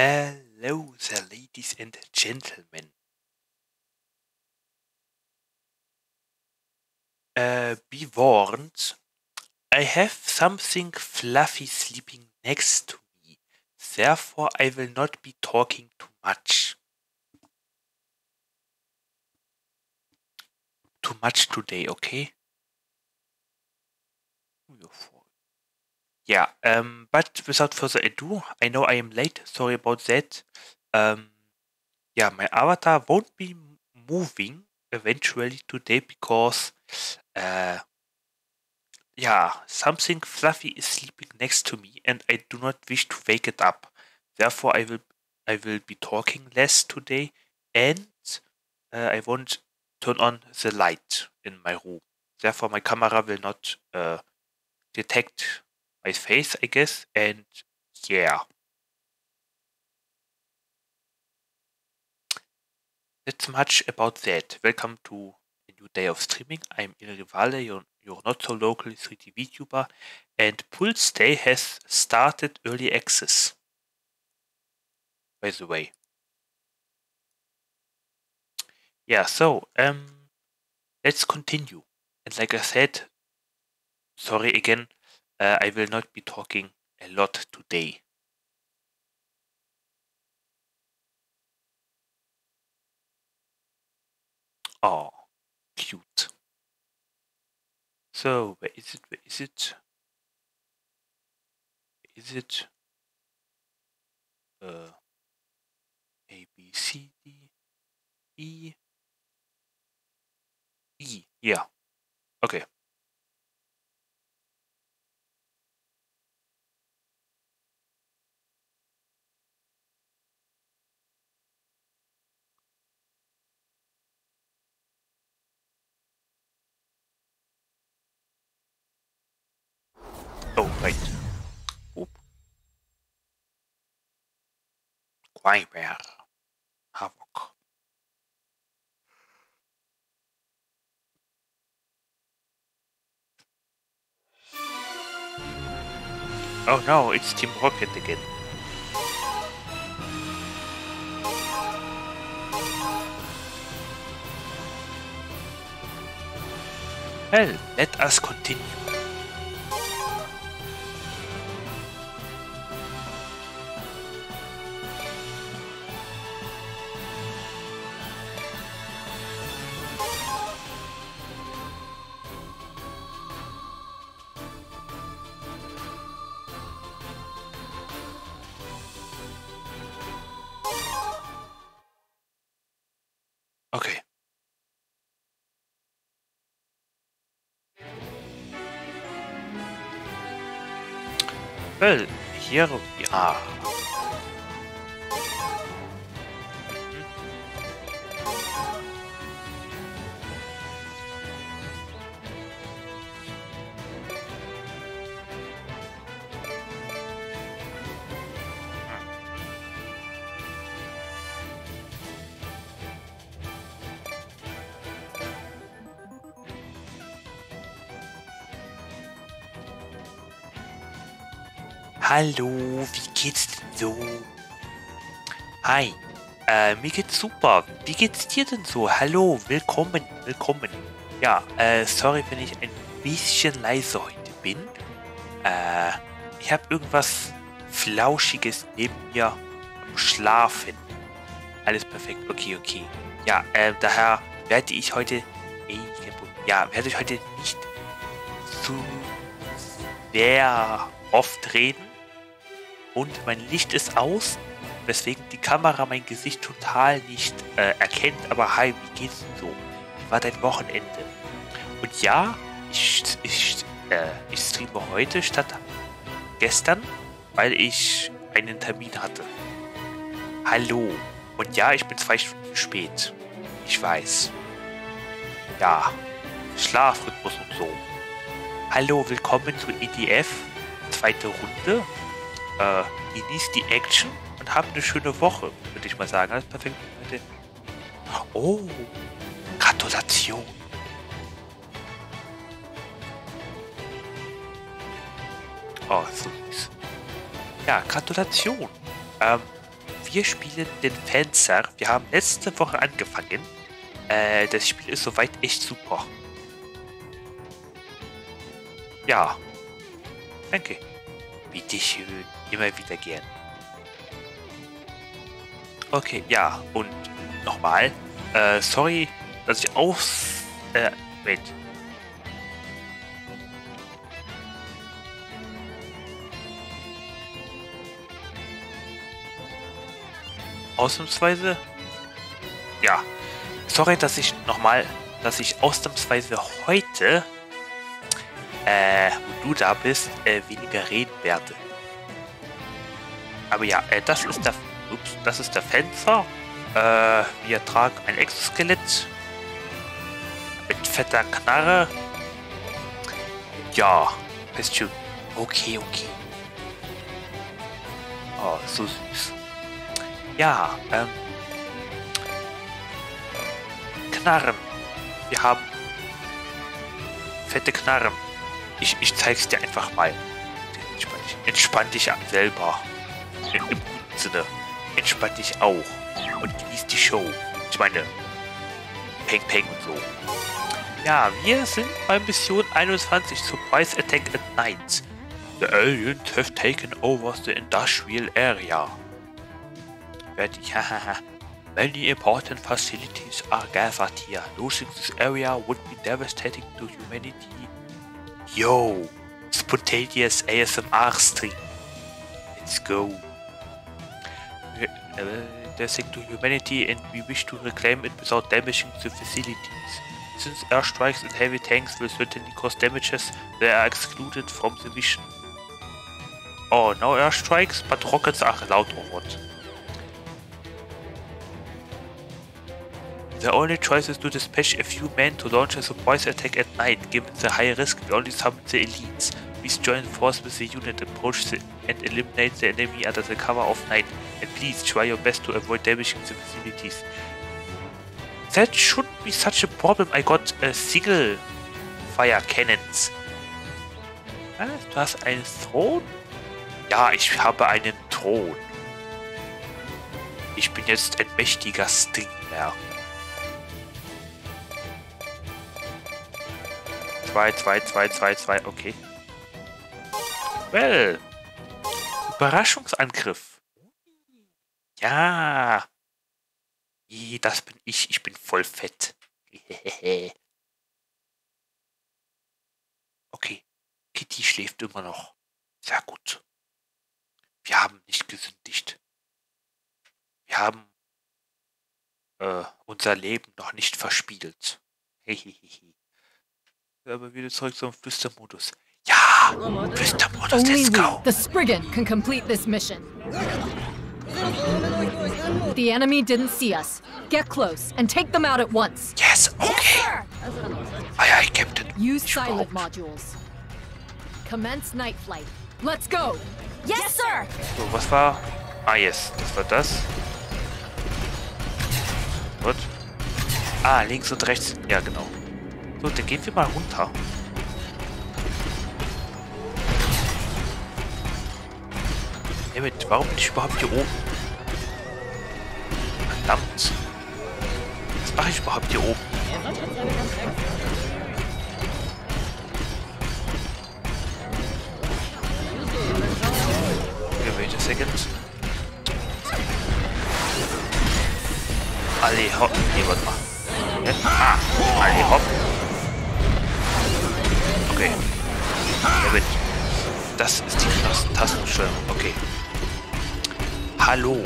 Hello there, ladies and gentlemen. Uh, be warned, I have something fluffy sleeping next to me, therefore I will not be talking too much. Too much today, okay? Yeah, um, but without further ado, I know I am late, sorry about that. Um, yeah, my avatar won't be moving eventually today because, uh, yeah, something fluffy is sleeping next to me and I do not wish to wake it up. Therefore, I will I will be talking less today and uh, I won't turn on the light in my room. Therefore, my camera will not uh, detect my face, I guess, and yeah. That's much about that. Welcome to a new day of streaming. I'm iEL Rivale, your, your not so local 3D VTuber, and Pulse Day has started early access. By the way. Yeah, so um let's continue. And like I said, sorry again uh, I will not be talking a lot today. Oh, cute. So, where is it? Where is it? Where is it? Uh, A, B, C, D, E, E. Yeah. Okay. Oh, right. Oop. Quagmire. Havoc. Oh no, it's Team Rocket again. Well, let us continue. Well, here we Hallo, wie geht's denn so? Hi, äh, mir geht's super. Wie geht's dir denn so? Hallo, willkommen, willkommen. Ja, äh, sorry, wenn ich ein bisschen leise heute bin. Äh, ich habe irgendwas Flauschiges neben mir am Schlafen. Alles perfekt, okay, okay. Ja, äh, daher werde ich heute, ja, werde ich heute nicht zu sehr oft reden und mein Licht ist aus, weswegen die Kamera mein Gesicht total nicht äh, erkennt. Aber hi, wie geht's denn so? Wie war dein Wochenende? Und ja, ich, ich, äh, ich streame heute statt gestern, weil ich einen Termin hatte. Hallo. Und ja, ich bin zwei Stunden spät. Ich weiß. Ja, Schlafrhythmus und so. Hallo, willkommen zu EDF. Zweite Runde äh, genießt die Action und habt eine schöne Woche, würde ich mal sagen. Alles perfekt. Oh, Gratulation. Oh, so süß. Ja, Gratulation. Ähm, wir spielen den Fencer. Wir haben letzte Woche angefangen. Äh, das Spiel ist soweit echt super. Ja. Danke. Bitteschön. Immer wieder gern. Okay, ja. Und nochmal. Äh, sorry, dass ich aus... Äh, Moment. Ausnahmsweise? Ja. Sorry, dass ich nochmal, dass ich ausnahmsweise heute, äh, wo du da bist, äh, weniger reden werde. Aber ja, äh, das ist der, ups, das ist der Fenster. Äh, wir tragen ein Exoskelett mit fetter Knarre. Ja, ist schön. Okay, okay. Oh, so süß. Ja, ähm. Knarren. Wir haben fette Knarren. Ich, ich zeig's dir einfach mal. Entspann dich, entspann dich selber. Im guten Sinne. Entspann dich auch. Und genieß die Show. Ich meine, Peng Peng und so. Ja, wir sind bei Mission 21 Surprise Attack at Night. The aliens have taken over the industrial area. Fertig, hahaha. Many important facilities are gathered here. Losing this area would be devastating to humanity. Yo, spontaneous ASMR stream. Let's go. Uh, devastating to humanity and we wish to reclaim it without damaging the facilities. Since airstrikes and heavy tanks will certainly cause damages, they are excluded from the mission. Oh, no airstrikes, but rockets are allowed or what? The only choice is to dispatch a few men to launch a surprise attack at night. Given the high risk, we only summon the elites. Please join force with the unit, approach the, and eliminate the enemy under the cover of night. And please try your best to avoid damaging the facilities. That shouldn't be such a problem. I got a single fire cannons. Ah, du hast einen Thron? Ja, ich habe einen Thron. Ich bin jetzt ein mächtiger Stinger. 2, 2, 2, 2, 2, okay. Well. Überraschungsangriff. Ja. Das bin ich. Ich bin voll fett. okay. Kitty schläft immer noch. Sehr gut. Wir haben nicht gesündigt. Wir haben äh, unser Leben noch nicht verspielt. Hehehe aber wieder zurück zum Flüstermodus. Ja! Flüstermodus, Only let's we, go! the Spriggan, can complete this mission. The enemy didn't see us. Get close and take them out at once. Yes, okay! Aye, aye, Captain. Use Ich silent modules. Commence night flight. Let's go! Yes, sir! So, was war? Ah, yes, das war das. Gut. Ah, links und rechts. Ja, genau. So, dann gehen wir mal runter. Damit, warum bin ich überhaupt hier oben? Verdammt. Was mache ich überhaupt hier oben? Okay, wait a second. Alle hopp. Nee, warte mal. Ah, alle hopp. Okay. Damit. Das ist die Tasten- Tastensteuerung. Okay. Hallo.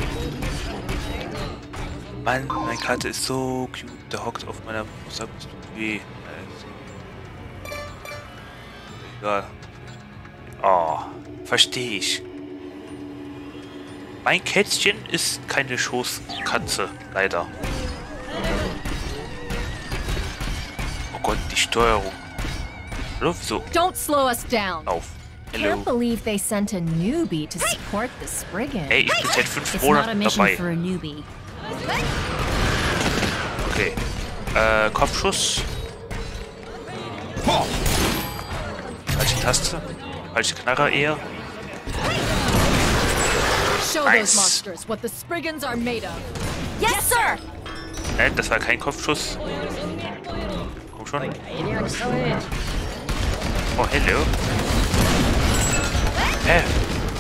Mann, meine Karte ist so cute. Der hockt auf meiner Brust. Weh. Egal. Oh, verstehe ich. Mein Kätzchen ist keine Schoßkatze, leider. Oh Gott, die Steuerung. Hallo, wieso? Don't slow us down. Auf. Can't believe they sent a newbie to support the Spriggan. Hey, ich bin seit fünf It's not a Monaten mission dabei. for a newbie. Okay. Äh, Kopfschuss. Falsche Taste. Falsche Knarre eher. Show Nice. those monsters what the Spriggans are made of. Yes, sir. Äh, das war kein Kopfschuss. Komm schon. Oh, hello. Hä?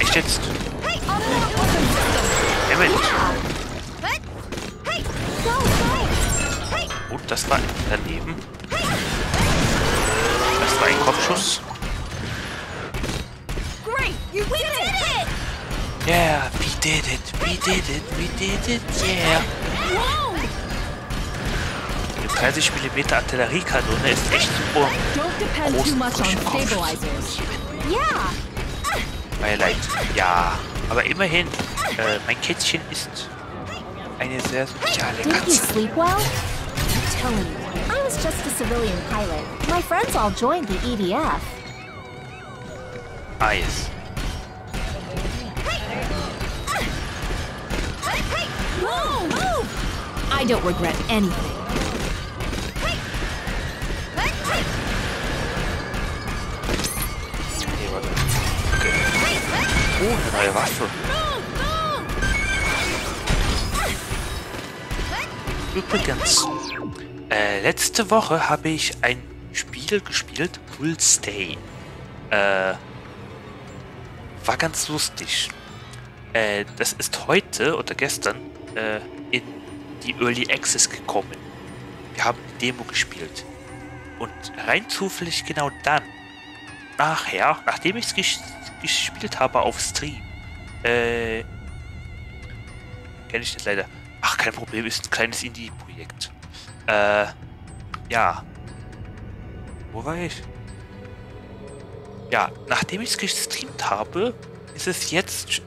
Echt jetzt? Dammit. Und das war daneben. Das war ein Kopfschuss. Yeah, we did it. We did it. We did it. Yeah. Eine 30 mm Artilleriekanone ist echt super. Don't depend too much on stabilizers. Yeah. Beileid. Ja, aber immerhin, äh, mein Kätzchen ist eine sehr soziale Katze. sleep well? I'm telling you, I was just a civilian pilot. My friends all joined the EDF. Ah, yes. Whoa! Move! I don't regret anything. Oh, eine neue Waffe. Übrigens, äh, letzte Woche habe ich ein Spiel gespielt, Full Stay. Äh, war ganz lustig. Äh, das ist heute oder gestern äh, in die Early Access gekommen. Wir haben die Demo gespielt. Und rein zufällig genau dann, nachher, nachdem ich es ges gespielt habe auf Stream, äh, kenne ich das leider. Ach, kein Problem, ist ein kleines Indie-Projekt. Äh, ja. Wo war ich? Ja, nachdem ich es gestreamt habe, ist es jetzt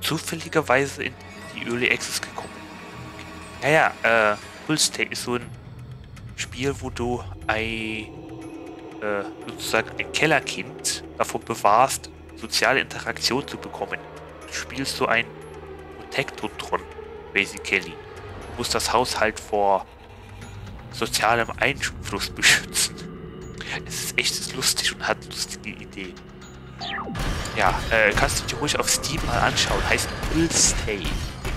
zufälligerweise in die Early Access gekommen. Ja, ja, äh, Stay ist so ein Spiel, wo du ein, äh, sozusagen ein Kellerkind davor bewahrst, soziale Interaktion zu bekommen. Du spielst so ein Protektotron, basically. Du musst das Haus halt vor sozialem Einfluss beschützen. Es ist echt lustig und hat lustige Ideen. Ja, äh, kannst du dir ruhig auf Steam mal anschauen. Heißt Full Stay.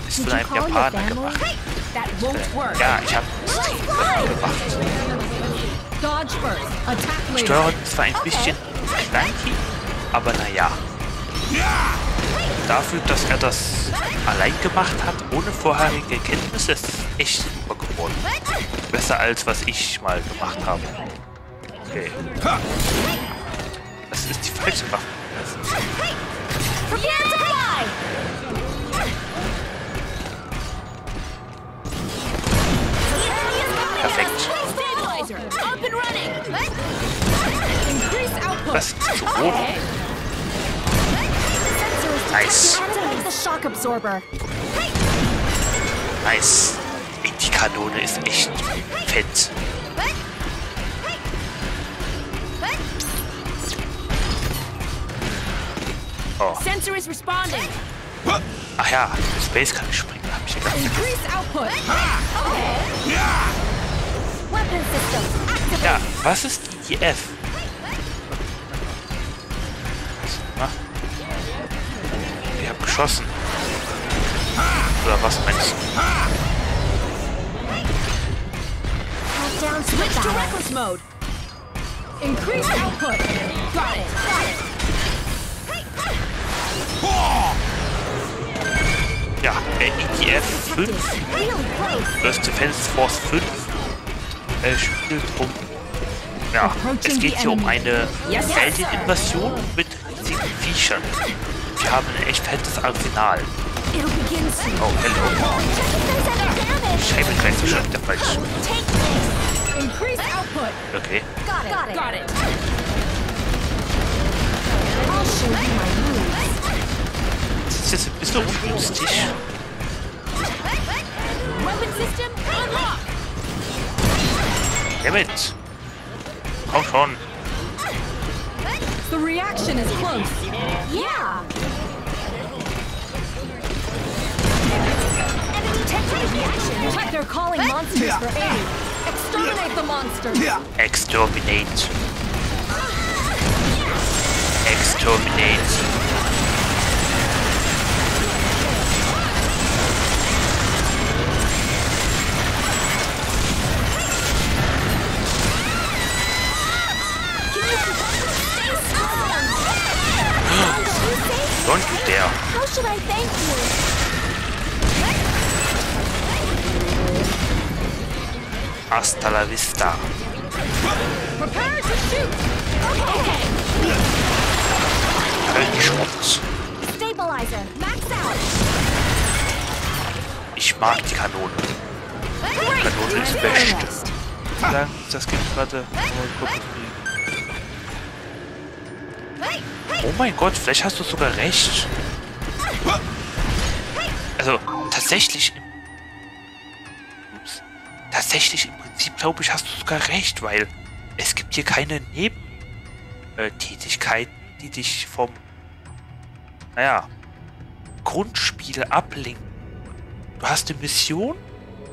Ist von einem Japaner gemacht. That won't work. Ja, ich habe Stream davon gemacht. Steuern ist zwar ein bisschen clunky, aber naja. Dafür, dass er das allein gemacht hat, ohne vorherige Kenntnisse, ist es echt super geworden. Besser als was ich mal gemacht habe. Okay. Das ist die falsche Waffe. Das ist zu hoch. Nice. Activate the shock absorber. Nice. Ey, Die Kanone ist echt fett. Oh. Sensor is responding. Ach ja, mit Space kann ich springen, hab ich gedacht. Increase output. Weapon systems activate. Ja, was ist EDF? Geschossen. Oder was meinst du? Countdown to Switch to battle. reckless mode. Increase output. Got it. Ja, äh, IDF 5, Really close. First Defense Force 5, äh, spielt um. Ja, es geht hier um eine Alien-Invasion mit riesigen Viechern. Wir haben ein echt fettes Arsenal. It'll begin soon. Oh, hello. There's any damage. Scheibe greift schon wieder falsch. Take this. Increase output. Okay. Got it. Got it. Got it. I'll show you my moves. Das ist jetzt ein bisschen ungünstig. Weapon system unlock. Damit. Komm schon. The reaction is close. Yeah. Enemy detected reaction. They're calling monsters for aid. Exterminate the monsters. Exterminate. Exterminate. Don't you dare. How should I thank you? Hasta la vista. Prepare to shoot! Okay, Kölnschrott. stabilizer, max out. Ich mag die Kanone. Kanone ist best. Wie lang das Kind gerade? Oh Gott, Oh mein Gott, vielleicht hast du sogar recht. Also, tatsächlich. Ups. Tatsächlich, im Prinzip, glaube ich, hast du sogar recht, weil es gibt hier keine Nebentätigkeiten, die dich vom, naja, Grundspiel ablenken. Du hast eine Mission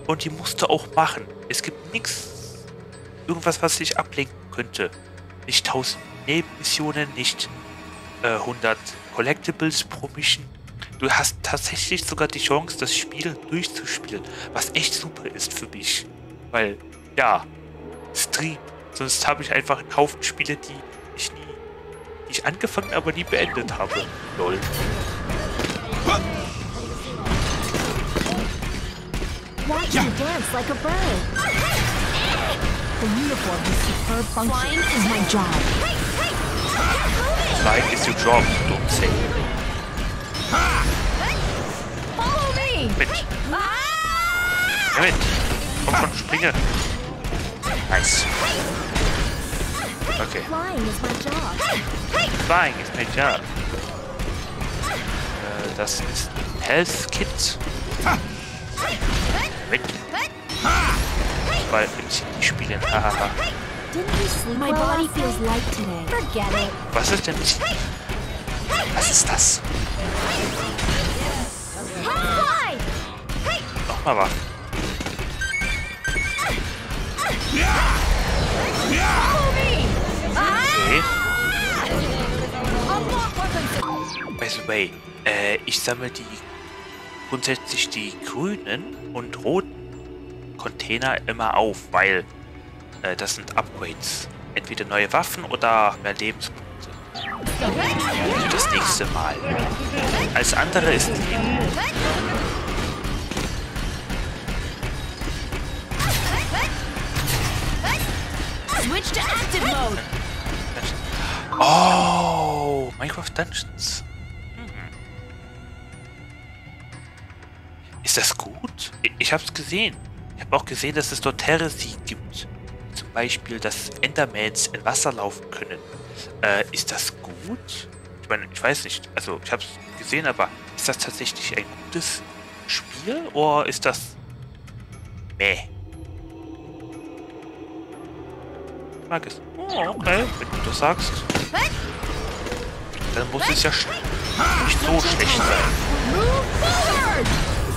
und die musst du auch machen. Es gibt nichts, irgendwas, was dich ablenken könnte. Nicht 1000 Nebenmissionen, nicht äh, 100 Collectibles pro Mission. Du hast tatsächlich sogar die Chance, das Spiel durchzuspielen, was echt super ist für mich. Weil, ja, Stream. Sonst habe ich einfach einen Haufen Spiele, die ich nie, die ich angefangen, aber nie beendet habe. Lol. Watch you dance like a bird. The uniform has superb function. Job. Flying is your job, don't say. Follow me! Mit. Ja, mit. Komm schon, springe. Nice. Okay. Flying is my job. Flying ist mein Job. Äh, das ist ein Health Kit. Mit. Weil ich nicht spielen. Hahaha. Didn't you sleep My body feels light today. Forget it. Was ist denn? Was ist das? Nochmal me! Okay. By the way, äh, ich sammle die grundsätzlich die grünen und roten Container immer auf, weil äh, das sind Upgrades. Entweder neue Waffen oder mehr Lebenspunkte. Für das nächste Mal. Als andere ist Leben. Switch to active mode! Oh, Minecraft Dungeons. Hm. Ist das gut? I- Ich hab's gesehen. Ich habe auch gesehen, dass es dort Heresy gibt. Zum Beispiel, dass Endermans in Wasser laufen können. Äh, ist das gut? Ich meine, ich weiß nicht. Also, ich hab's gesehen, aber ist das tatsächlich ein gutes Spiel oder ist das meh? Ich mag es. Oh, okay, wenn du das sagst. Dann muss es ja nicht so schlecht sein.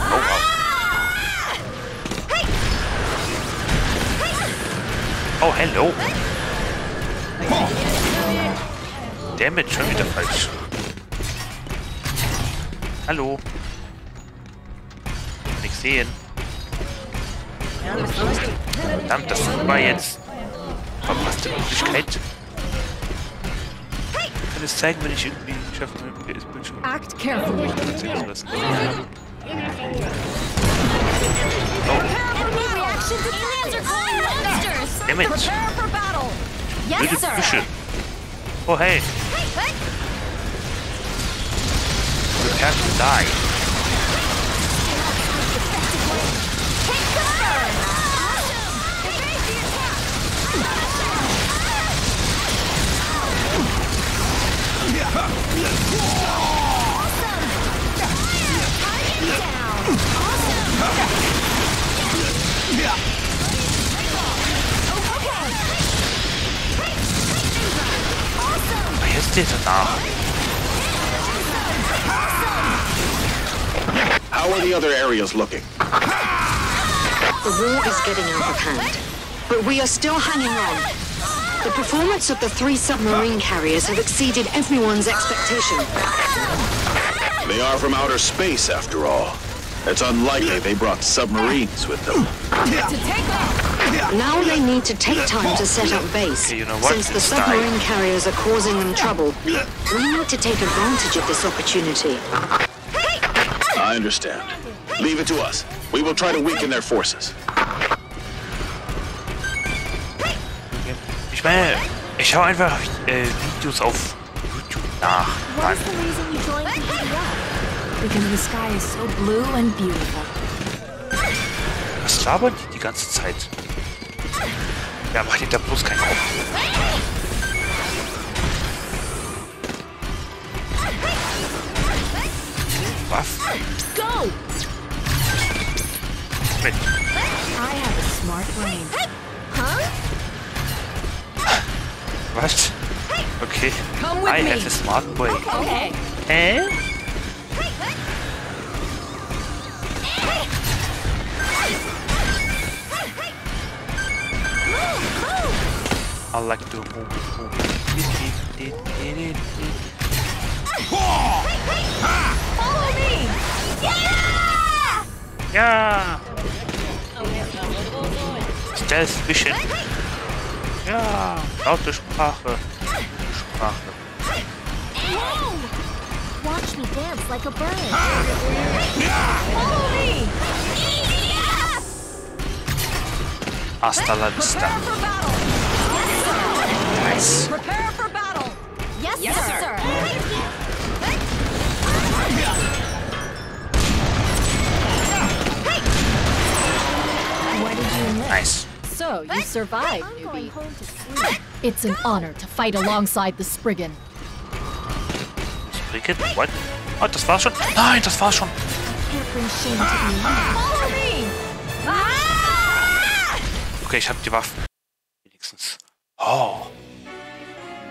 Oh, oh hello. Damit schon wieder falsch. Hallo. Nicht sehen. Verdammt, das war jetzt verpasste Möglichkeit. Ich kann es zeigen, wenn ich irgendwie schaffe, mir ist Bildschirm. Act carefully. Tatsächlich was. Reaction to aliens are calling monsters. Damn it. Prepare for battle! Yes, sir. Fische. Oh hey. Prepare to die. Take cover! Evade the attack! Wer ist der danach? How are the other areas looking? The war is getting out of hand, but we are still hanging on. The performance of the three submarine carriers have exceeded everyone's expectation. They are from outer space, after all. It's unlikely they brought submarines with them. To take off! Now they need to take time to set up base. Okay, you know what? Since the Let's submarine die. carriers are causing them trouble, we need to take advantage of this opportunity. I understand. Leave it to us. We will try to weaken their forces. Ich meine, ich schaue einfach äh, Videos auf YouTube nach. What is the reason you joined EDF? Because the sky is so blue and beautiful. Was labern die die ganze Zeit? Ja, mach dir da bloß keinen Kopf. Waffen Go! mit. I have a smart brain. Was? Okay. Come with I me. have a smart brain. Okay. Hä? I like to move, move. Follow me! Ja! Stealth Vision. Ja! Laute Sprache. Sprache. Watch me dance like a bird. Follow me! Hasta la Prepare vista. for battle! Nice. Prepare for battle! Yes, Yes, sir. sir. What did you miss? Nice. So, you survived, I'm going newbie. home to sleep. It's an honor to fight alongside the Spriggan. Spriggan? What? Oh, das war's schon? Nein, das war's schon. Okay, ich hab die Waffen. Wenigstens. Oh.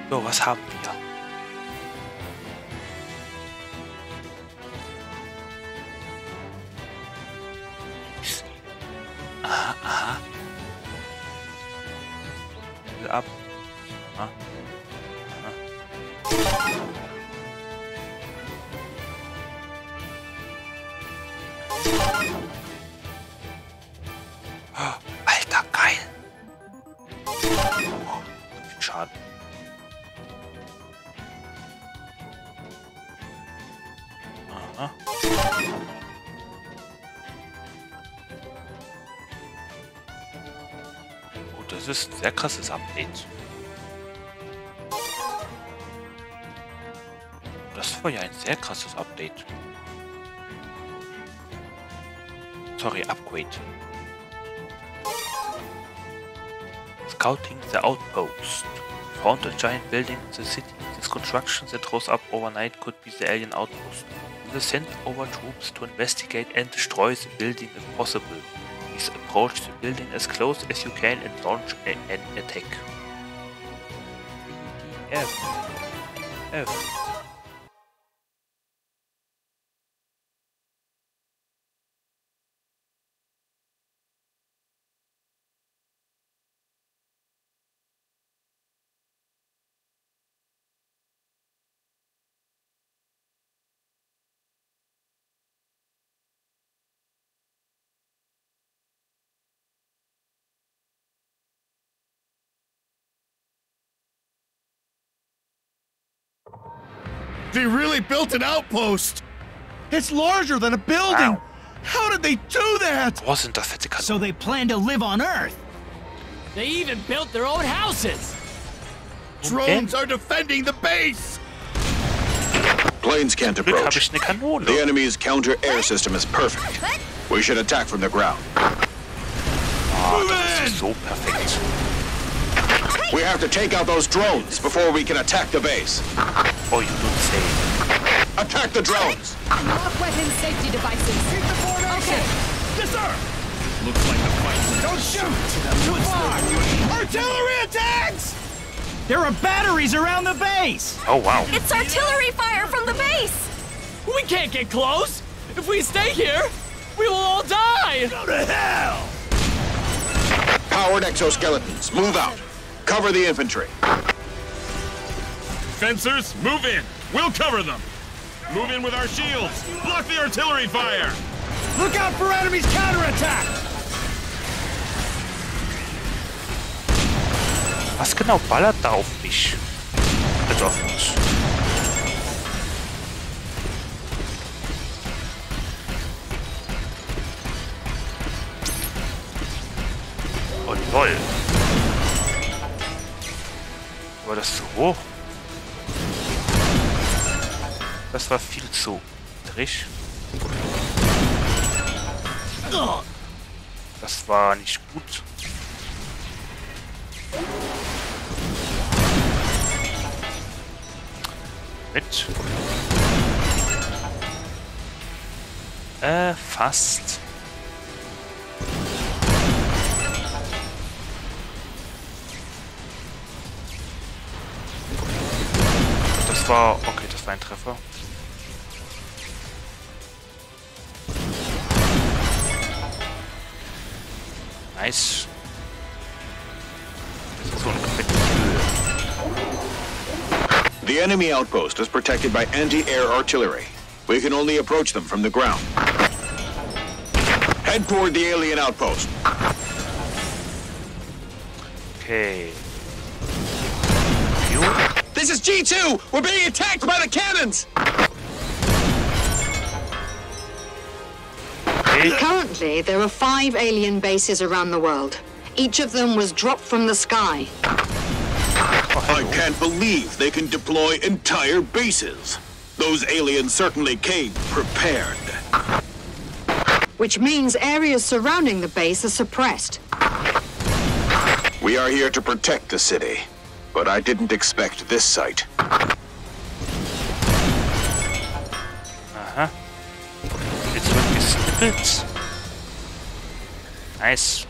So, was haben wir? Aha, Ab. Aha. Aha. Alter, geil. Oh, Schaden. Aha. Oh, das ist ein sehr krasses Update. Das war ja ein sehr krasses Update. Sorry, Upgrade. Scouting the outpost. Found a giant building in the city. This construction that rose up overnight could be the alien outpost. We send over troops to investigate and destroy the building if possible. Please approach the building as close as you can and launch an attack. F. They really built an outpost! It's larger than a building! Wow. How did they do that? Wo sind das fette Kanonen? So they plan to live on Earth. They even built their own houses. Drones are defending the base! Planes can't Glück habe approach. ich eine Kanone. The enemy's counter-air system is perfect. We should attack from the ground. Ah, das ist so perfekt. We have to take out those drones before we can attack the base. Oh, you don't say. Attack the drones! Lock weapon safety devices. Keep the formation! Okay. Yes, sir! Looks like the fight. Don't shoot! Too far! Artillery attacks! There are batteries around the base. Oh, wow. It's artillery fire from the base! We can't get close. If we stay here, we will all die. Go to hell! Powered exoskeletons, move out. Cover the infantry. Fencers, move in. We'll cover them. Move in with our shields. Block the artillery fire. Look out for enemies' counterattack! Was genau ballert da auf mich? Also auf uns. Oh lol. War das zu hoch? Das war viel zu niedrig. Das war nicht gut. Mit. Äh, fast. War... Okay, das war ein Treffer. Nice. Das ist so eine komplette The enemy outpost is protected by anti-air artillery. We can only approach them from the ground. Head toward the alien outpost. Okay. This is G2! We're being attacked by the cannons! Currently, there are five alien bases around the world. Each of them was dropped from the sky. I can't believe they can deploy entire bases. Those aliens certainly came prepared. Which means areas surrounding the base are suppressed. We are here to protect the city, but I didn't expect this sight. Aha. Jetzt wird gesnippelt. Nice.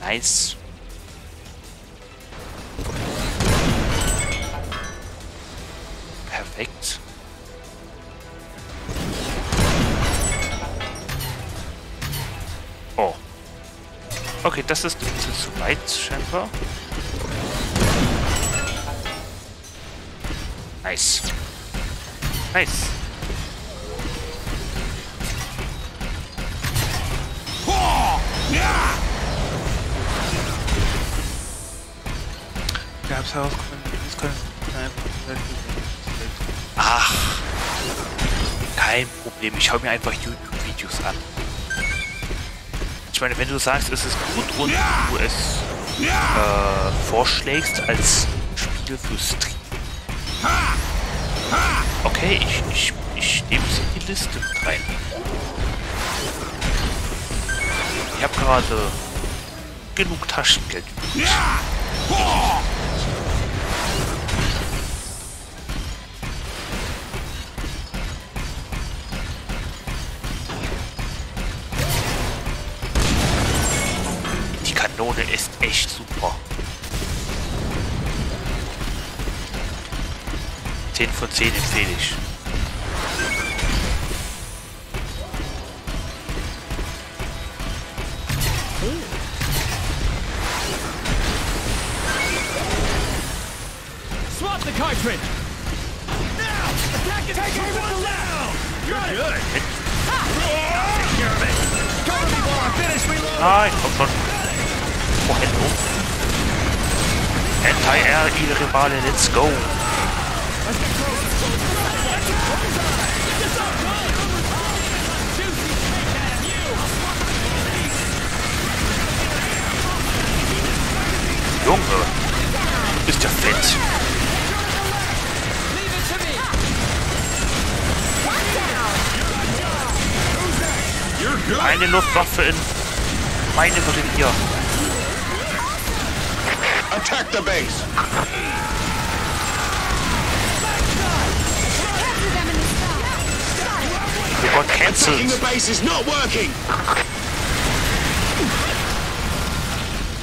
Nice. Perfekt. Okay, das ist ein bisschen zu weit, scheinbar. Nice. Nice. Haben es herausgefunden, das können Ach. Kein Problem, ich schaue mir einfach YouTube-Videos an. Meine, wenn du sagst, es ist gut und du es äh, vorschlägst als Spiel für Stream. Okay, ich, ich, ich nehme es in die Liste mit rein. Ich habe gerade genug Taschengeld. übrig. Kanone ist echt super. 10 von 10 empfehle ich. Swap the cartridge! Now! Attack it! Take aim at the left! You're good! Take care of it! Cover me while I finish reloading! Nein, komm schon. Oh, hello. Anti-Air, ihre Rivale, let's go. Junge, du bist ja fett. Eine Luftwaffe in meinem Revier. Attack the base! Wir got Attacking the base is not working!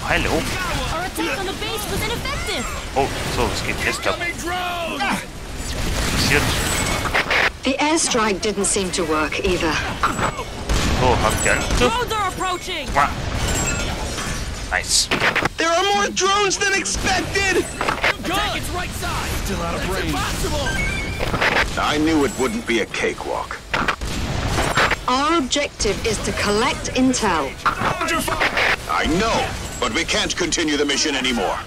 Hallo. Our attack on the base was ineffective. Oh, so, es geht jetzt ab. Coming drones! Ah. Passiert. The airstrike didn't seem to work either. So, habt ihr Angriff? Drones are approaching. Mwah. Nice. There are more drones than expected! Attack its right side! Still out of It's range. impossible! I knew it wouldn't be a cakewalk. Our objective is to collect intel. I know, but we can't continue the mission anymore.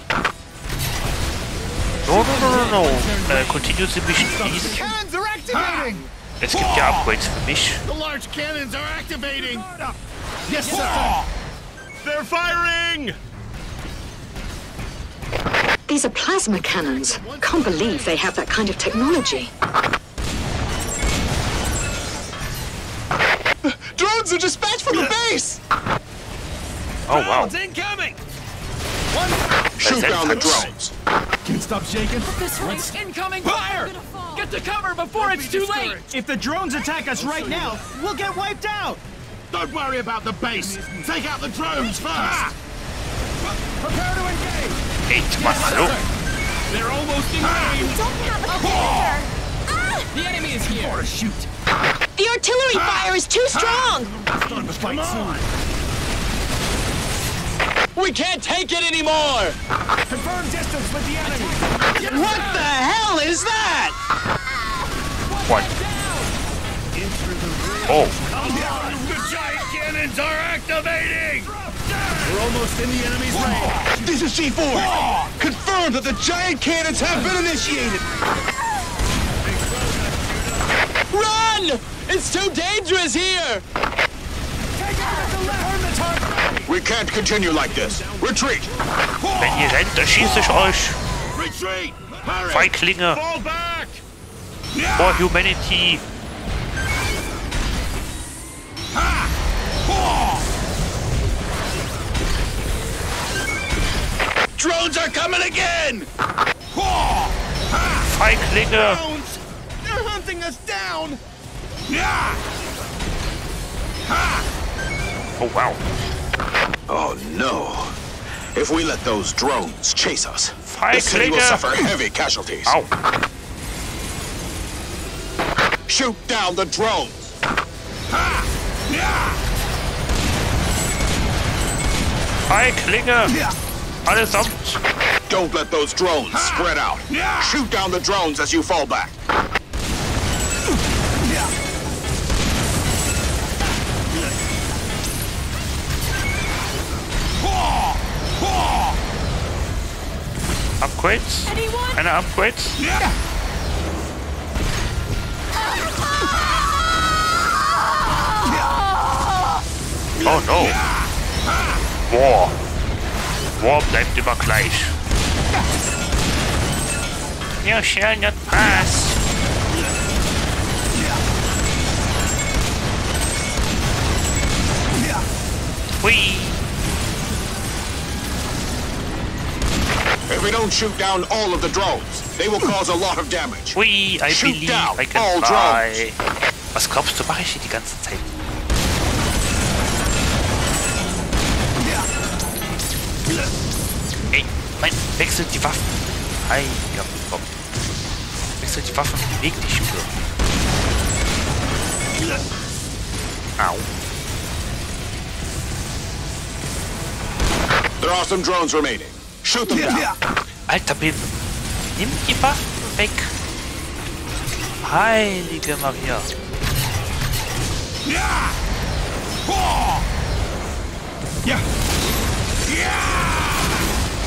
No, no, no, no, no. Äh, continue the mission, please. Cannons are activating! Es gibt ja Upgrades für mich. The large cannons are activating! Yes, sir! They're firing! These are plasma cannons. Can't believe they have that kind of technology. Drones are dispatched from the base! Oh, wow. Drones incoming! Shoot that down the drones. Can you stop shaking? Incoming fire! Get to cover before it's too late! If the drones attack us right now, we'll get wiped out! Don't worry about the base! Take out the drones first! Ah! Prepare to engage! Hey, was, hallo? They're almost in ah! range! We Don't have a ah! commander! The enemy is here! Or shoot! The artillery fire is too strong! Starting to fight soon! We can't take it anymore! Confirm distance with the enemy! What the hell is that? What? Oh, The giant cannons are activating! We're almost in the enemy's range! This is C4! Confirm that the giant cannons have been initiated! Run! It's too dangerous here! Take out the left! We can't continue like this. Retreat! wenn ihr rennt, dann schieße ich euch. Retreat! Hurry! Feiglinge. Fall back! For humanity. Drones are coming again! Feiglinge. Drones! They're hunting us down! Yeah! Ha! Oh, wow. Oh no. If we let those drones chase us, the city will suffer heavy casualties. Au. Shoot down the drones! Feiglinge. Allesamt. Don't let those drones spread out. Shoot down the drones as you fall back. Upgrades? Keine Upgrades? Ah! Oh no. War. War bleibt immer gleich. You shall not pass. Whee! If we don't shoot down all of the drones, they will cause a lot of damage. Whee! I Shoot believe down I can all fly. Was glaubst du, mache ich hier die ganze Zeit? Wechselt die Waffen. Heiliger Gott. Wechselt die Waffen, beweg dich für. Au. There are some drones remaining. Shoot them down. Alter Bill, nimm die Waffen weg. Heilige Maria.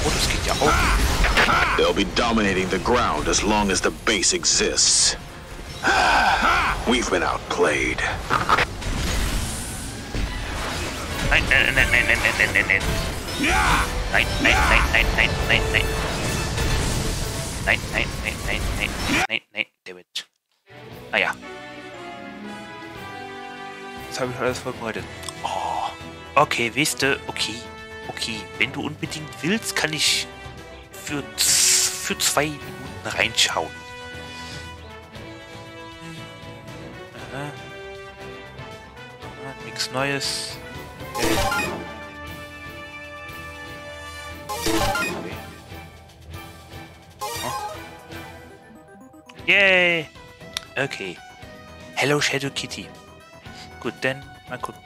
Geht ja auch. They'll be dominating the ground as long as the base exists. We've been outplayed. Nein, nein, nein, nein, nein, nein, nein, nein. Nein, nein, nein, nein, nein, nein, nein. Nein, nein, nein, nein, nein, nein, nein, David. Ah ja. Das habe ich alles vergeudet. Oh. Okay, wisst ihr, okay. Okay, wenn du unbedingt willst, kann ich für, für zwei Minuten reinschauen. Nichts Neues. Yay! Okay. Hello Shadow Kitty. Gut, dann mal gucken.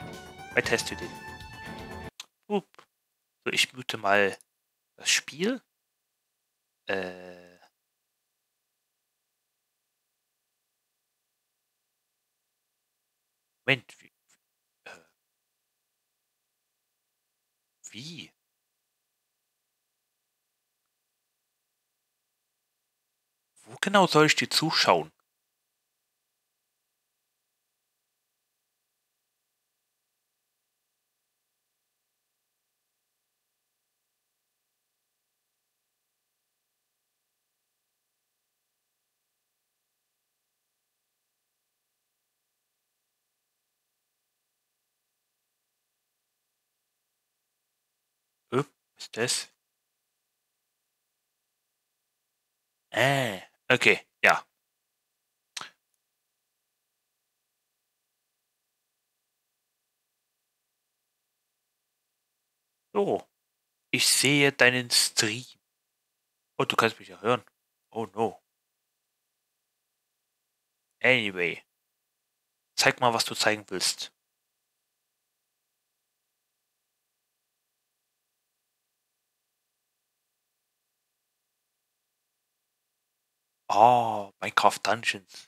Weiter hast du den. So, ich mute mal das Spiel. Äh. Moment, wie? Äh. Wie? Wo genau soll ich dir zuschauen? Das? Äh, okay, ja. So, ich sehe deinen Stream. Oh, du kannst mich ja hören. Oh no. Anyway. Zeig mal, was du zeigen willst. Oh, Minecraft Dungeons.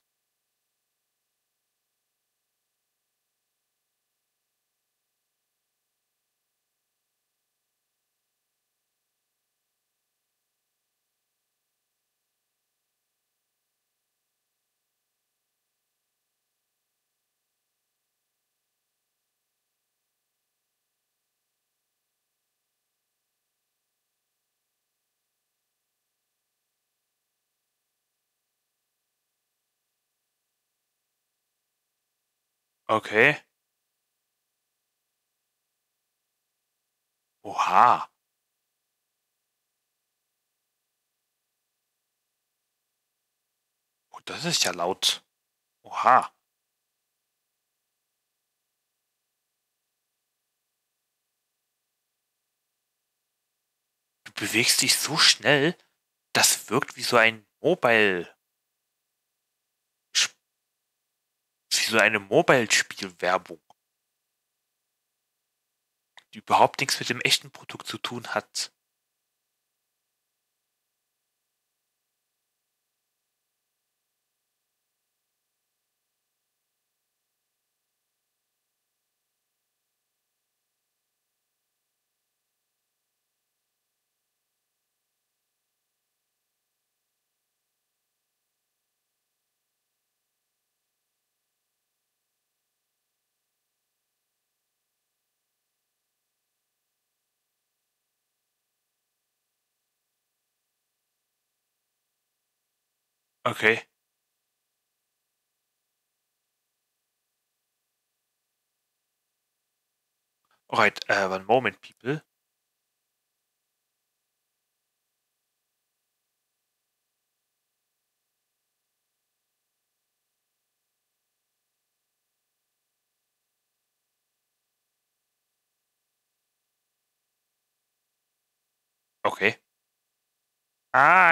Okay. Oha. Oh, das ist ja laut. Oha. Du bewegst dich so schnell, das wirkt wie so ein Mobile. Wie so eine Mobile-Spiel-Werbung. Die überhaupt nichts mit dem echten Produkt zu tun hat. Okay. Alright, uh, one moment, people.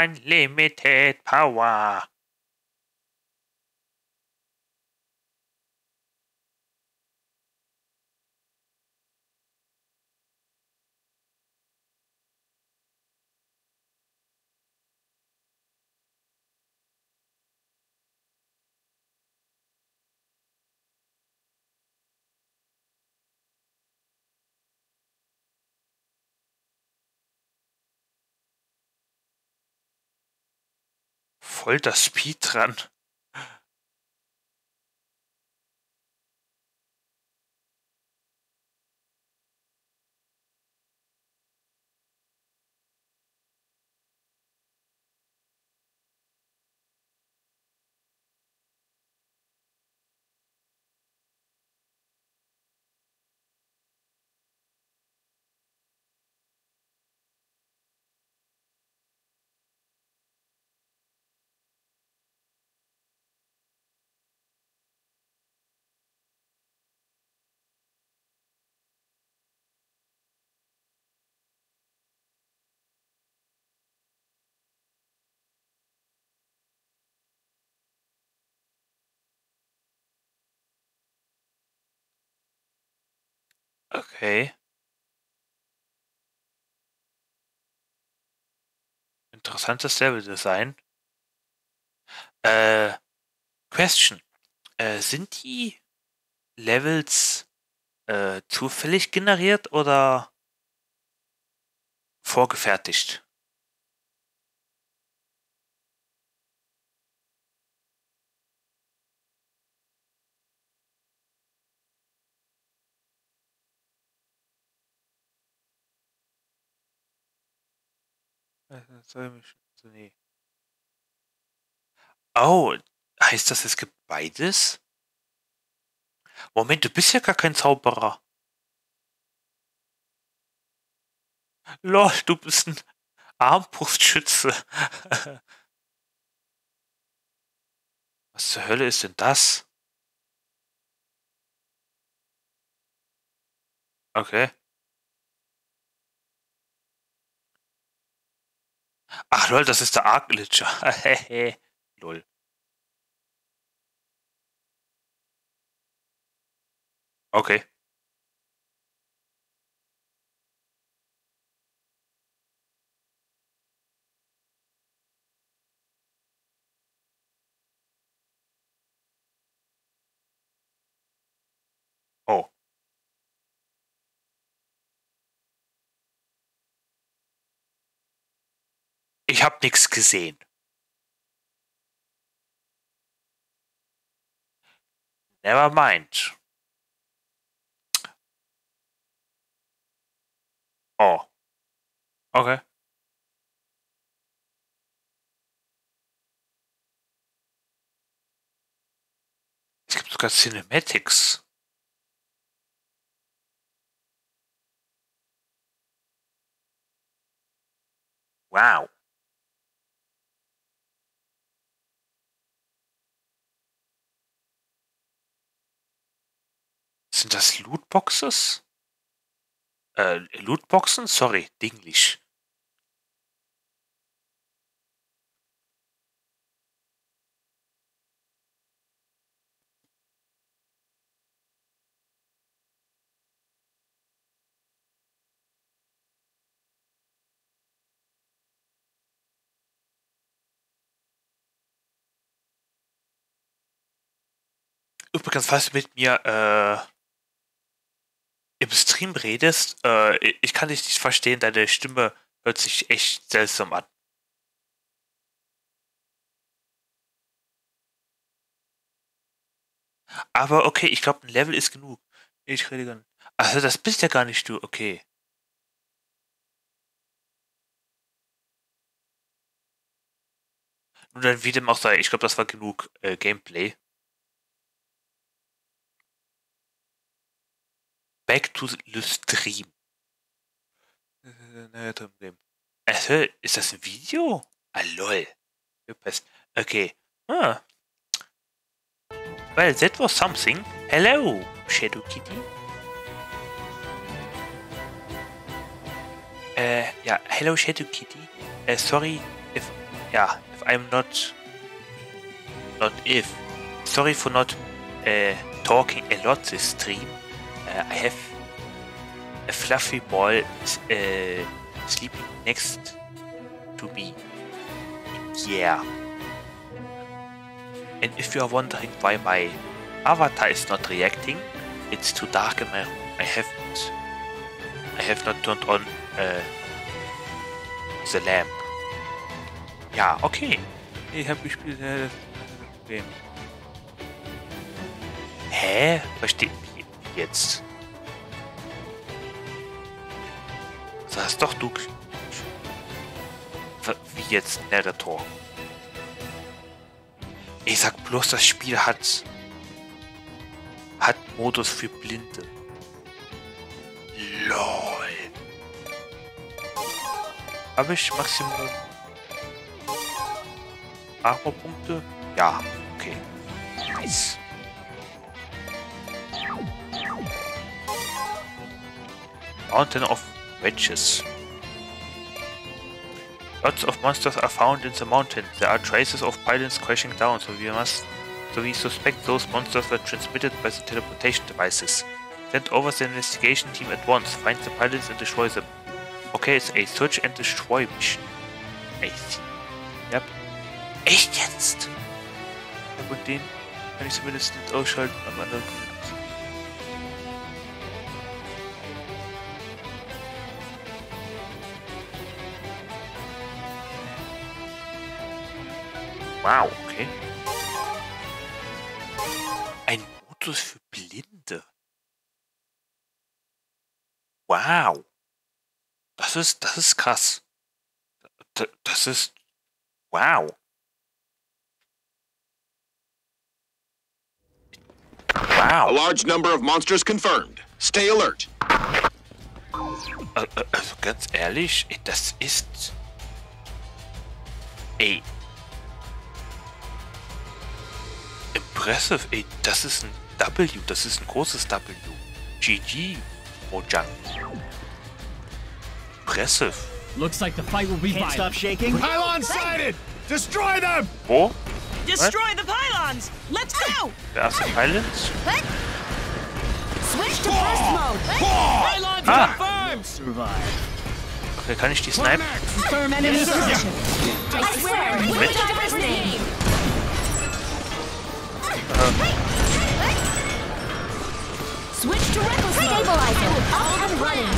Unlimited power. Voll das Speedrun. Okay. Interessantes Level-Design. Äh, Question. Äh, sind die Levels äh, zufällig generiert oder vorgefertigt? Oh, heißt das, es gibt beides? Moment, du bist ja gar kein Zauberer. Lol, du bist ein Armbrustschütze. Was zur Hölle ist denn das? Okay. Ach lol, das ist der Arc Glitcher. lol. Okay. Oh. Ich habe nichts gesehen. Never mind. Oh. Okay. Es gibt sogar Cinematics. Wow. Sind das Lootboxes? Äh, Lootboxen? Sorry, Dinglish. Übrigens, falls du mit mir äh, im Stream redest, äh, ich kann dich nicht verstehen, deine Stimme hört sich echt seltsam an. Aber okay, ich glaube, ein Level ist genug. Ich rede nicht. Also, das bist ja gar nicht du, okay. Nun dann, wie dem auch sei, ich glaube, das war genug äh, Gameplay. Back to the Stream. Also, ist das ein Video? Ah, lol. Okay. Ah. Well, that was something. Hello, Shadow Kitty. Äh, ja, hello Shadow Kitty. Uh, sorry if, yeah, if I'm not, not if. Sorry for not uh, talking a lot this stream. Uh, I have a fluffy ball uh, sleeping next to me. Yeah. And if you are wondering why my avatar is not reacting, it's too dark in my room. I haven't. I have not turned on uh, the lamp. Ja, okay. Ich habe gespielt. Äh, Problem. Hä? Versteht jetzt? Das doch du. Wie jetzt Narrator? Ich sag bloß, das Spiel hat hat Modus für Blinde. LOL. Habe ich Maximum Armorpunkte? Ja, okay. Nice. Mountain of Wedges. Lots of monsters are found in the mountain. There are traces of pylons crashing down, so we must so we suspect those monsters were transmitted by the teleportation devices. Send over the investigation team at once, find the pylons and destroy them. Okay, it's a search and destroy mission. See. Yep. Echt jetzt? Und den kann ich zumindest nicht ausschalten, Wow, okay. Ein Modus für Blinde. Wow. Das ist, das ist krass. Das ist, wow. A Wow. large number of monsters confirmed. Stay alert. Äh, äh, Also ganz ehrlich, das ist. Ey. Impressive, ey, das ist ein W, das ist ein großes W. GG, Mojang. Impressive. Looks like the fight will be Can't stop shaking. Pylon sighted! Destroy them! Wo? Destroy the pylons! Let's go! Der erste Islands? Switch to burst mode. Pylons Ah. confirmed! Survive. Okay, kann ich die snipen? Confirm enemy position. I swear, with the diver's name. Switch to reckless mode. Stabilizer. Up and running.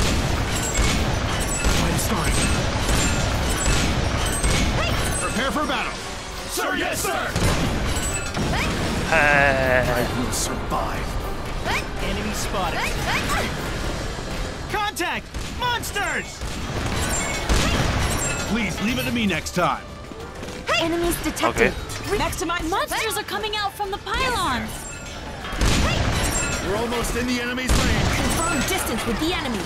Fight started. Prepare for battle. Sir, yes, sir! Uh. Äh, We'll survive. Enemy spotted. Contact! Monsters! Please leave it to me next time. Enemies detected. okay. Detected. Next to my monsters are coming out from the pylons! We're almost in the enemy's range. Confirm distance with the enemy.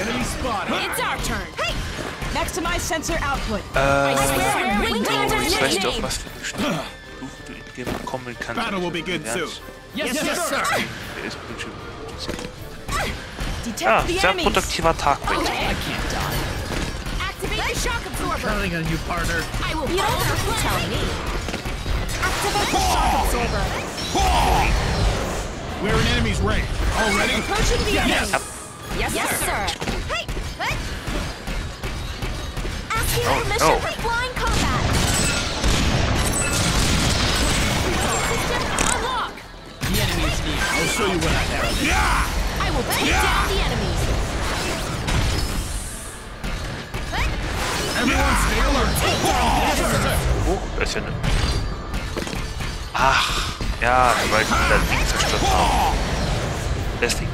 Enemy spotted. It's our turn! Next to my sensor output. Äh, Swear, with the diver's ich weiß doch, name. was für eine Stufe du bekommen kannst. Battle will begin soon. Yes, Yes, yes, sir. Der ist bestimmt. Detect ah, sehr produktiver Tag heute. I can't die. Activate the shock absorber. Counting on you, partner. I will you don't have to tell me. Activate the shock absorber. We're in enemy's range. All ready? Approaching the enemy. Yes, Yes, sir. Hey, hey. Asking Oh, permission no. for flying combat. System unlock. The enemy is near. I'll show you what I have. Yeah. I will take down the enemies. Oh, da ist ja eine. Ach, ja, weil die das Ding zerstört haben. Ist gut.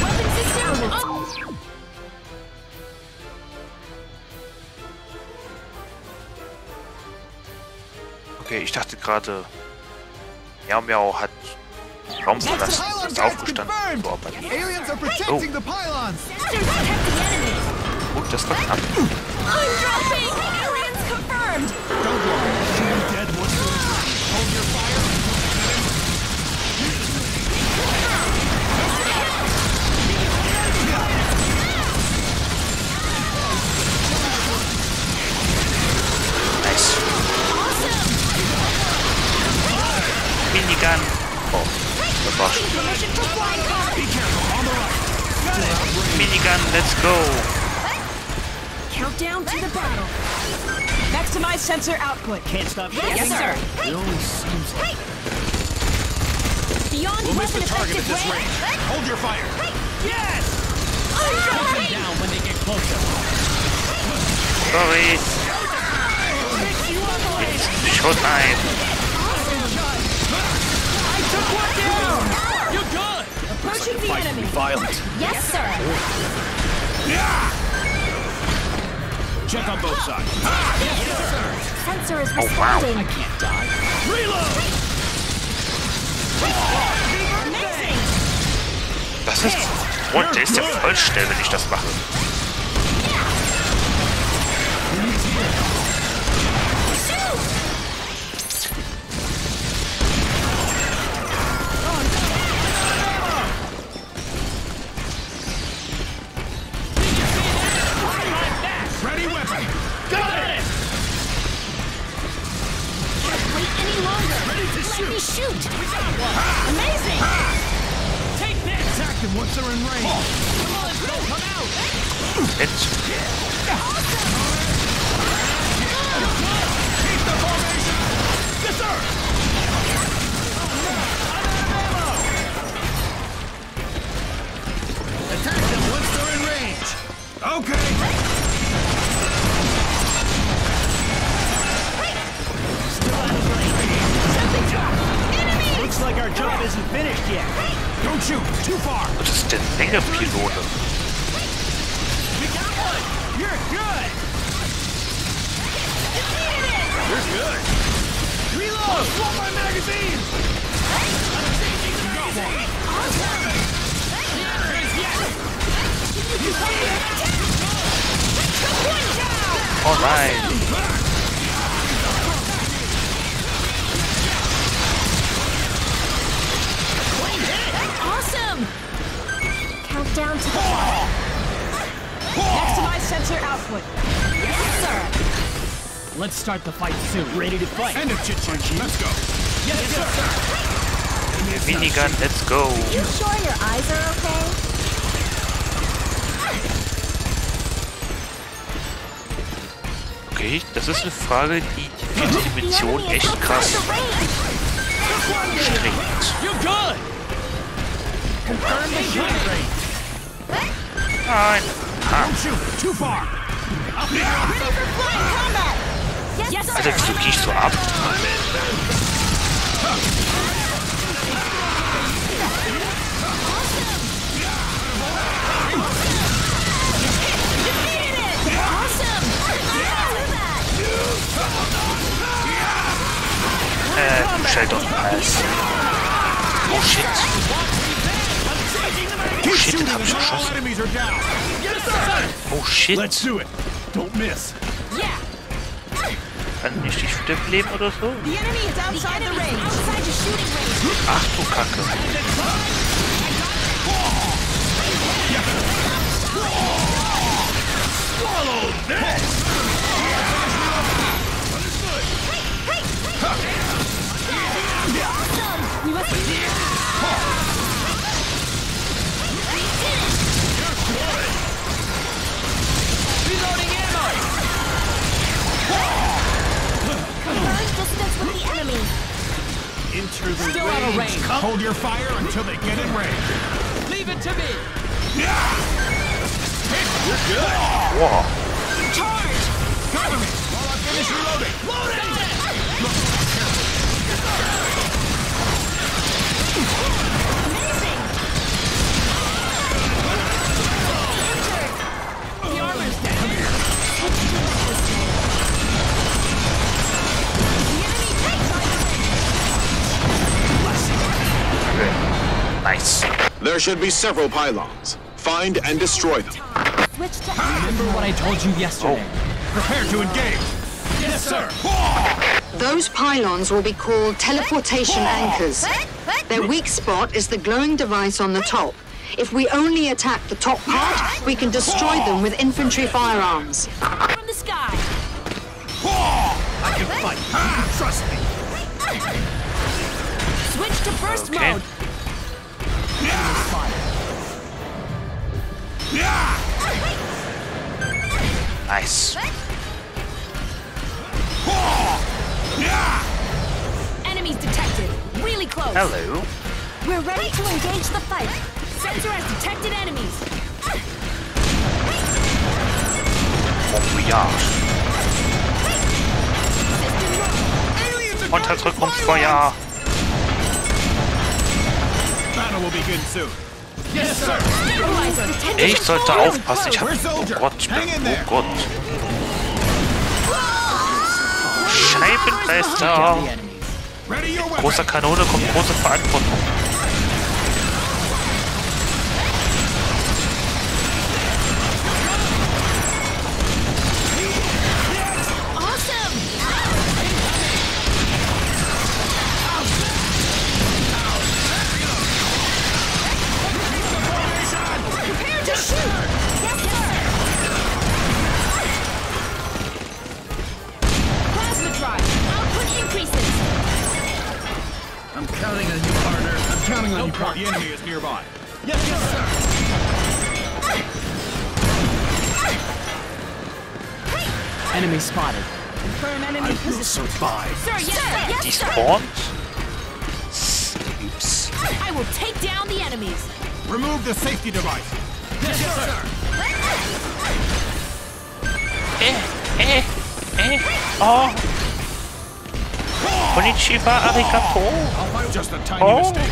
Weapon system on. Okay, ich dachte gerade, Miau Miau hat Raum verlassen. Das ist aufgestanden. So, aber nee. Aliens the pylons. Sensors detect the. Oh, das war knapp. Aliens confirmed. Don't worry. Shoot 'em dead once they're in range. Hold. Nice. Minigun. Oh, das war schon. Permission for flying combat. Minigun, let's go. Countdown to the battle. Next to my sensor output. Can't stop Yes, shaking. sir. It only seems like Beyond we'll miss the target at effective this range. range. Hold your fire. Yes! Put them down when they get closer. Sorry. It's Showtime. Violent. Yes, sir. Check on both sides. Sensor is Oh, wow. responding. Can't die. Das ist. Oh, der ist ja voll schnell, wenn ich das mache. Ready to fight. End chat. Let's go. Yes, sir. Minigun, let's go. You sure your eyes are okay? Okay, das ist eine Frage, die die Dimension echt krass strengt. You're good. Confirm the shooting range. Nein. Ha. Don't shoot. Too far. Ready for flying combat! Yes, sir. Alter, wieso geh ich so ab? Defeated it! Awesome! Uh, äh, Sheldon Pass. Oh shit. Oh shit, den hab ich geschossen. enemies are down. Oh shit. Let's do it. Don't miss. Outside your shooting range. Ach du Kacke. Distance with the enemy. Enter the Still out of range. Hold your fire until they get in range. Leave it to me. Wow. Charge! Cover me while I finish reloading. Nice. There should be several pylons. Find and destroy them. Switch to Remember what I told you yesterday. Prepare to engage. Yes, sir. Those pylons will be called teleportation anchors. Their weak spot is the glowing device on the top. If we only attack the top part, we can destroy them with infantry firearms. from the sky. I can fight. Ah, trust me. Switch to burst Okay. mode. Detected. Ich sollte aufpassen. Ich hab... We're soldier. Oh Gott, ich bin... Hang in Oh there. Gott. Get Scheibenmeister. the enemies. Ready your weapon. Großer Kanone kommt große Verantwortung. Oh. mistake.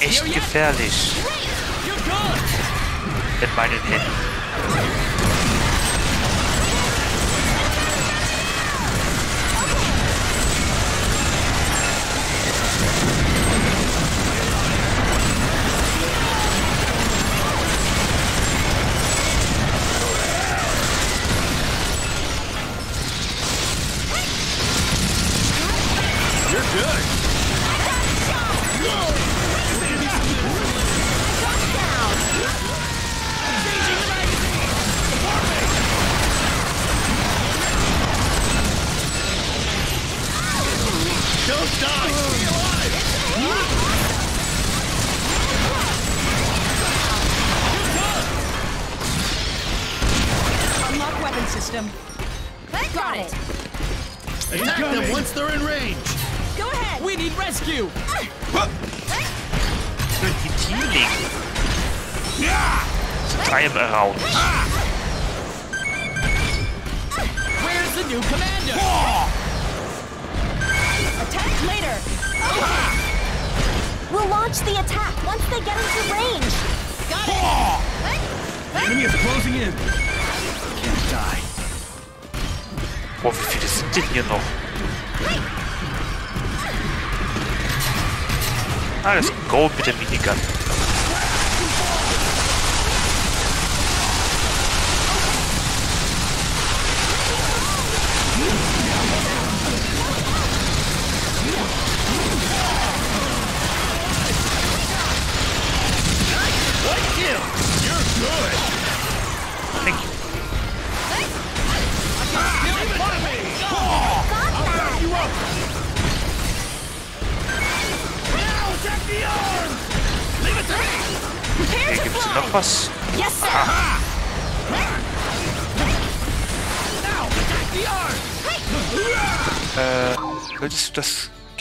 Echt gefährlich. In meinen Händen.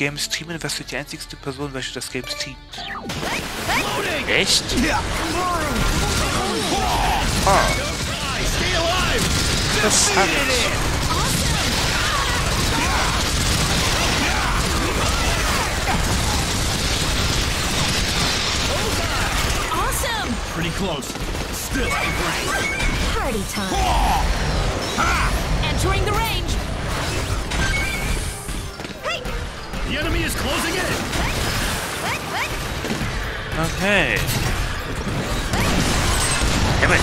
Game streamen? Wärst du die einzigste Person, welche das Game streamt? Loading! Echt? Stay alive! Interessant. Pretty close. Still out of range. Party time. Entering the range. The enemy is closing in! Okay. Damn it.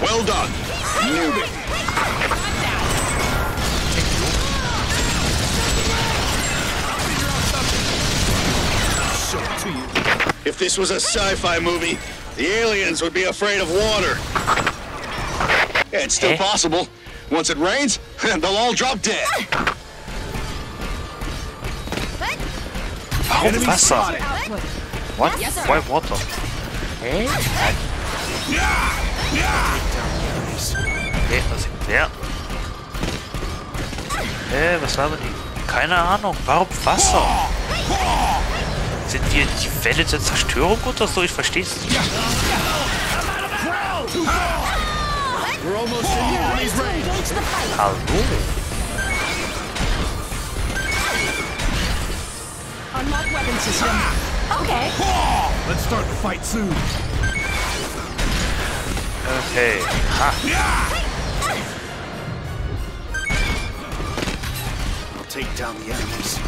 Well done, newbie. Show it to you. If this was a sci-fi movie, the aliens would be afraid of water. It's still Eh? possible. Once it rains, they'll all drop dead. Warum Wasser? What? Why water? Hä? Okay, was ist der? Äh, was was war aber die? Keine Ahnung. Warum Wasser? Sind wir die Welle der Zerstörung oder so? Ich verstehe es nicht. Almost in the enemy's range. Engage the fight. Hallo? Unlock weapon system. Ah! Okay. Let's start the fight soon. Okay. Ha. I'll take down the enemies.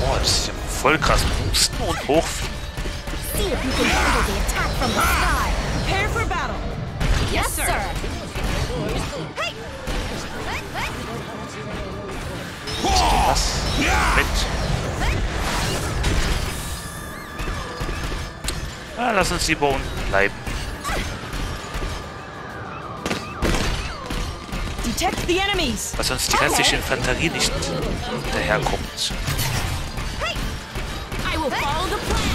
Boah, das ist ja voll krass. Husten und hochfliegen. See if you can handle the attack from the sky. Prepare for battle. Yes, sir. Was? Mit. Ah, lass uns lieber unten bleiben. Detect the enemies. Weil sonst die restliche Infanterie nicht hinterherkommt. I will follow the plan.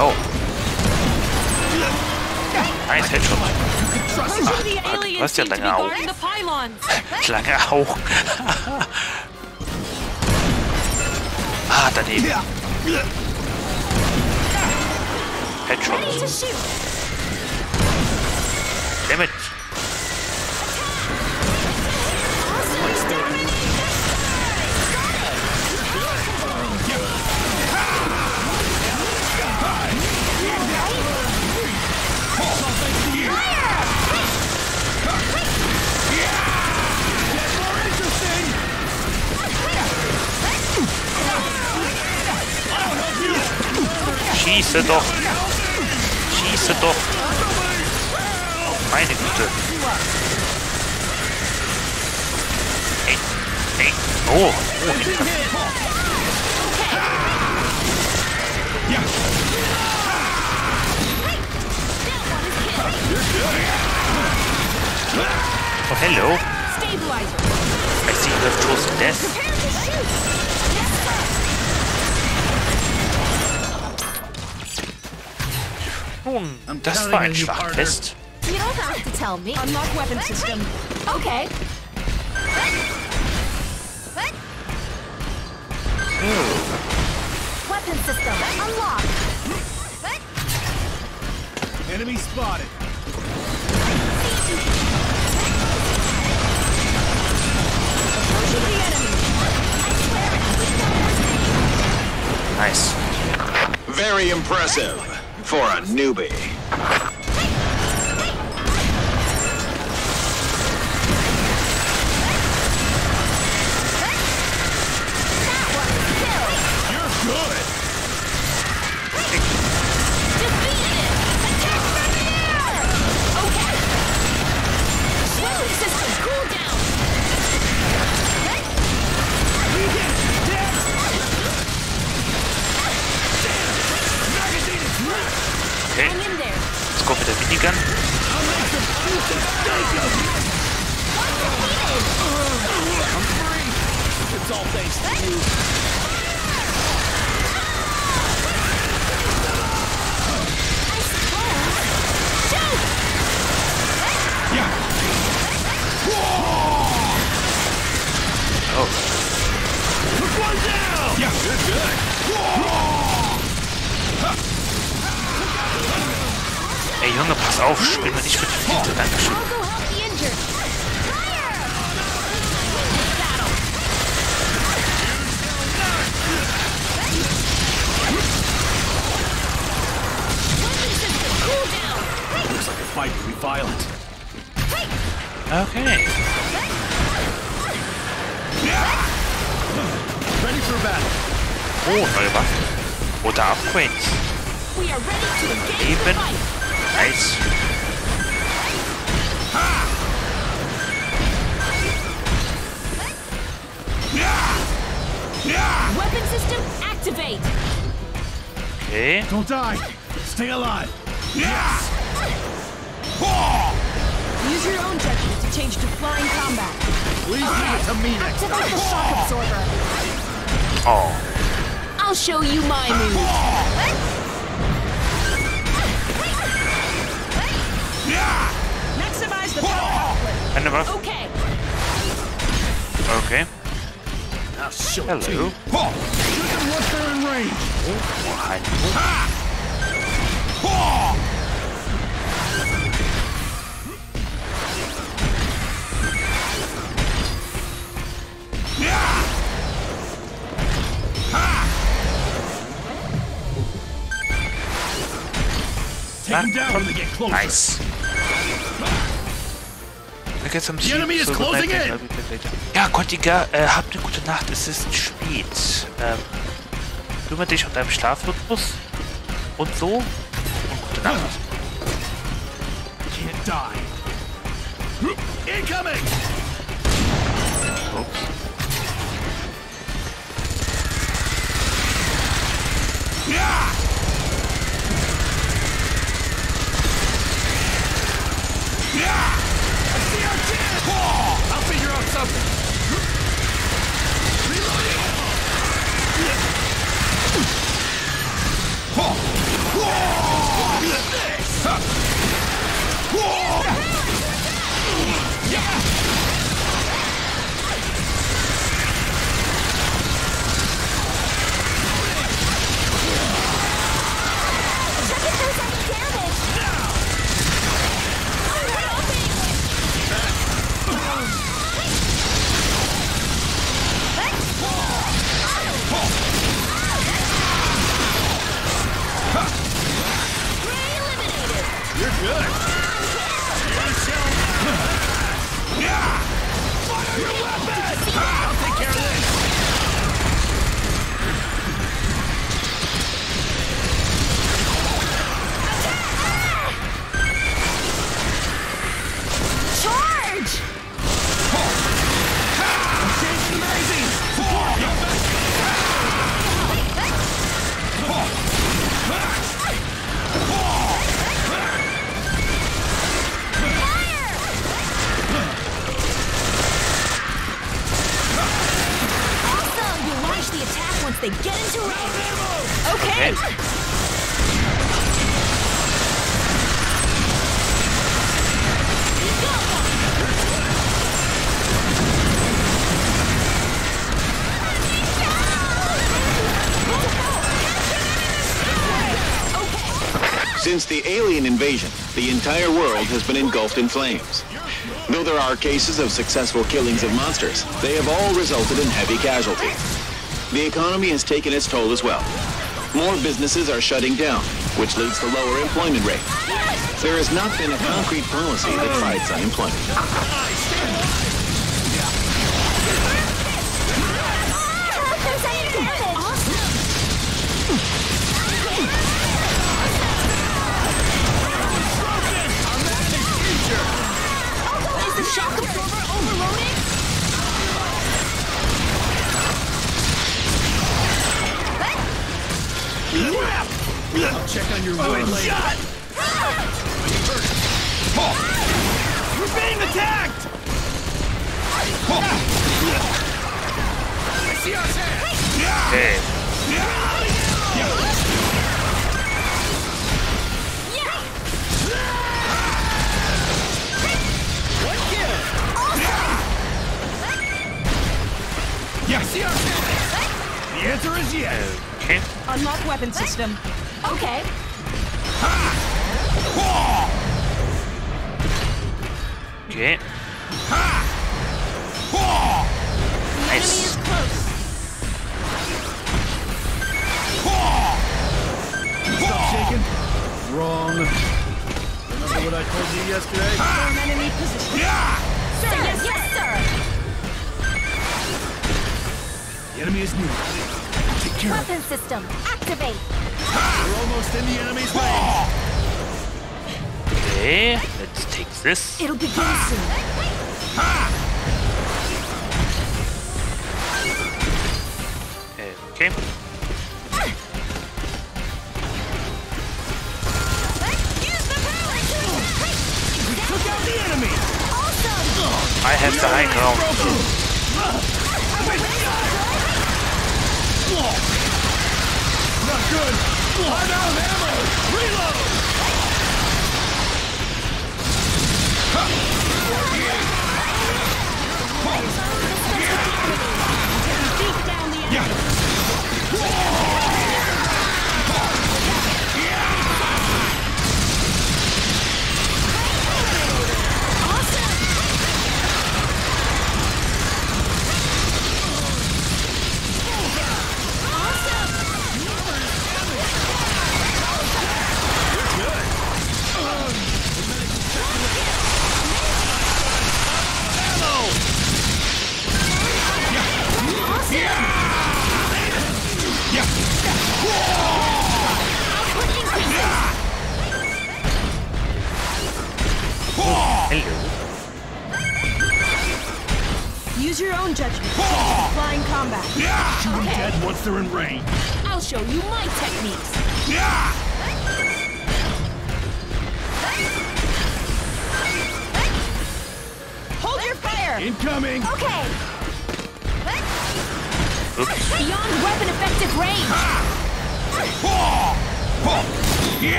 Oh. Nice Headshot. Pursue the Ach, du aliens hast ja seem to be lange Augen. guarding the pylons. Lange Augen. ah, daneben. Headshot. Schieße doch. Schieße doch. Meine Güte. Ey, ey. Oh, oh, hinter. Oh, hello. I see you have chosen death. Nun, I'm das counting war ein you. Schlachtfest. You don't have to tell me. Unlock weapon system. Okay. Weapon system unlocked. Enemy spotted. Pursue the enemy. Nice. Very impressive for a newbie. Die. Digga, äh, habt eine gute Nacht, es ist spät. Ähm, kümmere dich um deinen Schlafrhythmus und so. Und gute Nacht. Since the alien invasion, the entire world has been engulfed in flames. Though there are cases of successful killings of monsters, they have all resulted in heavy casualties. The economy has taken its toll as well. More businesses are shutting down, which leads to lower employment rates. There has not been a concrete policy that fights unemployment. You're one shot!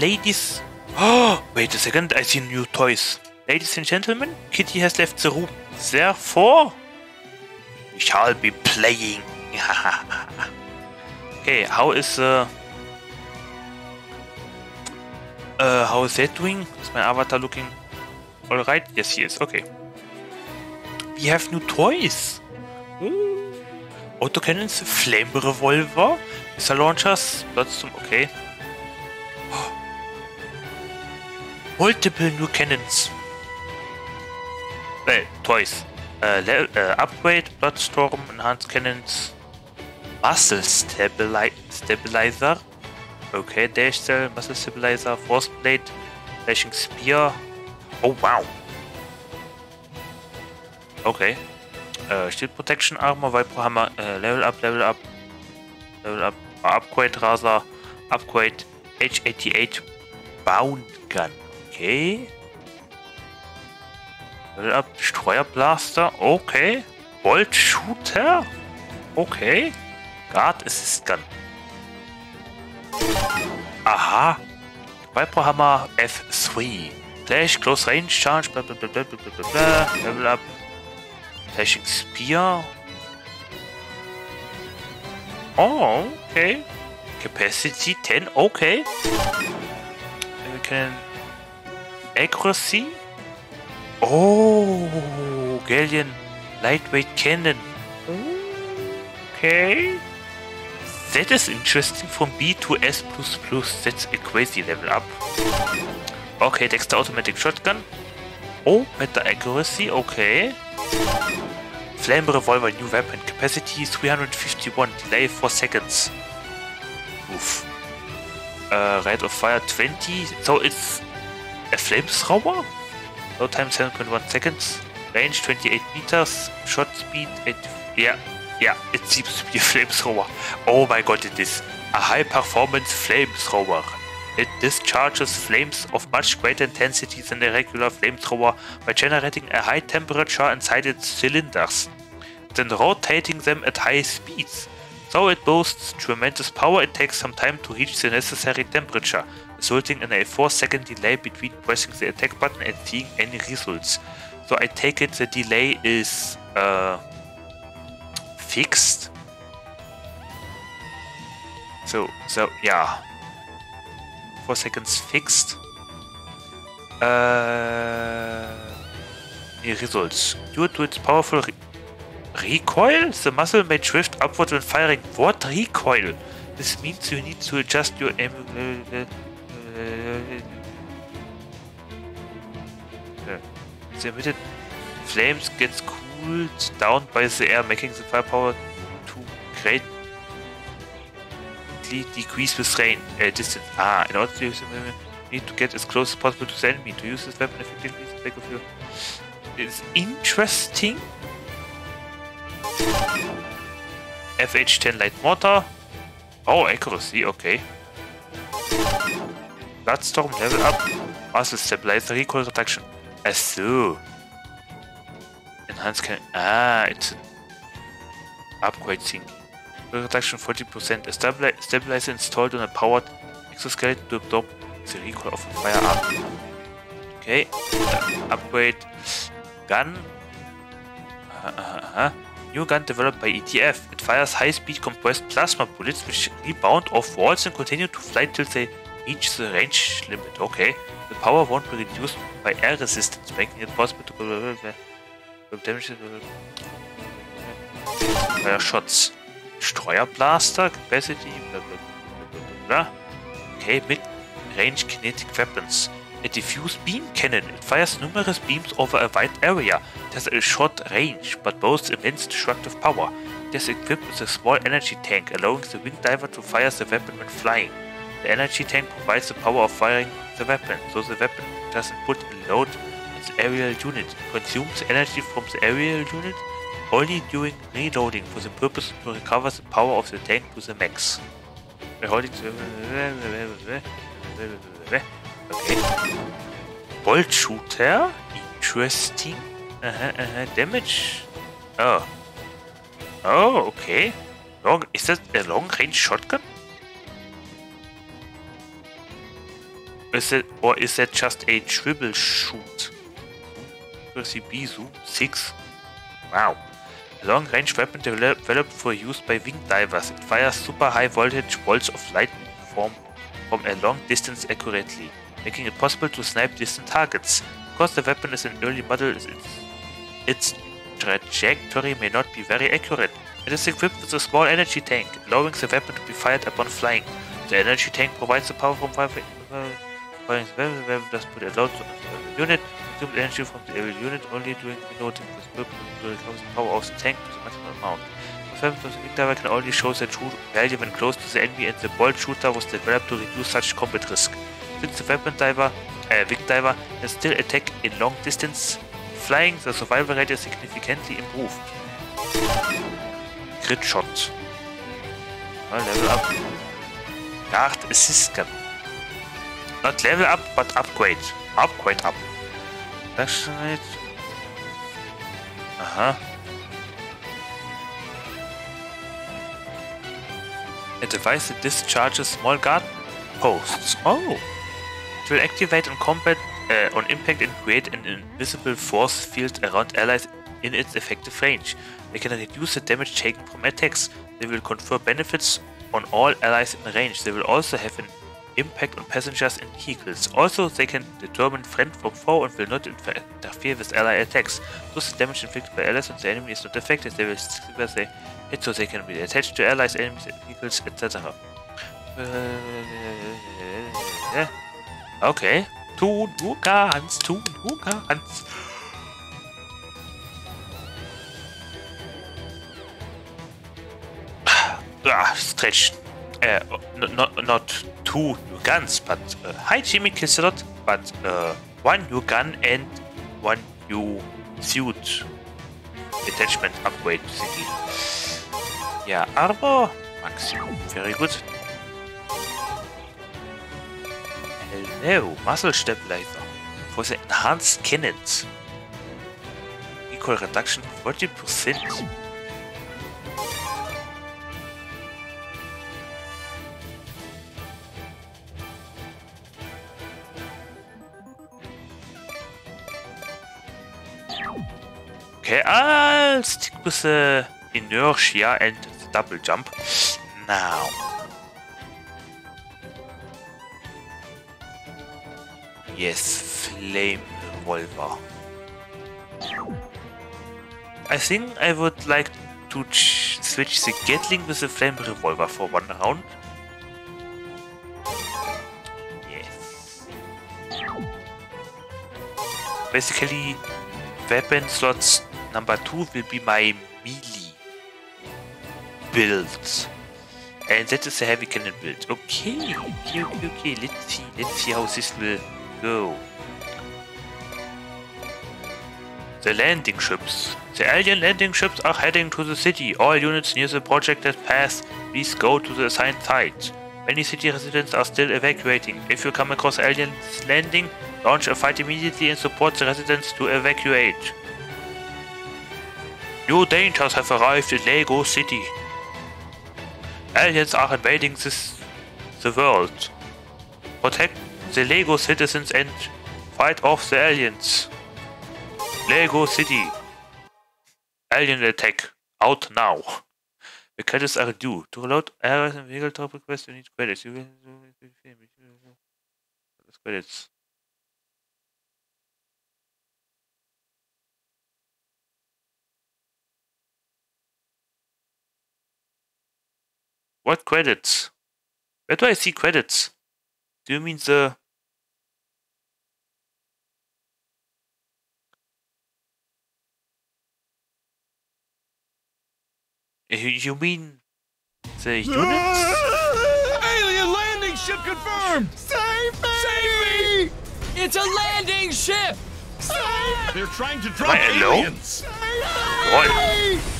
Ladies. Oh, wait a second. I see new toys. Ladies and gentlemen, Kitty has left the room. Therefore, we shall be playing. okay, how is uh, uh how is that doing? Is my avatar looking all right? Yes, he is. Okay. We have new toys. Ooh. Autocannons, Flame Revolver, Missile Launchers, zum. Okay. Multiple new cannons. Well, toys. Uh, uh, upgrade, Bloodstorm, Enhanced Cannons, Muscle stabili Stabilizer. Okay, Dash Cell, Muscle Stabilizer, Force Blade, Flashing Spear. Oh, wow. Okay. Äh, Shield Protection Armor, Viper Hammer, äh, Level Up, Level Up, Level Up, Upgrade Raser, Upgrade H88 Bound Gun. Okay. Level Up, Destroyer Blaster, okay. Bolt Shooter, okay. Guard Assist Gun. Aha. Viper Hammer F3. Flash, Close Range Charge, bla bla bla bla bla bla bla. Level Up. Flashing Spear. Oh, okay. Capacity 10, okay. We can... Accuracy. Oh, Galleon Lightweight Cannon. Okay. That is interesting from B to S++. That's a crazy level up. Okay, Dexter Automatic Shotgun. Oh, better accuracy, okay. Flame Revolver, new weapon. Capacity 351, delay 4 seconds. Oof. Uh, rate of fire 20, so it's a flamethrower? Load time 7.1 seconds. Range 28 meters. Shot speed 8. Yeah, yeah, it seems to be a flamethrower. Oh my god, it is a high performance flamethrower. It discharges flames of much greater intensity than a regular flamethrower by generating a high temperature inside its cylinders, then rotating them at high speeds. Though it boasts tremendous power, it takes some time to reach the necessary temperature, resulting in a 4 second delay between pressing the attack button and seeing any results. So I take it the delay is uh, fixed. So, so yeah. 4 seconds fixed. Uh, results. Due to its powerful re Recoil? The muzzle may drift upward when firing. What recoil? This means you need to adjust your aim. Uh, uh, uh, the emitted flames gets cooled down by the air, making the firepower to greatly decrease with range uh, distance. Ah, in order to use you need to get as close as possible to the enemy. To use this weapon effectively, the back of your is interesting. FH10 light mortar. Oh, accuracy, okay. Bloodstorm level up. Also stabilizer recoil reduction. Ach so. Enhanced can. Ah, it's upgrade thing. Recoil Reduction 40%. A stabili stabilizer installed on a powered exoskeleton to absorb the recoil of a firearm. Okay. Uh, upgrade gun. Uh, New gun developed by EDF. It fires high-speed compressed plasma bullets which rebound off walls and continue to fly till they reach the range limit. Okay. The power won't be reduced by air resistance, making it possible to uh, damage uh, fire shots. Steuerblaster capacity, blah blah blah. Okay, mid-range kinetic weapons. A diffuse beam cannon. It fires numerous beams over a wide area. It has a short range, but boasts immense destructive power. It is equipped with a small energy tank, allowing the wing diver to fire the weapon when flying. The energy tank provides the power of firing the weapon, so the weapon doesn't put a load on the aerial unit. It consumes energy from the aerial unit only during reloading for the purpose to recover the power of the tank to the max. Okay. Bolt shooter? Interesting. Uh -huh, uh -huh. Damage. Oh. Oh, okay. Long is that a long range shotgun? Is it or is that just a triple shoot? Bisu 6. Wow. A long range weapon developed for use by wing divers. It fires super high voltage bolts of light from, from a long distance accurately making it possible to snipe distant targets. Because the weapon is an early model, its, its trajectory may not be very accurate. It is equipped with a small energy tank, allowing the weapon to be fired upon flying. The energy tank provides the power from firing firing the weapon does put a load on the unit, consumes energy from the unit only during reloading. This weapon will recover the power of the tank to the maximum amount. The of the Victor can only show the true value when close to the enemy and the bolt shooter was developed to reduce such combat risk. Since the weapon diver, uh, Vic diver, can still attack in long distance, flying the survival rate is significantly improved. Crit shot. Level up. Guard assist gun. Not level up, but upgrade. Upgrade up. Flashlight. Uh-huh. A device that discharges small guard posts. Oh! It will activate on combat uh, on impact and create an invisible force field around allies in its effective range. They can reduce the damage taken from attacks. They will confer benefits on all allies in range. They will also have an impact on passengers and vehicles. Also, they can determine friend from foe and will not interfere with ally attacks. Thus, the damage inflicted by allies on the enemy is not affected. They will still where they hit, so they can be attached to allies, enemies, vehicles, etc. Uh, Okay. Tun, du kannst, tun, du kannst. Ah, stretch. Uh, not, not two new guns, but uh, hi Jimmy Kisselot, but uh, one new gun and one new suit attachment upgrade thingy. Yeah, armor maximum, very good. Hello, Muscle Stabilizer. For the enhanced cannons. Recoil reduction 40%. Okay, I'll stick with the inertia and the double jump. Now. Yes, Flame Revolver. I think I would like to switch the Gatling with the Flame Revolver for one round. Yes. Basically, weapon slots number two will be my melee build. And that is a heavy cannon build. Okay, okay, okay, okay. Let's see. Let's see how this will go. The landing ships. The alien landing ships are heading to the city. All units near the projected path, please go to the assigned site. Many city residents are still evacuating. If you come across aliens landing, launch a fight immediately and support the residents to evacuate. New dangers have arrived in Lego City. Äh, aliens are invading this the world. Protect the Lego citizens and fight off the aliens. Lego City. Alien attack. Out now. The credits are due. To load errors and vehicle top request, you need credits. You will credits. What credits? Where do I see credits? Do you mean the... Eh, you mean the units? Alien landing ship confirmed! Save me! Save me! It's a landing ship! Save They're trying to drop Am I alone? aliens. What?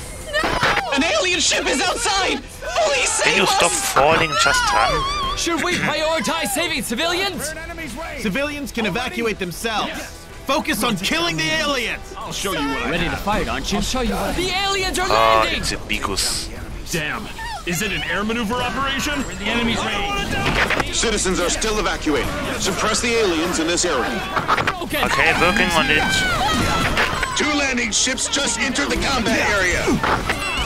An alien ship is outside! Please save Can you stop falling? Just run. Should we prioritize saving civilians? Civilians can evacuate themselves. Focus on killing the aliens. I'll show you what I Ready to fight, aren't you? I'll show you what The aliens are Ah, landing! it's a Bigus. Damn. Is it an air maneuver operation? the enemy's range. Citizens are still evacuating. Suppress the aliens in this area. Broken! Okay, working on it. Two landing ships just entered the combat area.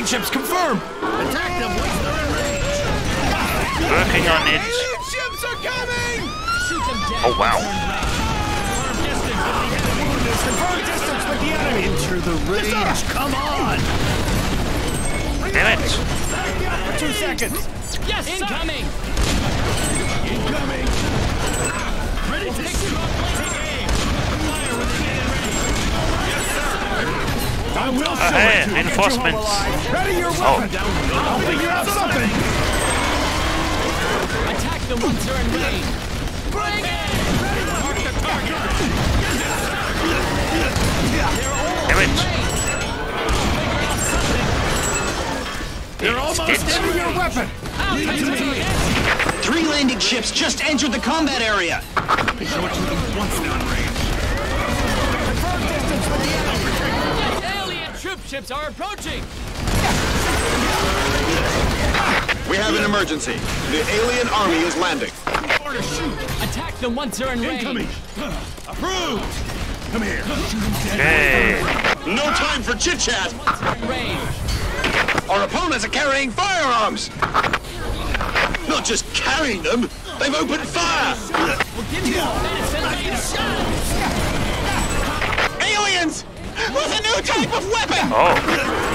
Alien landing ships confirmed. Attack them once they're in range. Working on it. Alien ships are coming! Shoot them down! Oh wow. Confirm distance with the enemy! Enter the range. Come on. Damn it. For two seconds! Yes, Incoming! Incoming. Ready to shoot. Alive. Uh, eh, Ready your Oh. weapon! I'll figure out something! Attack them once they're in range! Bring it! Mark the target. Damn it. They're almost dead. Your weapon! Three landing ships just entered the combat area. They show it to them once they're range. Confirm distance with the enemy! Alien troop ships are approaching! We have an emergency. The alien army is landing. Order shoot. Attack them once they're in range! Incoming. Approved. Come here. Okay. No time for chit chat. Range! Our opponents are carrying firearms. Not just carrying them, they've opened fire. We'll give you a! Aliens! With a new type of weapon! Oh.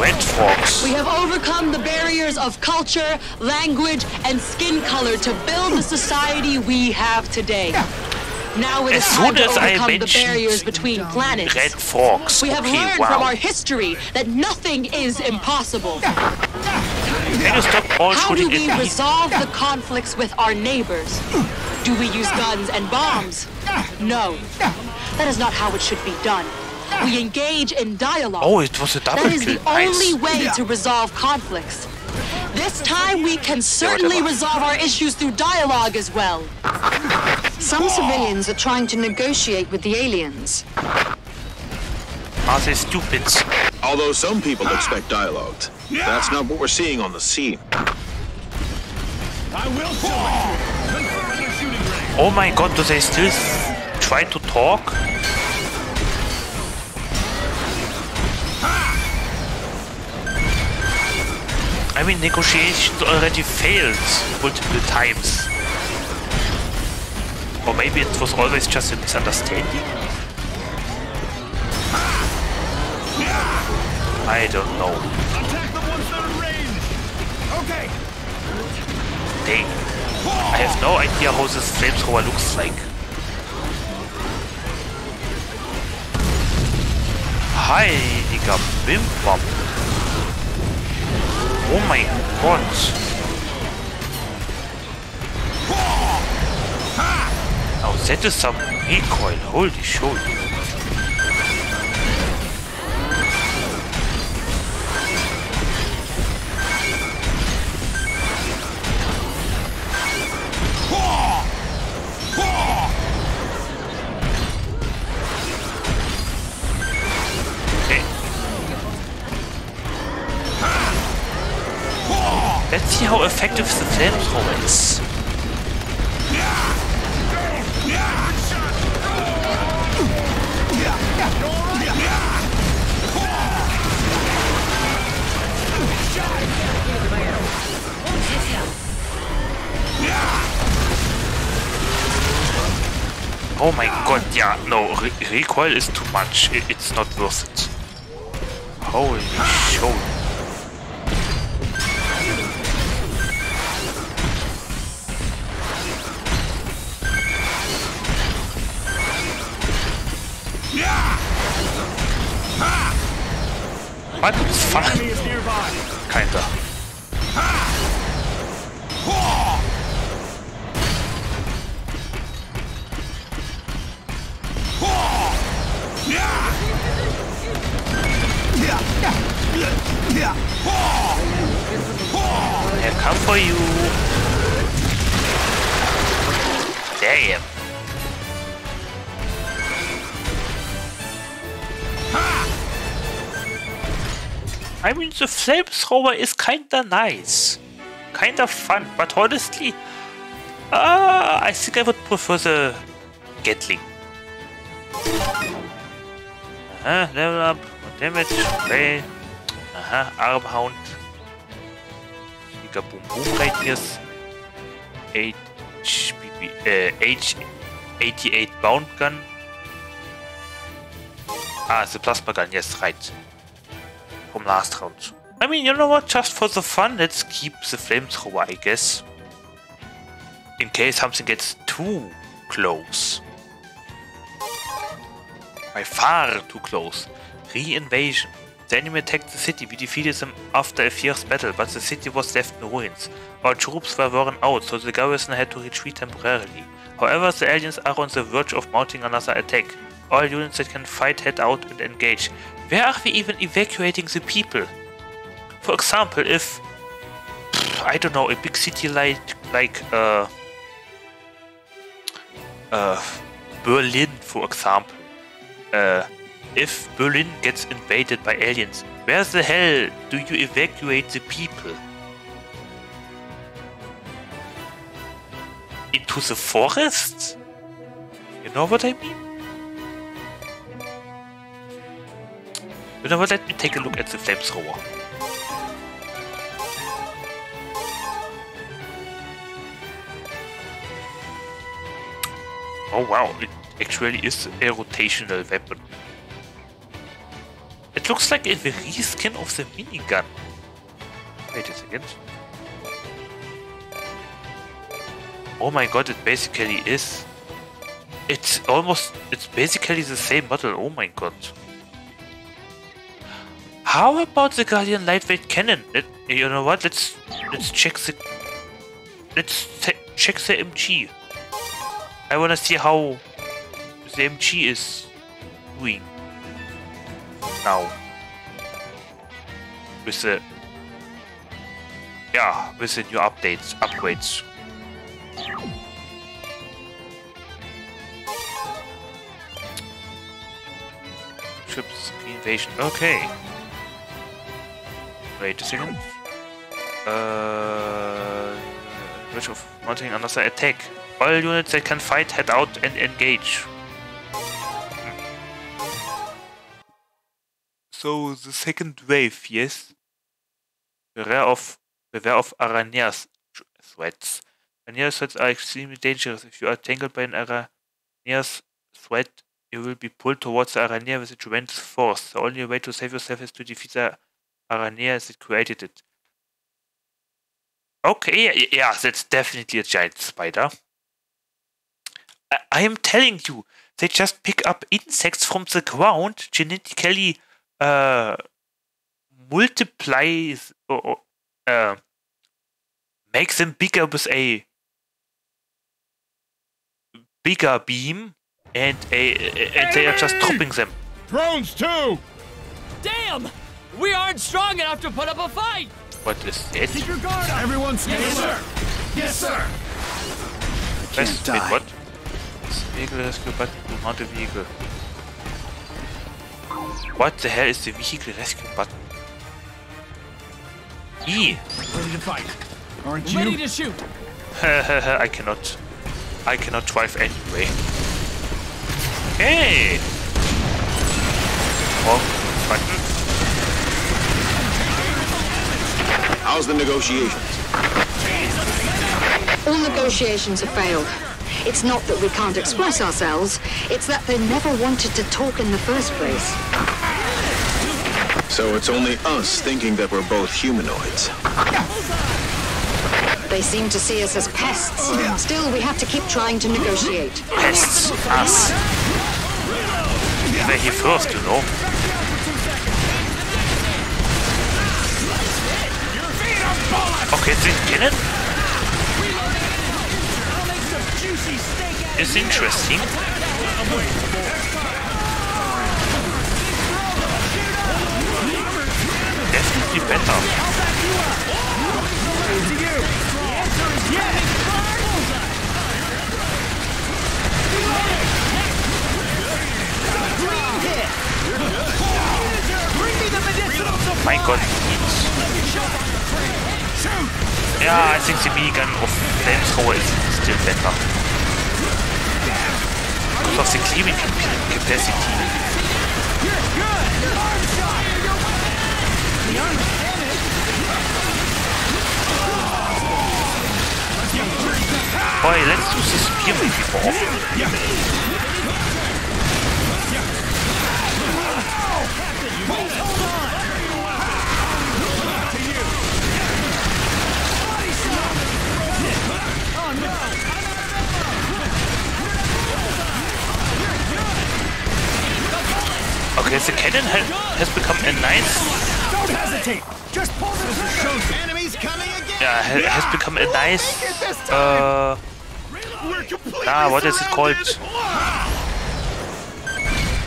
Red Fox. We have overcome the barriers of culture, language, and skin color to build the society we have today. Now it is As time soon to as I overcome the barriers between planets. Red Fox. We have Okay, learned from our history that nothing is impossible. Can you stop all How do we resolve the conflicts with our neighbors? Do we use guns and bombs? No. That is not how it should be done. We engage in dialogue. Oh, it was a double That is kill. the only Nice. way to resolve conflicts. This time we can certainly whatever. resolve our issues through dialogue as well. Some civilians are trying to negotiate with the aliens. Are they stupid? Although some people ah. expect dialogue, that's not what we're seeing on the scene. I will show you. Oh my god, do they still try to talk? I mean, negotiations already failed multiple times. Or maybe it was always just a misunderstanding? I don't know. Attack the ones that are ranged! Okay! Dang. I have no idea how this flamethrower looks like. Heiliger Bimbam. Oh mein Gott. Now that is some recoil, holy shit. Recoil is too much. I it's not worth it. Flamethrower is kinda nice. Kinda fun, but honestly, uh, I think I would prefer the Gatling. Uh-huh, level up, damage, okay. Uh-huh, Armhound. Bigger Boom Boom Radius. 8 HPB, uh, H88 Bound Gun. Ah, the Plasma Gun, yes, right. From last round. I mean, you know what, just for the fun, let's keep the flamethrower, I guess. In case something gets too close. By far too close. Re-invasion. The enemy attacked the city. We defeated them after a fierce battle, but the city was left in ruins. Our troops were worn out, so the garrison had to retreat temporarily. However, the aliens are on the verge of mounting another attack. All units that can fight head out and engage. Where are we even evacuating the people? For example, if I don't know, a big city like like uh, uh, Berlin, for example. Uh, if Berlin gets invaded by aliens, where the hell do you evacuate the people? Into the forest? You know what I mean? You know what? Let me take a look at the flamethrower. Oh wow, it actually is a rotational weapon. It looks like a reskin of the minigun. Wait a second. Oh my god, it basically is. It's almost, it's basically the same model, oh my god. How about the Guardian lightweight cannon? You know what, let's, let's check the, let's check the MG. I wanna see how the MG is doing now with the yeah with the new updates upgrades. Trips invasion. Okay. Wait a second. Uh, which of mounting another attack. All units that can fight head out and engage. So the second wave, yes. Beware of beware of Aranea's threats. Aranea's threats are extremely dangerous. If you are tangled by an Aranea's threat, you will be pulled towards the Aranea with a tremendous force. The only way to save yourself is to defeat the Aranea that created it. Okay, yeah, that's definitely a giant spider. I, I am telling you, they just pick up insects from the ground, genetically uh, multiply or, or uh, make them bigger with a bigger beam, and a, and they are just dropping them. Drones too! Damn! We aren't strong enough to put up a fight! What is it? Keep your guard up. Everyone stay Yes, sir. Yes, sir. Press, die. wait, what? This vehicle rescue button to mount a vehicle. What the hell is the vehicle rescue button? E. Ready to fight. Aren't you? Ready to shoot! I cannot. I cannot drive anyway. Okay. Wrong button. How's the negotiations? All negotiations have failed. It's not that we can't express ourselves, it's that they never wanted to talk in the first place. So it's only us thinking that we're both humanoids. They seem to see us as pests. Still, we have to keep trying to negotiate. Pests. Us. We're here first, you know. Okay, the cannon is interesting. Definitely better. My god. Yeah, I think the minigun of flamethrower is still better. Of the cleaving cap- capacity. Boy, let's use the spear maybe more often. Okay, the cannon ha- has become a nice Don't hesitate. Just pull the trigger. Enemies coming again! yeah, ha- has become a nice uh ah what is it called?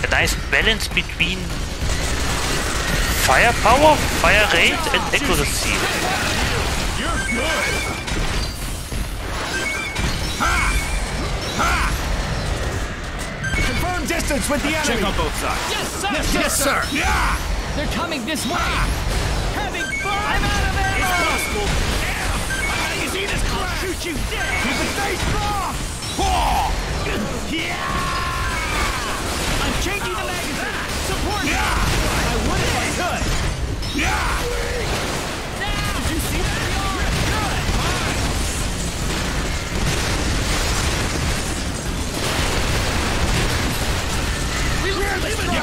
A nice balance between firepower, fire rate and accuracy. You're good! Confirm distance with the enemy. Check on both sides. Yes, sir! Yes, sir. Yeah! They're coming this way! Ah. Having fun! I'm out of It's ammo! possible! You see this crap? I'll shoot you dead. Keep it face strong. Yeah! I'm changing the magazine. Support me. Yeah! I would if I could. Yeah!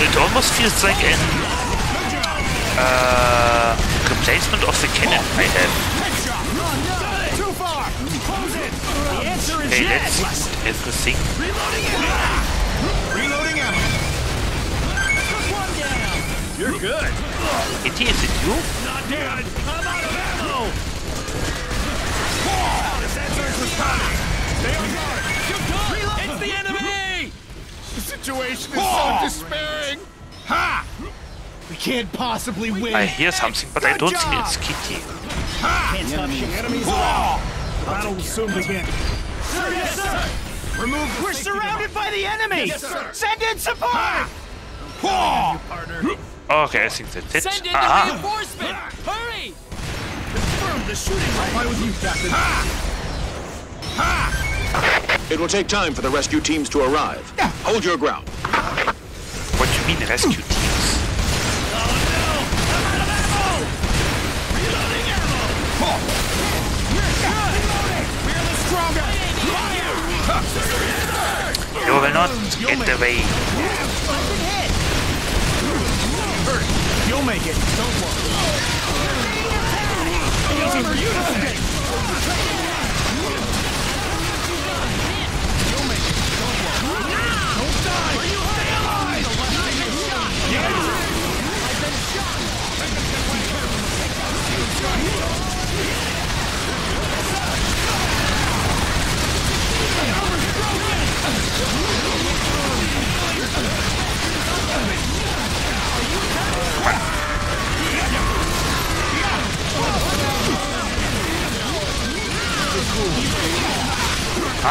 it almost feels like an uh, replacement of the cannon I have. Too far. The answer let's everything. You're good. Kitty, is it you? Not dead. I'm out of ammo. The sensors responding. Stay on guard. You're good. It's the enemy. The situation is so despairing. Ha! We can't possibly win. I hear something, but I don't think job. it's Kitty. Can't stop shooting. Enemies around. The battle will soon begin. Sir, yes, sir. Remove. We're surrounded by the enemy. Yes, sir. Send in support. Ha! Partner. Okay, I think that's it. Send in the Aha! reinforcement! Hurry! Confirm the shooting. I'll fight with you, Captain. It will take time for the rescue teams to arrive. Hold your ground. What do you mean rescue teams? Oh no! I'm out of ammo! Reloading ammo! Oh. You will not get away. You'll make it. Don't worry. Easy for you to say. You'll make it. Don't worry. Don't die. Stay alive. Yes.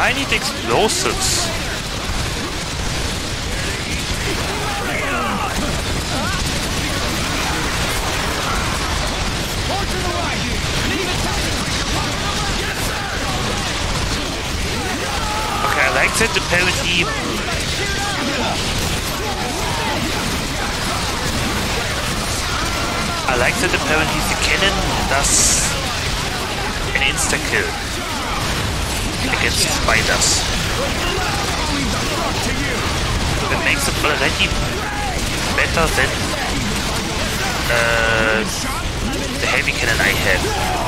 I need explosives. Okay, I like that apparently. I like that apparently the cannon does an insta-kill against spiders. That makes it already better than uh, the heavy cannon I have.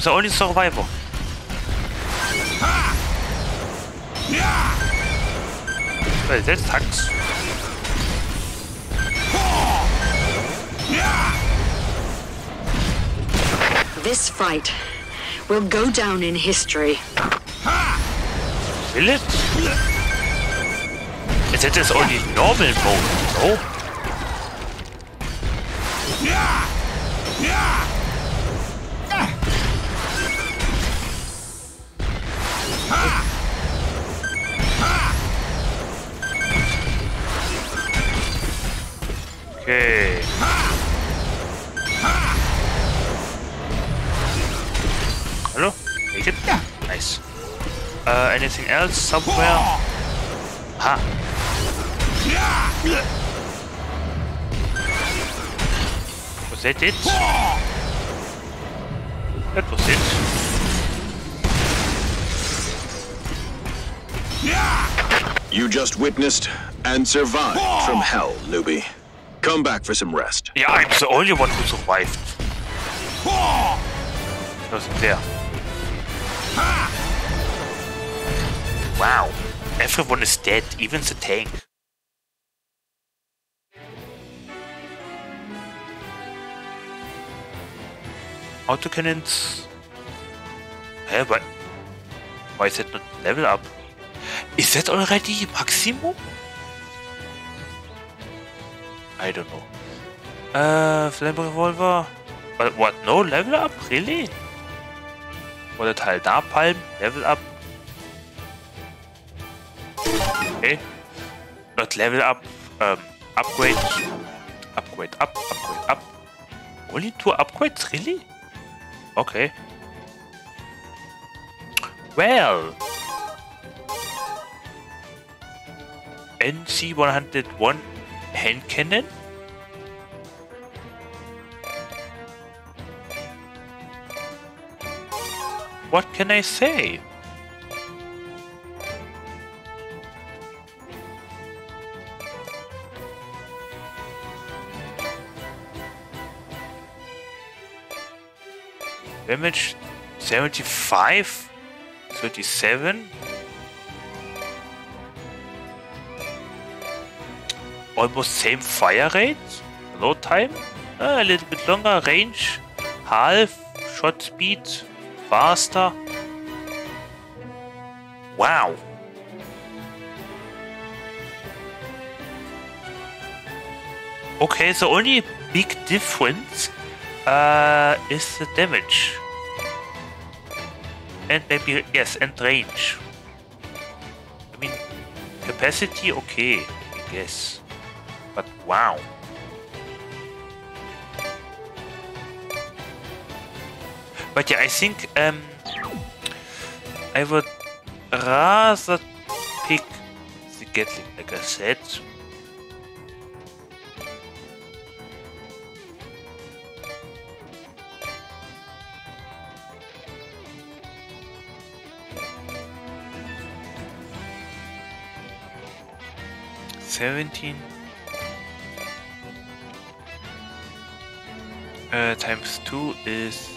I'm the only survivor. That sucks. This fight will go down in history. Will it? That is only normal mode, no? Else somewhere? Ha! Was that it? That was it. You just witnessed and survived from hell, newbie. Come back for some rest. Yeah, I'm the only one who survived. Wasn't there. Wow. Everyone is dead, even the tank. Autocannons. Hä, why, why is that not level up? Is that already maximum? I don't know. Uh, flame revolver. But what? No level up? Really? Oder Teil Napalm? Level up? Okay. Not level up. Um, upgrade. Upgrade, up, upgrade, up. Only two upgrades, really? Okay. Well. NC101 hand cannon. What can I say? Damage 75, 37. Almost same fire rate, load time, uh, a little bit longer range, half shot speed, faster. Wow. Okay, the only big difference uh, is the damage. And maybe, yes, and range. I mean, capacity, okay, I guess. But wow. But yeah, I think um, I would rather pick the Gatling, like I said. Seventeen uh, times two is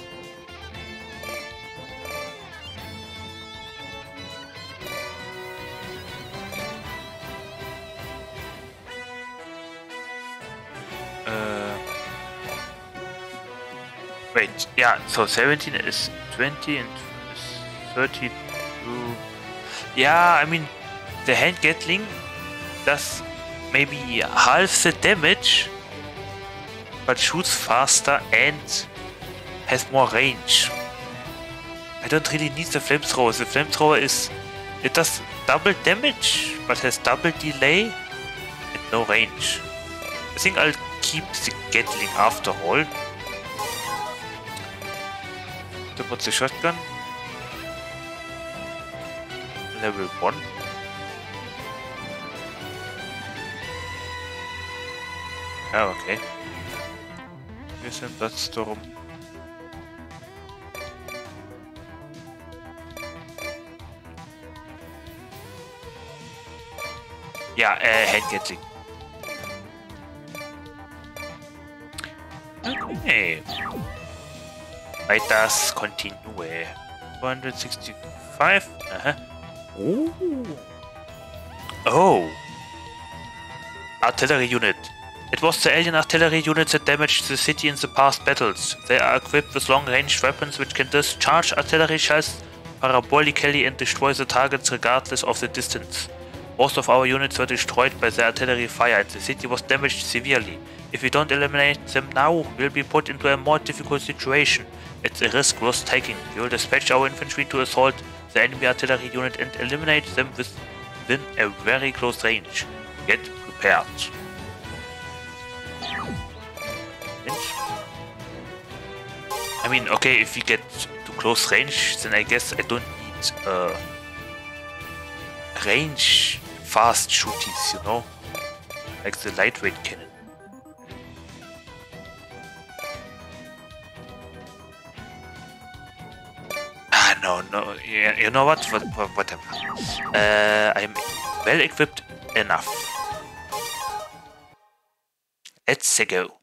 Uh, wait, yeah, so 17 is 20 and is 32. Yeah, I mean, the hand Gatling does maybe half the damage, but shoots faster and has more range. I don't really need the flamethrower. The flamethrower is. It does double damage, but has double delay and no range. I think I'll keep the Gatling after all. Then what's the shotgun? Level 1. Ah, okay. Wir sind Platzdurm. Ja, äh, Hand Gatling. Okay. Let us continue. 265. Uh-huh. Ooh. Oh. Artillery unit. It was the alien artillery units that damaged the city in the past battles. They are equipped with long-range weapons which can discharge artillery shells parabolically and destroy the targets regardless of the distance. Most of our units were destroyed by the artillery fire and the city was damaged severely. If we don't eliminate them now, we'll be put into a more difficult situation. It's a risk worth taking. We will dispatch our infantry to assault the enemy artillery unit and eliminate them within a very close range. Get prepared. I mean, okay, if we get to close range, then I guess I don't need uh, range fast shooties, you know? Like the lightweight cannon. Ah, no, no, yeah, you know what? what, what whatever. Uh, I'm well equipped enough. Let's go.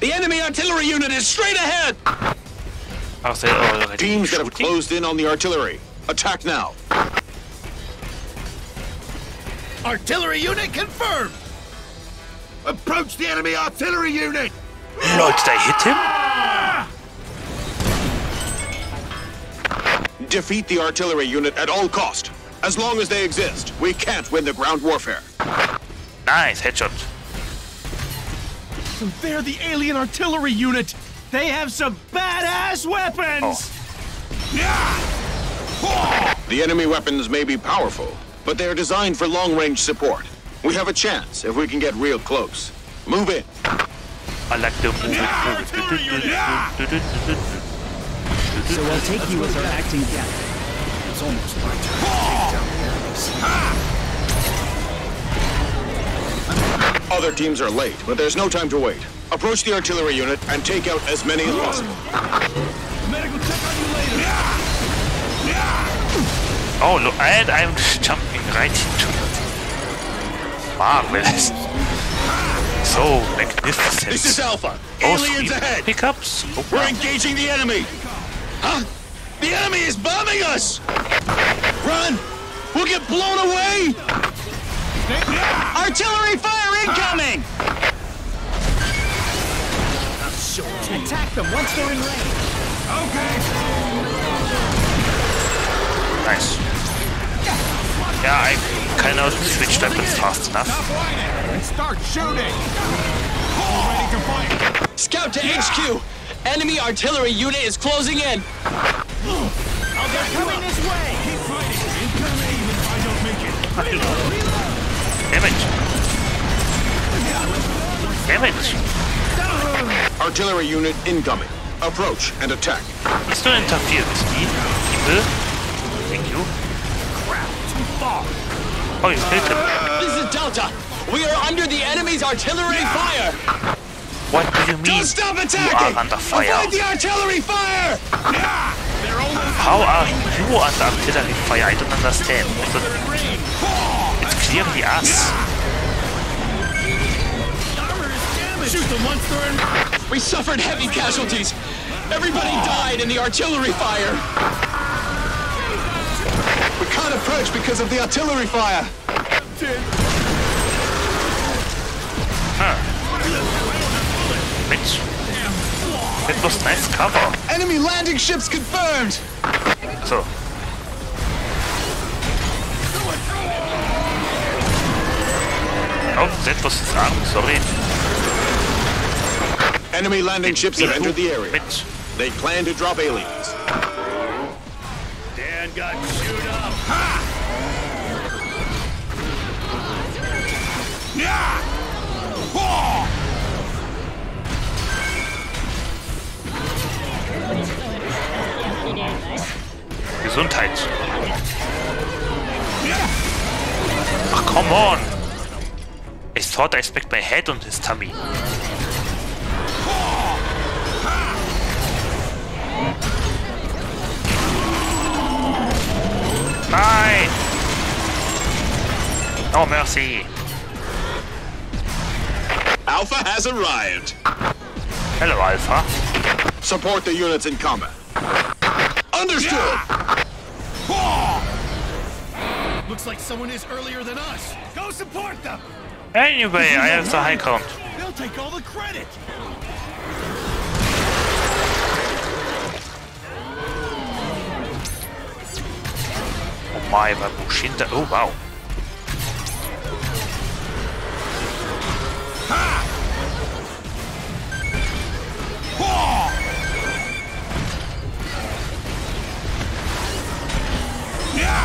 The enemy artillery unit is straight ahead! Ach, they already Teams that have closed in on the artillery. Attack now. Artillery unit confirmed! Approach the enemy artillery unit! Lord, did I hit him? Defeat the artillery unit at all cost. As long as they exist, we can't win the ground warfare. Nice, headshot. So they're the alien artillery unit! They have some badass weapons! Oh. Oh. The enemy weapons may be powerful, but they are designed for long-range support. We have a chance if we can get real close. Move in. I like the move. So I'll take you as our acting captain. It's almost my turn oh. to take down the enemies. Other teams are late, but there's no time to wait. Approach the artillery unit and take out as many as possible. Medical check on you later! Oh, look, and I'm jumping right into it. Marvelous. So magnificent. This is Alpha. Oh, Aliens sweet ahead. Pickups. Oh, We're wow. engaging the enemy. Huh? The enemy is bombing us. Run! We'll get blown away. Artillery fire incoming! Attack them once they're in range. Okay. Nice. Yeah, I cannot switch weapons fast enough. And start shooting! All ready to fight! Scout to HQ! Enemy artillery unit is closing in! Oh, they're coming this way! Keep fighting! Incoming even if I don't make it! Damage. Damage. Artillery unit incoming. Approach and attack. Please don't interfere with me, people. Thank you. Crap, too far! Oh, you killed him. This is Delta! We are under the enemy's artillery fire! What do you mean? Don't stop You attacking! are under fire. Avoid the artillery fire! They're How are you under artillery fire? I don't understand. I don't- It's clearly us. Shoot them once they're. We suffered heavy casualties! Everybody died in the artillery fire! We can't approach because of the artillery fire. Mensch. That was nice cover. Enemy landing ships confirmed. So. Oh, that was his arm, sorry. Enemy landing ships have entered the area. Mensch. They plan to drop aliens. Dan got chewed up! Ha! Yeah! Oh! Gesundheit. Ach, come on. I thought I expect my head on his tummy. Nein! Oh, mercy. Alpha has arrived. Hello, Alpha. Support the units in combat. Understood. Looks like someone is earlier than us. Go support them! Anyway, I have the high count. They'll take all the credit! Oh my, my Bushinda. Oh wow.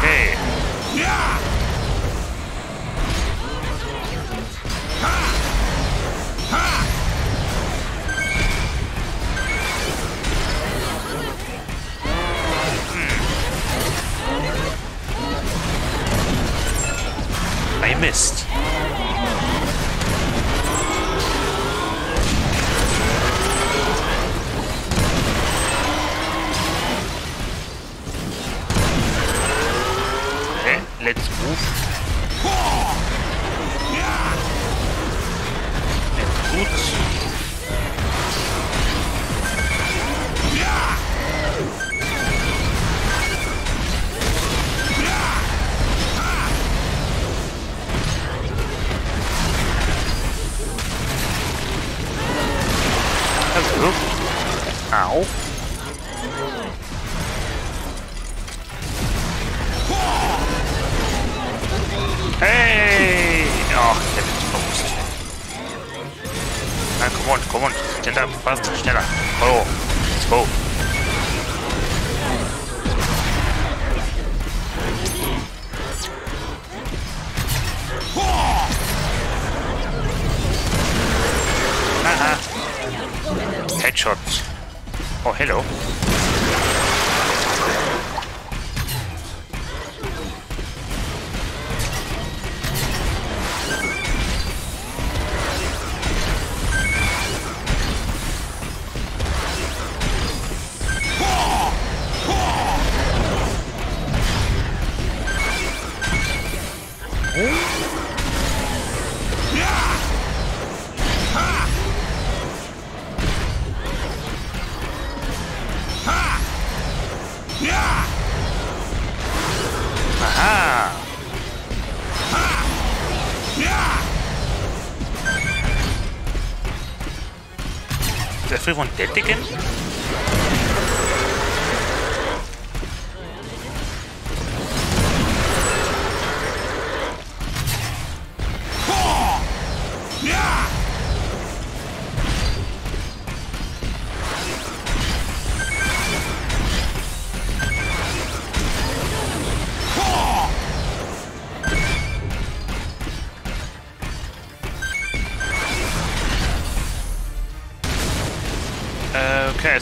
Hey. I missed. Okay, let's move. Ow. Komm on, komm on. Up, fast, schneller. Oh, let's go. Headshot. Oh, hello.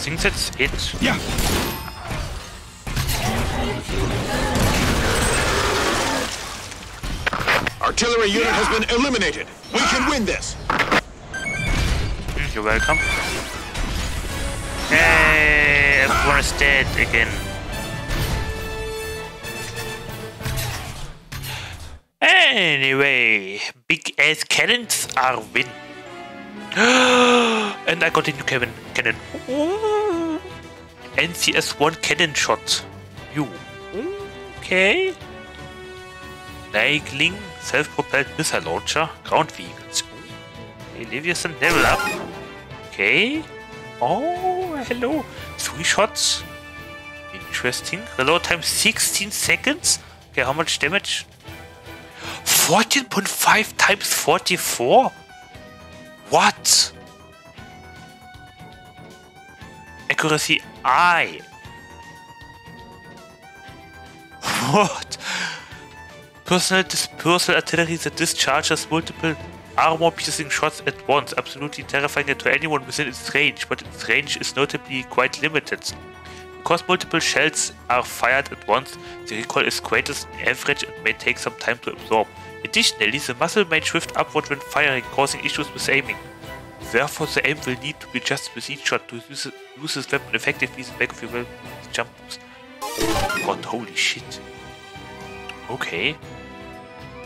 Think that's it. Yeah. Artillery unit has been eliminated. We can win this. You're welcome. Hey, everyone is dead again. Anyway, big ass cannons are win. and I got a new cannon. cannon. NCS-1 cannon shot. You. Okay. Naegling self-propelled missile launcher. Ground vehicles. Okay, Leviathan level up. Okay. Oh, hello. Three shots. Interesting. Reload time 16 seconds. Okay, how much damage? 14.5 times 44? What? Accuracy I. What? Personal dispersal artillery that discharges multiple armor-piercing shots at once, absolutely terrifying to anyone within its range, but its range is notably quite limited. Because multiple shells are fired at once, the recoil is greatest average and may take some time to absorb. Additionally, the muzzle may drift upward when firing, causing issues with aiming. Therefore, the aim will need to be just with each shot to use, use this weapon effectively the back of your jump boost. God, holy shit. Okay.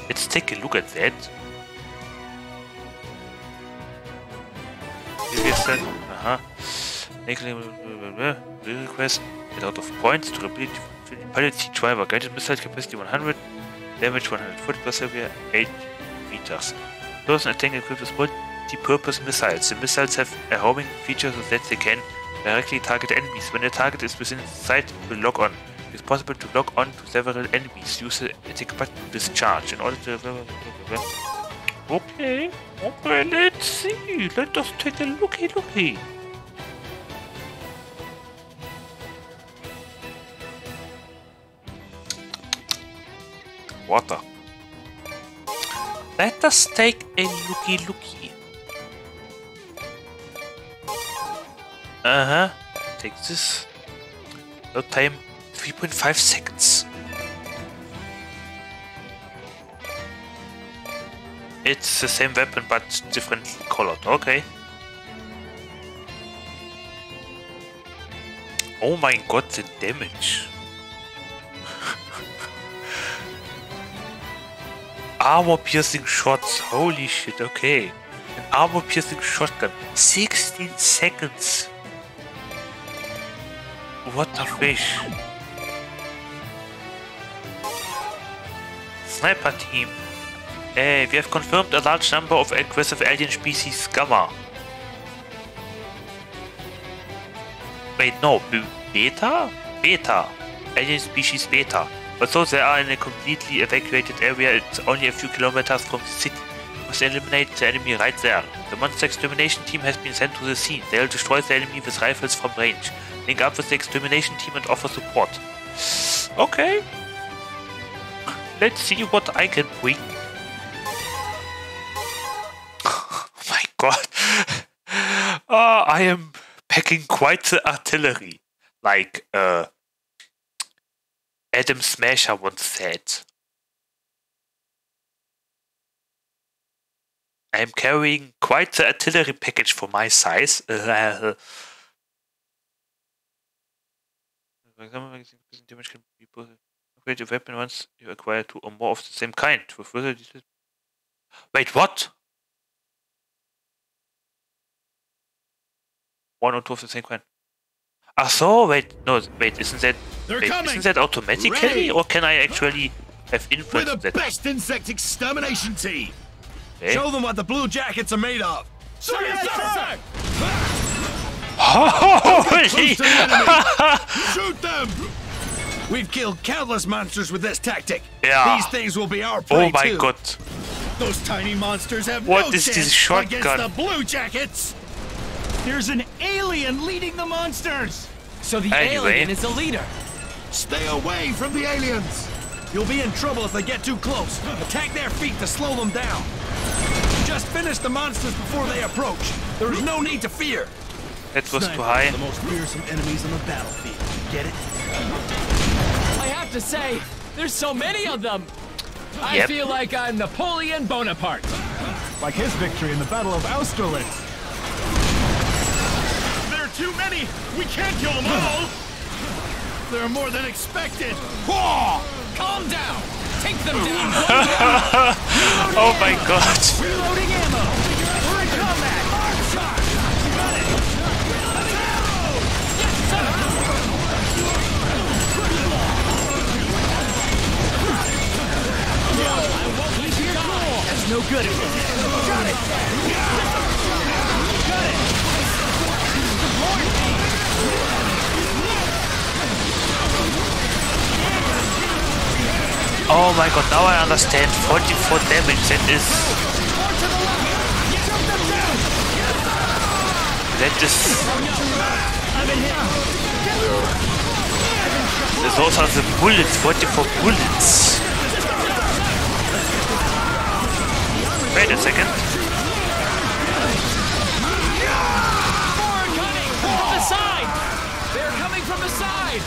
Let's take a look at that. Listen, uh-huh. Request, get out of points, durability, pilot seat driver, guided missile capacity 100, damage 140 per severe, 8 meters. Person attacking equipped with multi-purpose missiles. The missiles have a homing feature so that they can directly target enemies. When the target is within sight, it will lock on. It is possible to lock on to several enemies. Use the attack button to discharge in order to... Okay, okay, let's see. Let us take a looky looky. Water. Let us take a looky looky. Uh huh. Take this. Load time 3.5 seconds. It's the same weapon but different colored. Okay. Oh my god, the damage. armor piercing shots. Holy shit, okay. An armor piercing shotgun. 16 seconds. What a fish. Sniper team. Uh, we have confirmed a large number of aggressive alien species Gamma. Wait, no, Beta? Beta. Alien species Beta. Although they are in a completely evacuated area, it's only a few kilometers from the city. You must eliminate the enemy right there. The monster extermination team has been sent to the scene. They'll destroy the enemy with rifles from range. Link up with the extermination team and offer support. Okay. Let's see what I can bring. oh my god. Uh, I am packing quite the artillery. Like, uh, Adam Smasher once said. I am carrying quite the artillery package for my size. Uh, damage can be upgrade your weapon once you acquire two or more of the same kind. For further details. Wait, what? One or two of the same kind. Ah, so wait, no, wait, isn't that They're wait, coming. isn't that automatically, Ready. or can I actually have influence? We're influence the that? best insect extermination team. Okay. Show them what the blue jackets are made of. Sir, yes, sir. Holy! Shoot them. We've killed countless monsters with this tactic. Yeah. These things will be our oh prey Oh my too. god. Those tiny monsters have What no is chance this shotgun? against the blue jackets. There's an alien leading the monsters! So the Anyway. alien is the leader. Stay away from the aliens. You'll be in trouble if they get too close. Attack their feet to slow them down. Just finish the monsters before they approach. There is no need to fear. That was too high. the most fearsome enemies on the battlefield. Get it? I have to say, there's so many of them. I Yep. feel like I'm Napoleon Bonaparte. Like his victory in the Battle of Austerlitz. There are too many. We can't kill them all. There are more than expected. Whoa! Calm down. Take them down. oh my god. Reloading ammo! No good. Got it! Oh my god, now I understand. 44 damage, that is... That is... Those are the bullets, 44 bullets. Wait a second. From the side. They're coming from the side.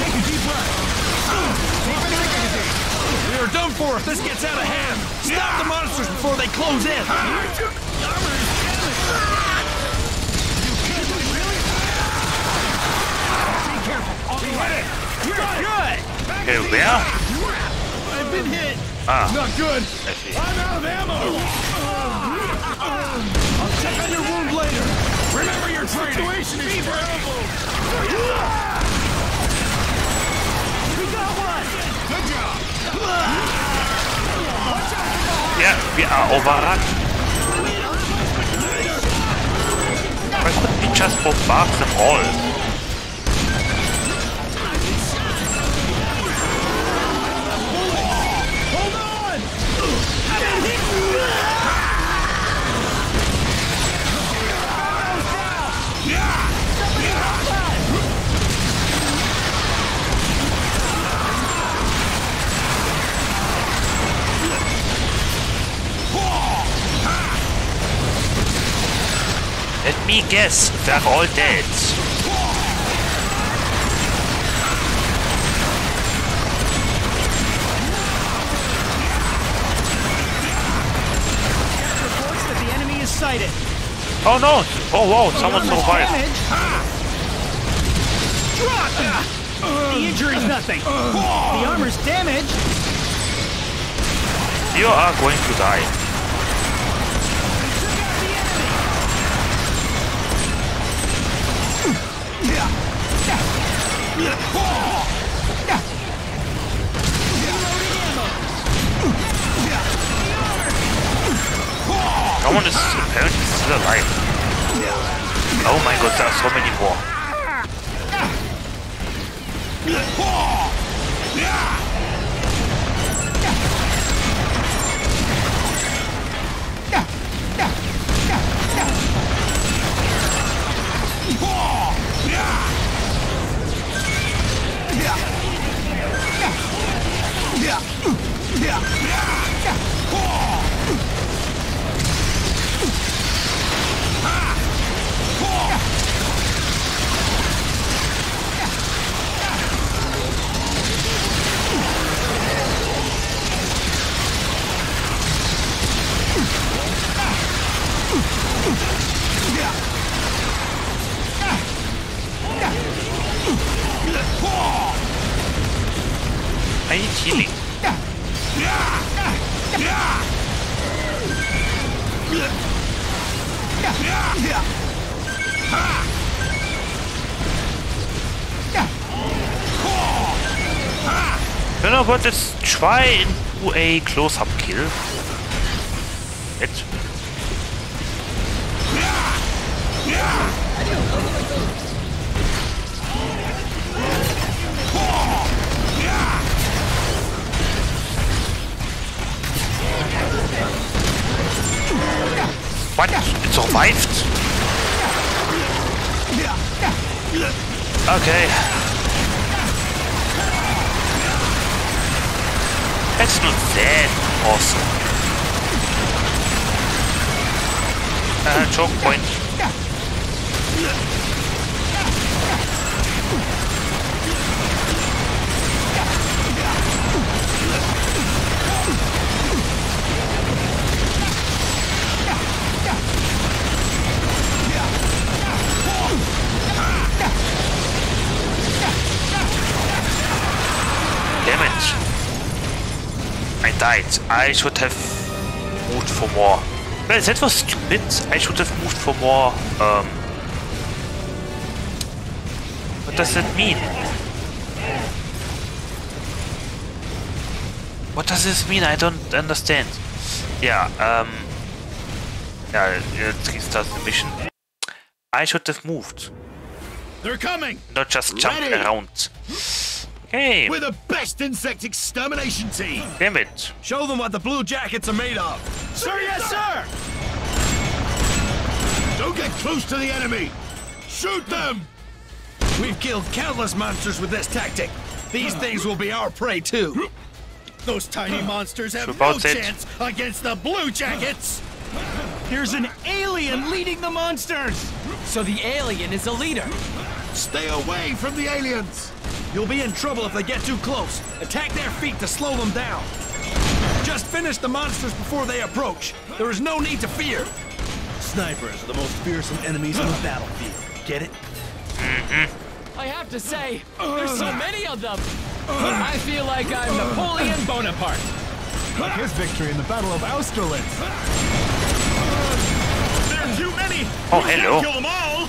Take a deep breath. We are done for if this gets out of hand. Stop the monsters before they close in. Careful. Good, good! Okay, where? Been hit. Ah, Not good. I'm out of ammo. I'll check on your wound later. Remember your training. Situation is terrible. We got one! Good job. Yeah, we are overrun. Why couldn't we just bombard them all? Guess, they're all dead. Reports that enemy is sighted. Oh no! Oh wow, someone Armor's survived. damaged. Drop! The injury's nothing. The armor's damaged. You are going to die. Someone is apparently still alive. Oh my god, there are so many more. I need healing. You know what, let's try and do a close-up kill. It. What? It survived? Okay. That's not that awesome. Uh, choke point. Died. I should have moved for more. Well, that was stupid. I should have moved for more. Um, what does that mean? What does this mean? I don't understand. Yeah, um... Yeah, let's restart the mission. I should have moved. They're coming! Not just jump Ready. around. Okay. We're the best insect extermination team! Damn it. Show them what the blue jackets are made of! Sir, yes, sir! Don't get close to the enemy! Shoot them! We've killed countless monsters with this tactic. These things will be our prey too. Those tiny monsters have no chance against the blue jackets! There's an alien leading the monsters! So the alien is a leader. Stay away from the aliens! You'll be in trouble if they get too close. Attack their feet to slow them down. Just finish the monsters before they approach. There is no need to fear. Snipers are the most fearsome enemies on the battlefield. Get it? I have to say, there's so many of them. I feel like I'm Napoleon Bonaparte. Like his victory in the Battle of Austerlitz. There are too many! Oh, We can't hello. Kill them all!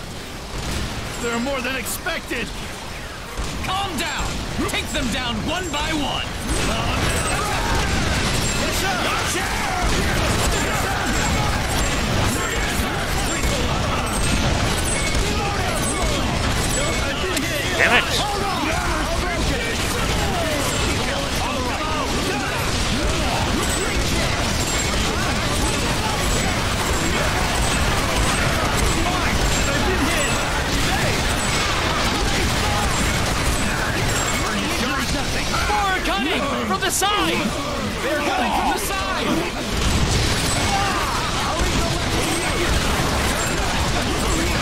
There are more than expected! Calm down. Take them down one by one. Damn it. The side. They're coming from the side.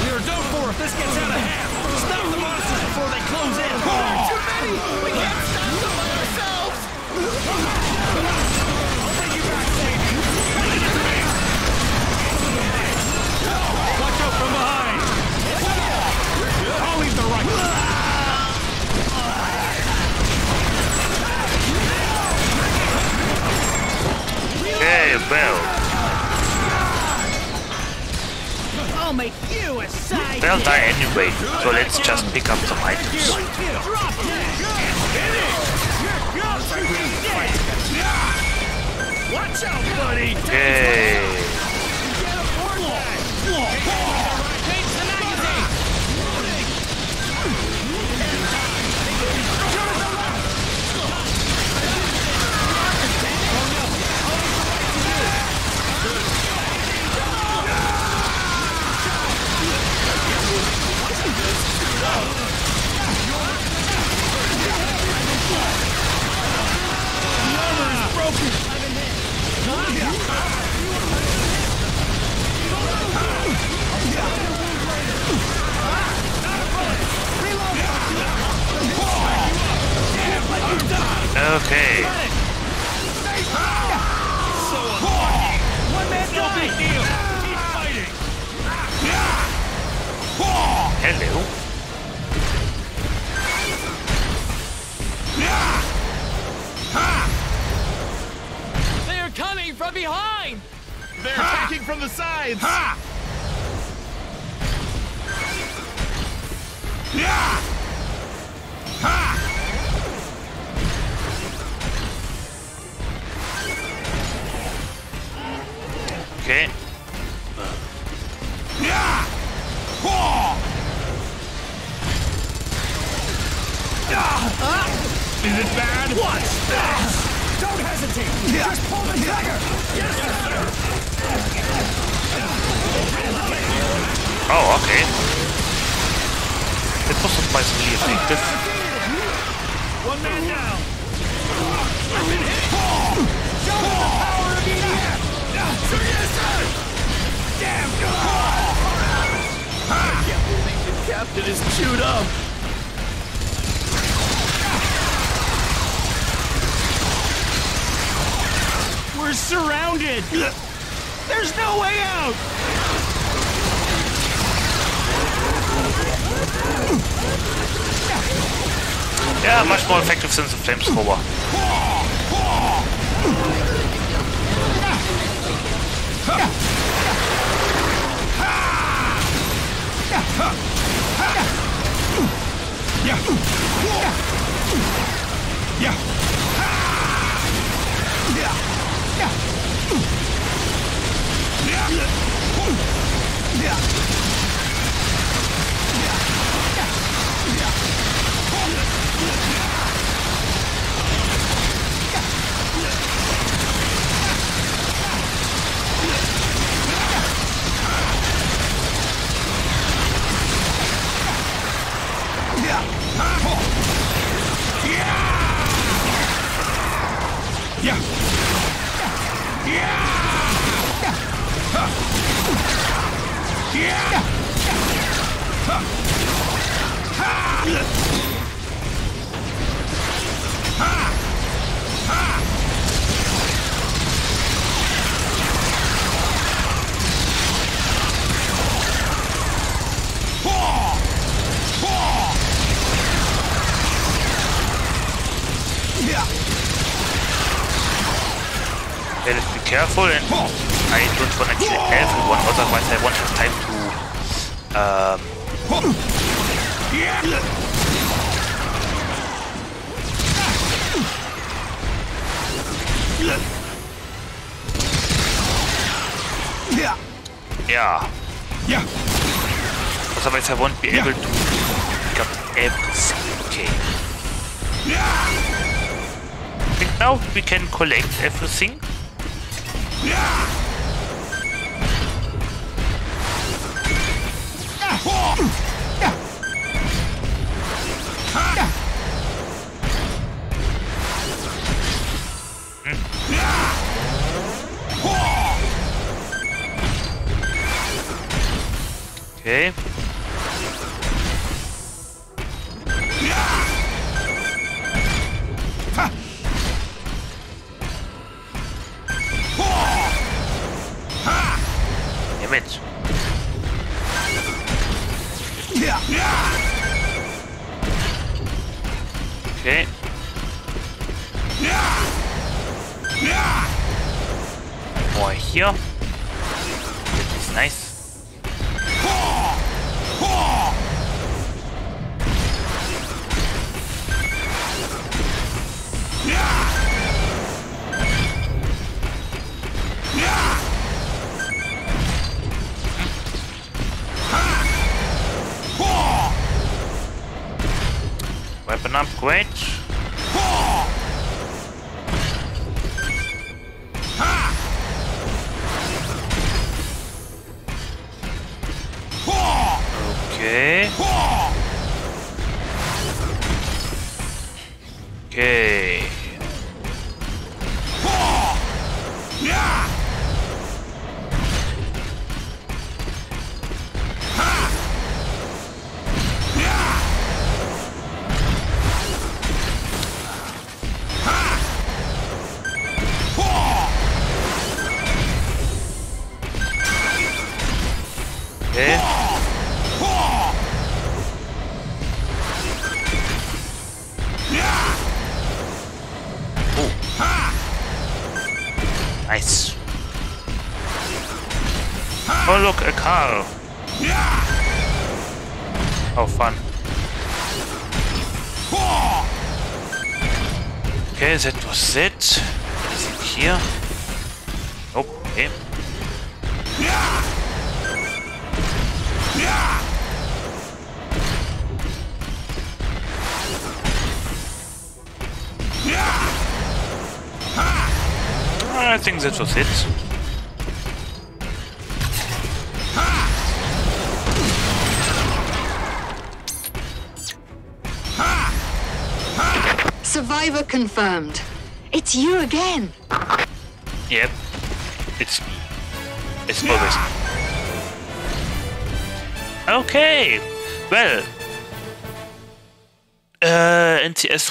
We are done for if this gets out of Okay, well. I'll make you a side. They'll die anyway, so let's just pick up some items. Watch out, buddy! Okay. Okay. So One man no big deal. Keep fighting. Hello. From behind! They're attacking from the sides. Ha! Yeah! Ha! Okay. Is it bad? What's this! Don't hesitate! Just pull the trigger! Oh, okay. It was surprisingly effective. One man down. Show the power of EDF! Damn I can't believe the captain is chewed up! We're surrounded. There's no way out. Yeah, much more effective since the flames flamethrower. Yeah, let's careful and I don't want to kill everyone, otherwise I won't have time um, yeah. Yeah. Otherwise I won't be able to pick up everything. Okay. Think now we can collect everything.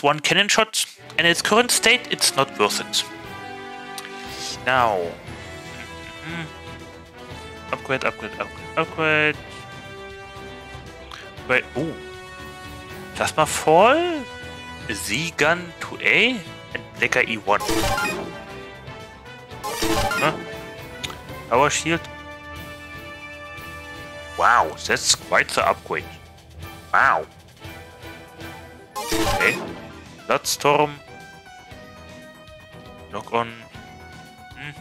1 cannon shot. In its current state, it's not worth it. Now. Mm, upgrade, upgrade, upgrade, upgrade. Wait, ooh. Plasma Fall, Z Gun 2A, and Lecker E1. Huh? Power Shield. Wow, that's quite the upgrade. Wow. Okay. Bloodstorm. Lock on. Hmm.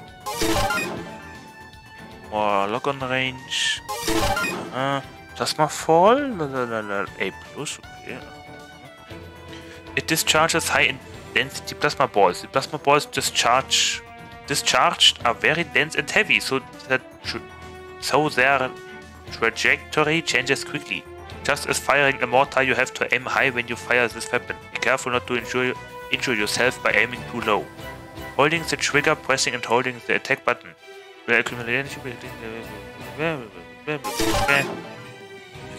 More lock on range. Uh, Plasma Fall. A plus. Okay. It discharges high density plasma balls. The plasma balls discharge discharged are very dense and heavy, so that so their trajectory changes quickly. Just as firing a mortar, you have to aim high when you fire this weapon. Be careful not to injure, injure yourself by aiming too low. Holding the trigger, pressing and holding the attack button will accumulate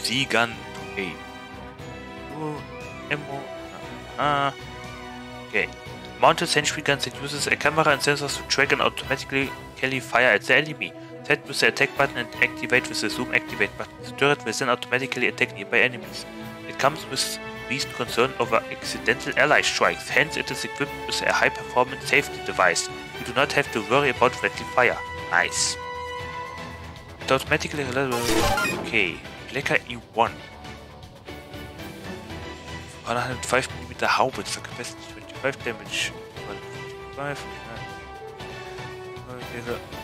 Z gun to aim. Ammo. Ah. Okay. Mounted sentry guns that uses a camera and sensors to track and automatically fire at the enemy. Set with the attack button and activate with the zoom activate button. The turret will then automatically attack nearby enemies. It comes with least concern over accidental ally strikes, hence it is equipped with a high performance safety device. You do not have to worry about friendly fire. Nice. It automatically okay. Lecker E1. 105mm Haubitzer capacity 25 damage. 155.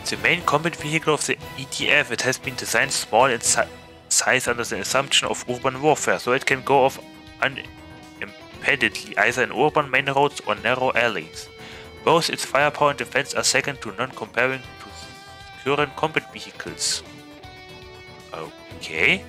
The main combat vehicle of the EDF. it has been designed small in si size under the assumption of urban warfare, so it can go off unimpededly either in urban main roads or narrow alleys. Both its firepower and defense are second to none comparing to current combat vehicles. Okay.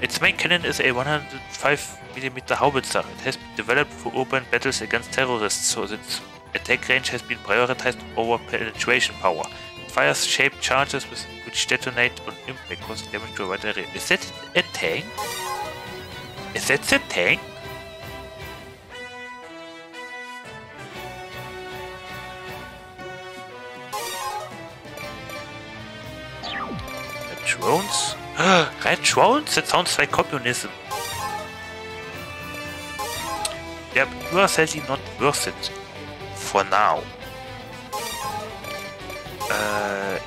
Its main cannon is a 105mm howitzer. It has been developed for urban battles against terrorists, so its attack range has been prioritized over penetration power. It fires shaped charges with, which detonate on impact, causing damage to a wide area. Is that a tank? Is that the tank? Red drones? Red drones? That sounds like communism. Yep, you are sadly not worth it. For now. Uh,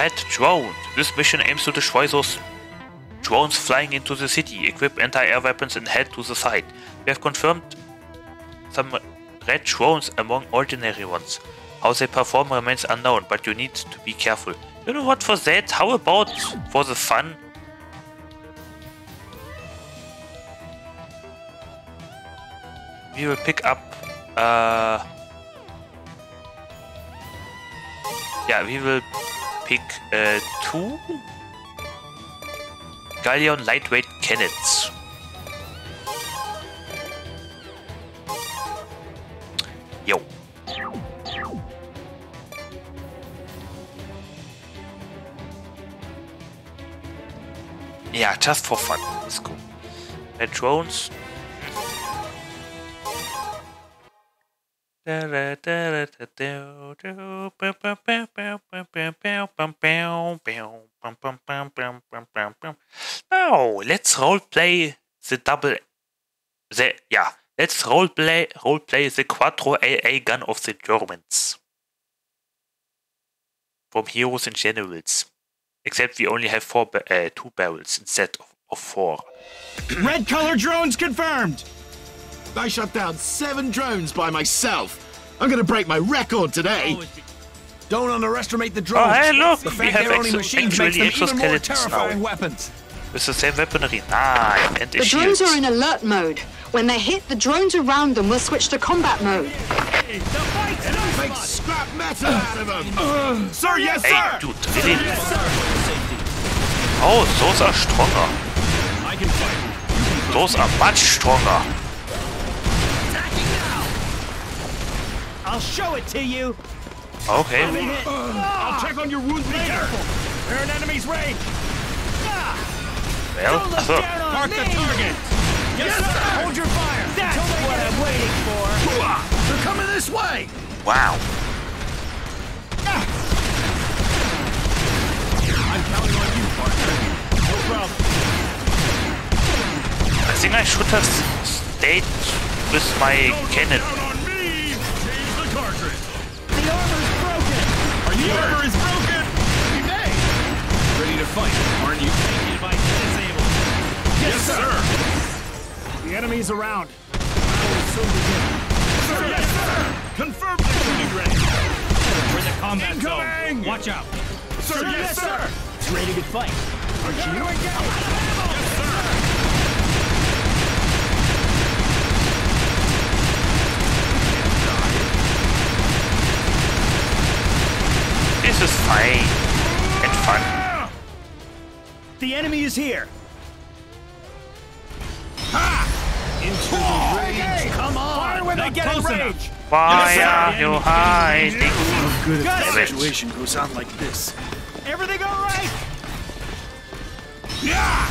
Red drone. This mission aims to destroy those drones flying into the city. Equip anti-air weapons and head to the site. We have confirmed some red drones among ordinary ones. How they perform remains unknown, but you need to be careful. You know what for that? How about for the fun? We will pick up uh yeah, we will pick uh, two Galleon lightweight cannons. Yo. Yeah, just for fun. It's cool. The drones. Now let's role play the double. The yeah, let's roleplay roleplay the quattro AA gun of the Germans from heroes and generals. Except we only have four, uh, two barrels instead of, of four. Red color drones confirmed! I shot down seven drones by myself. I'm gonna break my record today. Don't underestimate the drones. Oh, hey, look, the we have they're only exo- machines makes them actually even more exoskeletons now. Oh. weapons. With the same weaponry. Nice. And The the drones are in alert mode. When they're hit, the drones around them will switch to combat mode. Make scrap metal out of them. sir, yes, Hey, dude, really? Oh, those are stronger. I can fight. Those are much stronger. I'll show it to you. Okay. I'll check on your wounds later. They're in enemy's range. Well, so, Mark the target. Yes, sir. Hold your fire. That's what I'm waiting for. They're coming this way. wow. Ah! I'm counting on you, partner. No problem. I think I should have stayed with my cannon. The armor is broken. We may. Ready to fight, aren't you? Device disabled. Yes, sir. The enemy's around. Battle will soon begin. Sir, yes, sir. Confirm the shooting range. We're the combat zone. Watch out. Sir, yes, sir. It's ready to fight. Aren't you? Yes, sir. This is fine and fun. The enemy is here. Into the range. Come on. Fire when they get in close range. enough. Why Yes, are you hiding? Good if Got the it. situation goes on like this. Everything all right? Yeah!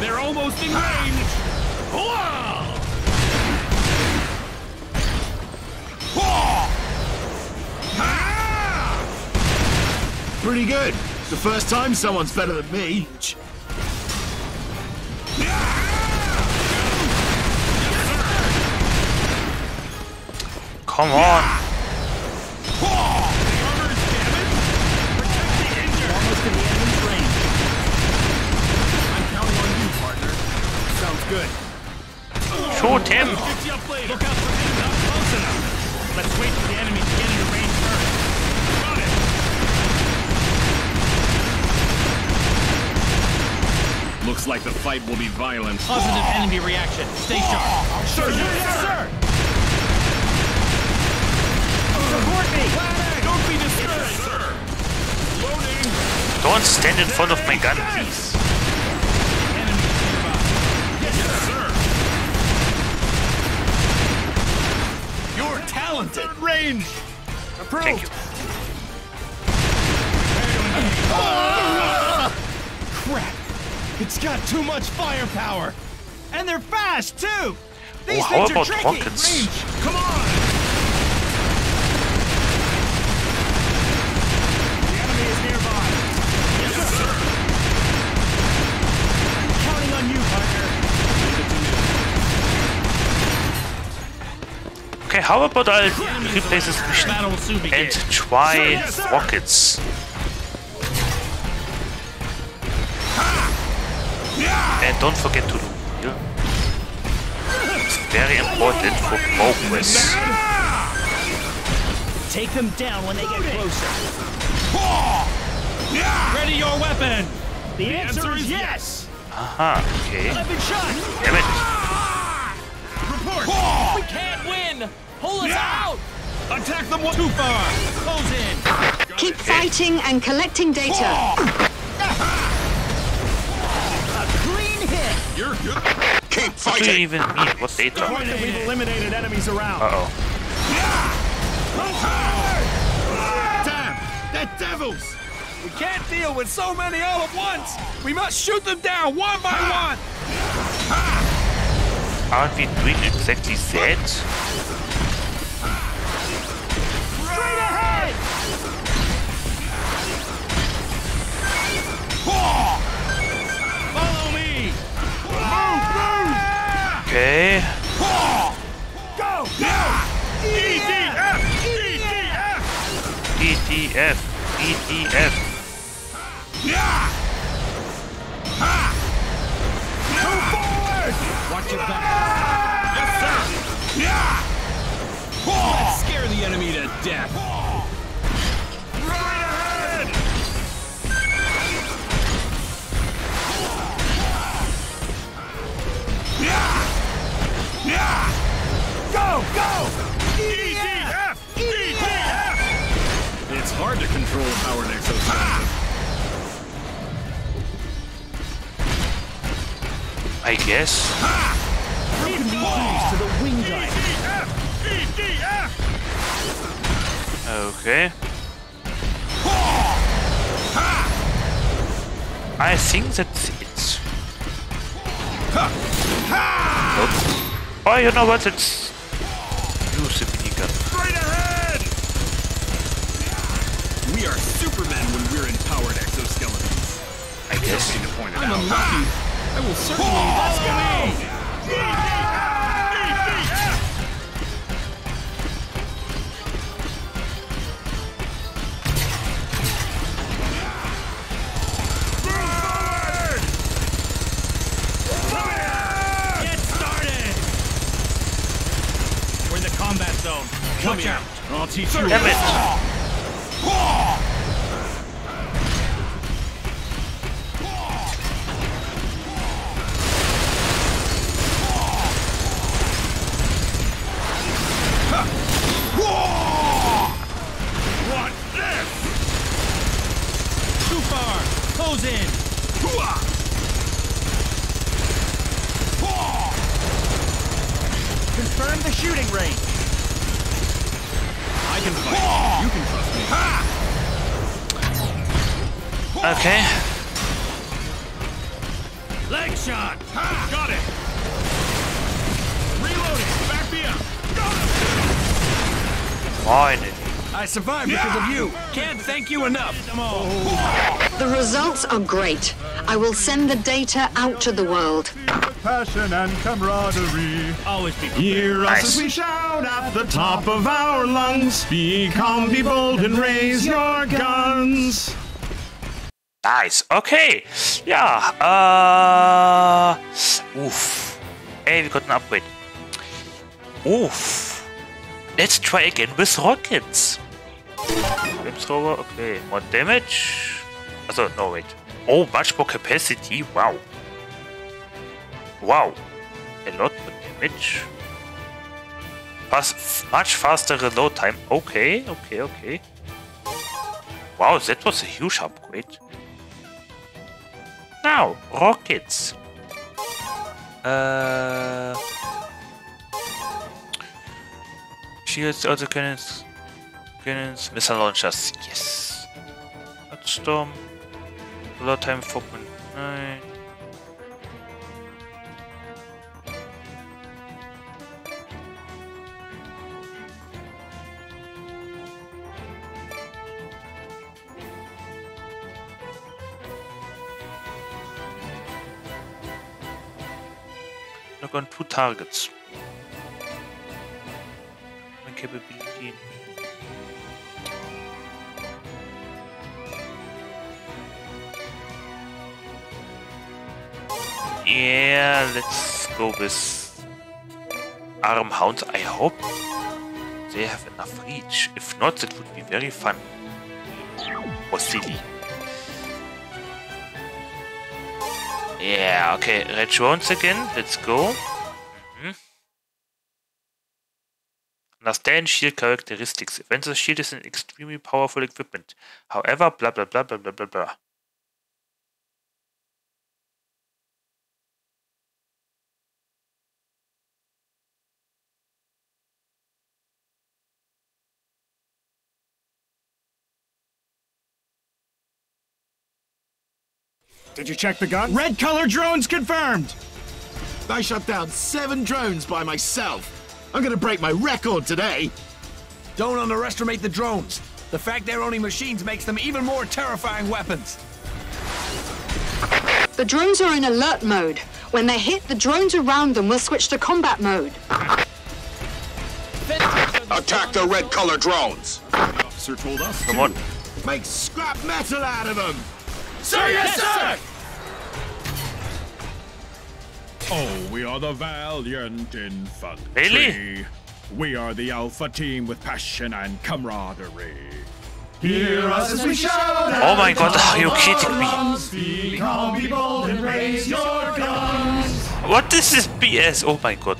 They're almost in range. Whoa! Whoa! Ah! Pretty good. The first time someone's better than me. Come on. Armor's damaged. Protect the injured. Almost in the enemy's range. I'm counting on you, partner. Sounds good. Shoot him. Fix you up later. Look out for enemies not close enough. Let's wait for the enemy Looks like the fight will be violent. Positive enemy reaction. Stay sharp. Sir, yes, sir. Support me. Don't be discouraged, sir. Loading. Don't stand in front of my gun, please. Yes, sir. You're talented. Third range. Approved. Thank you. Crap! It's got too much firepower! And they're fast, too. These Oh, things are tricky. rockets? Range! Come on! The enemy is nearby. Yes, sir. Counting on you, partner. Okay, how about I replace this mission Battle will soon begin. and try yes, sir. rockets? And don't forget to do here. It's very important for progress. Take them down when they get closer. Ready your weapon! The, The answer, answer is is yes. Aha, okay. I've been shot. Damn it. Report! We can't win. Pull us out. Attack them too far! Close in. Keep fighting and collecting data. You're good. Keep What do you even mean? What data? Point that we've eliminated enemies around. Uh-oh. Damn! They're devils! We can't deal with so many all at once! We must shoot them down one by one! Aren't we doing exactly that? Straight ahead! Follow me! Okay. Go! Now! EDF! EDF! EDF. Move forward! Watch your back! Yes, sir! Let's scare the enemy to death! Go! Go! EDF! EDF! It's hard to control a powered exoskeleton. I guess. Beams to the wing. EDF! Okay. I think that's it. Nope. Oh, you know what? It's use the minigun. Straight ahead! We are Supermen when we're in powered exoskeletons. I guess. Need to point it I'm unlucky. I will certainly. Let's go! Zone. Come here. I'll teach you. Damn it. What this? Too far. Close in. Confirm the shooting range. Okay. Leg shot! Got it! Reloading! Back me up! Finally. I survived because of you. Can't thank you enough. The results are great. I will send the data out to the world. Passion and camaraderie. Always be Hear us Nice. as we shout at the top of our lungs. Be calm, be bold, and raise your guns. Nice. Okay. Ja. Uh, oof. Hey, we got an upgrade. Oof. Let's try again with rockets. Flamethrower, okay. More damage. Also, no, wait. Oh, much more capacity. Wow. Wow. A lot more damage. Fast, much faster reload time. Okay, okay, okay. Wow, that was a huge upgrade. Now, rockets. Uh, shields, auto cannons, cannons, missile launchers. Yes. Storm. A lot of time 4.9. Look on two targets. One capability. Yeah, let's go with Arm Hounds. I hope they have enough reach. If not, that would be very fun. Or silly. Yeah, okay, red drones again. Let's go. Mhm. Understand shield characteristics. Offensive shield is an extremely powerful equipment. However, blah blah blah blah blah blah blah. Did you check the gun? Red color drones confirmed! I shot down seven drones by myself. I'm gonna break my record today. Don't underestimate the drones. The fact they're only machines makes them even more terrifying weapons. The drones are in alert mode. When they hit, the drones around them will switch to combat mode. Attack the red color drones. Officer told us Come on. Make scrap metal out of them. Sir, yes, sir! Oh, we are the valiant infantry. Really? We are the Alpha team with passion and camaraderie. Hear us as we shout. Oh my god, are you kidding me? Be calm, be bold, and raise your guns. What is this BS? Oh my god.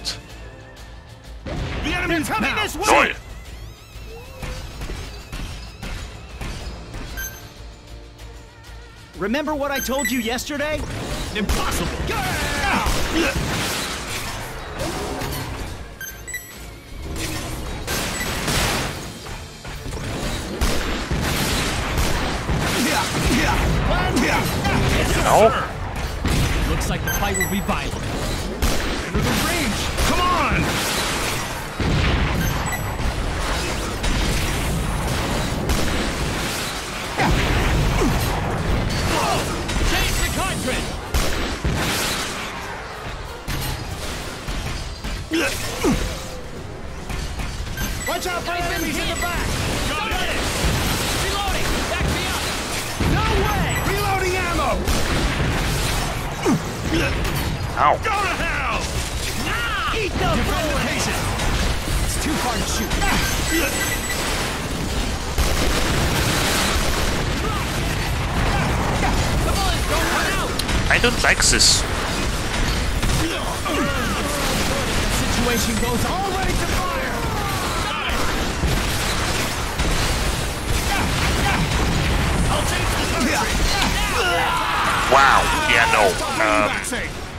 The enemy's coming this way! Remember what I told you yesterday? Impossible! No? Looks like the fight will be violent. Watch out for enemies in the back! Got it! Reloading! Back me up! No way! Reloading ammo! Ow. Go to hell! Eat the bullet! It's too far to shoot. The bullets don't run out! I don't like this. Situation goes all ready to fire! Wow. Yeah, no. Um,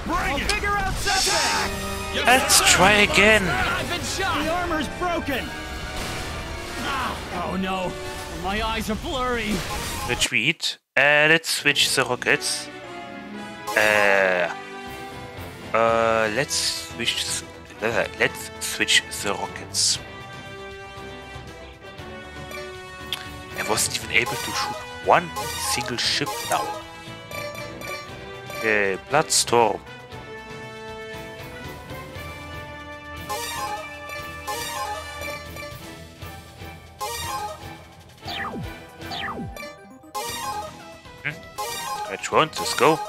Bring it! Figure out something! let's try again. I've been The armor's broken! Oh no! My eyes are blurry! Retreat. Uh, let's switch the rockets. Uh, uh, let's switch. Let's switch the rockets. I wasn't even able to shoot one single ship now. Okay, Bloodstorm. Hmm. Which one? Let's go.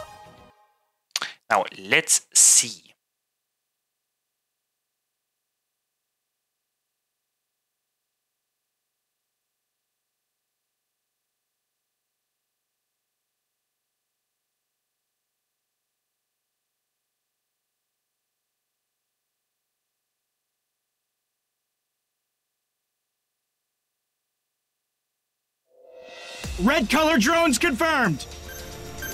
Now, let's see. Red color drones confirmed!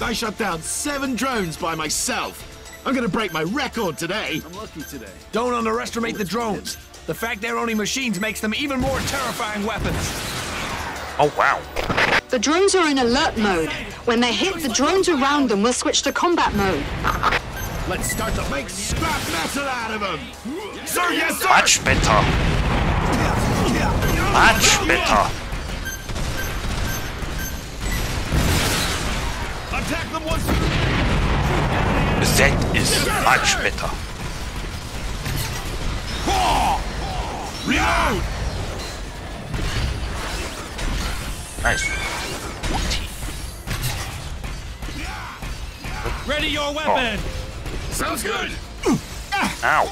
I shot down seven drones by myself. I'm gonna break my record today. I'm lucky today. Don't underestimate the drones. The fact they're only machines makes them even more terrifying weapons. Oh, wow. The drones are in alert mode. When they hit, the drones around them will switch to combat mode. Let's start to make scrap metal out of them. Sir, yes, sir! Much better. Much better. That is much better. Reload! Nice. Ready your oh. weapon! Sounds good! Ow.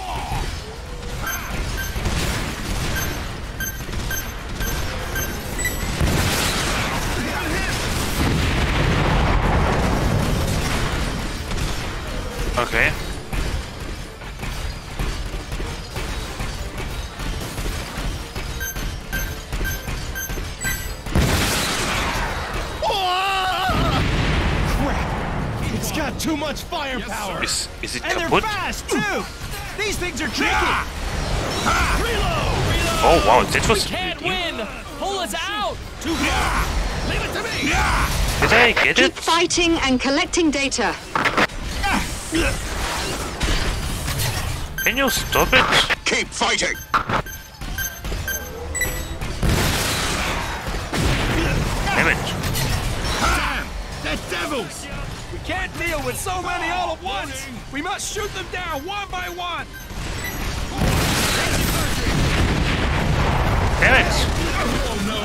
Okay. Crap! It's got too much firepower! Yes, Is, is it and they're fast, too! These things are tricky! Oh wow, that was We can't win! Pull us out! Leave it to me! Did I get Keep it? fighting and collecting data. Can you stop it? Keep fighting! Damn it. Damn! They're devils! We can't deal with so many all at once! We must shoot them down one by one! Damn it. Oh no!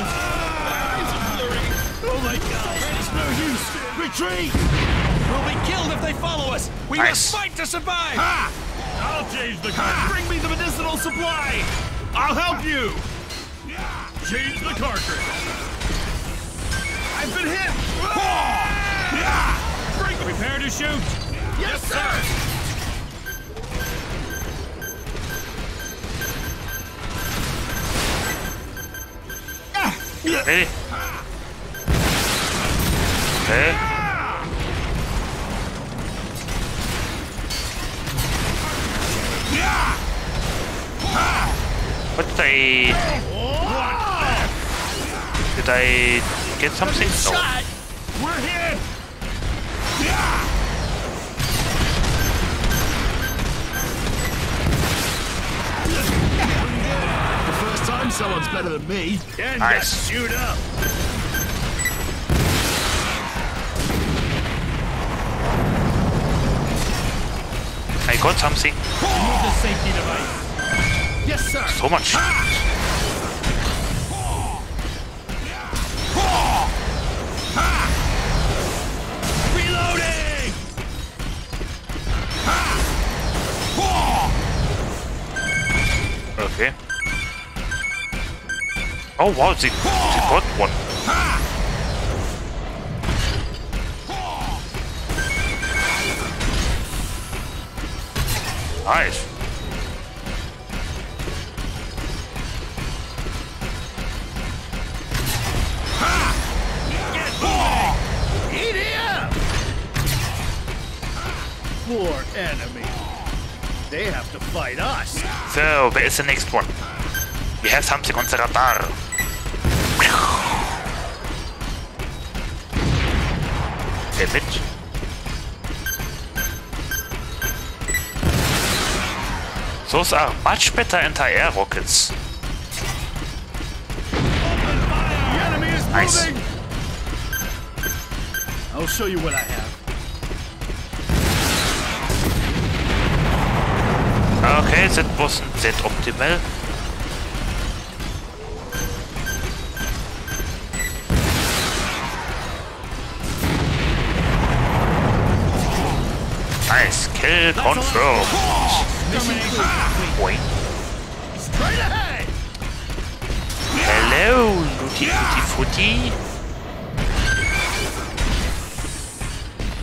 Oh my god! It's no use! Retreat! We'll be killed if they follow us! We Nice. must fight to survive! Ha! I'll change the cartridge! Bring me the medicinal supply! I'll help you! Change the cartridge! I've been hit! Bring Prepare to shoot! Yes, sir! Hey. Ah! Eh? Okay. What did I... Did I get something? No. We're hit! The first time someone's better than me. And Nice. shoot up! I got something. The safety device. Yes, sir! So much. Reloading! Okay. Oh wow, they, they got one. Nice. Poor enemy. They have to fight us. So, where is the next one? We have something on the radar. Damn Those are much better anti-air rockets. Nice. I'll show you what I have. Okay, that wasn't that optimal. Nice kill confirmed. Wait. Straight ahead! Hello, Looty Looty Footy.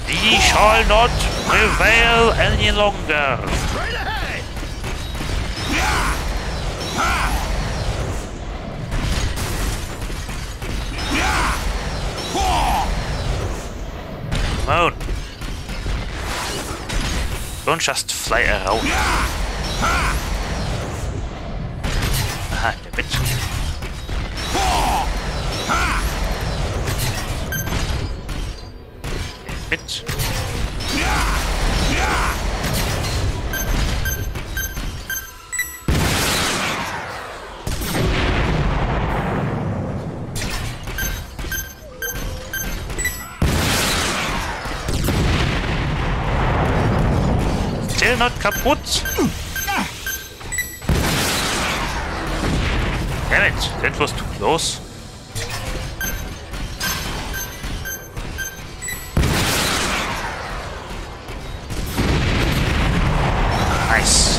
Thee shall not prevail any longer. Straight ahead! Come on. Don't just fly around. Aha, damn it. Damn. Still kaputt. Damn it, that was too close. Nice.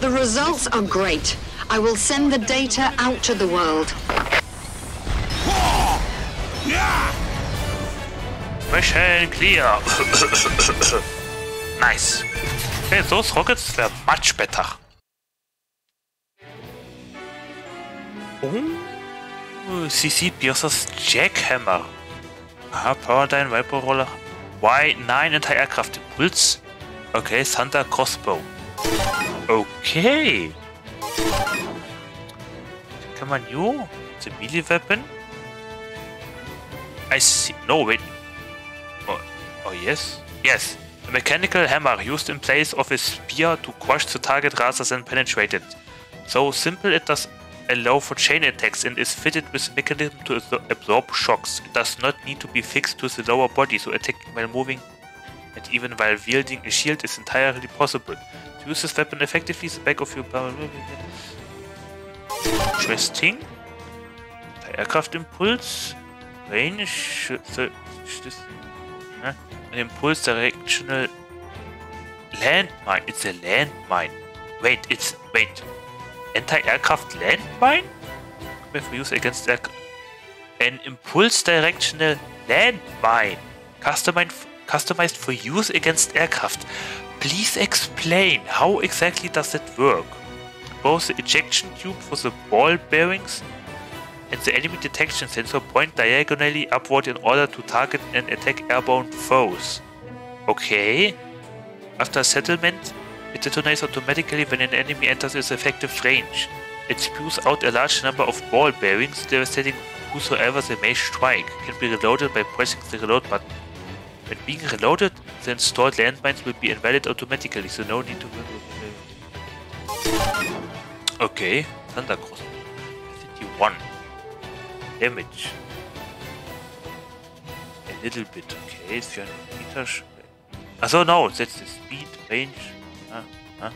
The results are great. I will send the data out to the world. Mission clear. nice. Okay, those rockets were much better. Oh, CC Piercer's Jackhammer. Aha, Powerline, Viper Roller. Y9 Anti-Aircraft Impulse. Okay, Thunder Crossbow. Okay. Kann man you? The melee weapon? I see. No, wait. Oh, oh, yes? Yes. A mechanical hammer used in place of a spear to crush the target rather than penetrate it. So simple it does allow for chain attacks and is fitted with a mechanism to absorb shocks. It does not need to be fixed to the lower body, so attacking while moving and even while wielding a shield is entirely possible. To use this weapon effectively, the back of your Interesting. The aircraft impulse. Range. The, uh, an impulse directional landmine. It's a landmine. Wait, it's. Wait. Anti-aircraft landmine? For use against an impulse directional landmine. Customized, customized for use against aircraft. Please explain how exactly does it work? Both the ejection tube for the ball bearings and the enemy detection sensor point diagonally upward in order to target and attack airborne foes. Okay. After settlement, it detonates automatically when an enemy enters its effective range. It spews out a large number of ball bearings, devastating whosoever they may strike. Can be reloaded by pressing the reload button. When being reloaded, the installed landmines will be invalid automatically, so no need to... Okay, Thunder Cross. 51. Damage. A little bit, okay, 300 meters. Also no, that's the speed, range. Ah, ah.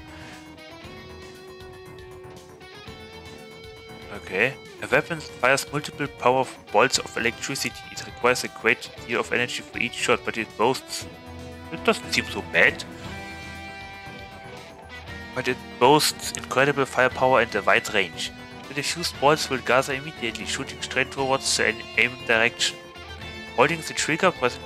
Okay. A weapon fires multiple powerful bolts of electricity. It requires a great deal of energy for each shot, but it boasts... It doesn't seem so bad. But it boasts incredible firepower and a wide range. The diffused bolts will gather immediately, shooting straight towards the aiming direction. Holding the trigger, pressing...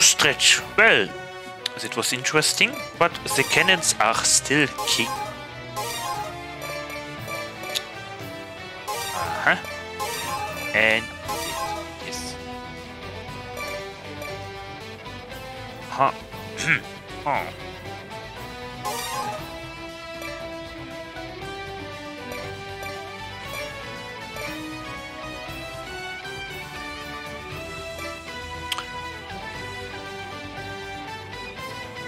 stretch well. It was interesting, but the cannons are still king. Uh -huh. And Huh. Hmm. huh.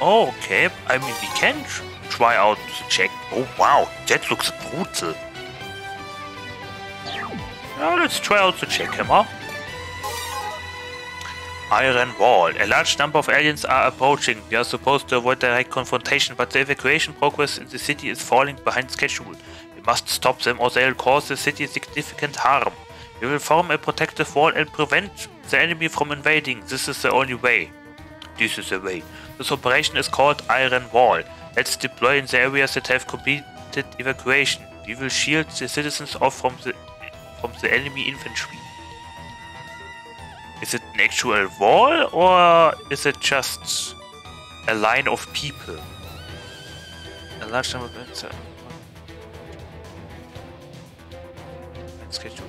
Oh, okay. I mean, we can try out to check. Oh, wow. That looks brutal. Now let's try out the jackhammer. Iron Wall. A large number of aliens are approaching. We are supposed to avoid direct confrontation, but the evacuation progress in the city is falling behind schedule. We must stop them or they'll cause the city significant harm. We will form a protective wall and prevent the enemy from invading. This is the only way. This is the way. This operation is called Iron Wall. Let's deploy in the areas that have completed evacuation. We will shield the citizens off from the from the enemy infantry. Is it an actual wall or is it just a line of people? A large number of inside. Schedule.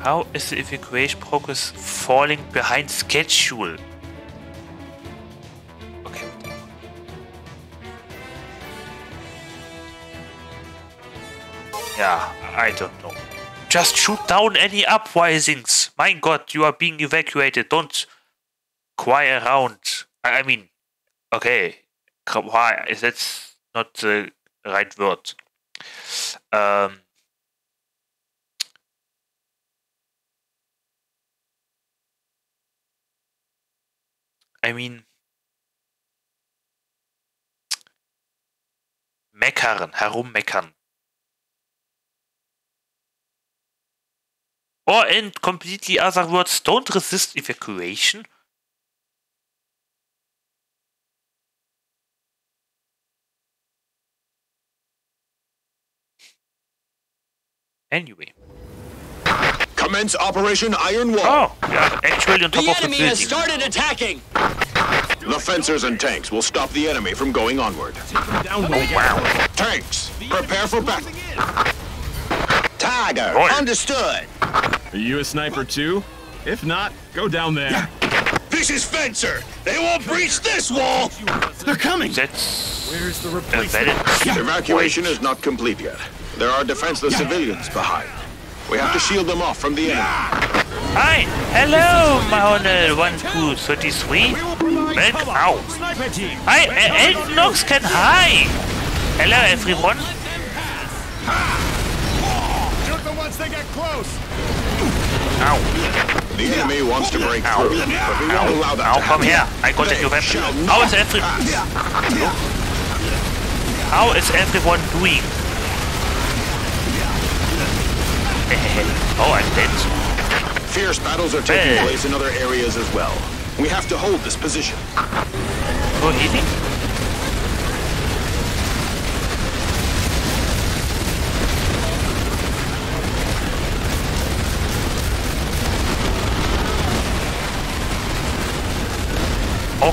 How is the evacuation progress falling behind schedule? Okay. Yeah, I don't know. Just shoot down any uprisings. My god, you are being evacuated. Don't cry around. I mean, okay, why? That's not the right word. Um, I mean, meckern, herummeckern. Or in completely other words, don't resist evacuation. Anyway. Commence Operation Iron Wall. Oh, yeah, actually on top the of the enemy has started attacking. The fencers and tanks will stop the enemy from going onward. Oh, wow. Tanks, prepare for battle. Tiger, Roy. understood. Are you a sniper too? If not, go down there. This This is Fencer. They won't breach this wall. They're coming. That's Where's the a replacement? valid Evacuation is not complete yet. There are defenseless civilians behind. We have to shield them off from the enemy. Hi, hello, Mahonel 1233. Welcome. Ow. Sniper team. Hi, Elton Knox can hi. Hello, everyone. Shoot once they get close. Ow. The enemy wants to break Ow. through, but we won't allow that Ow, come here. I got a new They weapon. shall How not. How is everyone doing? oh, I'm dead. Fierce battles are taking Hey. place in other areas as well. We have to hold this position. Go healing?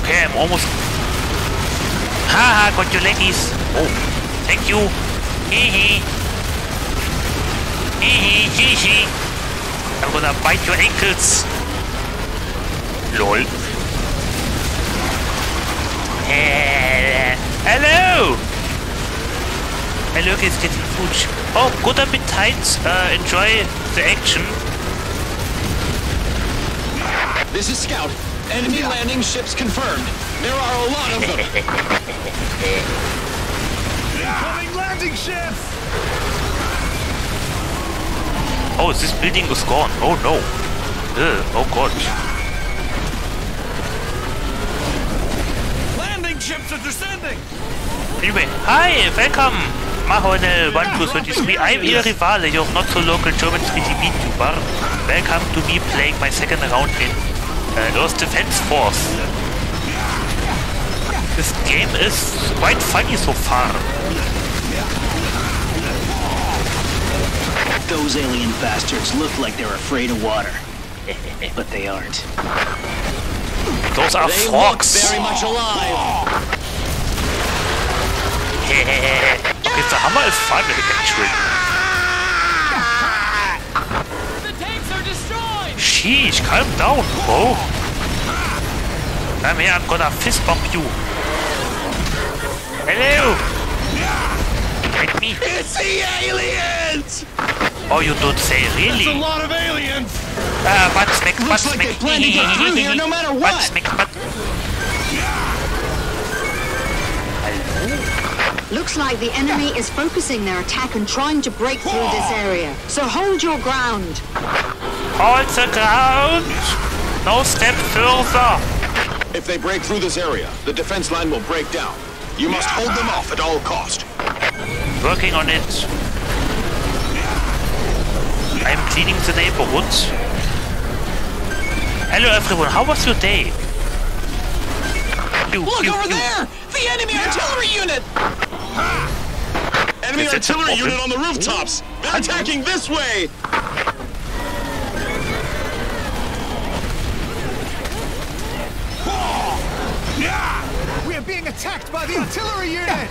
Okay, I'm almost... Haha, got your leggies. Oh, thank you. Hee hee. Hee hee, hee. I'm gonna bite your ankles. Lol. Hello! Hello, it's getting food. Oh, good appetite. Uh, enjoy the action. This is Scout. Enemy landing ships confirmed. There are a lot of them. Incoming landing ships. Oh, this building is gone. Oh no. Ugh, oh god. Landing ships are descending. Anyway, hi, welcome. Mahone 1233. I'm your rival, your not so local German 3D Welcome to me playing my second round in uh, Defense Force. This game is quite funny so far. Those alien bastards look like they're afraid of water. but they aren't. Those are They frogs. look very much alive. okay, the hammer is fun actually. Sheesh, calm down, bro. Come here, I'm gonna fist bump you. Hello! Hit me. It's the aliens! Oh, you don't say really? It's a lot of aliens. Ah, butt smack, butt Looks like smack. they plan to get through here no matter Butt what. smack, butt. Looks like the enemy is focusing their attack and trying to break through this area. So hold your ground. Hold the ground. No step further. If they break through this area, the defense line will break down. You must hold them off at all cost. Working on it. I'm cleaning the neighborhood. Hello everyone, how was your day? You, Look you, over you. there! The enemy artillery unit! Enemy Is artillery unit on the rooftops! They're attacking this way! We are being attacked by the artillery unit.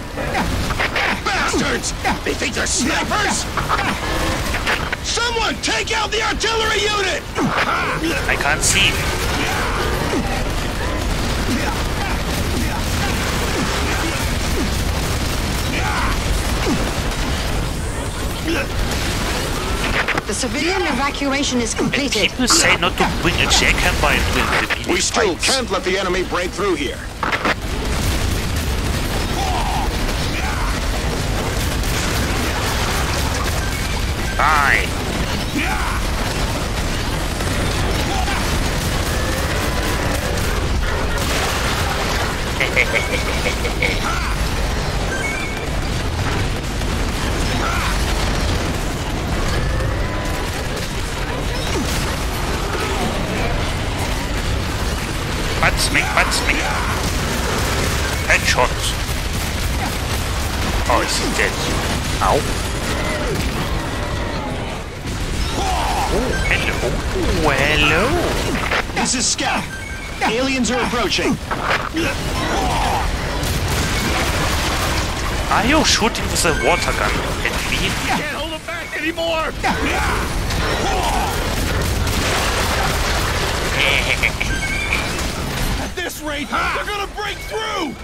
Bastards! They think they're snipers? Someone take out the artillery unit! I can't see. The civilian evacuation is completed. People say not to bring a jackhammer into the melee We still fights. can't let the enemy break through here. Die. Butt smack, butt smack. Headshot. Oh, is he dead? Ow. Oh, hello. Oh, hello. This is Scout. Aliens are approaching. Are you shooting with a water gun at me? Can't hold them back anymore. afraid. They're gonna break through.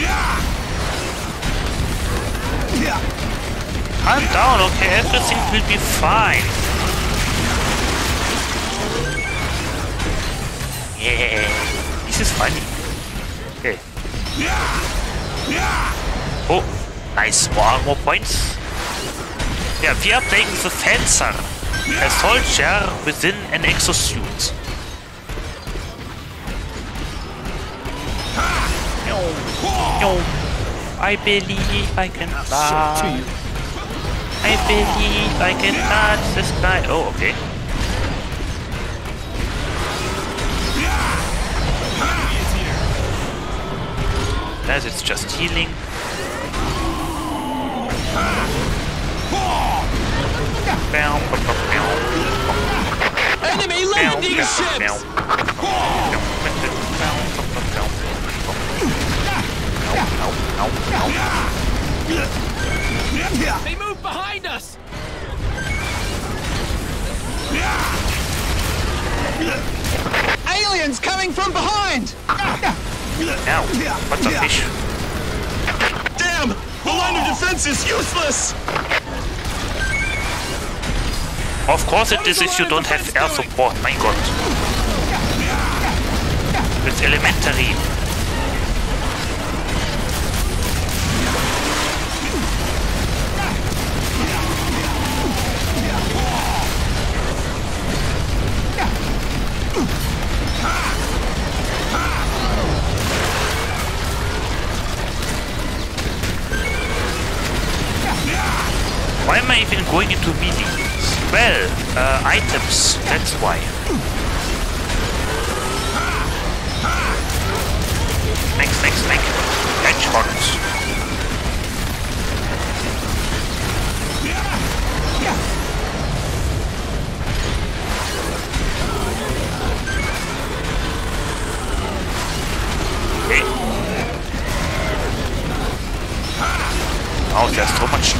Yeah. Yeah. Calm down, okay? Everything will be fine. Yeah, this is funny. Okay. Yeah! Yeah! Oh, nice. More armor points. Yeah, we are playing the Fencer, a soldier within an exosuit. I believe I can ah, fly. I believe I can touch the sky. Oh, okay. As it's just healing. Enemy landing ships! They move behind us! Aliens coming from behind! Now, what's a fish? Damn! The line of defense is useless! Of course it is if you don't have air support, my god. It's elementary. Uh, items, that's why. Next, next, next. Hedgehogs. Okay. Oh, there's so much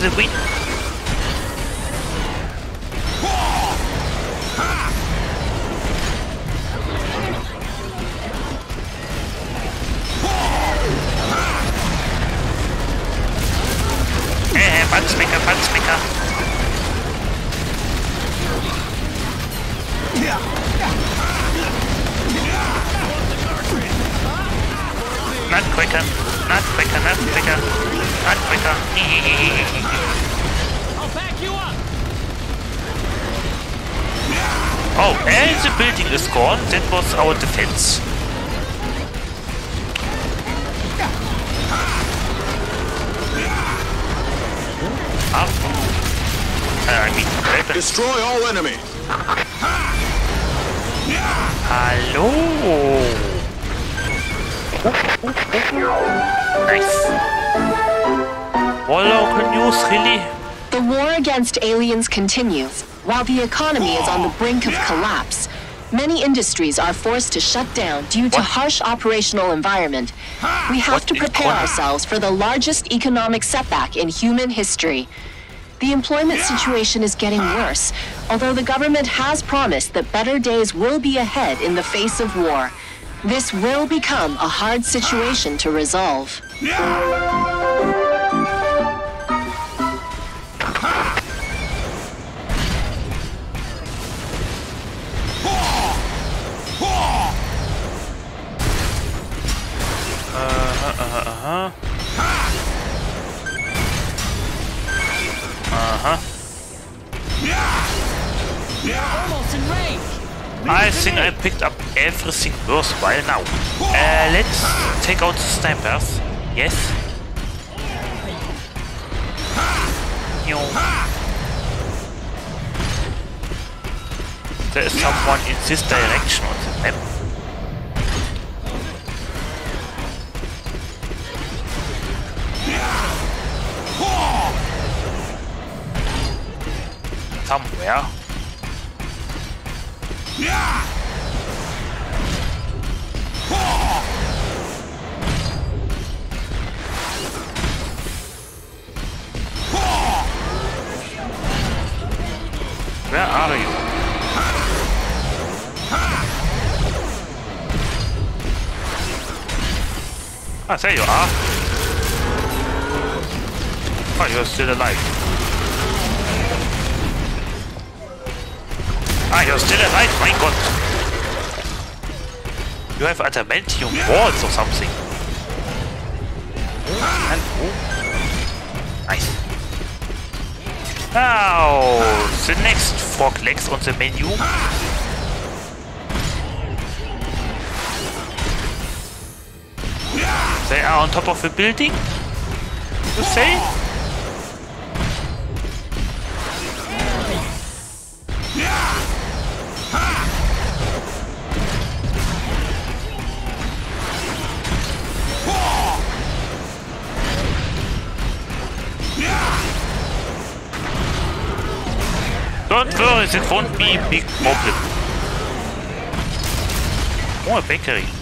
Lilliputanas for The war against aliens continues. While the economy is on the brink of collapse, Many industries are forced to shut down due to harsh operational environment. We have to prepare ourselves for the largest economic setback in human history. The employment situation is getting worse, although the government has promised that better days will be ahead in the face of war. This will become a hard situation to resolve. Everything worthwhile now. Uh, let's take out the snipers. Yes. There is someone in this direction on the map. Somewhere. Ah, you are. Oh, you're still alive. Ah, you're still alive, my god. You have adamantium walls or something. And, oh. Nice. Now, the next frog legs on the menu. Are on top of a building? You say? Don't worry, it won't be a big problem. Oh, a bakery.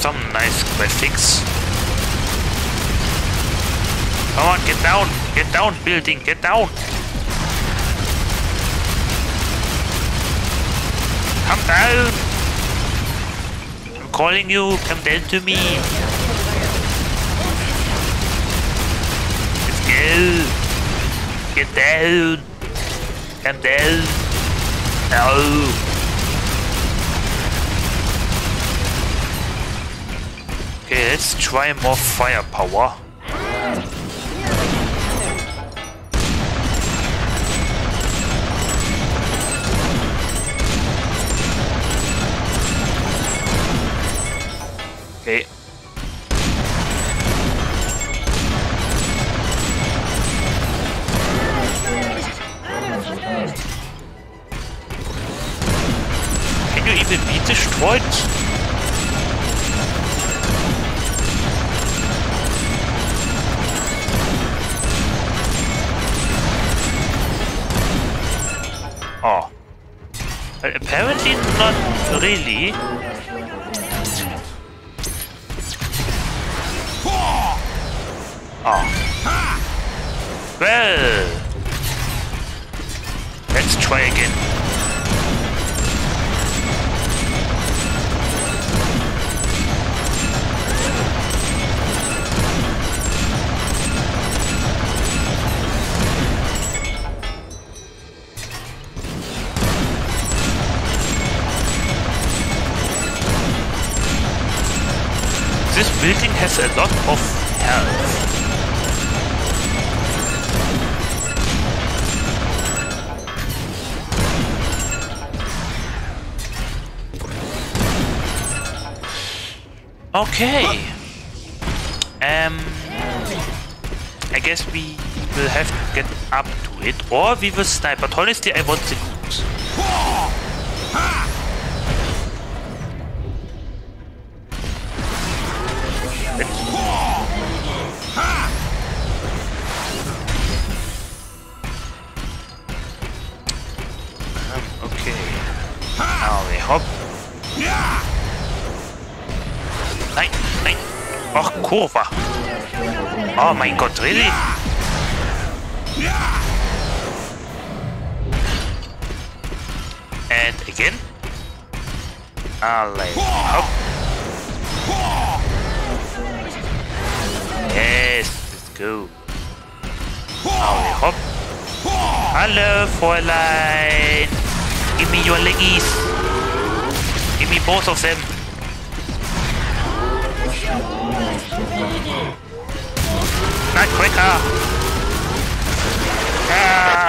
Some nice graphics. Come on, get down! Get down, building! Get down! Come down! I'm calling you, come down to me! Let's go! Get down! Come down! No! Okay, let's try more firepower. Okay. Um, I guess we will have to get up to it, or we will snipe. But honestly, I want the really? And again. Alle. Hopp. Yes, let's go. Alle, hopp. Hallo, Fräulein. Give me your leggies. Give me both of them.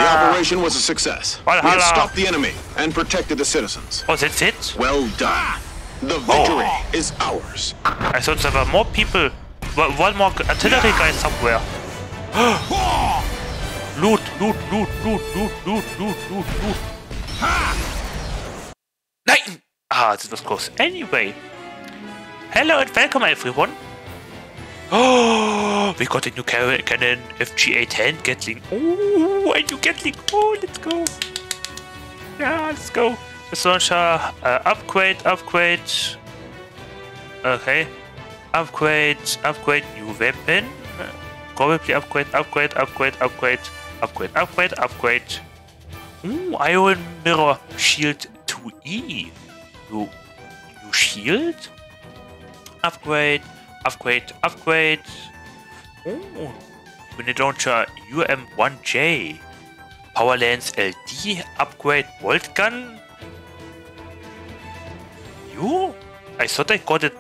The operation was a success. We have stopped the enemy and protected the citizens. Oh, that's it? Well done. The victory is ours. I thought there were more people. One one more artillery guy somewhere. loot, loot, loot, loot, loot, loot, loot, loot, loot. Nein! Ah, this was close. Anyway. Hello and welcome everyone. Oh, we got a new ca- cannon, FG-810 Gatling. Oh, a new Gatling. Oh, let's go. Yeah, let's go. This launcher, uh, upgrade, upgrade. Okay. Upgrade, upgrade, new weapon. Probably upgrade, upgrade, upgrade, upgrade, upgrade, upgrade, upgrade. Ooh, Iron Mirror Shield 2E. New, new shield? Upgrade, upgrade, upgrade. Ooh, Grenade Launcher UM1J. Power Lens LD, upgrade Bolt Gun. You? I thought I got it.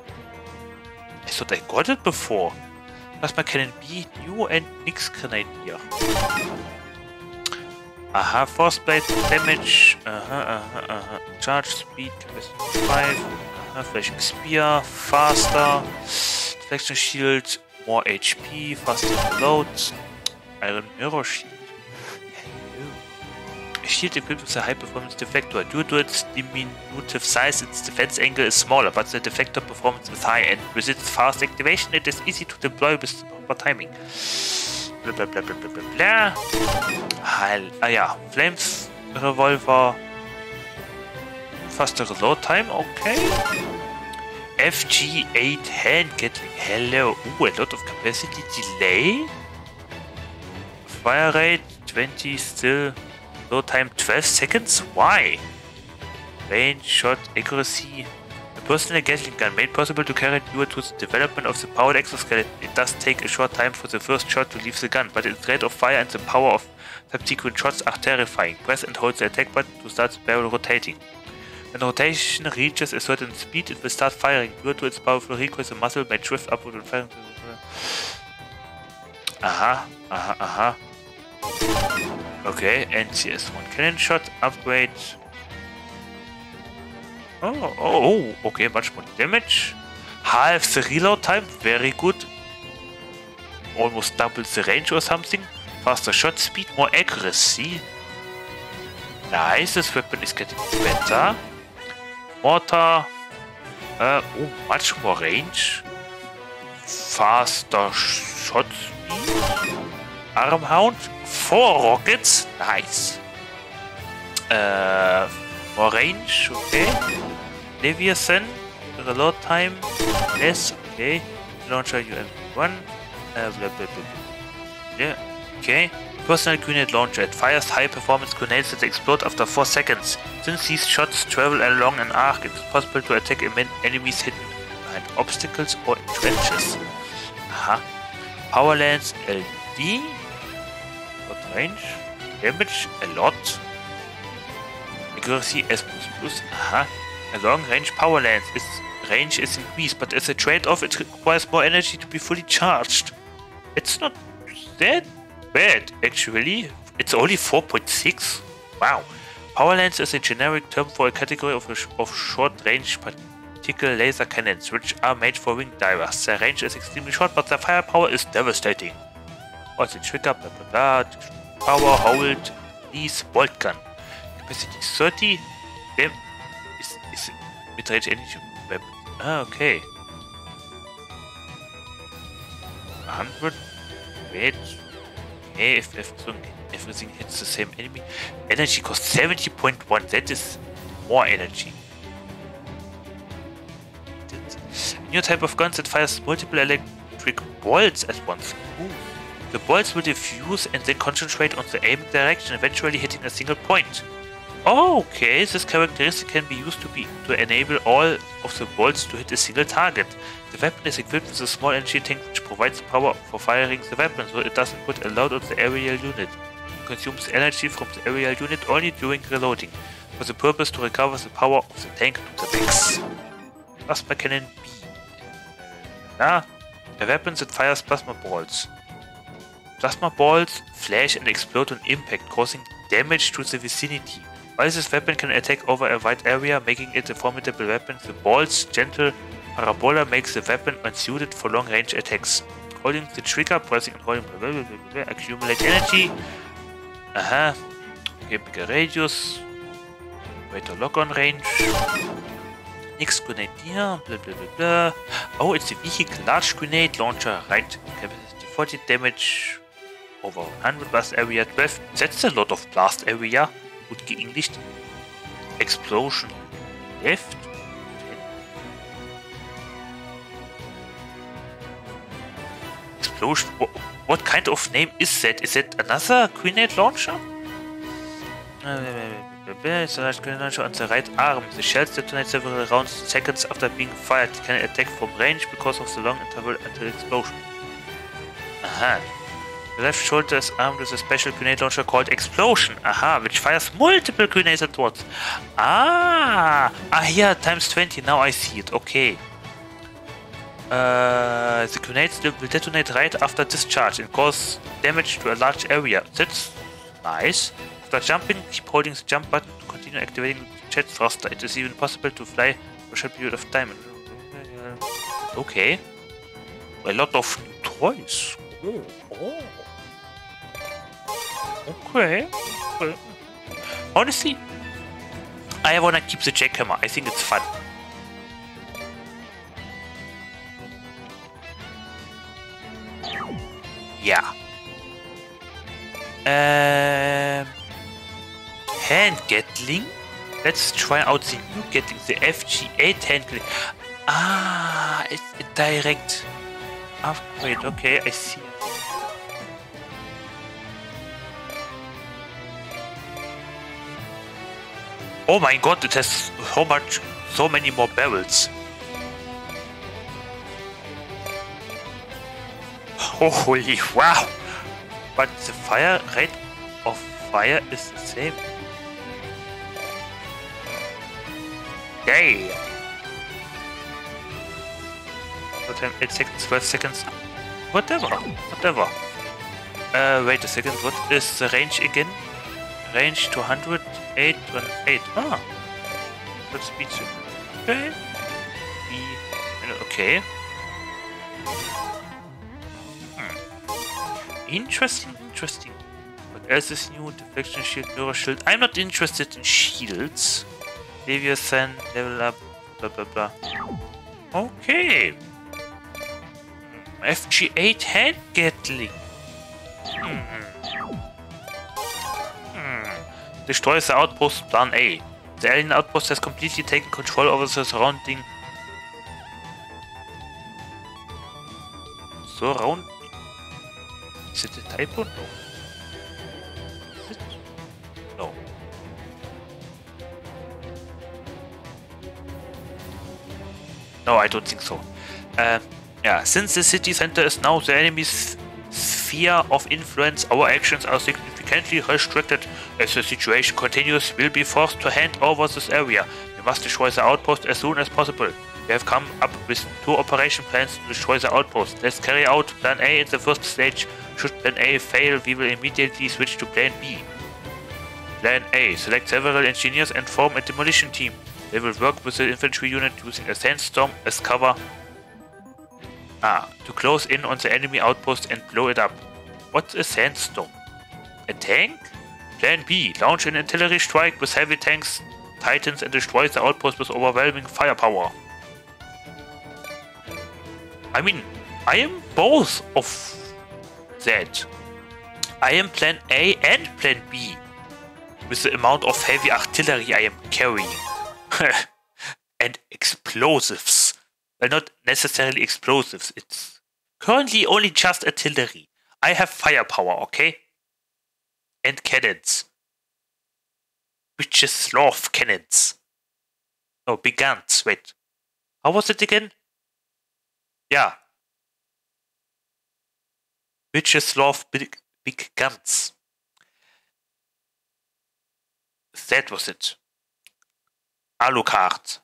I thought I got it before. Plasma Cannon B, new and Nix Grenadier. Aha, force blade damage. Aha, aha, aha. Charge speed, capacity 5. Aha, flashing spear, faster. Deflection shield, more HP, faster reload. Iron mirror shield. Shield equipped with a high performance deflector. Due to its diminutive size, its defense angle is smaller, but the deflector performance is high, and with its fast activation, it is easy to deploy with proper timing. Blah blah blah blah blah blah. Heil. Ah ja, Flames Revolver. Faster reload time, okay. FG8 hand Gatling. Hello. Ooh, a lot of capacity delay. Fire rate 20 still. Load time 12 seconds? Why? Range, shot, accuracy. A personal Gatling gun made possible to carry due to the development of the powered exoskeleton. It does take a short time for the first shot to leave the gun, but its rate of fire and the power of subsequent shots are terrifying. Press and hold the attack button to start the barrel rotating. When rotation reaches a certain speed, it will start firing. Due to its powerful recoil, the muzzle may drift upward and fire. Aha, aha, aha. Okay, NCS one cannon shot upgrade. Oh, oh, oh, okay, much more damage. Half the reload time, very good. Almost double the range or something. Faster shot speed, more accuracy. Nice, this weapon is getting better. Mortar. Uh, oh, much more range. Faster shot. Armhound. Four rockets. Nice. Uh, more range. Okay. Leviathan. Reload time. Less. Okay. Launcher UM1. Uh, blah, blah, blah, blah. Yeah. Okay. Personal grenade launcher. It fires high performance grenades that explode after 4 seconds. Since these shots travel along an arc, it is possible to attack enemies hidden behind obstacles or trenches. Aha. Power lance LD. What range? Damage a lot. Accuracy S++. Aha. A long range power lance. Its range is increased, but as a trade-off, it requires more energy to be fully charged. It's not that bad, actually. It's only 4.6. Wow. Power lance is a generic term for a category of, of short-range particle laser cannons, which are made for wing divers. Their range is extremely short, but their firepower is devastating. Also trigger, blah blah blah. Power, hold, release, bolt gun. Capacity 30. Dem is, is mid-range energy weapon. Ah, okay. 100 Wait if everything, everything hits the same enemy, energy costs 70.1. That is more energy. New type of guns that fires multiple electric bolts at once. Ooh. The bolts will diffuse and then concentrate on the aiming direction, eventually hitting a single point. Okay, this characteristic can be used to be to enable all of the bolts to hit a single target. The weapon is equipped with a small energy tank which provides power for firing the weapon, so it doesn't put a load on the aerial unit. It consumes energy from the aerial unit only during reloading, for the purpose to recover the power of the tank to the max. Plasma Cannon B. Ah, a weapon that fires plasma balls. Plasma balls flash and explode on impact, causing damage to the vicinity. While this weapon can attack over a wide area, making it a formidable weapon, the ball's gentle parabola makes the weapon unsuited for long-range attacks. Holding the trigger, pressing and holding blah, blah, blah, accumulate energy. Aha. Okay, bigger radius. Greater lock-on range. Next grenadier, blah blah blah blah. Oh, it's a vehicle large grenade launcher, right? Capacity 40 damage, over 100 blast area 12. That's a lot of blast area. Gut geenglischt. Explosion left. Explosion. What, kind of name is that? Is that another grenade launcher? It's a grenade launcher on the right arm. The shells detonate several rounds seconds after being fired. It can attack from range because of the long interval until explosion. Aha. The left shoulder is armed with a special grenade launcher called Explosion. Aha, which fires multiple grenades at once. Ah, ah here, times 20. Now I see it. Okay. Uh, the grenades will detonate right after discharge and cause damage to a large area. That's nice. After jumping, keep holding the jump button to continue activating the jet thruster. It is even possible to fly for a short period of time. Okay. A lot of toys. Oh. Okay. okay. Honestly, I wanna keep the jackhammer. I think it's fun. Yeah. Um, hand Gatling. Let's try out the new Gatling, the FG8 hand Gatling. Ah, it's a direct upgrade. Okay, I see. Oh my god, it has so much, so many more barrels. Holy wow! But the fire rate of fire is the same. Yay! Time 8 seconds, 12 seconds. Whatever, whatever. Uh, wait a second, what is the range again? Range 200, 8, 8. Ah! That's speed Okay. Okay. Hmm. Interesting, interesting. What else is new? Deflection shield, mirror shield. I'm not interested in shields. Leviathan, level up, blah blah blah. Okay. Hmm. FG8 head Gatling. Hmm. Destroys the outpost Plan A. The alien outpost has completely taken control over the surrounding... Surround... Is it a typo? No. It? No. No, I don't think so. Ähm, yeah, since the city center is now the enemy's sphere of influence, our actions are significantly restricted. As the situation continues, we'll be forced to hand over this area. We must destroy the outpost as soon as possible. We have come up with two operation plans to destroy the outpost. Let's carry out Plan A in the first stage. Should Plan A fail, we will immediately switch to Plan B. Plan A. Select several engineers and form a demolition team. They will work with the infantry unit using a sandstorm as cover Ah, to close in on the enemy outpost and blow it up. What's a sandstorm? A tank? Plan B. Launch an artillery strike with heavy tanks, titans and destroy the outpost with overwhelming firepower. I mean, I am both of that. I am plan A and plan B. With the amount of heavy artillery I am carrying. and explosives. Well, not necessarily explosives. It's currently only just artillery. I have firepower, okay? And cannons. Which is sloth cannons. Oh, big guns. Wait. How was it again? Yeah. Which is sloth big, big guns. That was it. Alucard.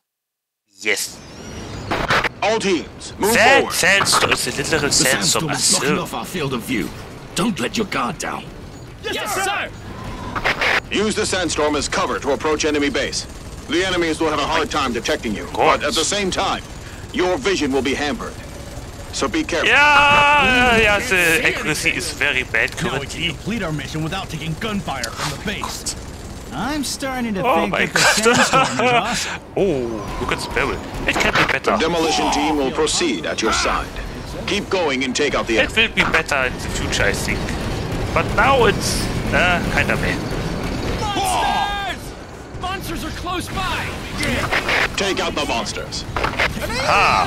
Yes. All teams, move Sand, forward. sandstorm is a literal The sandstorm. sandstorm is blocking off our field of view. Don't let your guard down. Yes, sir! Use the sandstorm as cover to approach enemy base. The enemies will have a hard time detecting you, but at the same time, your vision will be hampered. So be careful. Yeah, yeah, the accuracy is very bad Now we currently. can complete our mission without taking gunfire from the base. I'm starting to Oh think my that the sandstorm is god. awesome. oh, look at the barrel. It can be better. The demolition team will proceed at your side. Keep going and take out the It enemy. will be better in the future, I think. But now it's uh, kind of bad. Monsters! Monsters are close by! Take out the monsters. Ah,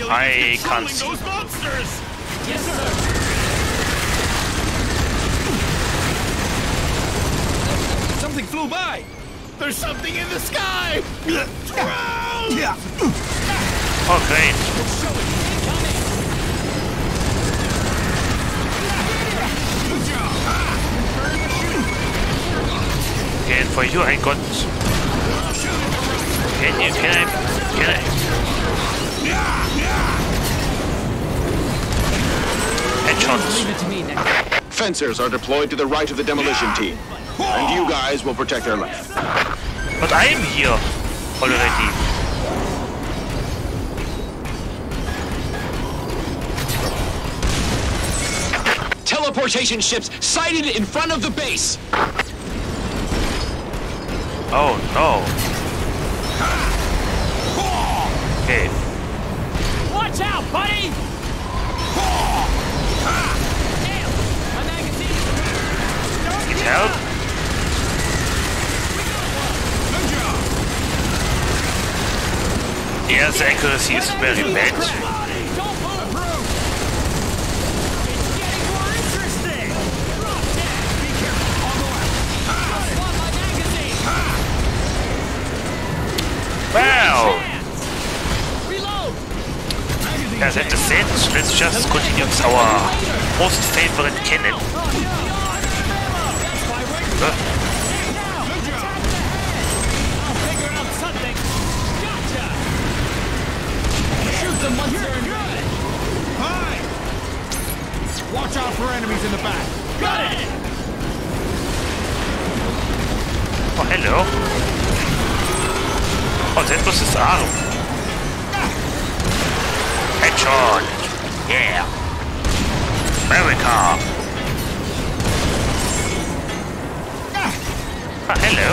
I can't see. Those monsters! Yes, sir! Something flew by! There's something in the sky! Oh, great. Okay, and for you I got... Can you, can I, can I... Headshots. Leave it to me now. Fencers are deployed to the right of the demolition team. And you guys will protect their left. But I am here already. Teleportation ships sighted in front of the base. Oh no. Okay. Watch out, buddy! Damn! My magazine! Need help? The accuracy is very bad. Don't Is it. Let's just continue with our most favorite cannon. Huh? I'll figure out something! Gotcha! Shoot the monster and run! Hi! Watch out for enemies in the back. Got it! Oh, hello. Oh, that was his arm. Headshot. Yeah. America. Ah, hello.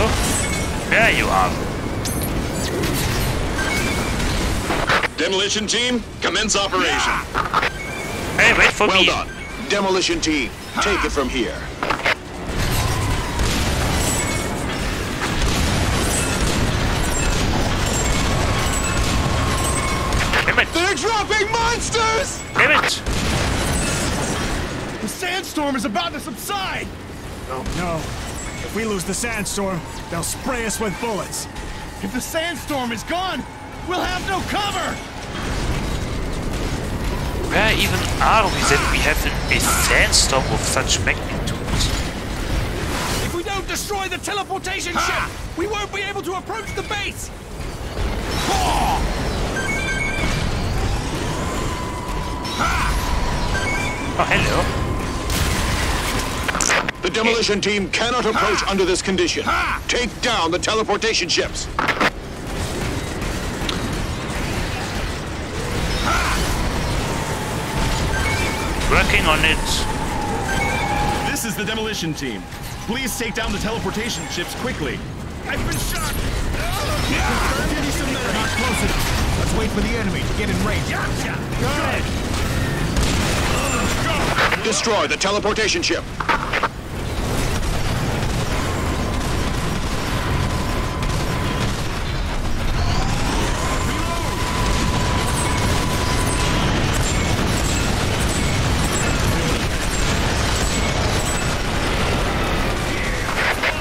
There you are. Demolition team, commence operation. Hey, wait for well me. done. Demolition team, take it from here. Monsters! Damn it. The sandstorm is about to subside! Oh no. If we lose the sandstorm, they'll spray us with bullets. If the sandstorm is gone, we'll have no cover! Where even are we that we have a sandstorm of such magnitude? If we don't destroy the teleportation ship, we won't be able to approach the base! Oh, Oh, hello. The demolition team cannot approach under this condition. Take down the teleportation ships. Working on it. This is the demolition team. Please take down the teleportation ships quickly. I've been shot! Give me some Not close enough. Let's wait for the enemy to get in range. Good! Destroy the teleportation ship.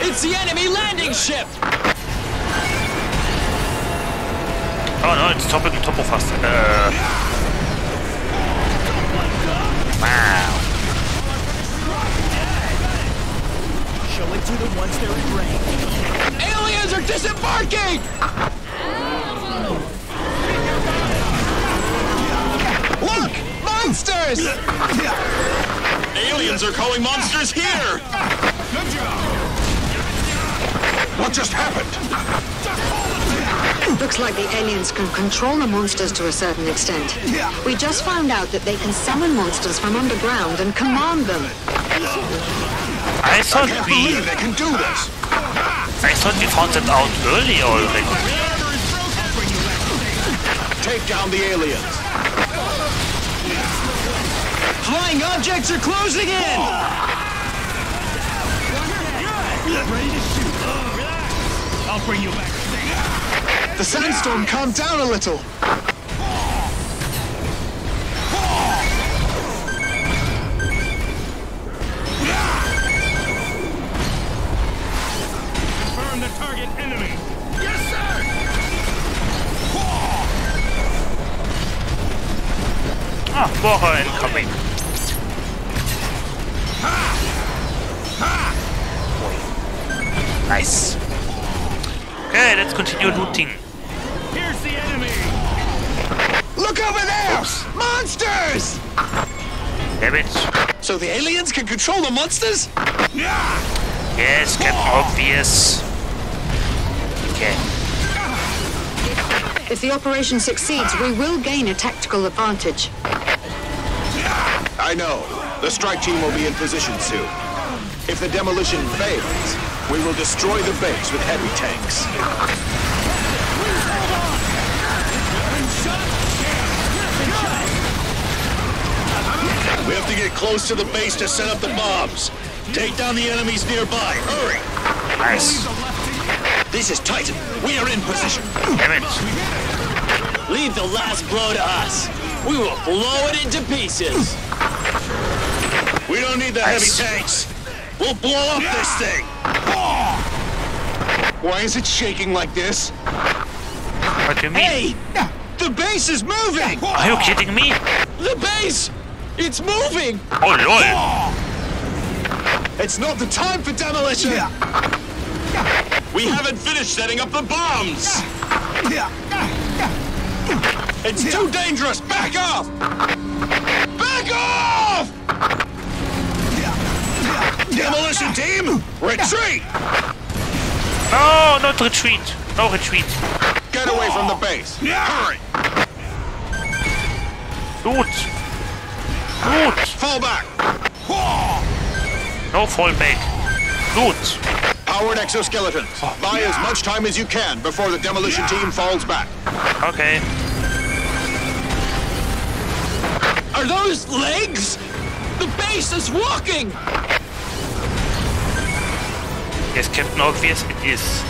It's the enemy landing ship! Oh no, it's toppled and topple faster. Uh... Ah. Show it to them once they're in range. Aliens are disembarking! Look! Monsters! Aliens are calling monsters here! Good job! What just happened? Looks like the aliens can control the monsters to a certain extent. We just found out that they can summon monsters from underground and command them. I thought I we. believe they can do this! I thought we found that out early already. Take down the aliens! Flying objects are closing in! Ready to shoot. I'll bring you back. The sandstorm calmed down a little. Bohrer incoming. Nice. Okay, let's continue looting. Here's the enemy! Look over there! Monsters! Damn it. So the aliens can control the monsters? Yes, Captain Obvious. Okay. If the operation succeeds, we will gain a tactical advantage. I know. The strike team will be in position soon. If the demolition fails, we will destroy the base with heavy tanks. We have to get close to the base to set up the bombs. Take down the enemies nearby. Hurry! Nice. This is Titan. We are in position. Damn it. Leave the last blow to us. We will blow it into pieces. We don't need the heavy tanks. We'll blow up this thing. Why is it shaking like this? What do you mean? Hey! The base is moving! Are you kidding me? The base! It's moving! Oh lol. It's not the time for demolition! We haven't finished setting up the bombs! It's too dangerous! Back off! Back off! Demolition team, retreat! No, not retreat. No retreat. Get away from the base! Hurry! Loot. Loot. Fall back! No fall back. Loot. Powered exoskeletons. Oh, Buy as much time as you can before the demolition team falls back. Okay. Are those legs? The base is walking! Yes, Captain Obvious, it is.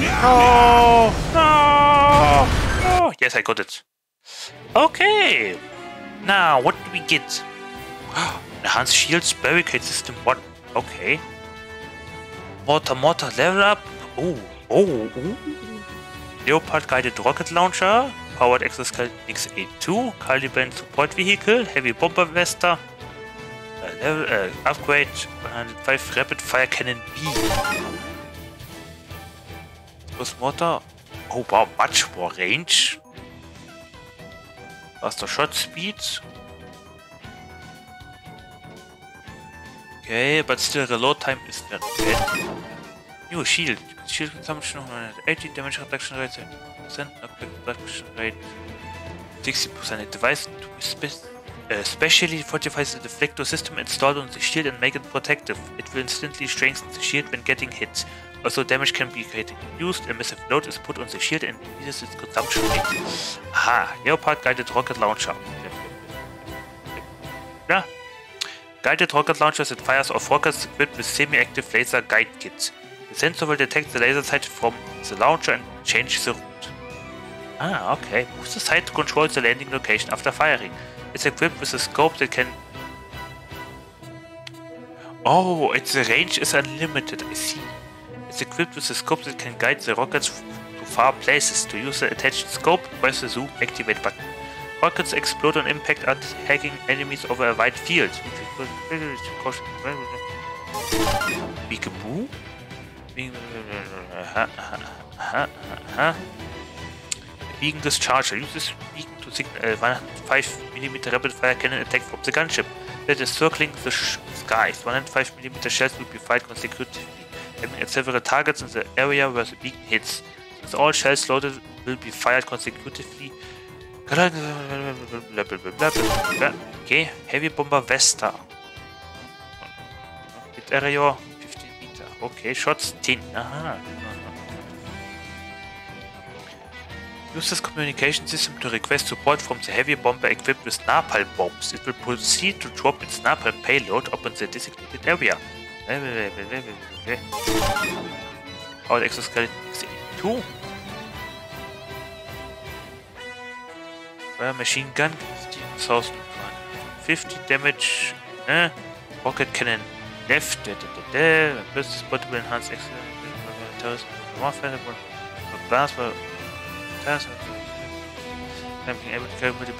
No! No! Oh, yes, I got it. Okay. Now, what do we get? Enhanced shields, barricade system 1. Okay. Mortar, mortar, level up. Oh, oh, oh. Leopard guided rocket launcher. Powered exoskeleton X82. Caliban support vehicle. Heavy bomber vesta. Level, uh, upgrade 105 rapid fire cannon B. Plus mortar. Oh wow, much more range. Faster shot speed. Okay, but still reload time is very bad. New shield. Shield consumption 180 damage reduction rate 70% knockback reduction rate 60% device to be spe uh, specially fortifies the deflector system installed on the shield and make it protective. It will instantly strengthen the shield when getting hit. Also damage can be reduced, a massive load is put on the shield and increases its consumption rate. Aha, Leopard guided rocket launcher. Yeah. Guided rocket launcher that fires off rockets equipped with semi-active laser guide kits. The sensor will detect the laser sight from the launcher and change the route. Ah, okay. Move the sight to control the landing location after firing. It's equipped with a scope that can... Oh, its range is unlimited, I see. It's equipped with a scope that can guide the rockets to far places. To use the attached scope, press the zoom activate button. Rockets explode on impact, attacking enemies over a wide field. Peekaboo? Beacon discharger. Use this beacon to signal a 105mm rapid fire cannon attack from the gunship that is circling the skies. 105mm shells will be fired consecutively, aiming at several targets in the area where the beacon hits. Since all shells loaded will be fired consecutively. Okay, heavy bomber Vesta. Hit area 15 meter. Okay, shots 10. Aha. Use this communication system to request support from the heavy bomber equipped with napalm bombs. It will proceed to drop its napalm payload upon the designated area. Powered exoskeleton X82. Fire machine gun, 50 damage. Eh? Rocket cannon left. Da. Burst portable enhanced excellent. Warfare. Blast. Das Camping able to go with the.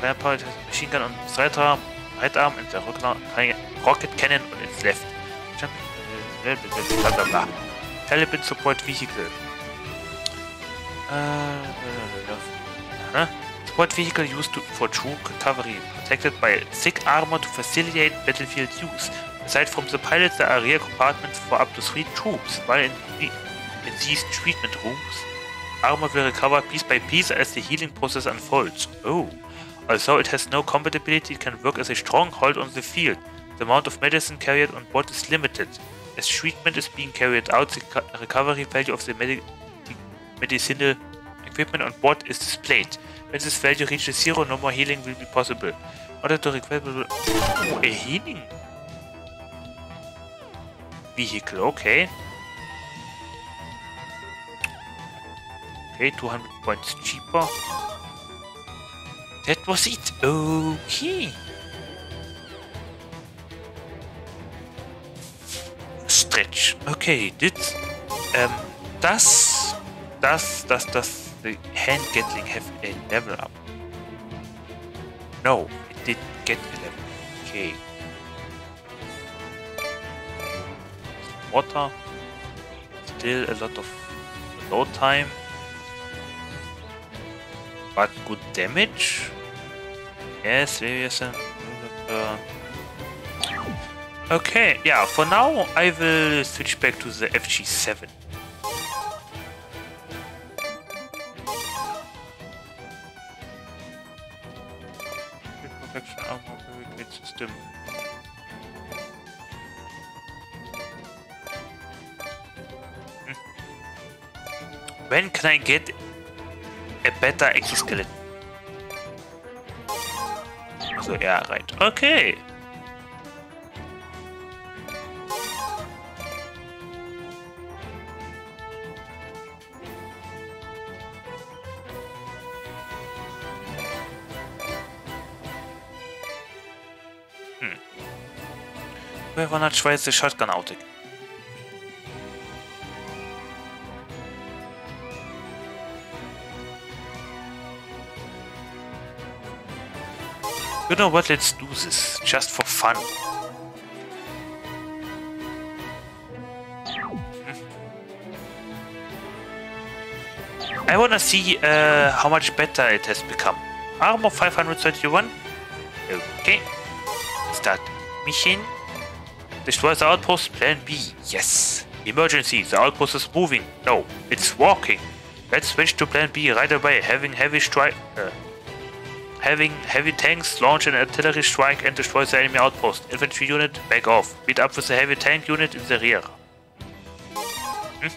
Firepower machine gun on its right arm, right arm, and rocket cannon on its left. Blah blah blah. Taliban support vehicle. Uh? Support vehicle used to, for troop recovery, protected by thick armor to facilitate battlefield use. Aside from the pilots, there are rear compartments for up to three troops, while in, in these treatment rooms, armor will recover piece by piece as the healing process unfolds. Oh. Although it has no combat ability, it can work as a stronghold on the field. The amount of medicine carried on board is limited. As treatment is being carried out, the recovery value of the medi medicinal equipment on board is displayed. When this value reaches zero, no more healing will be possible. Order to oh, a healing vehicle, okay. Okay, 200 points cheaper. That was it. Okay. Stretch. Okay, did... Um, das, das, das, das, the hand gatling have a level up. No, it didn't get a level. Okay. Water. Still a lot of load time. But good damage. Yes, various. Okay, yeah, for now I will switch back to the FG7. Protection armor, system. When can I get a better exoskeleton? So yeah, right. Okay. Hmm. We wanna try You know what, let's do this, just for fun. I wanna see uh, how much better it has become. Armor 531. Okay. Start mission. Destroy the outpost. Plan B. Yes. Emergency. The outpost is moving. No, it's walking. Let's switch to plan B right away. Having heavy strike. Uh, Having heavy tanks, launch an artillery strike and destroy the enemy outpost. Infantry unit, back off. Meet up with the heavy tank unit in the rear. Hmm?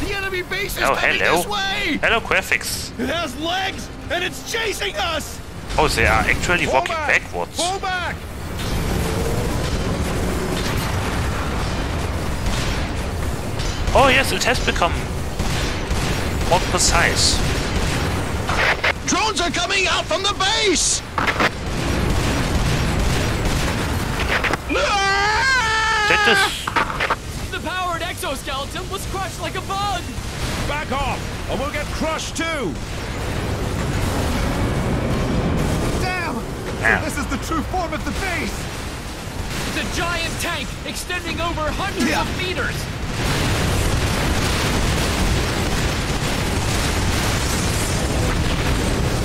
The enemy base is Oh, coming hello. this way! Hello, graphics. It has legs, and it's chasing us! Oh, they are actually Fall walking back! backwards. Fall back! Oh yes, it has become more precise. Drones are coming out from the base! That is The powered exoskeleton was crushed like a bug! Back off, or we'll get crushed too! Damn! Yeah. This is the true form of the base! It's a giant tank extending over hundreds of meters!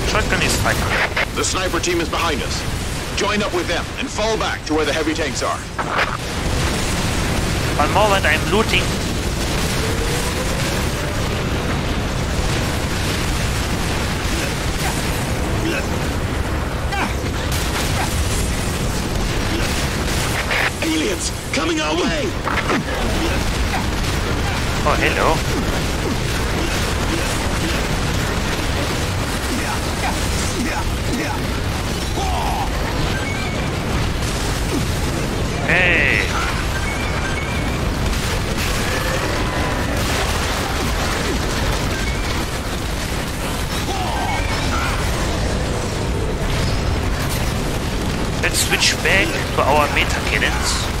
Shotgun is fine. The sniper team is behind us. Join up with them and fall back to where the heavy tanks are. One moment, I'm looting. Aliens coming our way! Oh, hello. Hey. Let's switch back to our meta cannons.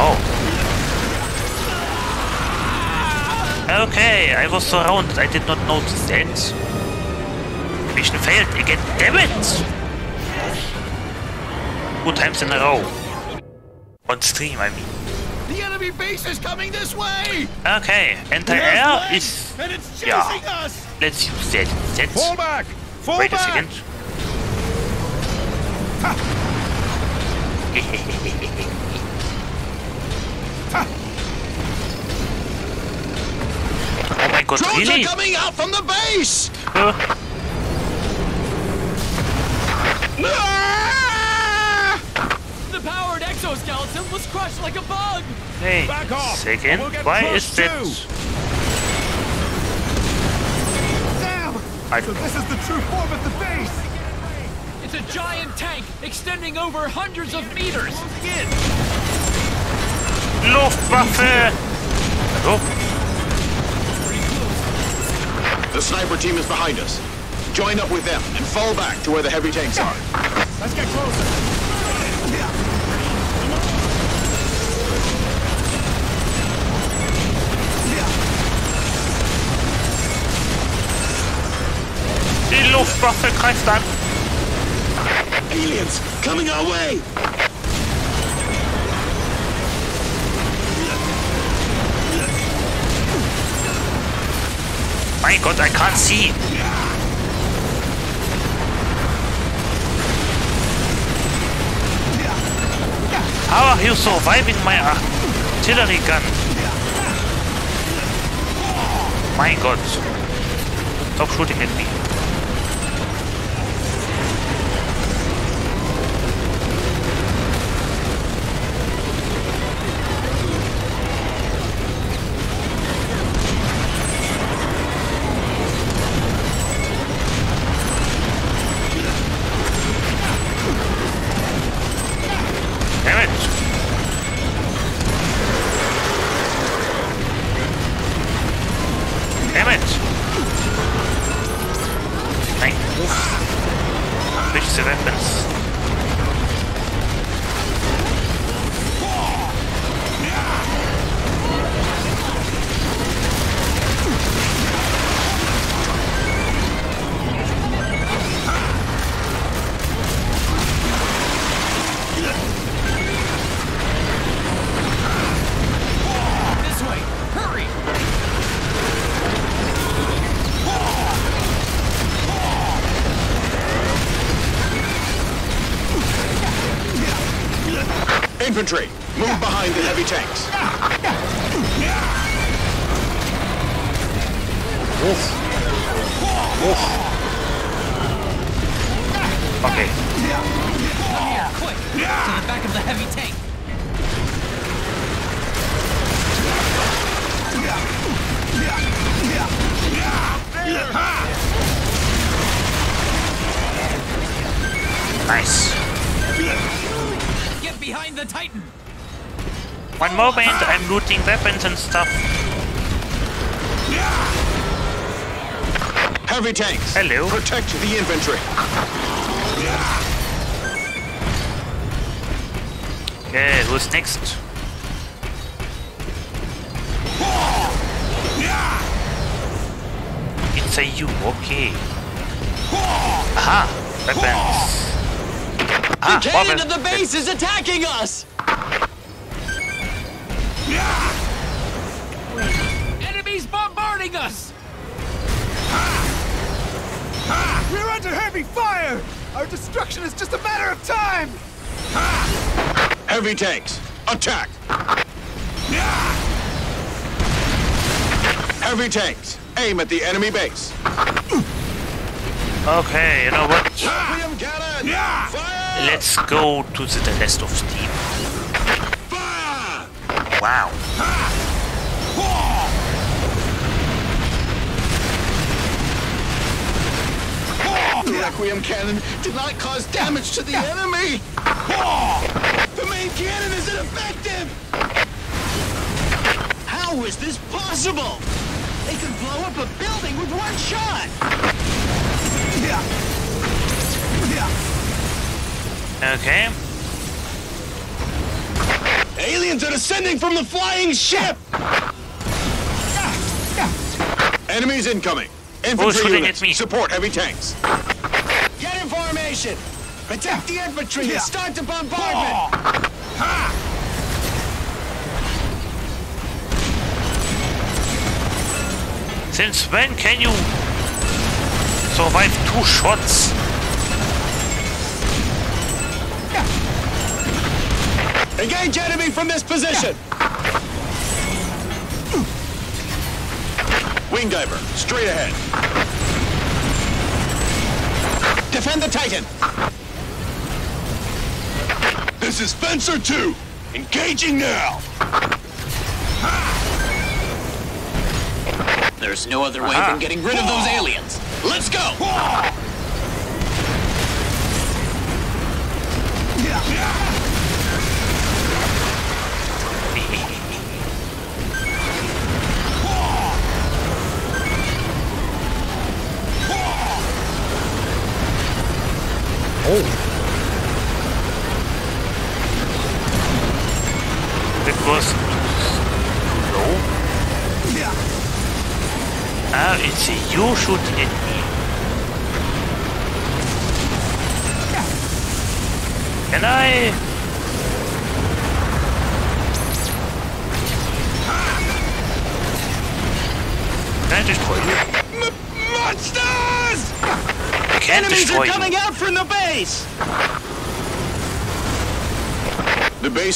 Oh. Okay, I was surrounded. I did not notice that. Mission failed again. Damn it! Two times in a row. On stream, I mean. The enemy base is coming this way! Okay, anti-air is... And it's chasing Yeah. us! Let's use that instead. Fall back! Fall Wait a back! second. oh my god, Drones really? are coming out from the base! Uh, The powered exoskeleton was crushed like a bug! Hey, Back off, second. we'll Why is too. Damn! I- So this is the true form of the base! It's a giant tank extending over hundreds of meters! Luftwaffe! Oh, The sniper team is behind us. Join up with them and fall back to where the heavy tanks are. Let's get closer! die Luftwaffe greift an. Aliens coming our way! Mein Gott, I can't see. How are you surviving my artillery gun? My God. Stop shooting at me. Infantry, move behind the heavy tanks. Okay. Come here, quick! To the back of the heavy tank! Nice. Get behind the Titan! One moment, I'm looting weapons and stuff. Heavy tanks. Hello. Protect the inventory. Okay, who's next? It's a you, okay. Aha, weapons. The Ah, cannon of the base is attacking us! Enemies bombarding us! We're under heavy fire! Our destruction is just a matter of time! Heavy tanks. Attack. Heavy tanks. Aim at the enemy base. Okay, you know Let's go to the rest of. Fire! Wow. The Requiem cannon did not cause damage to the enemy. The main cannon is ineffective. How is this possible? They can blow up a building with one shot! Okay. Aliens are descending from the flying ship. Enemies incoming. Infantry units, at me? support heavy tanks. Get in formation! Attack the infantry and start the bombardment! Since when can you survive two shots? Engage enemy from this position. Wing diver, straight ahead. Defend the Titan. This is Fencer 2. Engaging now. There's no other way Aha. than getting rid of those aliens. Let's go!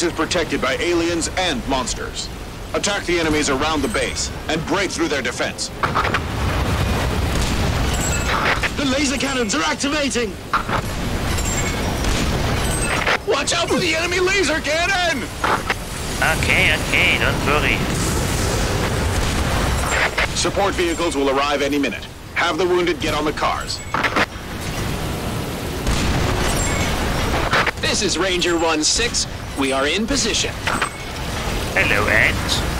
Base is protected by aliens and monsters. Attack the enemies around the base and break through their defense. The laser cannons are activating! Watch out for the enemy laser cannon! Okay, okay, don't worry. Support vehicles will arrive any minute. Have the wounded get on the cars. This is Ranger 1-6. We are in position. Hello, Ant.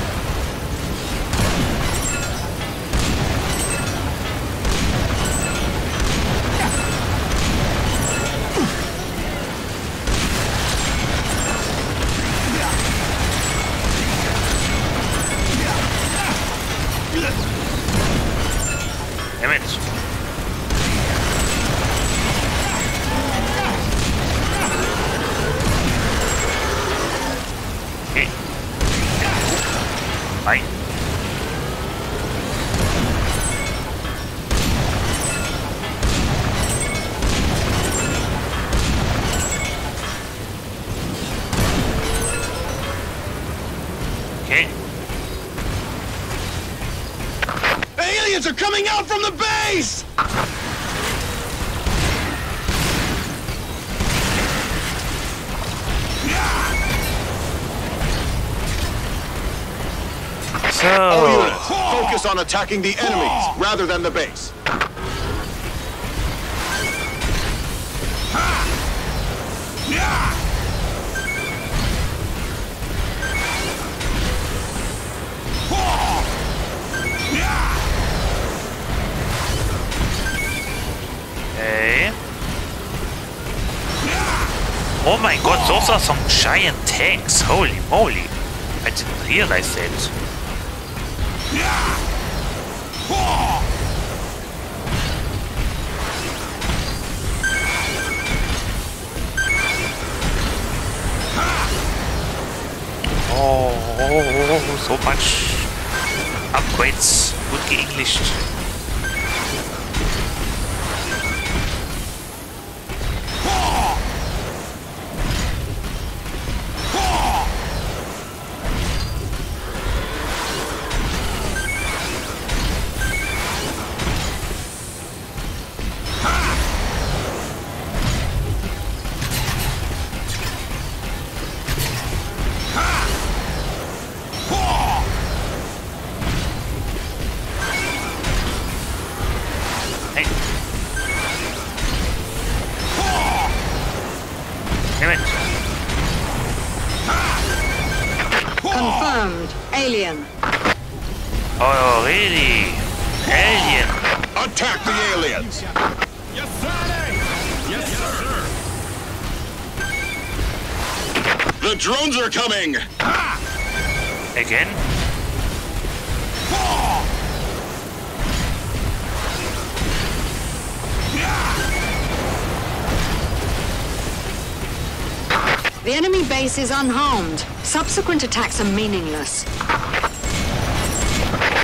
Attacking the enemies rather than the base. Oh my god, those are some giant tanks. Holy moly. I didn't realize that. So much upgrades. Geenglischt. Hey. Unharmed. Subsequent attacks are meaningless.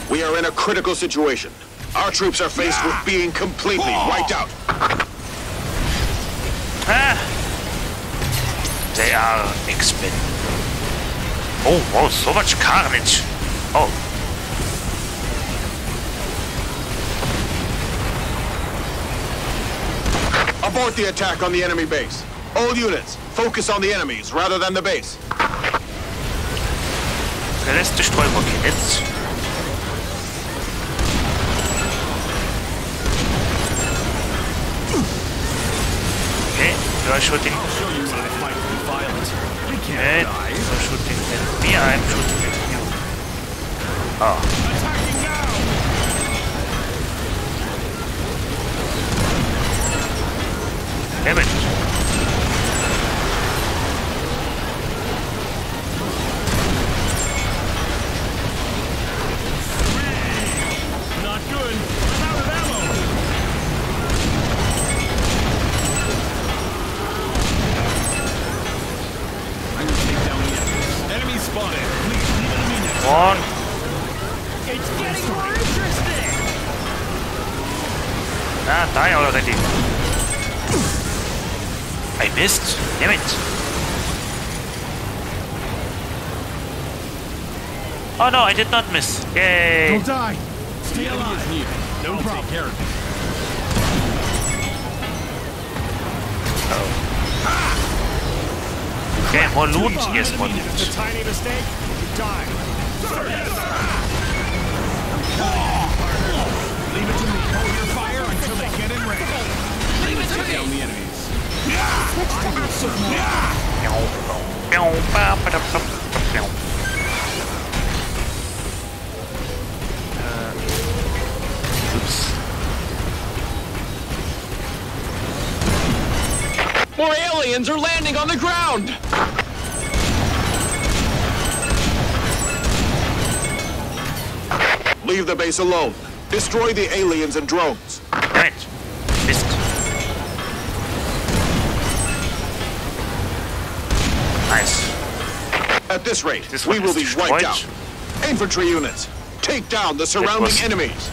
We are in a critical situation. Our troops are faced with being completely wiped out. Ah. They are expendable. Oh, wow, so much carnage. Oh. Abort the attack on the enemy base. All units, focus on the enemies rather than the base. Let's destroy Rockets. Okay, you are shooting. Okay, you are shooting at me, I'm shooting at you. Oh. Did not miss. Yay. Don't die. Stay alive. No I'll problem. Take care of it. Okay, more loot. Yes, more It's a tiny mistake. You die. Leave it to me. Hold your fire until they get in range. Leave it to me. down the enemies. Switch to active mode. Aliens are landing on the ground! Leave the base alone. Destroy the aliens and drones. Damn it. Missed. Nice. At this rate, This we will be destroyed. wiped out. Infantry units, take down the surrounding enemies.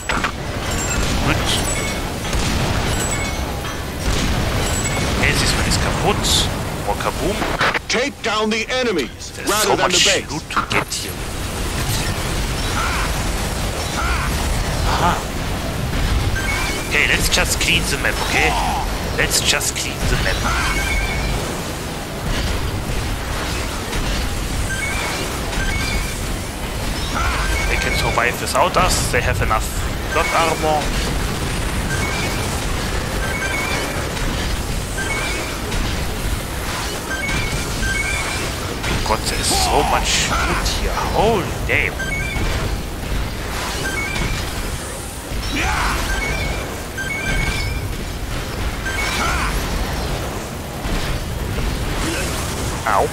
Down the enemies There's rather so than the base. loot to get here. Aha. Okay, let's just clean the map, okay? Let's just clean the map. They can survive without us. They have enough plot armor. So much loot here. Holy damn. Ow.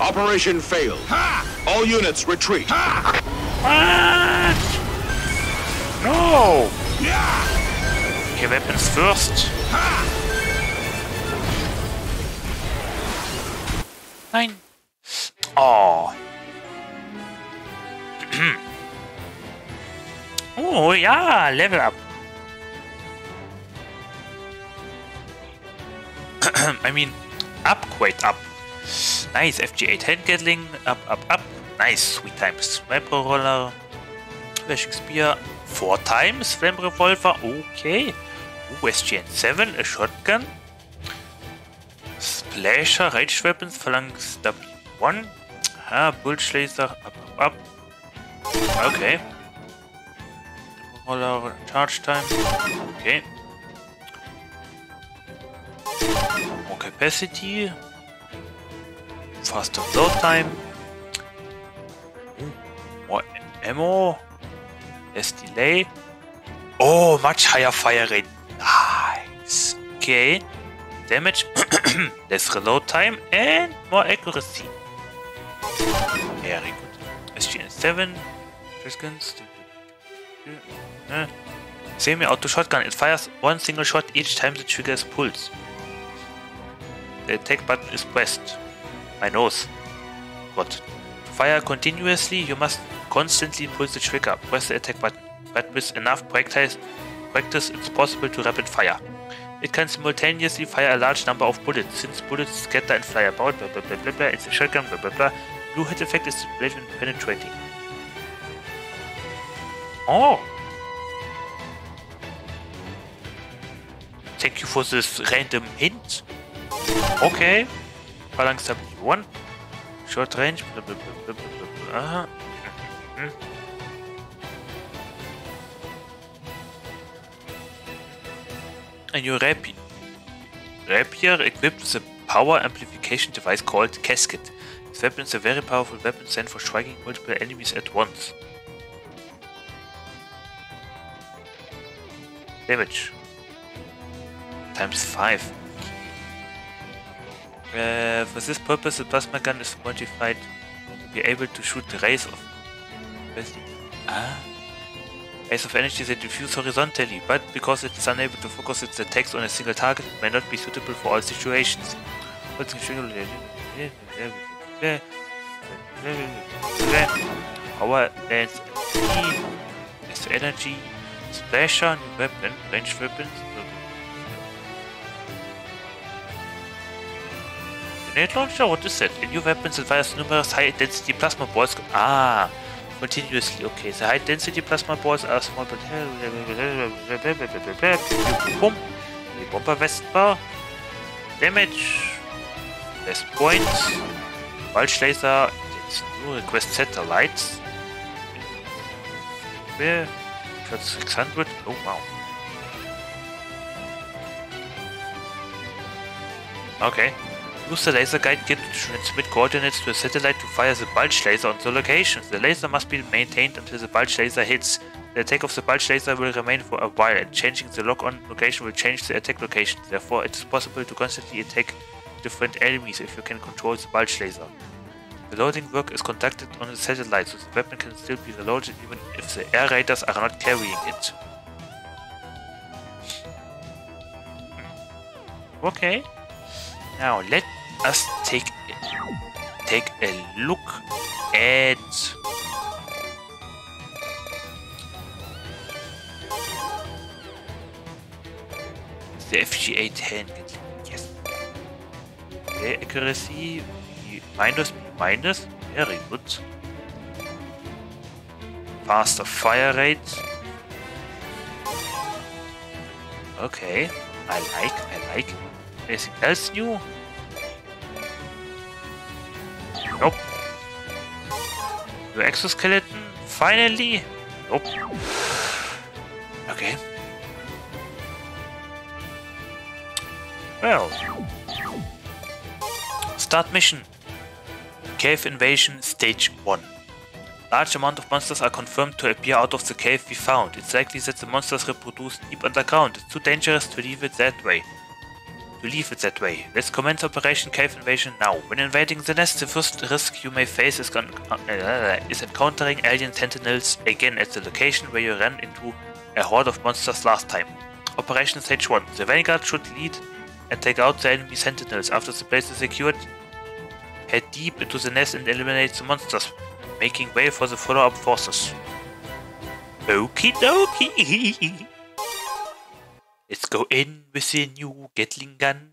Operation failed. All units retreat. What? No! Okay, weapons first. Ja, Level up. I mean, up, quite up. Nice, FG8 hand Gatling, up, up, up. Nice, sweet times. Sniper Roller, Flashing Spear, four times. Flame Revolver, okay. Ooh, SGN7, a shotgun. Splasher, Ranged Weapons, Phalanx W1. Ah, Bulge Laser, up, up, up. Okay. Roller, Charge Time, okay. More capacity. Faster load time. More ammo. Less delay. Oh, much higher fire rate. Nice. Okay. Damage. Less reload time and more accuracy. Very good. SGN 7. Shotguns. Semi-auto shotgun. It fires one single shot each time the trigger is pulled. The attack button is pressed. My nose. What? To fire continuously, you must constantly pull the trigger. Press the attack button. But with enough practice, practice it's possible to rapid fire. It can simultaneously fire a large number of bullets, since bullets scatter and fly about, blah blah blah blah blah, it's a shotgun, blah blah blah. Blue hit effect is blade when penetrating. Oh! Thank you for this random hint. Okay. Phalanx W1. Short range. Blah, blah, blah, blah, blah, blah. Aha. Mhm. A new rapier. Rapier equipped with a power amplification device called Casket. This weapon is a very powerful weapon sent for striking multiple enemies at once. Damage. Times 5. Uh, for this purpose, the plasma gun is modified to be able to shoot rays of ah, rays of energy that diffuse horizontally, but because it is unable to focus its attacks on a single target, it may not be suitable for all situations. Power lens is energy, splasher, weapon, ranged weapons, Grenade launcher? What is that? A new weapon that fires numerous high-density plasma balls. Ah, continuously. Okay, the high-density plasma balls are small but... Boom. The bomber vest bar. Damage. Less points. Bulge laser. It's new request satellites. Where? 600. Oh, wow. Okay. Use the laser guide kit to transmit coordinates to a satellite to fire the bulge laser on the location. The laser must be maintained until the bulge laser hits. The attack of the bulge laser will remain for a while, and changing the lock-on location will change the attack location. Therefore, it is possible to constantly attack different enemies if you can control the bulge laser. The loading work is conducted on the satellite, so the weapon can still be reloaded even if the air raiders are not carrying it. Hmm. Okay. Now let us take take a look at the FG8 hand. Yes. Accuracy minus minus. Very good. Faster fire rate. Okay. I like, I like. Anything else new? Nope. The exoskeleton? Finally? Nope. Okay. Well. Start mission. Cave invasion stage 1. Large amount of monsters are confirmed to appear out of the cave we found. It's likely that the monsters reproduce deep underground. It's too dangerous to leave it that way. To leave it that way. Let's commence Operation Cave Invasion now. When invading the nest, the first risk you may face is, uh, is encountering alien sentinels again at the location where you ran into a horde of monsters last time. Operation Stage 1. The Vanguard should lead and take out the enemy sentinels. After the place is secured, head deep into the nest and eliminate the monsters making way for the follow-up forces. Okie dokie! Let's go in with the new Gatling gun.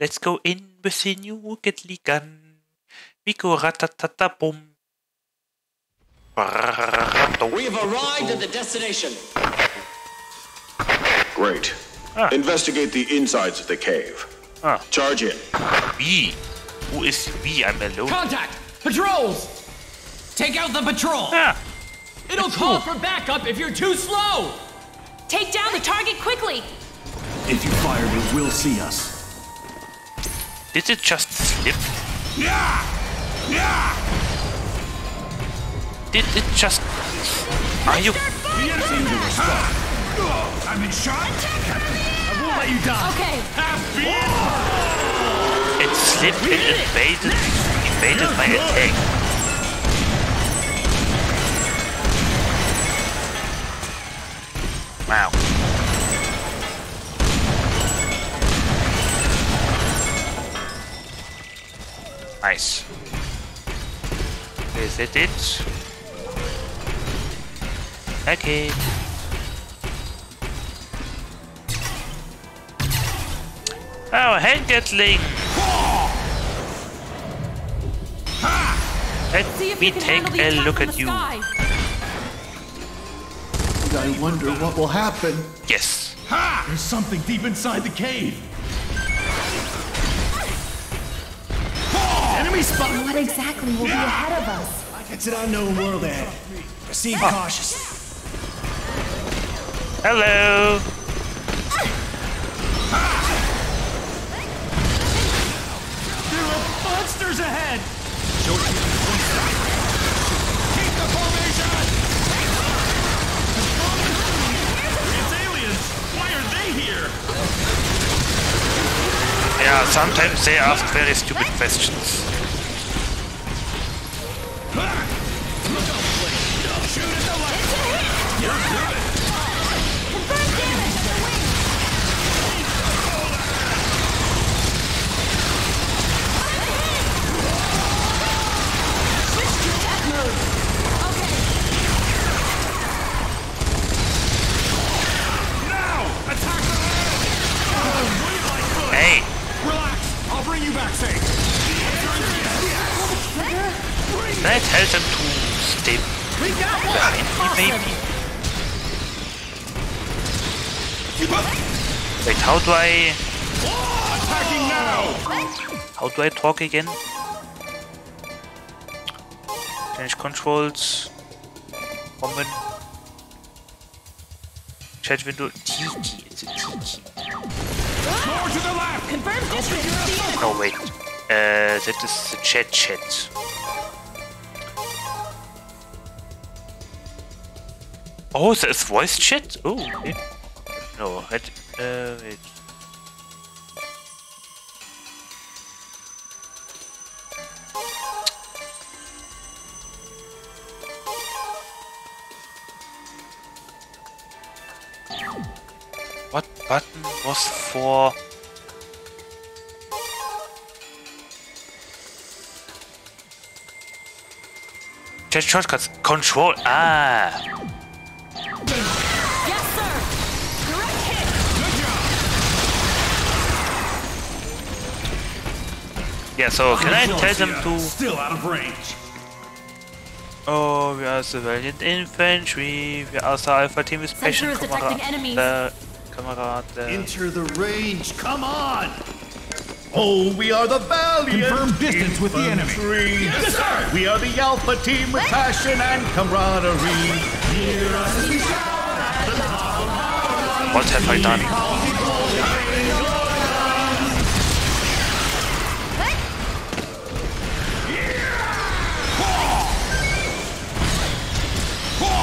Let's go in with the new Gatling gun. We go ratatata boom. We've arrived at the destination. Great. Ah. Investigate the insides of the cave. Ah. Charge in. We? Who is we? I'm alone. Contact! Patrols! Take out the patrol! Ah, It'll call for backup if you're too slow! Take down the target quickly! If you fire, it will see us. Did it just slip? Yeah! Yeah! Did it just... Are you... I've been shot! I won't let you die! Okay. It slipped and invaded, invaded my attack. Wow. Nice. Is it it? Okay. Oh, hand gatling! Let me take a look at you. Sky. I wonder what will happen. Yes. Ha! There's something deep inside the cave. Enemy spot. What exactly will be ahead of us? It's an unknown world ahead. Proceed oh. cautiously. Hello. There are monsters ahead. Keep the formation. Here? Yeah, sometimes they ask very stupid questions. You back safe. Can I tell them to stay behind me, maybe? Wait, how do I... Attacking now! How do I talk again? Change controls. Common. Chat window. Tiki. It's a tiki. More to the left! Confirm distance. No, wait. Uh, that is the chat chat. Oh, there's voice chat? Oh, okay. No, wait. Uh, wait. What button was for... Chat shortcuts. Control. Ah. Yes, sir. Direct hit. Good job. Yeah. So can I tell them to? Still out of range. Oh, we are civilian infantry. We are the Alpha team with special Sensor is detecting enemies. Enter the range. Come on. Oh, we are the valiant Confirm distance with the enemy. Yes, sir. We are the Alpha team with passion and camaraderie. Hear us as we What have I done?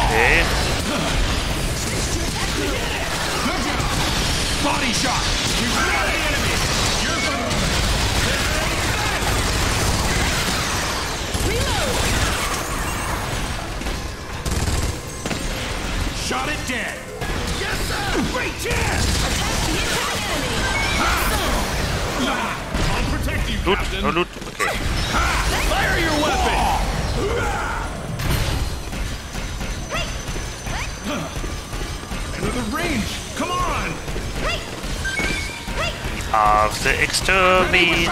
Okay. Body shot. You shot the enemy. Reload. Shot it dead. Yes, sir. Great chance. I'll protect you, Loot, Captain. no loot. Okay. Fire your weapon. Enter the range. Come on. Are the exterminator.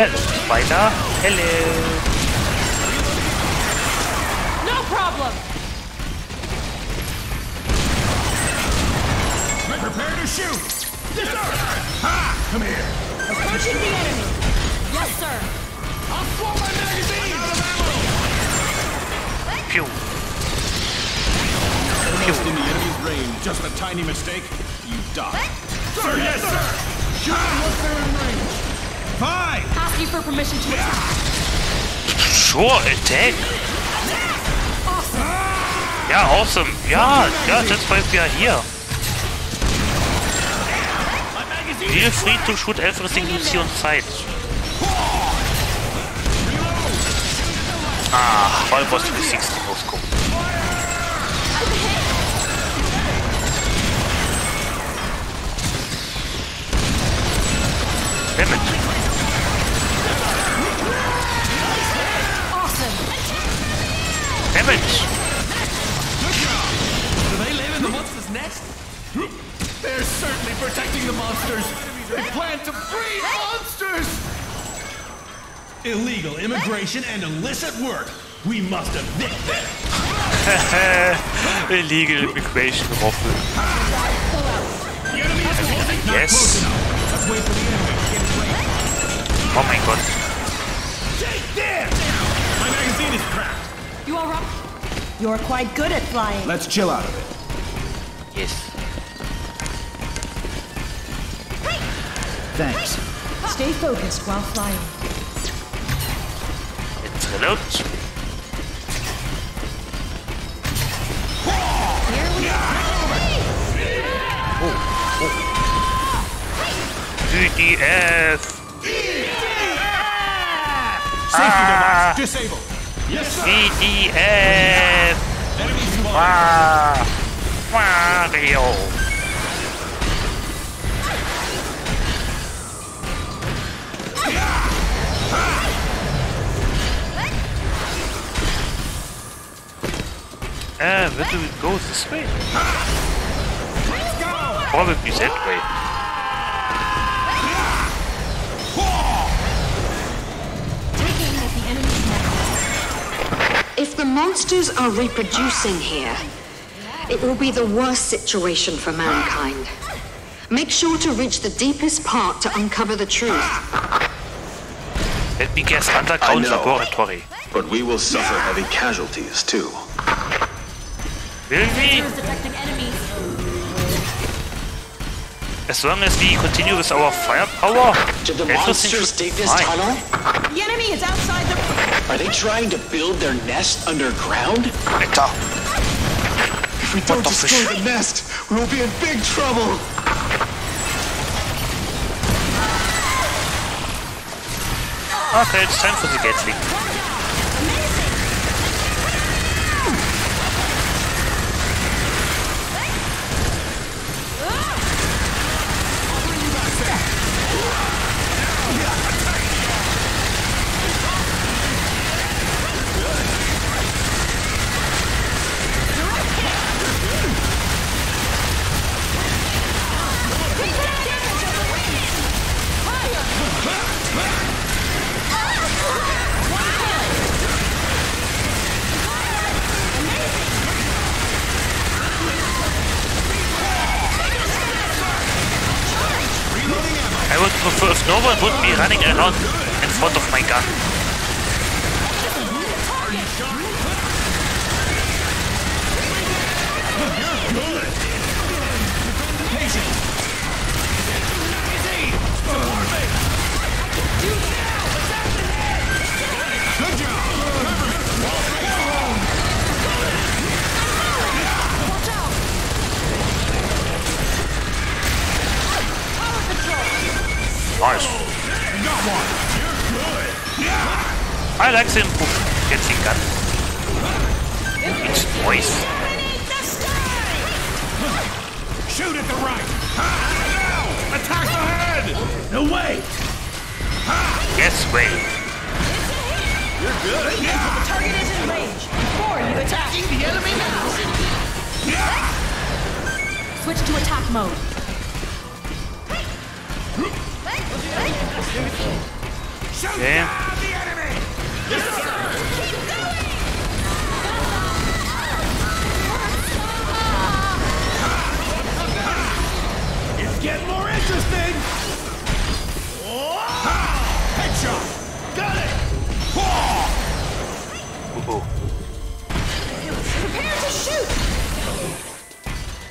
Hello, spider. Hello. No problem! Prepare to shoot. Yes, sir. Ha! Come here. Approaching the enemy! Yes, sir! I'll swap my magazine. Out of ammo. Pew. Almost in the enemy's range. Just a tiny mistake. You die. Sir, yes, sir. Shoot once they're in range. Fine. Ask you for permission to attack. Sure, attack. Ja, awesome. Ja, ja, that's why we are Feel free to shoot everything you see on sight. Ah, why was 360 no scope? Damn it. Awesome! Damn it. Do they live in the monster's nest? They're certainly protecting the monsters. They plan to breed monsters. Illegal immigration and illicit work. We must evict them. Illegal immigration Roffel. Is closing. Not Yes. close enough. Let's wait for the enemy to get in range. Oh mein Gott. Take this! My magazine is cracked. You alright? You're quite good at flying. Let's chill out of it. Yes. Thanks. Stay focused while flying. Let's reload. EDF. Safety Ah. device disabled. Yes, sir. EDF. Enemy spotted. Wow. Where do we go this way? Probably that way. If the monsters are reproducing here, it will be the worst situation for mankind. Make sure to reach the deepest part to uncover the truth. Let me guess, underground know. laboratory. But we will suffer heavy casualties, too. Will we? Sensors detecting enemies. As long as we continue with our firepower, Did the everything monsters should dig this fine. tunnel? The enemy is outside the. Are they trying to build their nest underground? Alter, If we don't destroy the nest, we will be in big trouble. Okay, it's time for the Gatling. Would be running around in front of my gun. Okay. It's getting more interesting. Headshot. Got it. Prepare to shoot.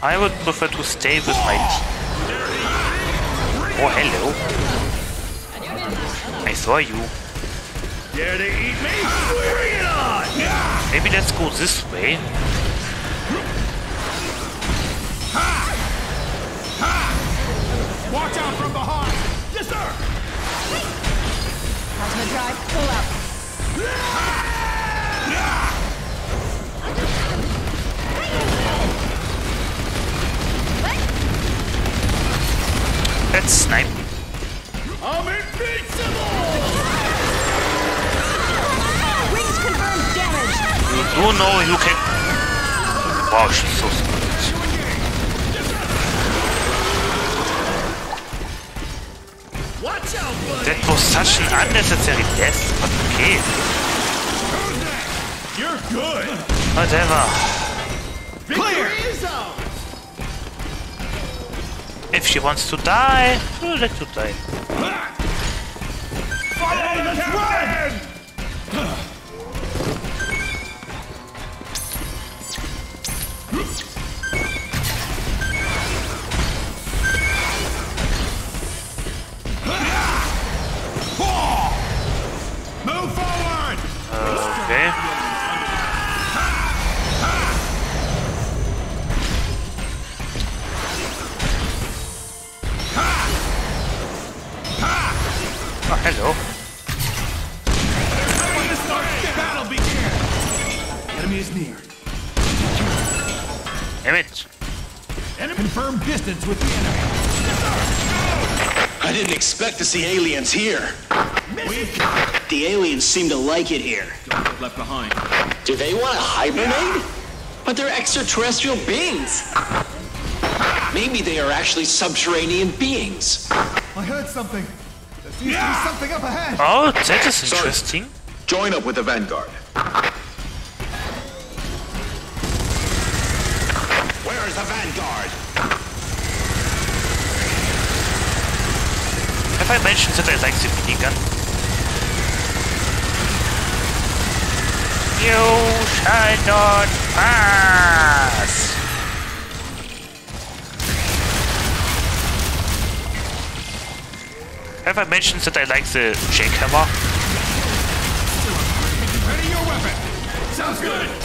I would prefer to stay with my team. Oh, hello. I saw you. Dare to eat me? Bring it on. Maybe let's go this way. Watch out from behind. Yes, sir. Plasma drive, pull out. Let's snipe. I'm invincible. Wings confirmed damage. You do know you can. Wow, she's so smart. Watch out, buddy. That was such an unnecessary death, but okay. You're good. Whatever. Clear. If she wants to die, let her die. The expect to see aliens here. The aliens seem to like it here. Left behind. Do they want to hibernate? But they're extraterrestrial beings. Maybe they are actually subterranean beings. I heard something. There seems to be something up ahead. Oh, that is interesting. Join up with the Vanguard. Mentioned that I like the minigun? You shall not pass! Have I mentioned that I like the jackhammer? Ready your weapon. Sounds good.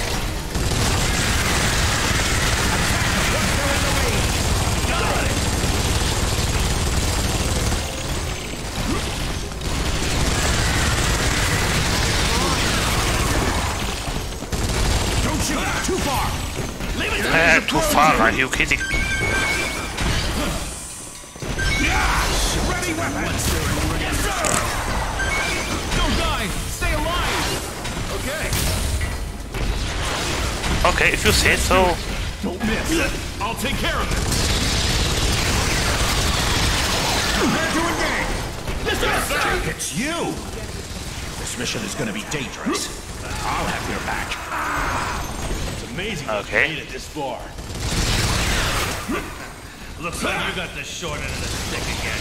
You kidding me? Ready weapon. Yes, sir. Don't die. Stay alive. Okay. Okay, if you say so. Don't miss. I'll take care of it. Prepare to engage. Yes, sir. It's you. This mission is going to be dangerous. I'll have your back. It's amazing Okay. you made it this far. Looks like you got the short end of the stick again.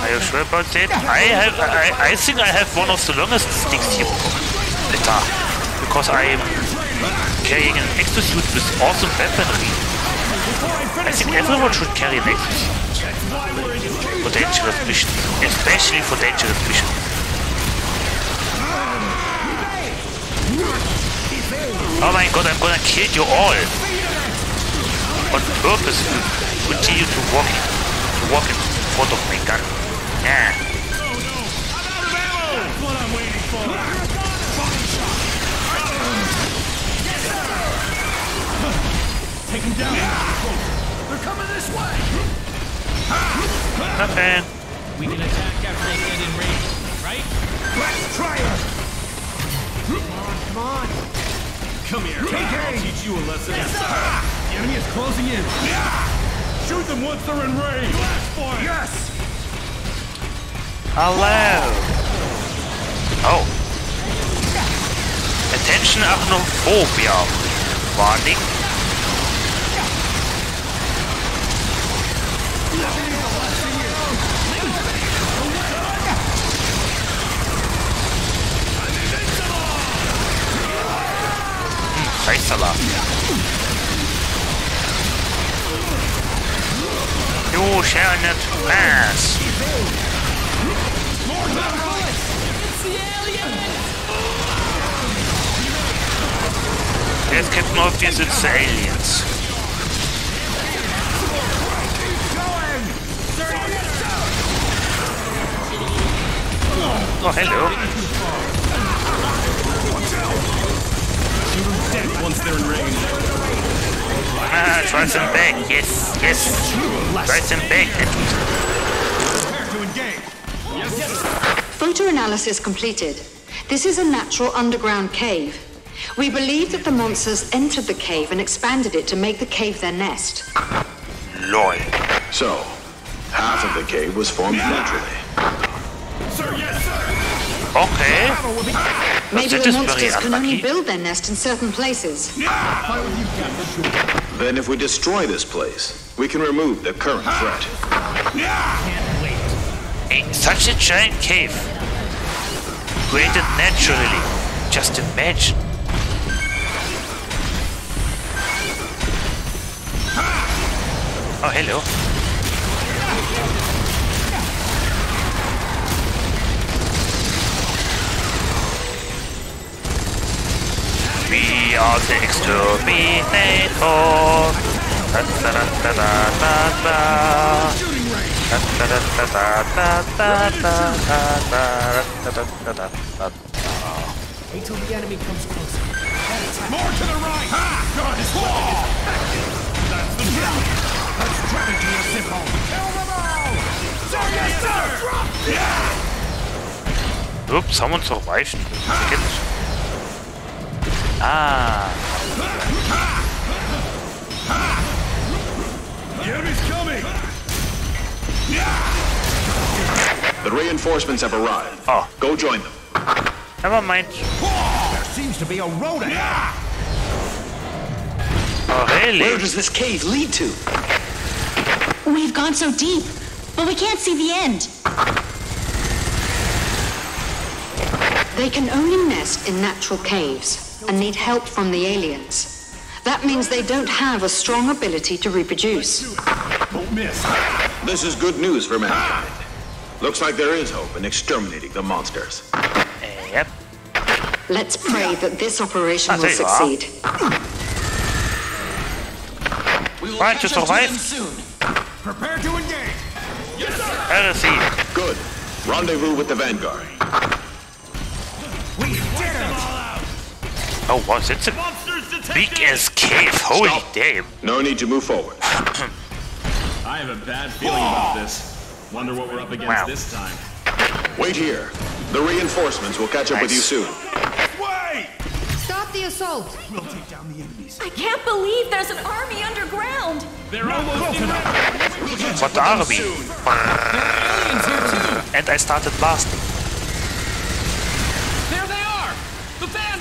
Are you sure about that? I have, I, I think I have one of the longest sticks here. Better. Because I am carrying an exosuit with awesome weaponry. I think everyone should carry an exosuit. For dangerous missions. Especially for dangerous missions. Oh my god, I'm gonna kill you all! On purpose to continue to walk in, to walk in front of my gun. Yeah. Take him down. They're coming this way. Nothing. We can attack after they get in range, right? Let's try it. Come on, come here. I'll teach you a lesson. Yes, sir. The enemy is closing in. Yeah! Shoot them once they're in range. Last point. Yes. Hello. Oh. Attention Arachnophobia. Warning. Hmm, Scheißala. You shall not pass. It's the aliens. Oh, hello. Shoot dead once they're in range. Ah, try some back. Yes, yes. Try some back. Prepare to engage. Photo analysis completed. This is a natural underground cave. We believe that the monsters entered the cave and expanded it to make the cave their nest. Lol. So, half of the cave was formed naturally. Sir, yes, sir. Okay. Maybe the monsters can only build their nest in certain places. Fight with you, Captain. Then if we destroy this place, we can remove the current threat. In such a giant cave. Created naturally. Just imagine. Oh, hello. We are the exterminator. Da, da, da, da, da, da, da. Da, da, da, da, da, da, da, da, da, da, da, da, da, da. Wait till the enemy comes closer. More to the right. Ha! God, is effective. That's the drill. Let's drive it to your simple. Kill them all. Sir, yes, sir. Drop. Yeah. Oops, someone survived. Second. Ah, The enemy's coming. The reinforcements have arrived. Oh. Go join them. never mind. There seems to be a road ahead. Oh, really? Where does this cave lead to? We've gone so deep, but we can't see the end. They can only nest in natural caves and need help from the aliens. That means they don't have a strong ability to reproduce. Don't miss. This is good news for mankind. Looks like there is hope in exterminating the monsters. Yep. Let's pray that this operation will there you are. succeed. We will Try catch to up to them soon. Prepare to engage. Yes, sir. Heresy. Good. Rendezvous with the Vanguard. Oh, wow, that's a big ass cave. Holy Stop. damn. No need to move forward. I have a bad feeling about this. Wonder what we're up against Wow. this time. Wait here. The reinforcements will catch up with you soon. Way. Stop the assault! We'll take down the enemies. I can't believe there's an army underground. They're almost in range. What are we? And I started blasting.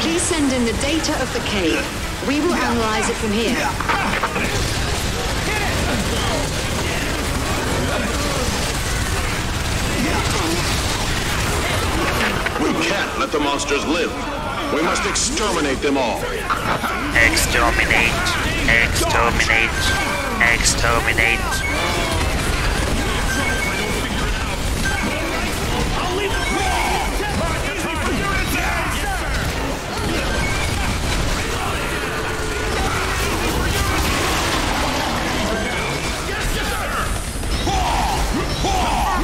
Please send in the data of the cave. We will analyze it from here. We can't let the monsters live. We must exterminate them all. Exterminate. Exterminate. Exterminate.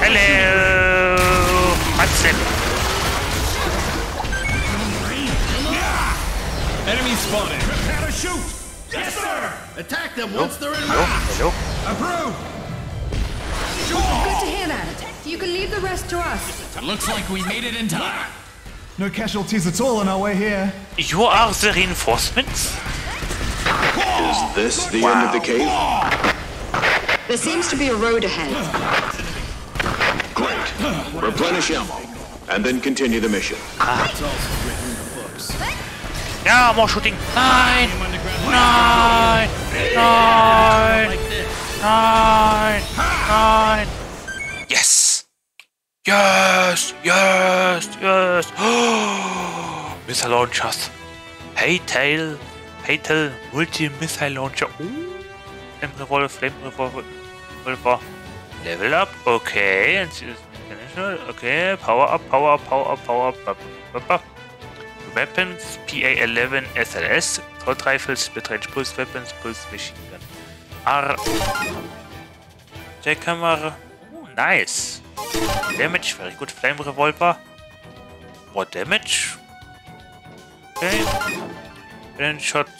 Hello, Enemy spotted. Prepare to shoot! Yes, sir! Attack them once they're in Hello, range! hello. Approved! Good to hear that. You can leave the rest to us. It looks like we made it in time. No casualties at all on our way here. You are the reinforcements? Is this the end of the cave? There seems to be a road ahead. Great. Replenish ammo, and then continue the mission. Yeah, more shooting. Nine. Nine. Nine. Nine. Nine. Yes. Yes. Yes. Yes. missile launchers. Hey tail. Hey tail. Multi missile launcher. Ooh. Flame revolver. Flame revolver. Level up. Okay. Okay. Power up. Power up. Power up. Power up. Weapons, PA-11 SLS, Assault Rifles, Mid-Range Pulse Weapons, Pulse Machine Gun. R. Jackhammer. Oh, nice. Damage, very good. Flame Revolver. More damage. Okay. Cannon Shot.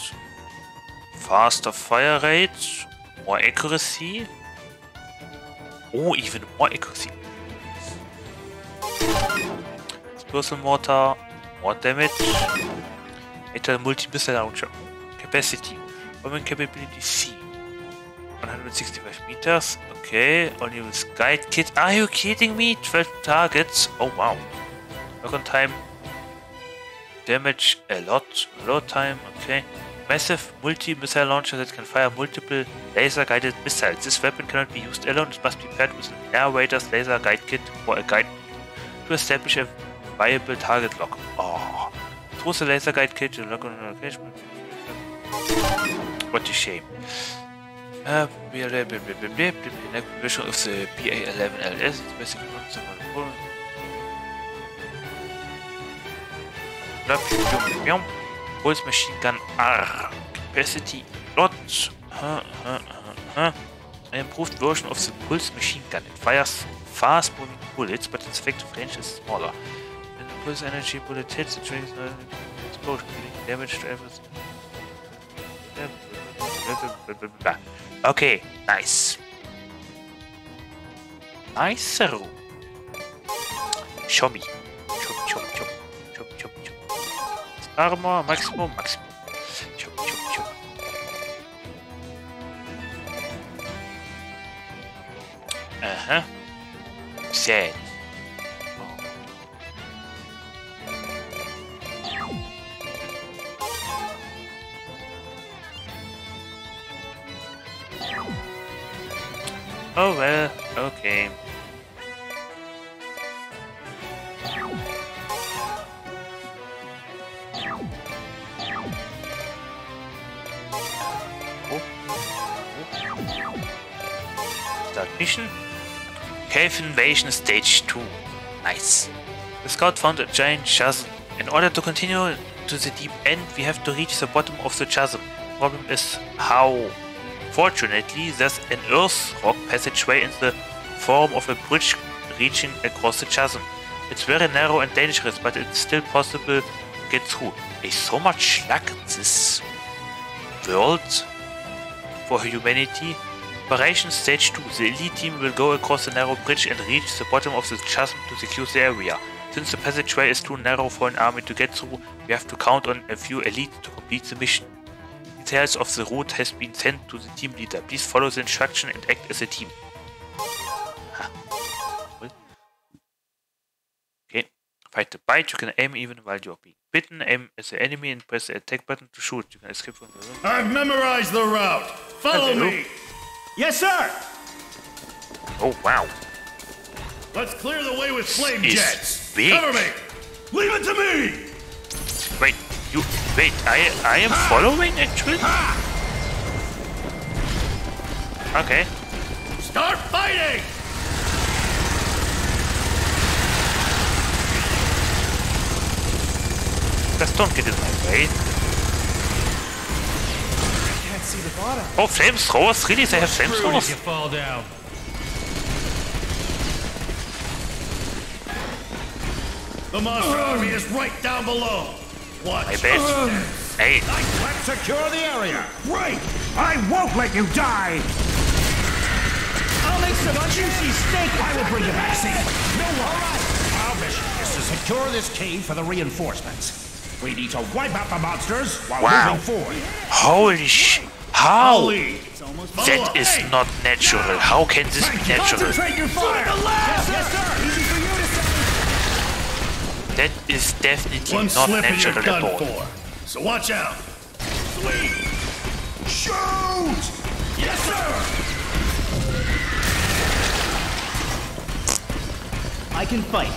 Faster fire rate. More accuracy. Oh, even more accuracy. Dispersal Mortar. More damage. Metal multi-missile launcher. Capacity. Bombing capability C. 165 meters. Okay. Only with guide kit. Are you kidding me? 12 targets. Oh wow. Work on time. Damage a lot. Load time. Okay. Massive multi-missile launcher that can fire multiple laser-guided missiles. This weapon cannot be used alone. It must be paired with an Air Raiders laser guide kit or a guide to establish a viable target lock. Oh. Through the laser guide kit to lock on location. What a shame. Uh, blah, blah, blah, blah. Next version of the PA-11 LS. Basic concept the. Pulse machine gun R. Capacity lot. Huh, huh, huh. An improved version of the pulse machine gun. It fires fast moving bullets, but its effective range is smaller. The pulse energy bullet hits, it triggers an explosion, dealing damage to everything. Okay, nice. Nice. Me. Show me, show me, show me. Show me. Armor, maximum, maximum. Uh-huh. Sad. Oh well, okay. Oh, oh, oh. Mission. Cave Invasion Stage 2. Nice. The scout found a giant chasm. In order to continue to the deep end, we have to reach the bottom of the chasm. Problem is how. Fortunately, there's an earth rock passageway in the form of a bridge reaching across the chasm. It's very narrow and dangerous, but it's still possible to get through. There's so much luck in this world for humanity. Operation Stage 2. The elite team will go across the narrow bridge and reach the bottom of the chasm to secure the area. Since the passageway is too narrow for an army to get through, we have to count on a few elites to complete the mission. Details of the route has been sent to the team leader. Please follow the instruction and act as a team. Okay. Fight the bite. You can aim even while you're being bitten. Aim as the enemy and press the attack button to shoot. You can escape from the room. I've memorized the route. Follow Hello. me. Yes, sir. Oh wow. Let's clear the way with flame jets. big. Cover me. Leave it to me. Wait, you wait. I I am following actually. Okay. Start fighting. Just don't get in my way. Can't see the bottom. Oh, flamethrowers? Really? They have Screwed if flamethrowers? you fall down. The monster army is right down below. Watch. I bet. Hey, Let's uh. secure the area. Right. I won't let you die. I'll make some juicy steak. I will bring you back safe. No worries. Our mission is to secure this cave for the reinforcements. We need to wipe out the monsters while Wow. moving forward. holy sh! How? Ali, That is not natural. How can this be natural? Concentrate your fire. Yes, yes, sir. That is definitely One not slip and you're natural at done all. for. So watch out. Sweep. Shoot! Yes, sir. I can fight.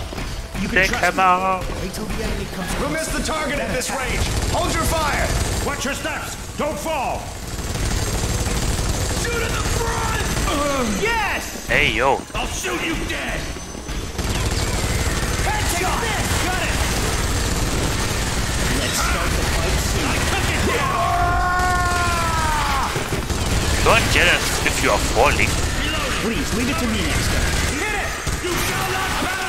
You can Take trust him me. out. Wait till the enemy comes We'll miss the target at this range. Hold your fire. Watch your steps. Don't fall. Shoot at the front. yes. Hey yo, I'll shoot you dead. Headshot. Got it. Let's start the fight soon. I took it down. don't jealous if you are falling. Please, leave it to me next time. Hit it. You shall not pass.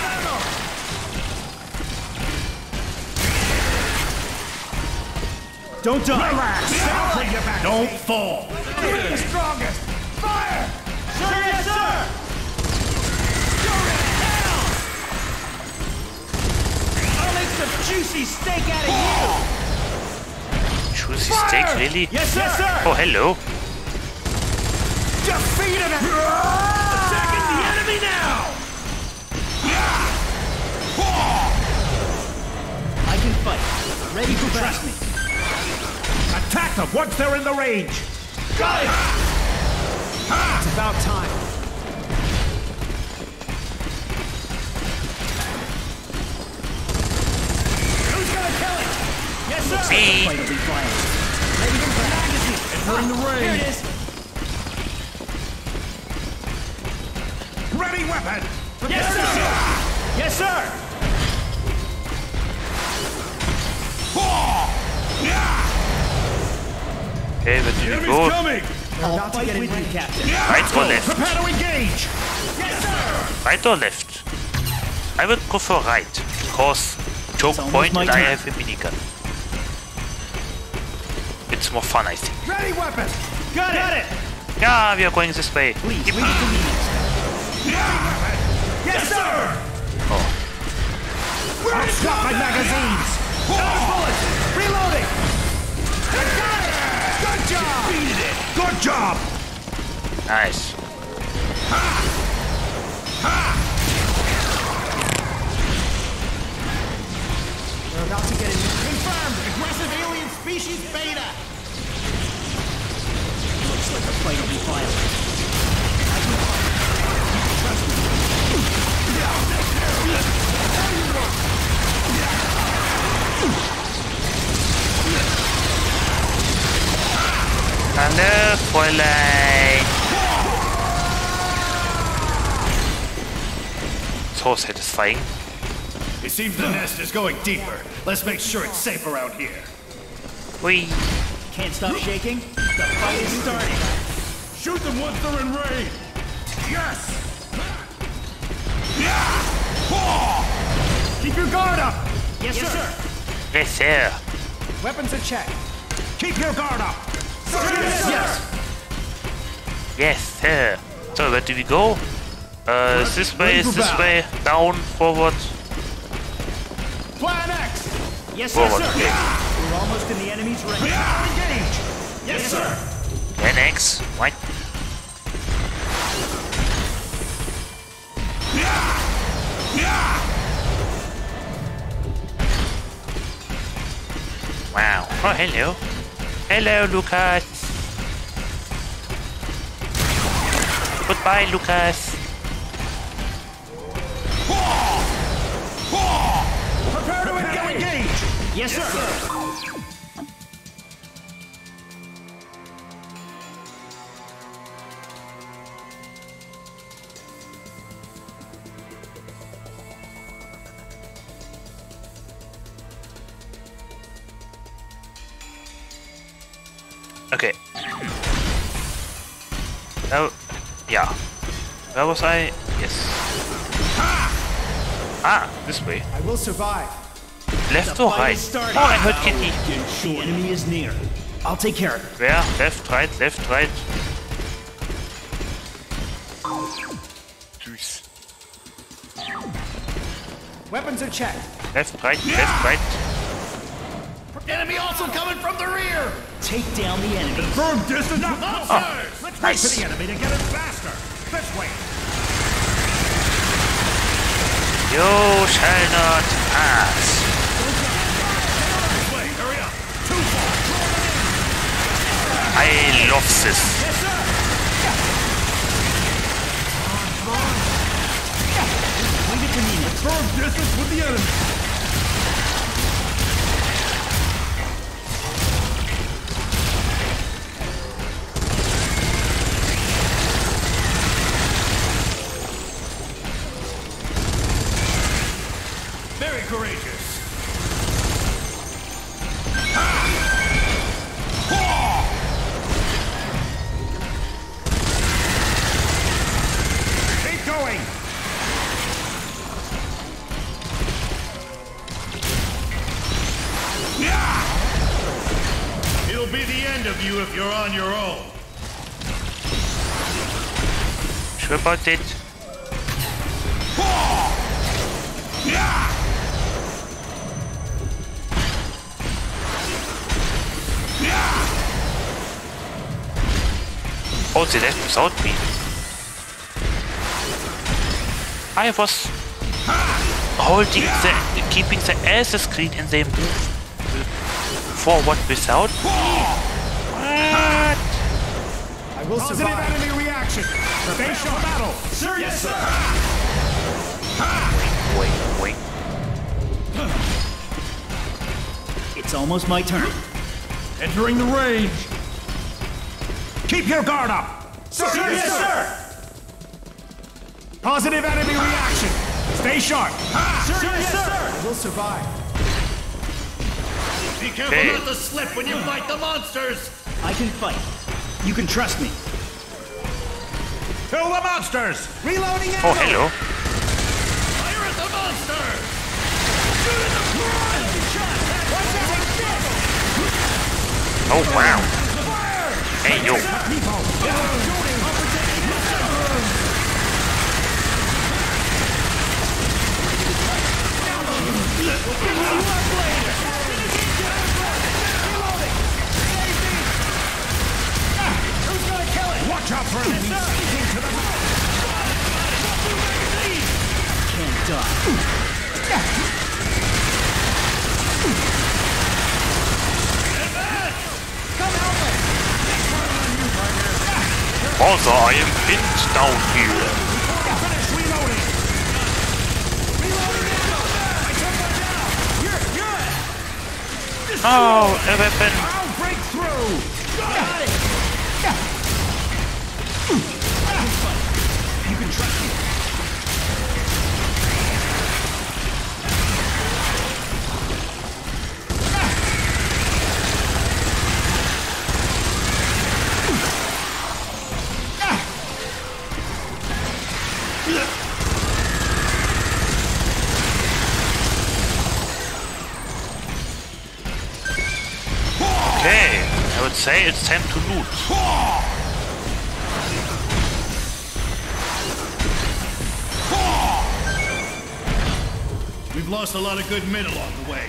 Don't die. Relax. I'll bring you back. Don't fall. You're the strongest. Fire. Sir, yes, sir. I'll some juicy steak out of you. Juicy steak, really? Yes, sir. Yes, sir. Oh, hello. Defeated him. Attacking the enemy now. I can fight. Ready to trust me. Attack them once they're in the range. Got it. It's about time. Gonna kill it? Yes, sir. Me. Fight will be violent. Ready to the range. Here it is. Ready weapon. Yes, sir. Yes, sir. Okay, where do you go? coming. I'll fight with you, Captain. Right or left? Prepare to engage. Yes, sir. Right or left? I would prefer right, because choke almost point I have a minigun. It's more fun, I think. Ready weapon. Got, it. Yeah, we are going this way. Please, leave it to me next. Yes, sir. Oh, I'll swap my magazines. Out of bullets. Reloading. I got it. Good job. Beat it. Good job. nice. We're about to get in. Confirmed. Aggressive alien species beta. Looks like the fight will be violent. Hallo, Fräulein. So satisfying. It seems the nest is going deeper. Let's make sure it's safe around here. We Can't stop shaking? The fight is starting. Shoot them once they're in range. Yes. Keep your guard up! Yes, sir. Yes, sir. Weapons in check. Keep your guard up! Yes, yes. Yes, sir. So, where do we go? Uh, is this way, is this way, down, forward. Plan X! Yes, Forward, sir. We're almost in the enemy's range. Engage! Yes, sir. Then X, what? Wow. Oh, hello. Hello, Lucas. Goodbye, Lucas. Prepare to engage! Yes, sir. Okay. Oh, yeah. Where was I? Yes. Ah! Ah, this way. I will survive. Left The or right? is starting. Oh, I heard Kitty. The enemy is near. I'll take care of it. Where? Left, right, left, right. Tschüss. Weapons in check. Left, right, left, right. Enemy also coming from the rear! Take down the enemy. Confirm distance! Monsters! Let's wait nice. for the enemy to get it faster! This way! You shall not pass. This way! Hurry up! Too far! I love this. Yes, sir! Leave it to me. Confirm distance with the enemy! About it. Oh, they left without me. I was holding the, keeping the S screen and they moved forward without me. What? I will Positive survive. enemy reaction. Stay sharp. Battle. Sir, yes, sir. Wait, wait. It's almost my turn. Entering the range. Keep your guard up. Sir, yes, sir. Positive enemy reaction. Stay sharp. Sir, yes, sir. I will survive. Be careful Okay. not to slip when you fight the monsters! I can fight. You can trust me. Kill the monsters. Reloading Oh, ammo. hello. Fire at the monsters! Oh, wow. Hey, yo. Watch out for enemies sneaking to the Can't die. Also, I am pinned down here. Finish reloading. Reloading ammo. I took one down. You're, you're Oh, a weapon. I'll break through. you can trust me. I would say it's time to loot. We've lost a lot of good men along the way.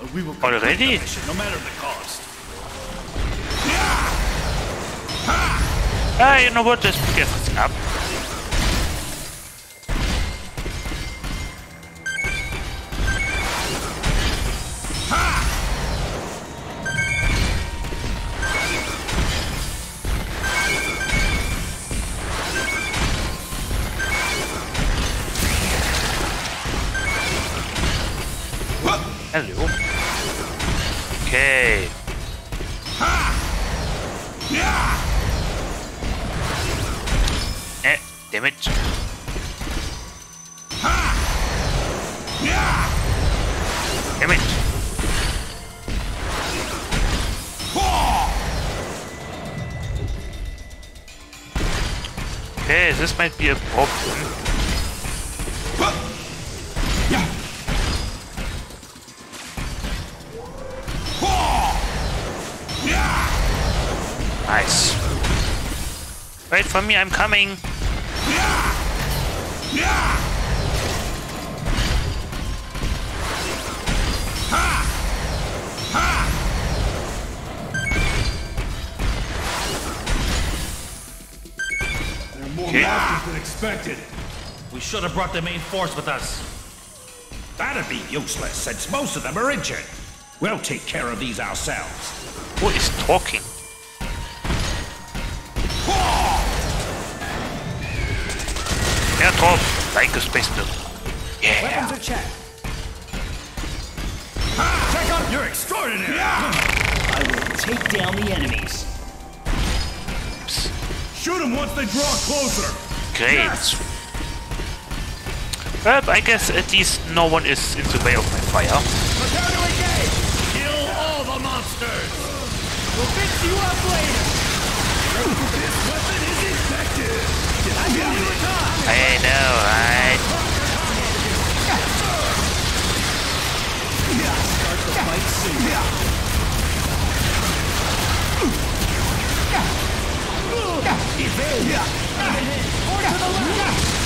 But we will Already? the mission, no matter the cost. Ah, you know what? Let's pick up. Might be a problem. Nice. Wait for me, I'm coming. Should have brought the main force with us. That'd be useless, since most of them are injured. We'll take care of these ourselves. Who is talking? Yeah, top, like a space bill. Yeah. Weapons are checked. Ah, check out You're extraordinary! I will take down the enemies. Shoot them once they draw closer! Great. Well, I guess at least no one is in the way of my fire. Prepare to engage! Kill all the monsters! We'll fix you up later! this weapon is effective! Did I give you a time? I know, right? Start the fight soon. Okay. We have no medic.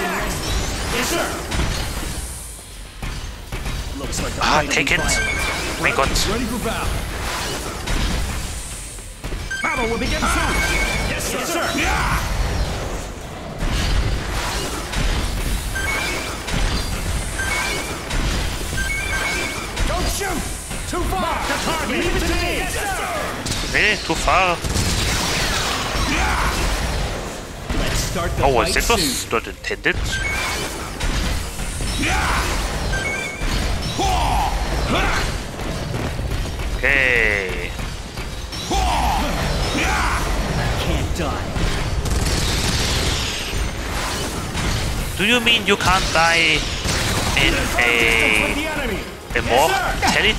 in! Yes, sir! Looks like the Ah, fight will take be it. violent. My god. Ready for battle. Battle will begin soon! Yes, sir! Yes, far! The target! Leave it to me! Yes? Too far? Let's start the Oh, fight that soon. was not intended. Okay. Can't die. Do you mean you can't die in a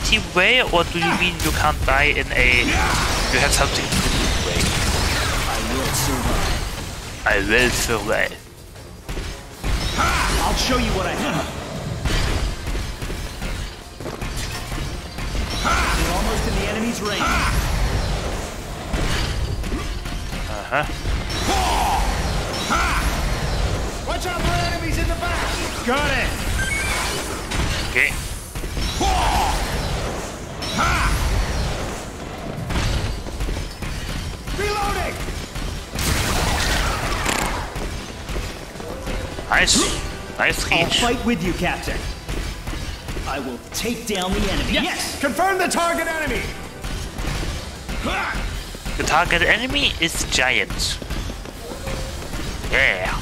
immortality way, or do you mean you can't die in a you have something to do way? I will survive. I will survive. I'll show you what I have. We're almost in the enemy's range. Uh huh. Watch out for enemies in the back! Got it! Okay. Nice. Nice I'll fight with you, Captain. I will take down the enemy. Yes! Confirm the target enemy! The target enemy is giant. Yeah.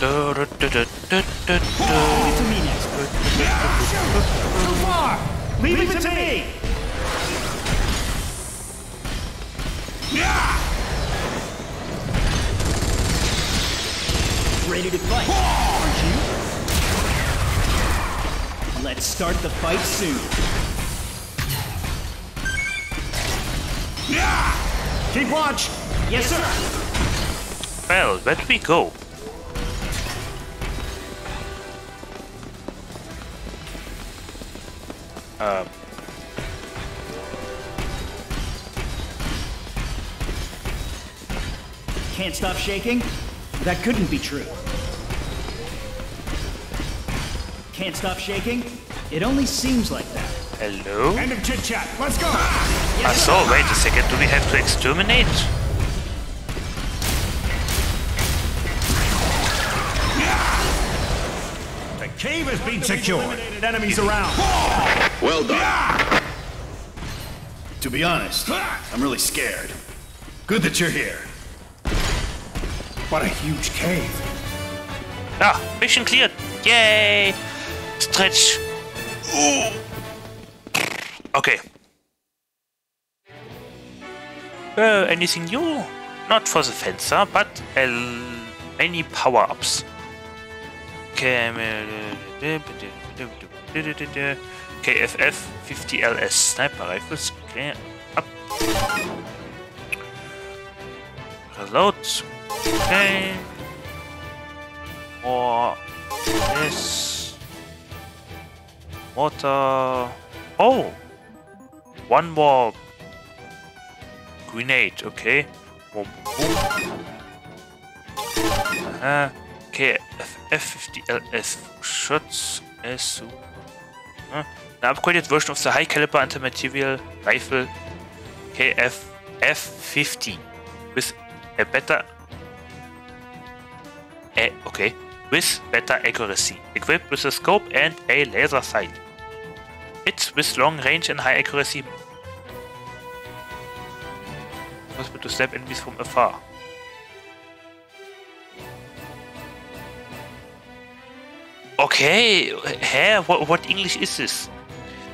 Du- du- du- Leave it me. Too far! Leave, it to me! Ready to fight, aren't you? Let's start the fight soon. Keep watch! Yes, sir. Well, where do we go? Um. Can't stop shaking? That couldn't be true. Can't stop shaking? It only seems like that. Hello? End of chit chat. Let's go! Ah, so, wait a second. Do we have to exterminate? The cave has been secured. Enemies around. Well done. To be honest, I'm really scared. Good that you're here. What a huge cave. Ah, mission cleared. Yay! Stretch. Ooh. Okay. Uh, anything new? Not for the fencer, but uh, any power-ups. KFF 50LS sniper rifles. Okay, up. Reload. Okay. More. This. Water. Oh! One more grenade, okay. Uh, okay, F50LS shots as uh, an upgraded version of the high caliber anti-material rifle KF F50 with a better eh, okay with better accuracy equipped with a scope and a laser sight it's with long range and high accuracy possible to stab enemies from afar Okay, hä? What, what English is this?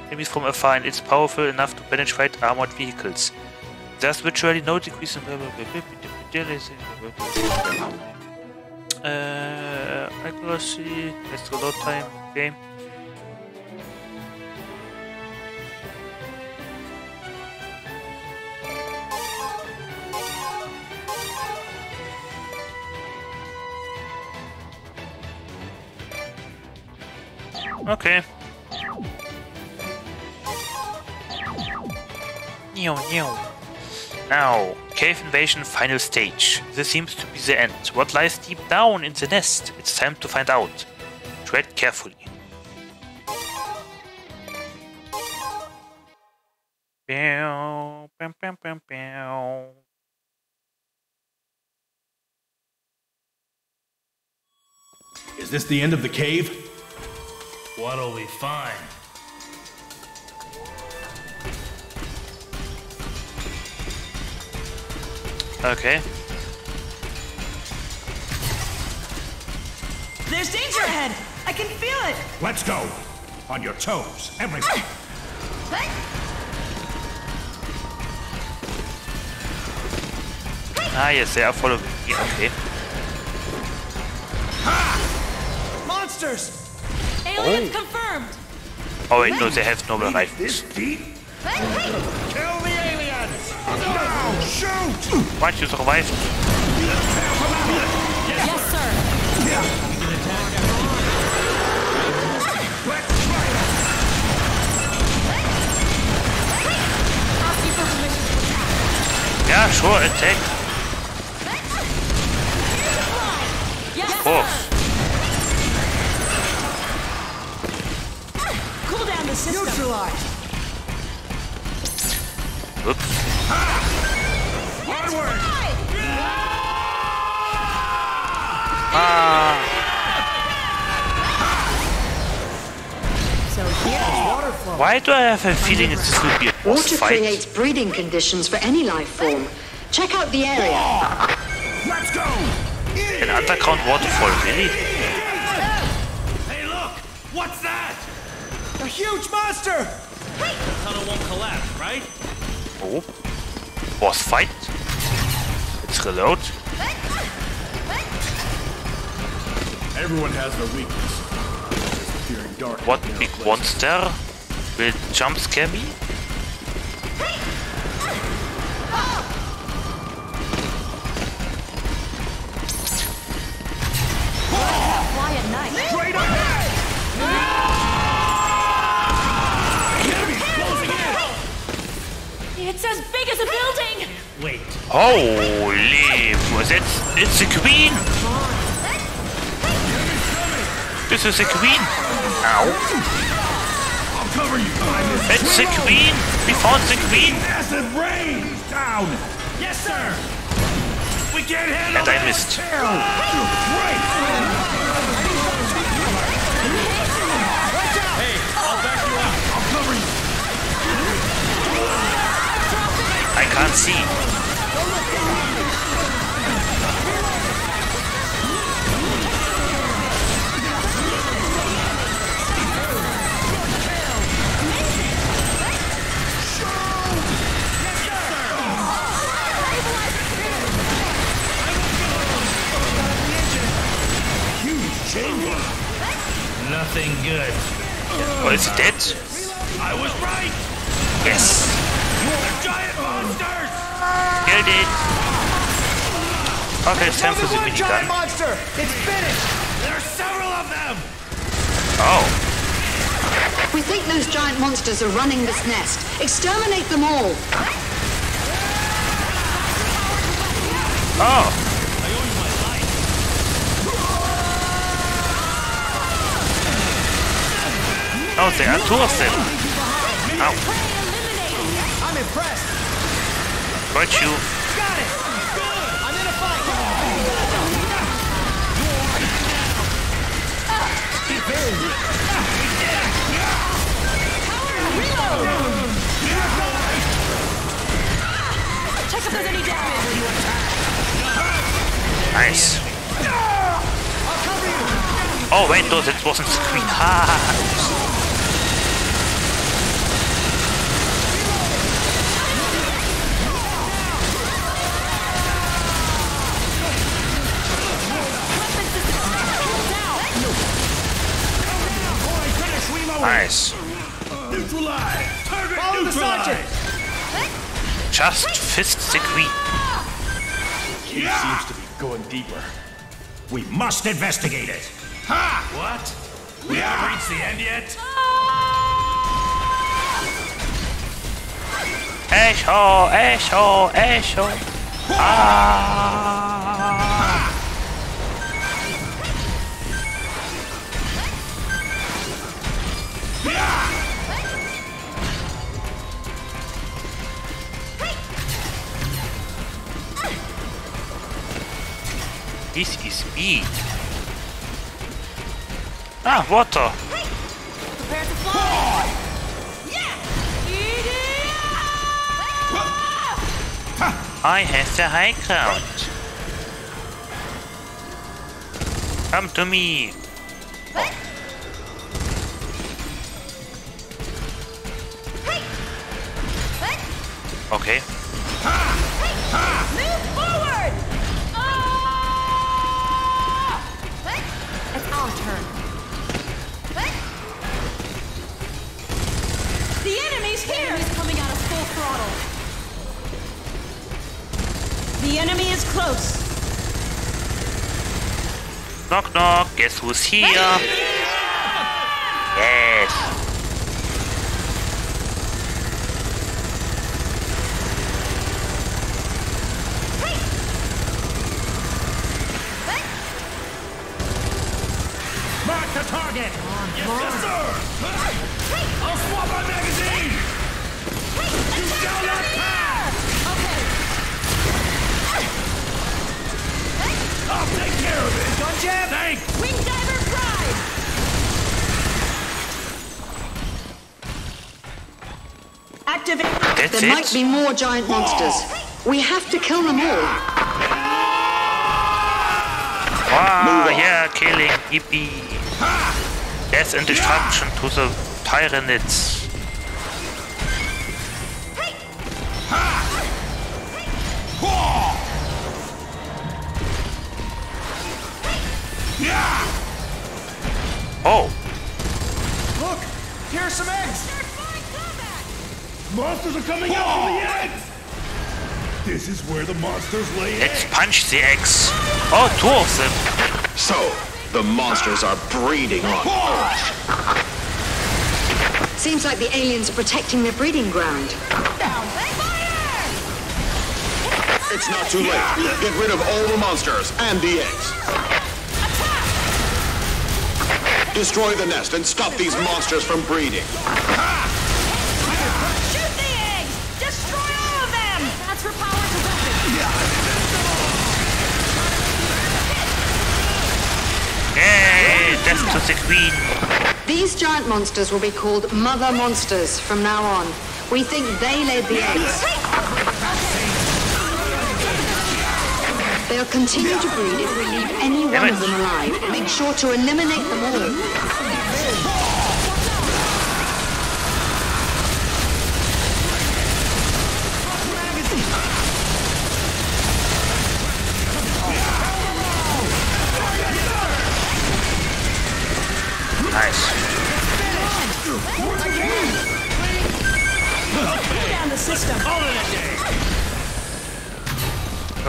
Enemies from afar and it's powerful enough to penetrate armored vehicles. There's virtually no decrease in uh, accuracy, let's load time, game. Okay. Neo, neo. Now, cave invasion final stage. This seems to be the end. What lies deep down in the nest? It's time to find out. Tread carefully. Bow, bow, bow, bow, bow. Is this the end of the cave? What'll we find? Okay. There's danger ahead! I can feel it! Let's go. On your toes, everyone. Ah, yes, they are following me. Okay. Monsters! Aliens confirmed! Oh, wait, no, they have normal rifles. Kill the aliens! Now, shoot! Why don't you survive? Yes, sir! Yeah, sure, attack. Yes, Of course. the system. Neutralized. Oops. Ha! Onward! Ah. Why do I have a feeling it's going to be a boss Water fight? creates breeding conditions for any life form. Check out the area. Let's go! An underground waterfall, really? A huge monster! The tunnel won't collapse, right? Oh. Boss fight. Let's reload. Everyone has their weakness. Dark. What big monster will jump scare me? Fly at night. Straight ahead! It's as big as a building! Wait. Holy, was it? It's the queen! This is the queen! Ow. I'll cover you. It's the queen! We found the queen! Acid rain! Down! Yes, sir! We can't handle And I this! missed. I can't see. Nothing good. Oh, is he dead? I was right! Yes. They're giant monsters! Killed it. Okay, it's time for the Only one giant minigun. monster! It's finished! There are several of them! Oh. We think those giant monsters are running this nest. Exterminate them all. Oh. Oh, there are two of them. Ow. Got you. Got it! Good! I'm in a fight! Check if there's any damage! Nice. Oh, wait, no, that wasn't. Ha! Nice. Neutralize! Target Follow the neutralized! Just fist the queen. He seems to be going deeper. We must investigate it. Ha! What? We haven't reached the end yet? Echo, echo, echo. Ah! This is speed. Ah, water. Prepare to fly! I have the high ground. Come to me. Okay. Our turn. The enemy's here! The enemy's coming out of full throttle. The enemy is close. Knock knock. Guess who's here? Yes. Mark the Yes, yes, sir! I'll swap my magazine! You shall not pass! I'll take care of it! Gun jab! Thanks! Wing diver pride! Activate. That's there it? might be more giant monsters. We have to kill them all. Wow, yeah, killing, yippee. Death and destruction to the Tyranids. Oh, Look! Here's some eggs! Monsters are coming out from the eggs! This is where the monsters lay let's punch the eggs. Oh, two of them. So, the monsters are breeding on Earth. Seems like the aliens are protecting their breeding ground. It's not too late. Get rid of all the monsters and the eggs. Destroy the nest and stop these monsters from breeding. Yay, death queen. These giant monsters will be called mother monsters from now on. We think they laid the eggs. They'll continue to breed if we leave any one of them alive. Make sure to eliminate them all.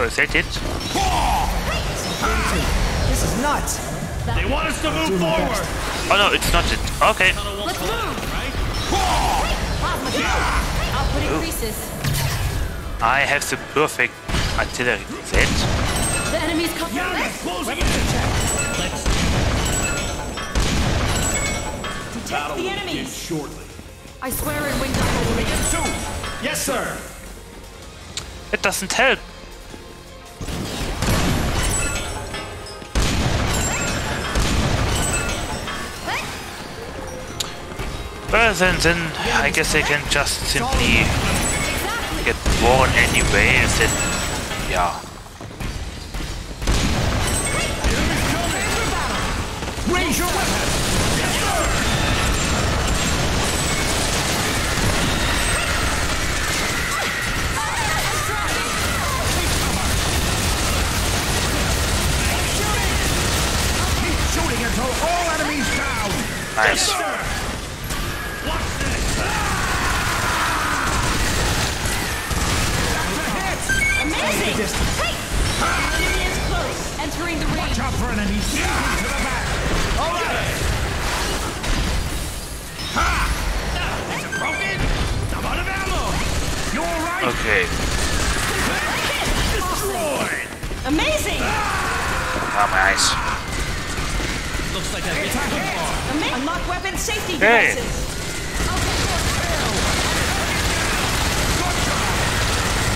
Oh, is that it? This is nuts! They want us to move forward! Oh no, it's not it. Okay. Let's move! Plasma gun. Output increases. I have the perfect artillery set. The enemy's coming. Closing Detect the enemies. shortly. I swear in winged artillery. Yes, sir! It doesn't help. Well, then, then I guess I can just simply get born anyway and then, yeah. Raise your weapon! Keep shooting until all enemies down! Nice. Amazing! Hey! Enemy is close. Entering the range. Watch out for enemies! Sneak into the back! All right! Ha! Is it broken? I'm out of ammo! You all right? Okay. Destroyed! Amazing! Ah, nice. Looks like I hit Ama- Unlock weapon safety Hey. devices.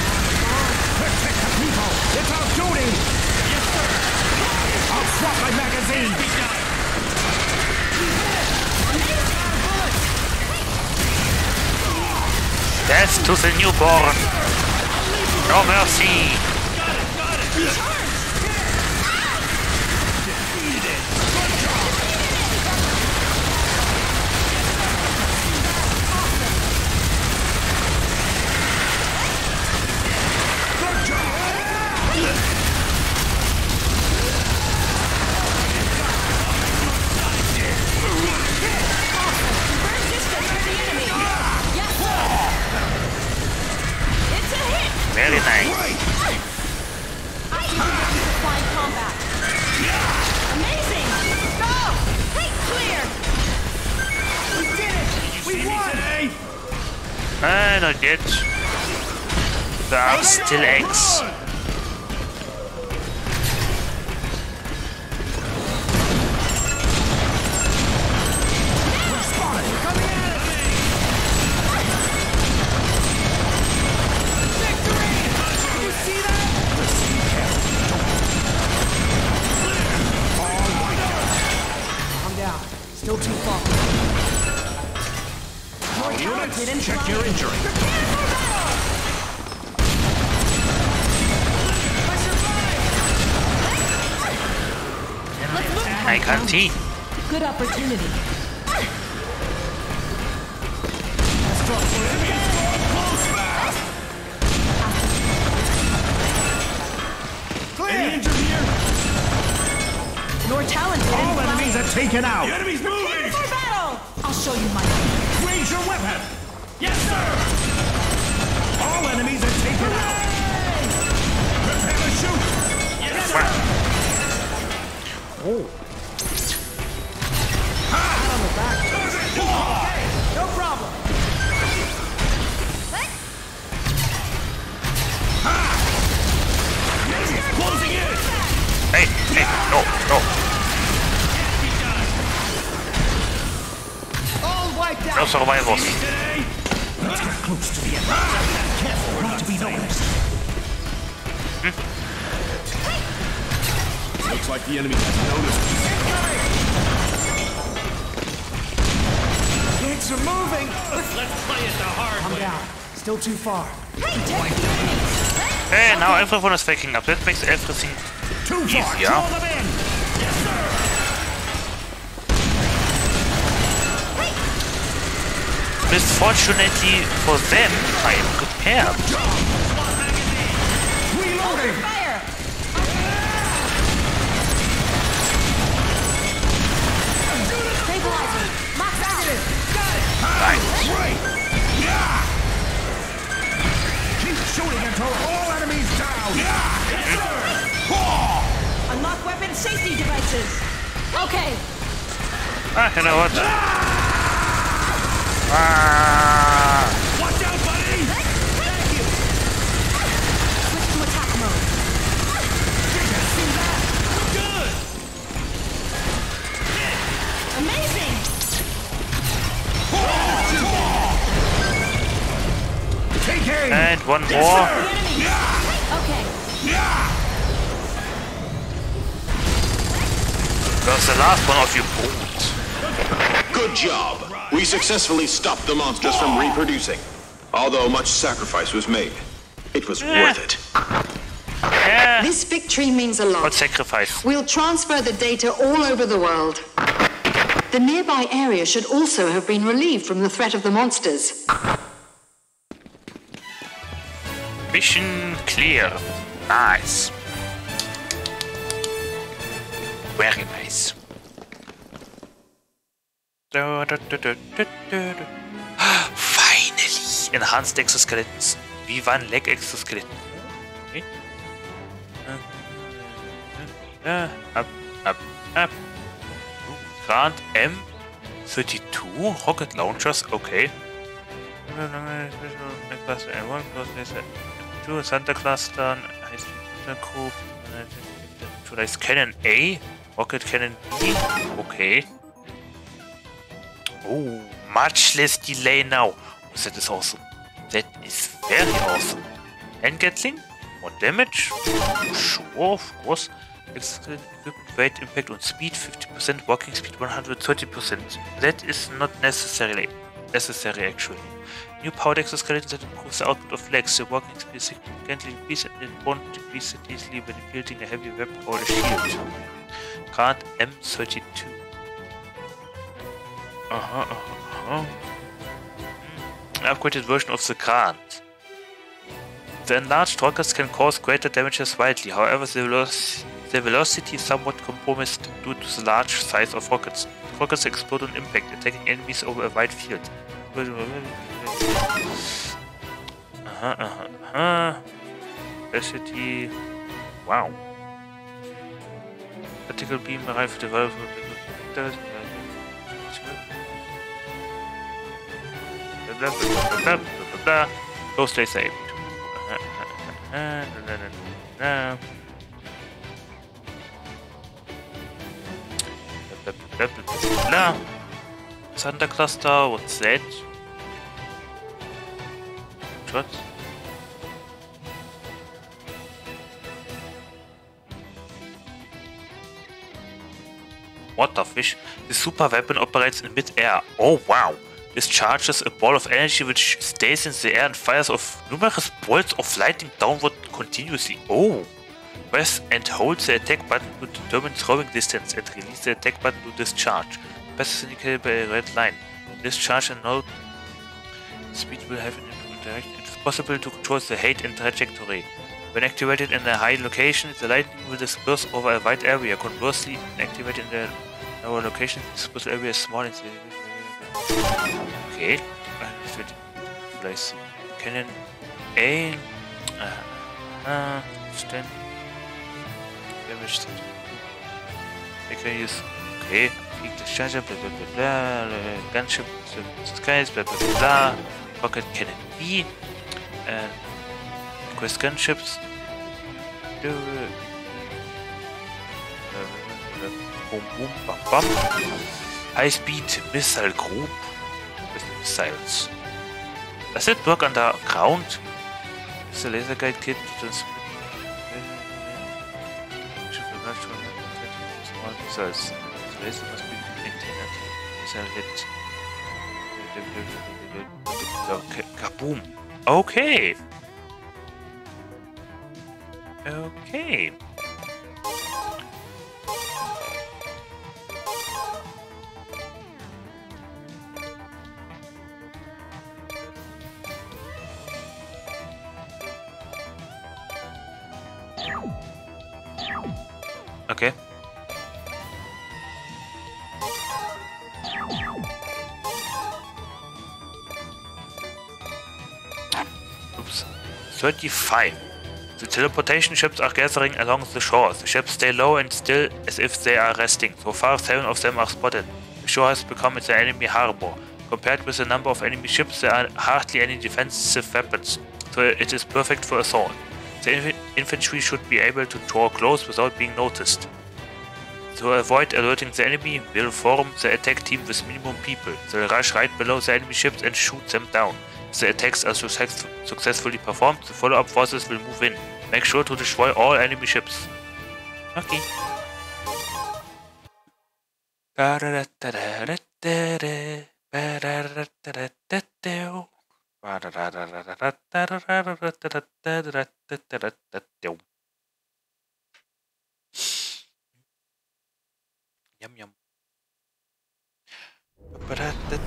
Protect the people! It's duty! Yes, sir! I'll swap my magazine! Death to the newborn. No mercy. Very Are eggs. Everyone is waking up. That makes everything easier. Draw them in. Yes, sir! Misfortunately for them, I am prepared. Safety devices. Okay. Ah, you know what? Ah, Watch out, buddy! Thank you. Switch to attack mode. Good! Amazing. Take aim. and one more. Okay. That's the last one of you brutes. Good job. We successfully stopped the monsters from reproducing. Although much sacrifice was made. It was worth it. Yeah. This victory means a lot. What sacrifice? We'll transfer the data all over the world. The nearby area should also have been relieved from the threat of the monsters. Mission clear. Nice. Finally! Enhanced Exoskeletons. Wie waren Leg Exoskeletten? Okay. Äh, Up, up, up. Grant M32 Rocket Launchers, okay. Santa Cluster, Group, Today's Cannon A, Rocket Cannon B, okay. Oh, much less delay now. Oh, that is awesome. That is very awesome. Hand Gatling, more damage, sure, of course. Exoskeleton equipped weight, impact on speed 50%, walking speed 130%. That is not necessarily necessary actually. New powered exoskeletons that improves the output of legs. The walking speed significantly increased and it won't decrease it easily when wielding a heavy weapon or a shield. Grant M32. Uh-huh, upgraded version of the Grant. The enlarged rockets can cause greater damages widely, however the, the velocity is somewhat compromised due to the large size of rockets. Rockets explode on impact, attacking enemies over a wide field. Uh-huh, uh-huh, uh-huh. Velocity... Wow. Particle beam rifle developed... blah, blah, blah. Thunder cluster, what's that? What? Waterfish. The super weapon operates in mid-air. Oh wow! Discharges a ball of energy which stays in the air and fires off numerous bolts of lightning downward continuously. Oh! Press and hold the attack button to determine throwing distance and release the attack button to discharge. Press is indicated by a red line. Discharge and note speed will have an improved direction. It is possible to control the height and trajectory. When activated in a high location, the lightning will disperse over a wide area. Conversely, activated in a lower location, the dispersal area is small and Okay, and it place cannon A. Uh, uh, stand damage that. I can use okay, peak discharger, blah blah blah, uh, gunship, skies, blah blah, blah, rocket cannon B, and quest gunships. Do boom boom bam bam. High speed missile group missiles. Does it work underground? Is the laser guide kit to transmit missiles? The laser must be maintained missile hit. Okay, kaboom! Okay. Okay. 35. The teleportation ships are gathering along the shore. The ships stay low and still as if they are resting. So far, seven of them are spotted. The shore has become its enemy harbor. Compared with the number of enemy ships, there are hardly any defensive weapons, so it is perfect for assault. The inf infantry should be able to draw close without being noticed. To avoid alerting the enemy, we'll form the attack team with minimum people. They'll rush right below the enemy ships and shoot them down. If the attacks are success successfully performed, the follow-up forces will move in. Make sure to destroy all enemy ships. Okay. Yum yum.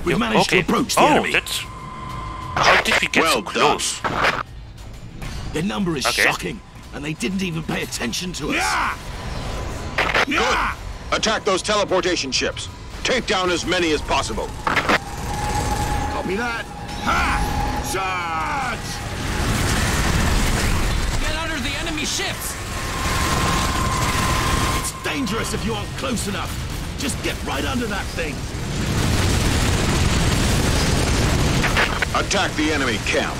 We managed okay. to approach the oh, enemy. That's... How did we get well so close? Done. Their number is Okay. shocking, and they didn't even pay attention to us. Good. Attack those teleportation ships. Take down as many as possible. Copy that. Ha! Charge! Get under the enemy ships! It's dangerous if you aren't close enough. Just get right under that thing. Attack the enemy camp.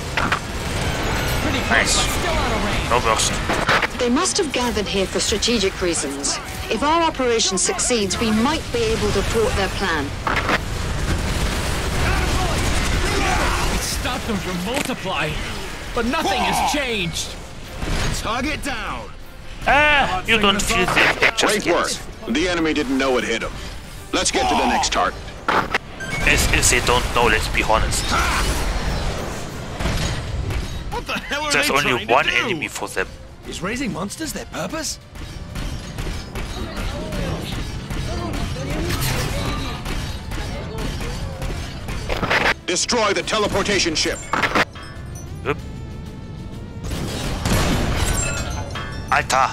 Pretty close, but still out of range. No burst. They must have gathered here for strategic reasons. If our operation succeeds, we might be able to thwart their plan. Stop stopped them from multiplying, but nothing has changed. Target down. Ah, you don't feel the impact just Great yet. work. The enemy didn't know it hit him. Let's get to the next target. As if they don't know, let's be honest. What the hell are There's they only one enemy for them. Is raising monsters their purpose? Destroy the teleportation ship. Yep. Alter!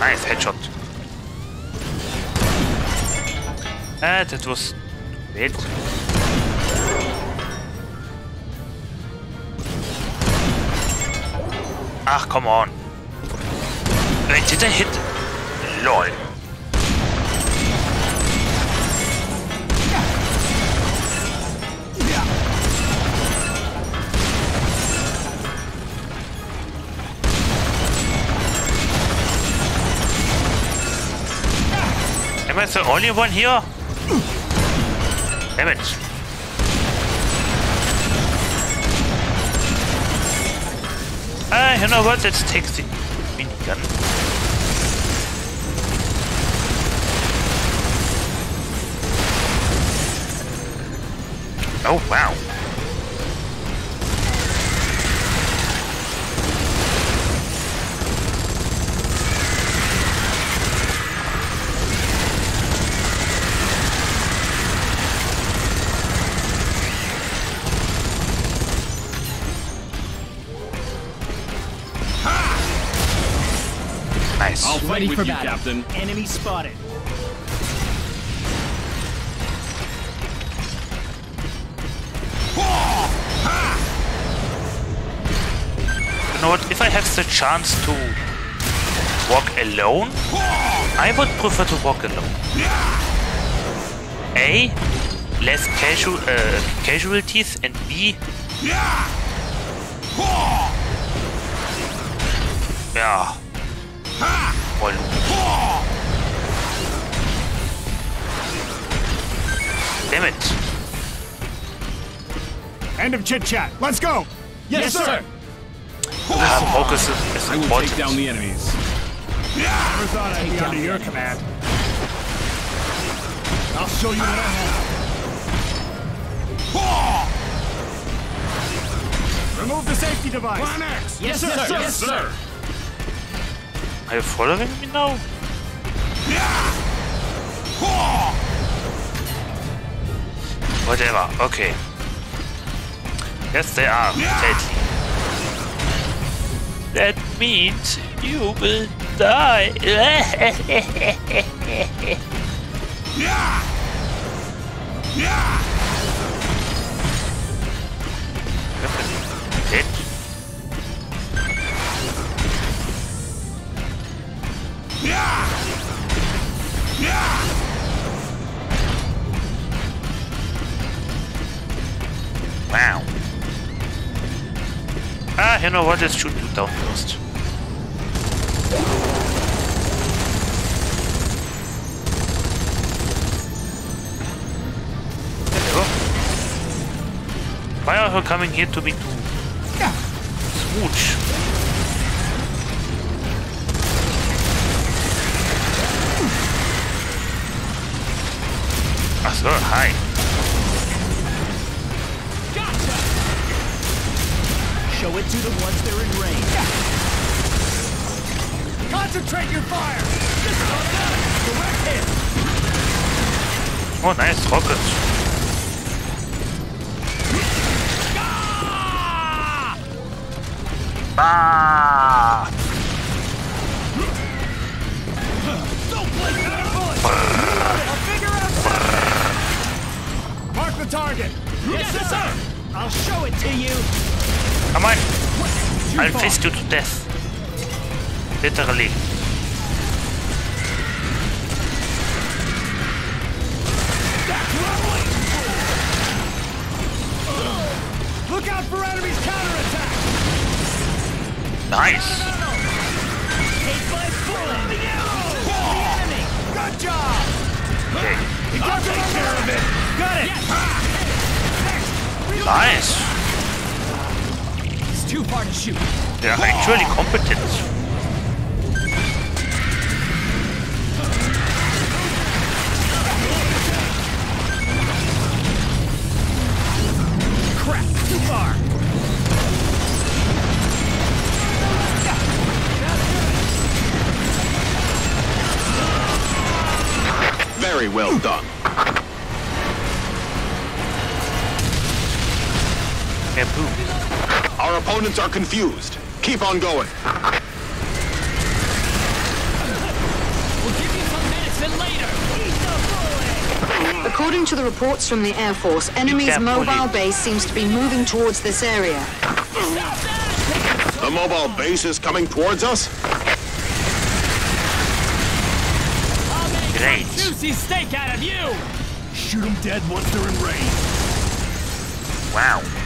Nice headshot. Ah, that was bad. Ach, come on. I hit? LOL. Am I the only one here? Damn it. Ah, you know what? Let's take the minigun. Oh, wow. Ready with for you, battle. Captain. Enemy spotted. You know what? If I have the chance to walk alone, I would prefer to walk alone. A, less casual uh, casualties, and B, yeah, more. Damn it! End of chit chat. Let's go. Yes, sir. Ah, focus is, is I will take down the enemies. Never thought I'd be under your command. I'll show you what I have. Remove the safety device. Plan X. Yes, sir. Yes, sir. Are you following me now? Whatever, okay. Yes, they are, deadly. That means you will die. Dead. Wow. Ah, you know what? Let's shoot you down first. Hello. Why are you coming here to me to smooch? Ach so, hi. Show it to the ones that are in range. Concentrate your fire. This is all done. Direct hit. Oh, nice rockets. Ah! Don't blink another bullet. Reload target. Yes, sir. I'll show it to you. Come on. I'll fist you to death. Literally. That's what I'm waiting for. Look out for enemies counterattack. Nice. Take my bullet. Good job. Okay. I'll take care of it. Got it. Nice. It's too far to shoot. They are actually competent. Crap. Too far. Very well done. Our opponents are confused. Keep on going. We'll give you some medicine later. Eat the bullet. According to the reports from the Air Force, enemy's mobile base seems to be moving towards this area. The mobile base is coming towards us? Great. a juicy steak out of you. Shoot them dead once they're in range. Wow.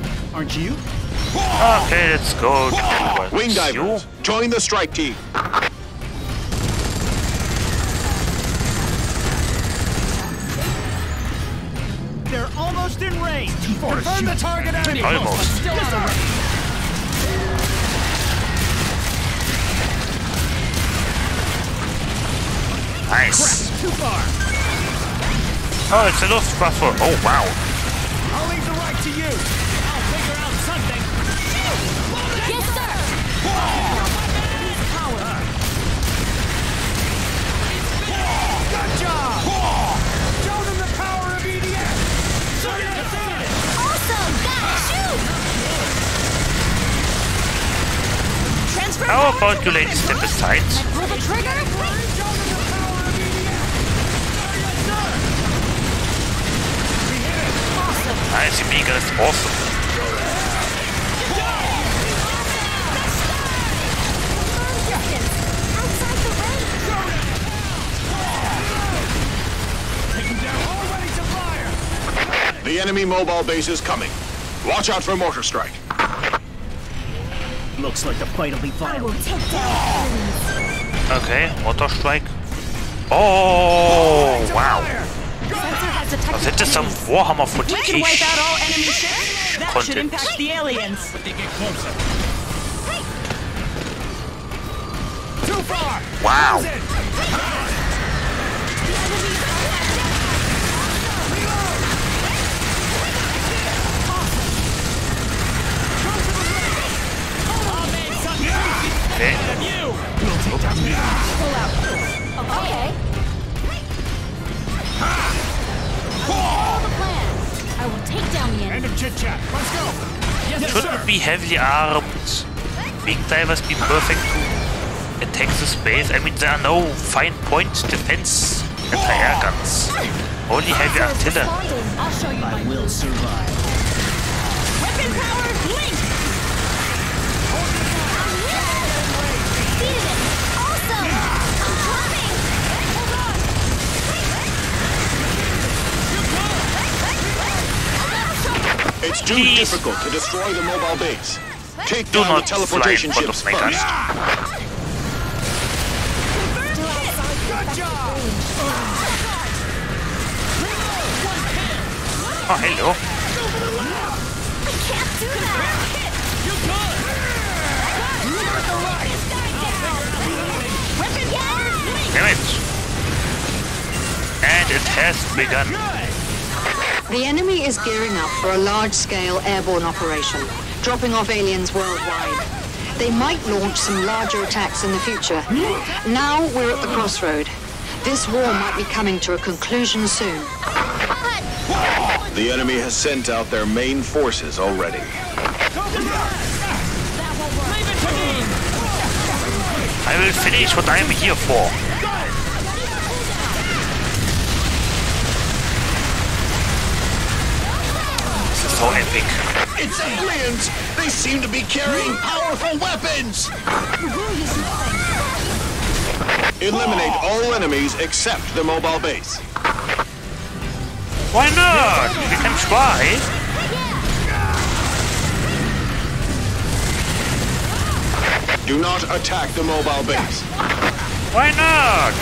aren't you? Okay, let's go to Wing divers, join the strike team. They're almost in range. Confirm the target enemy. Almost. Still out of range. Nice. Too far. Oh, it's a Luftwaffe. Oh, wow. I'll leave the right to you. How about you ladies step aside? Nice, your beacon is awesome. The enemy mobile base is coming. Watch out for mortar strike. Looks like the fight will be violent. Okay, Water Strike. Oh, wow. Was that just some Warhammer footage? We 40k can wipe Close. Okay. Okay. I will take down the End of chit chat. Let's go. Yes, Shouldn't be heavily armed. Wing divers be perfect to attack the space? I mean, there are no fine point defense anti-air guns. Only heavy artillery. I'll show you I my will survive. Weapon power link. It's too difficult to destroy the mobile base. Take Do down the not in teleportation ships of first. Good job. Oh, hello. I can't do that! Damn it. And it has begun. The enemy is gearing up for a large-scale airborne operation, dropping off aliens worldwide. They might launch some larger attacks in the future. Now we're at the crossroad. This war might be coming to a conclusion soon. The enemy has sent out their main forces already. I will finish what I'm here for. So epic. It's aliens! They seem to be carrying powerful weapons! Eliminate all enemies except the mobile base. Why not? We can try. Do not attack the mobile base. Why not?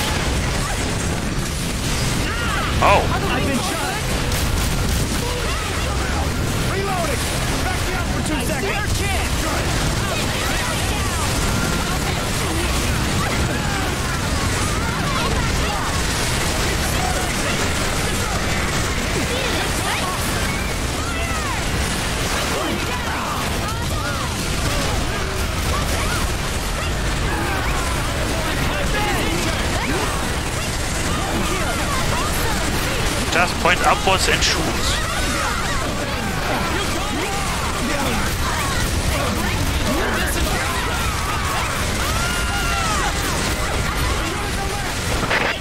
Oh, just point upwards and shoot.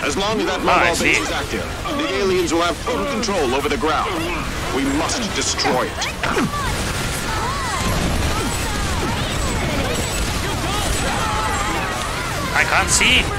As long as that Ah, mobile base is active, the aliens will have total control over the ground. We must destroy it. I can't see.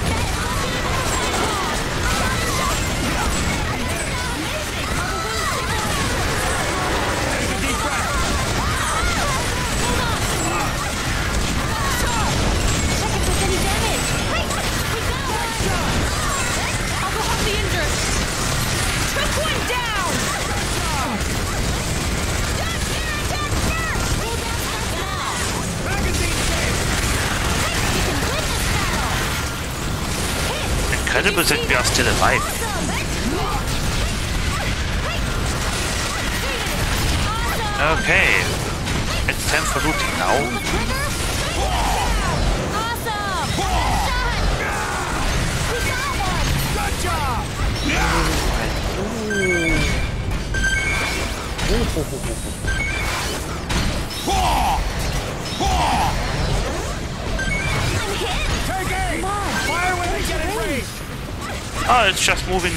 Moving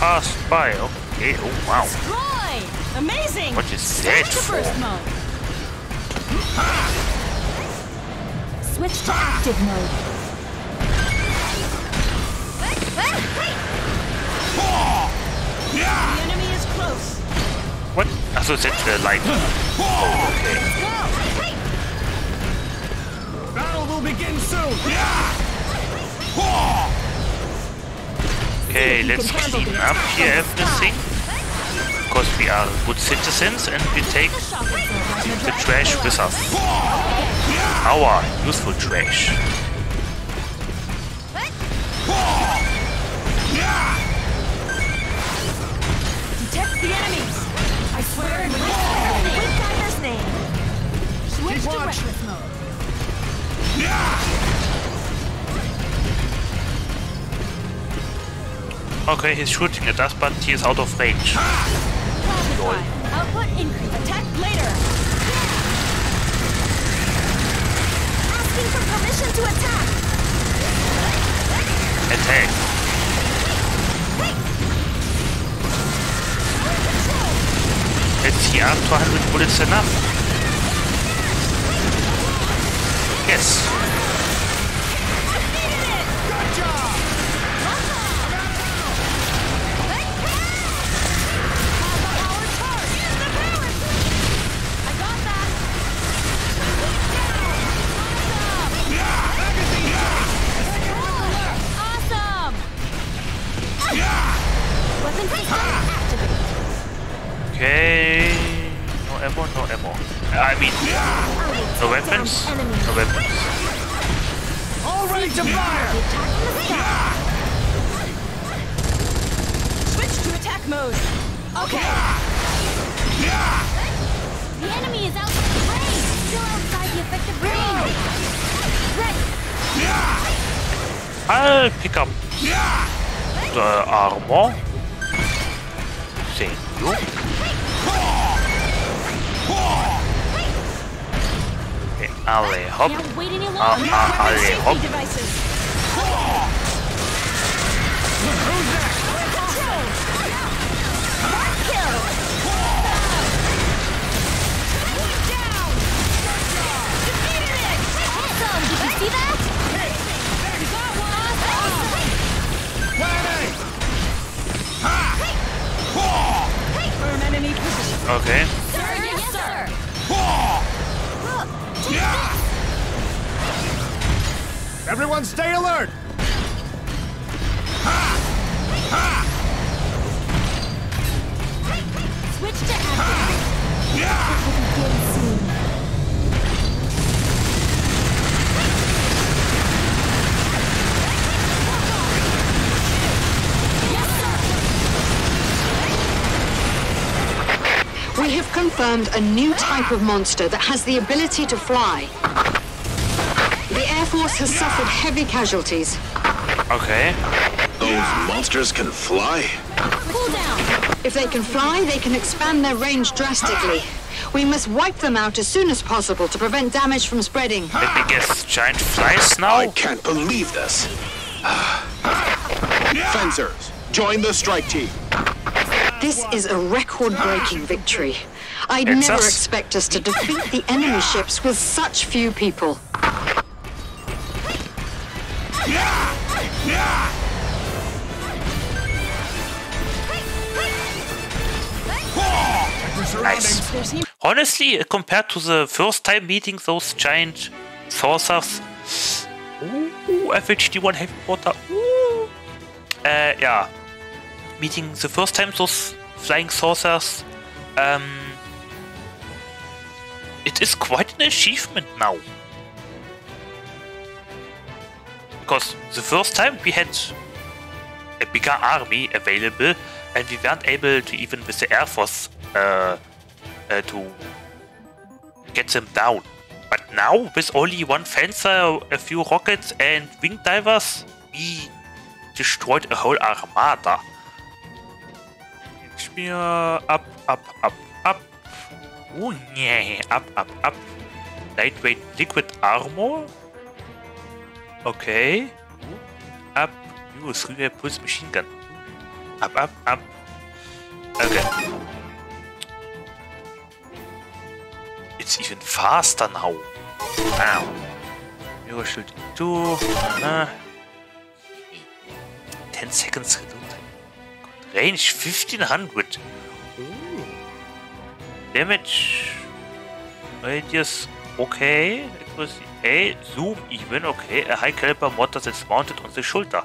past by. Okay, oh wow. Destroy! Amazing! What is Switch that to for? first mode. Switch to active mode. The enemy is close. What? Also, that's the light. Oh, okay. Battle will begin soon! Okay, let's clean up here everything. Because we are good citizens and we take the trash with us. Our useful trash. Okay, he's shooting at us, but he is out of range. Ah! Lol. Output increase. Attack later. Asking for permission to attack. Attack. Let's see, are 200 bullets enough? Longer. ah, allez, a new type of monster that has the ability to fly. The Air Force has suffered heavy casualties. Okay. Those monsters can fly? Pull down. If they can fly, they can expand their range drastically. We must wipe them out as soon as possible to prevent damage from spreading. Let me guess, giant flies now? I can't believe this. Fencers, join the strike team. This is a record-breaking victory. I'd It's never us. expect us to defeat the enemy ships with such few people. Nice. Honestly, compared to the first time meeting those giant saucers, ooh, FHD1 heavy water, ooh. Uh, yeah, meeting the first time those flying saucers, um, it is quite an achievement now. Because the first time we had a bigger army available, and we weren't able to even with the Air Force uh, uh, to get them down. But now, with only one fencer, a few rockets, and wing divers, we destroyed a whole armada. Spear up, up, up, up. Oh yeah, up, up, up. Lightweight liquid armor. Okay. Up. Ooh, three-way pulse machine gun. Up, up, up. Okay. It's even faster now. Wow. Mirror shield 2. Uh-huh. 10 seconds reduction. Range 1500. Damage. Radius. Okay. Accuracy A. Zoom even. Okay. A high caliber mortar that's mounted on the shoulder.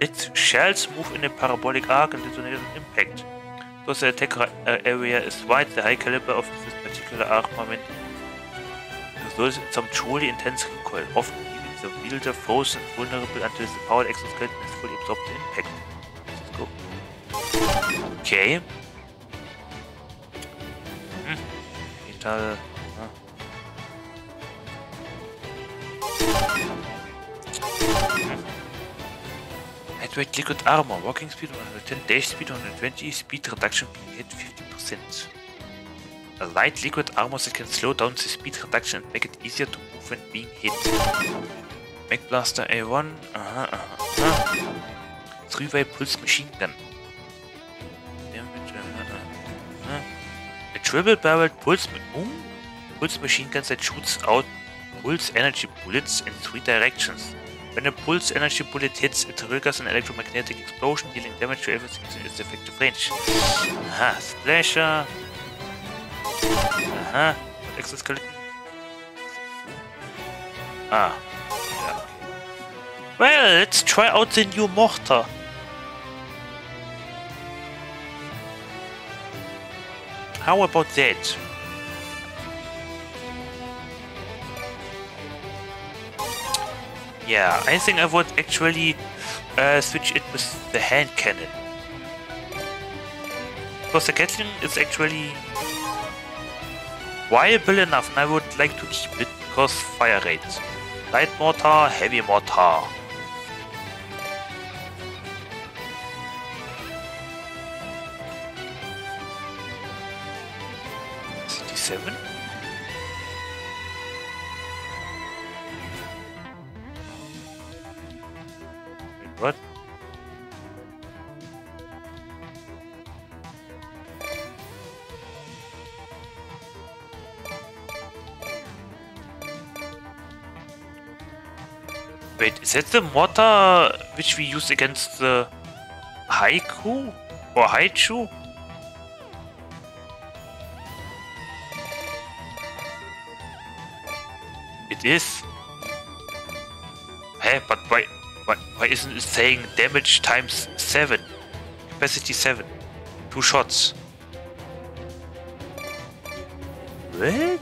Its shells move in a parabolic arc and detonate on impact. Because the attack area is wide, the high caliber of this particular armament results in some truly intense recoil, often leaving the wielder frozen and vulnerable until the powered exoskeleton is fully absorbed the impact. Let's go. Okay. Huh. Hm. Lightweight liquid armor, walking speed 110, dash speed 120, speed reduction being hit 50%. A light liquid armor that can slow down the speed reduction and make it easier to move when being hit. Mag Blaster A1, aha, aha, aha. Three-way pulse machine gun. A triple barreled pulse, oh, pulse machine gun that shoots out pulse energy bullets in three directions. When a pulse energy bullet hits, it triggers an electromagnetic explosion, dealing damage to everything in its effective range. Aha, splasher. Aha, exoskeleton. Ah. Yeah. Well, let's try out the new mortar. How about that? Yeah, I think I would actually uh, switch it with the hand cannon. Because the Gatling is actually viable enough and I would like to keep it because fire rate. Light mortar, heavy mortar. Sixty-seven. What? Wait, is that the mortar which we use against the Haiku? Or Haichu? It is. Hey, but why, why, why isn't it saying damage times 7? Capacity 7. Two shots. What?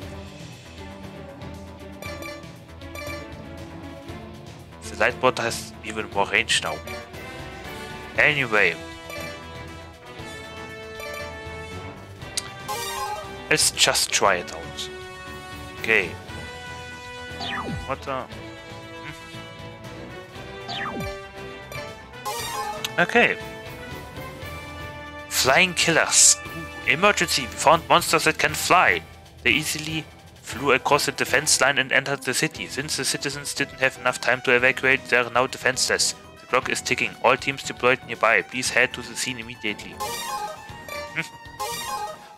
The lightbot has even more range now. Anyway. Let's just try it out. Okay. What the... Okay. Flying killers. Emergency. We found monsters that can fly. They easily flew across the defense line and entered the city. Since the citizens didn't have enough time to evacuate, they are now defenseless. The clock is ticking. All teams deployed nearby. Please head to the scene immediately. Hmm.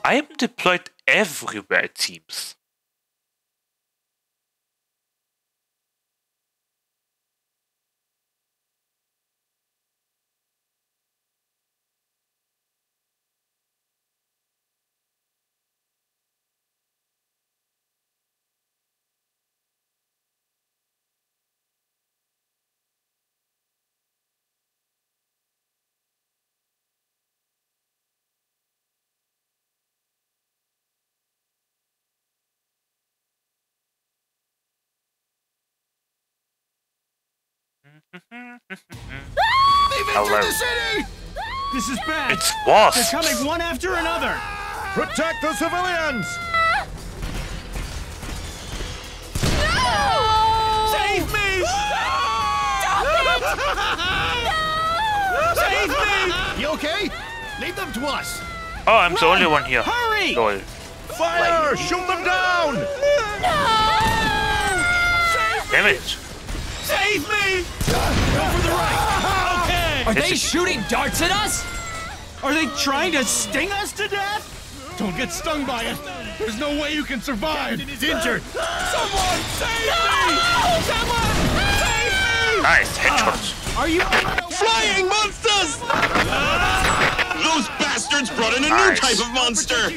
I am deployed everywhere, it seems. Hello. This is bad. It's wasps. They're coming one after another. Protect the civilians. No! Save me! Stop it! no! Save me! You okay? Lead them to us. Oh, I'm Run. the only one here. Hurry! Lol. Fire! Shoot them down! No! Damn it! Save me! Go for the right! Okay! Are they shooting darts at us? Are they trying to sting us to death? Don't get stung by it. There's no way you can survive. Captain is injured. Someone save me! Someone save me! Nice headshot. Ah! Are you? Flying monsters! Ah! Those bastards brought in a new type of monster!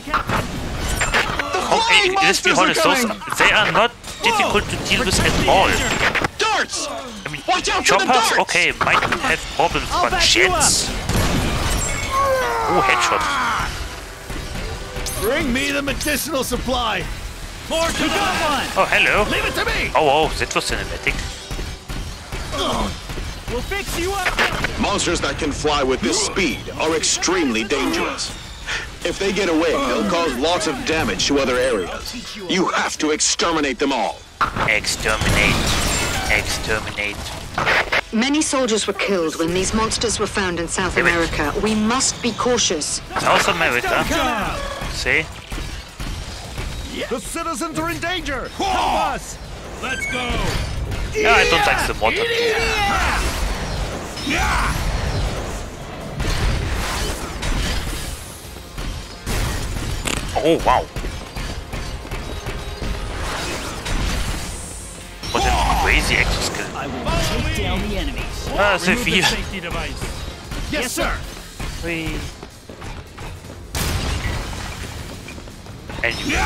Okay, let's be honest, those, they are not difficult to deal with at all. Darts! I mean, Watch out for the choppers, darts! okay, might have problems, I'll but back jets. Oh, headshot. Bring me the medicinal supply. More we got one. Oh, hello. Leave it to me. Oh, oh, that was cinematic. We'll fix you up. Monsters that can fly with this speed are extremely dangerous. If they get away, they'll cause lots of damage to other areas. You have to exterminate them all. Exterminate. Exterminate. Many soldiers were killed when these monsters were found in South America. We must be cautious. South America. See? The citizens are in danger. Help us. Let's go. Yeah, I don't like the water. Oh, wow. What a crazy exoskeleton. I will take down the enemies. Ah, Remove the Sophia. safety device. Yes, sir. Three. And you.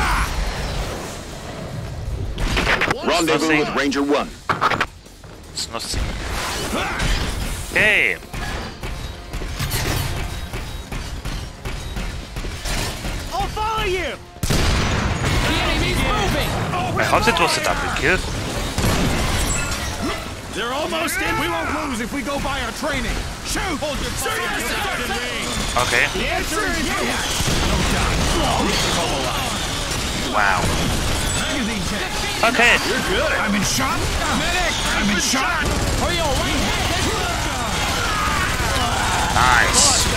Rendezvous with Ranger 1. It's nothing. Okay. I'll follow you. The enemy's moving! I hope it was a double kill. They're almost in. We won't lose if we go by our training. Shoot! Hold your fire. Okay. The answer is yes. Wow. Magazine check. Okay. You're good. I'm in shock. Medic. I'm in shock. Are you alright? Nice.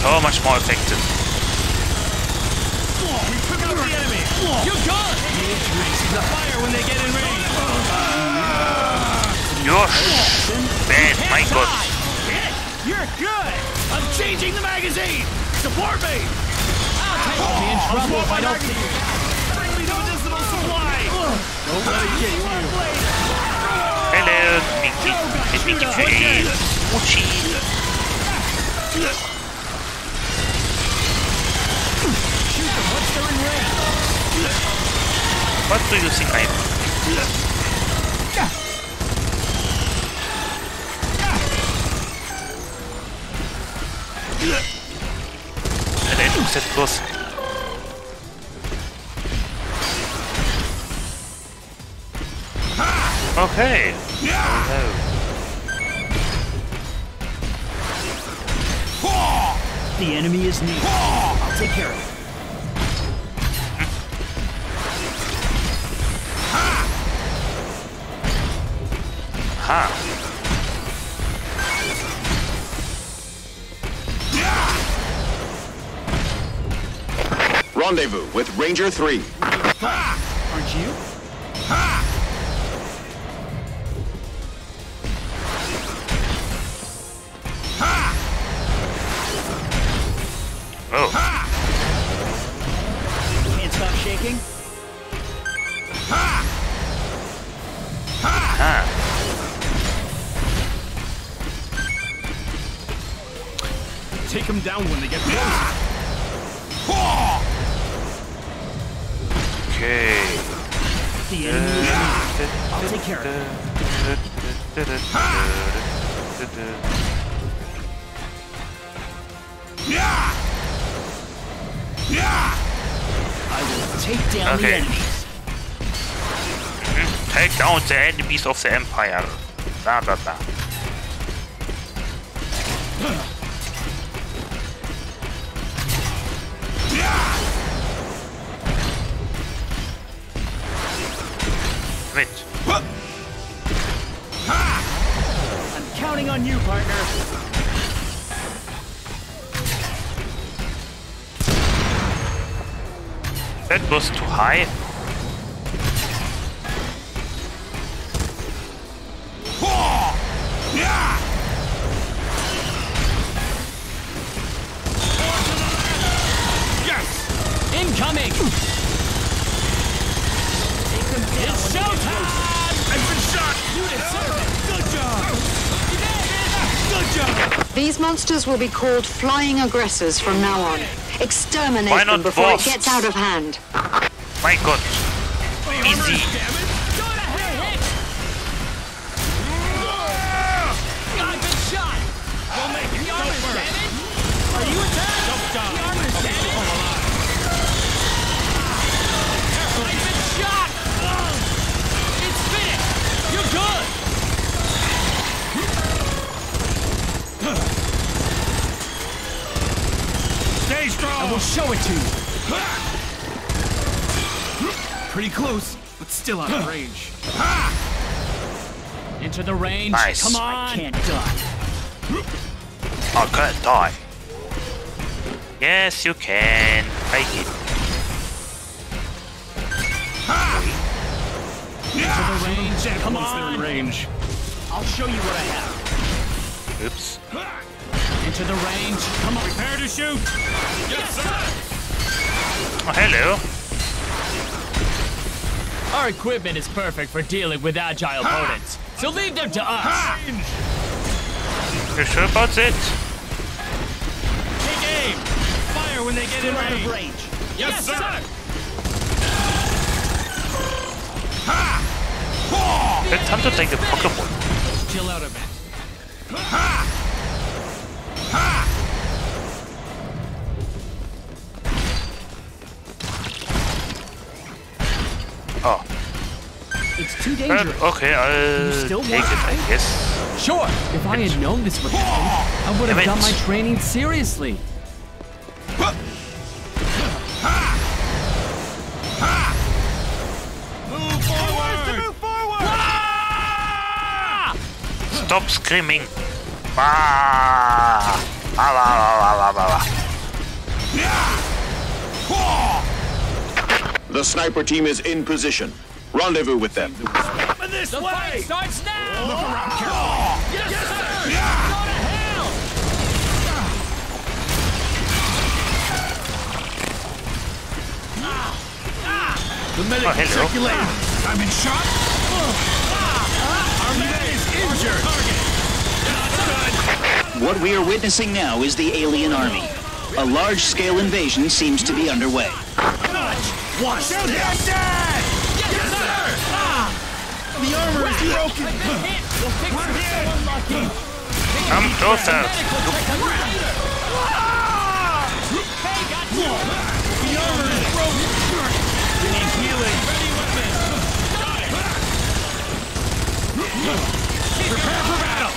So much more effective. We took out the enemy. You're gone! The fire when they get in range. You're bad, my god. You're good. I'm changing the magazine. Support me. I'll be oh, in trouble if I don't Bring me the medicinal supply. Don't let it get you. Hello, Mickey. It's Mickey Face. Uchi. Shoot them once they're in range. What do you think I'm? And That close. Okay. The enemy is near. I'll take care of it. Ha. Rendezvous with Ranger 3. Aren't you? Oh. Can't stop shaking? Ha. Take them down when they get close. Ah. Okay. The enemy is. I'll take care of it. Yeah! Yeah! I will take down okay. the enemies. Take down the enemies of the Empire. Da da da. Yeah! I'm counting on you, partner. That was too high. Incoming! It's showtime! I've been shot! You deserve it! Good job! Good job! These monsters will be called flying aggressors from now on. Exterminate them before wasps? it gets out of hand. My god. Easy. I will show it to you. Pretty close, but still out of range. Into the range. Nice. Come I on! can't die. I can't die. Yes, you can. I hit. Into the range. Come Once they're in range. I'll show you what I have. Oops. Into the range. Come on. Prepare to shoot! Yes, sir! Oh, hello. Our equipment is perfect for dealing with agile opponents, so leave them to us. You sure about it? Take aim! Fire when they get in Still out of range! range. Yes, sir! It's time to take a Pokemon. Chill out a bit. Oh. It's too Well, dangerous. okay, I'll still take want it, I guess. Sure. If I had known this would happen, I would have done my training seriously. Move forward! Move forward! Stop screaming. Ah! Ah, la, la, la. The sniper team is in position. Rendezvous with them. This The way! fight starts now. Look around carefully. Yes, sir. Go to hell. The medic Oh, hello. is circulating. I've been shot. Our man is injured. What we are witnessing now is the alien army. A large-scale invasion seems to be underway. Watch Shoot him! Yes, sir! Ah. The armor is broken. I've been hit. We'll fix We're here. So unlucky. Come closer. Medic will check the ground. Hey, got you. The armor is broken. We need healing. Ready weapon. Got it. Prepare for battle.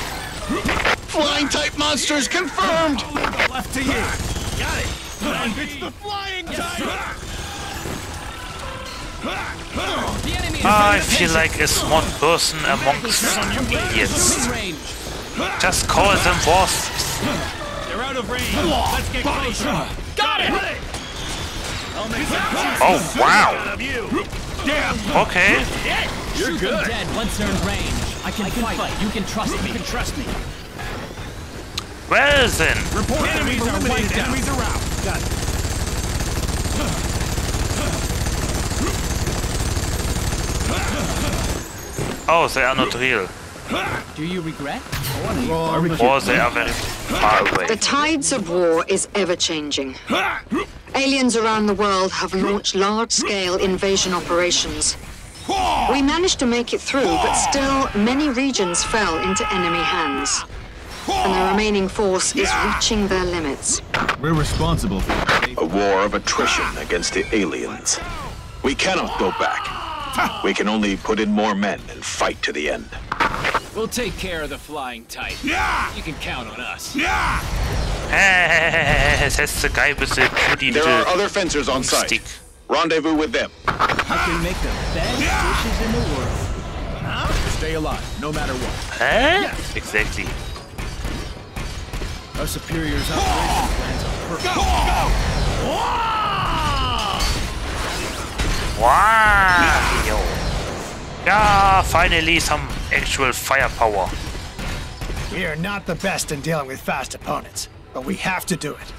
Flying type monsters confirmed! Left to you. Got it. It's the flying type. The ah, I feel like a smart person amongst idiots. Just call them wasps. They're out of range. Let's get closer. Got it. I'll make some Oh, wow. out of you. Damn. Okay. You're Shoot good. dead once they're in range. I can, fight. You can trust me. You can trust me. Well then. Report enemies are wiped out. Enemies are out. Got it. Oh, they are not real. Do you regret? Or oh, they are very far away. The tides of war is ever changing. Aliens around the world have launched large scale invasion operations. We managed to make it through, but still, many regions fell into enemy hands. And the remaining force is reaching their limits. We're responsible for A war of attrition against the aliens. We cannot go back. We can only put in more men and fight to the end. We'll take care of the flying type. Yeah. You can count on us. Yeah. That's the guy with the pretty There are little other fencers on site. stick. Rendezvous with them. I can make the best dishes in the world. stay alive, no matter what. Huh? Yes. Exactly. Our superiors' operation plans are perfect. Go, go! Wow! Yeah, finally some actual firepower. We are not the best in dealing with fast opponents, but we have to do it.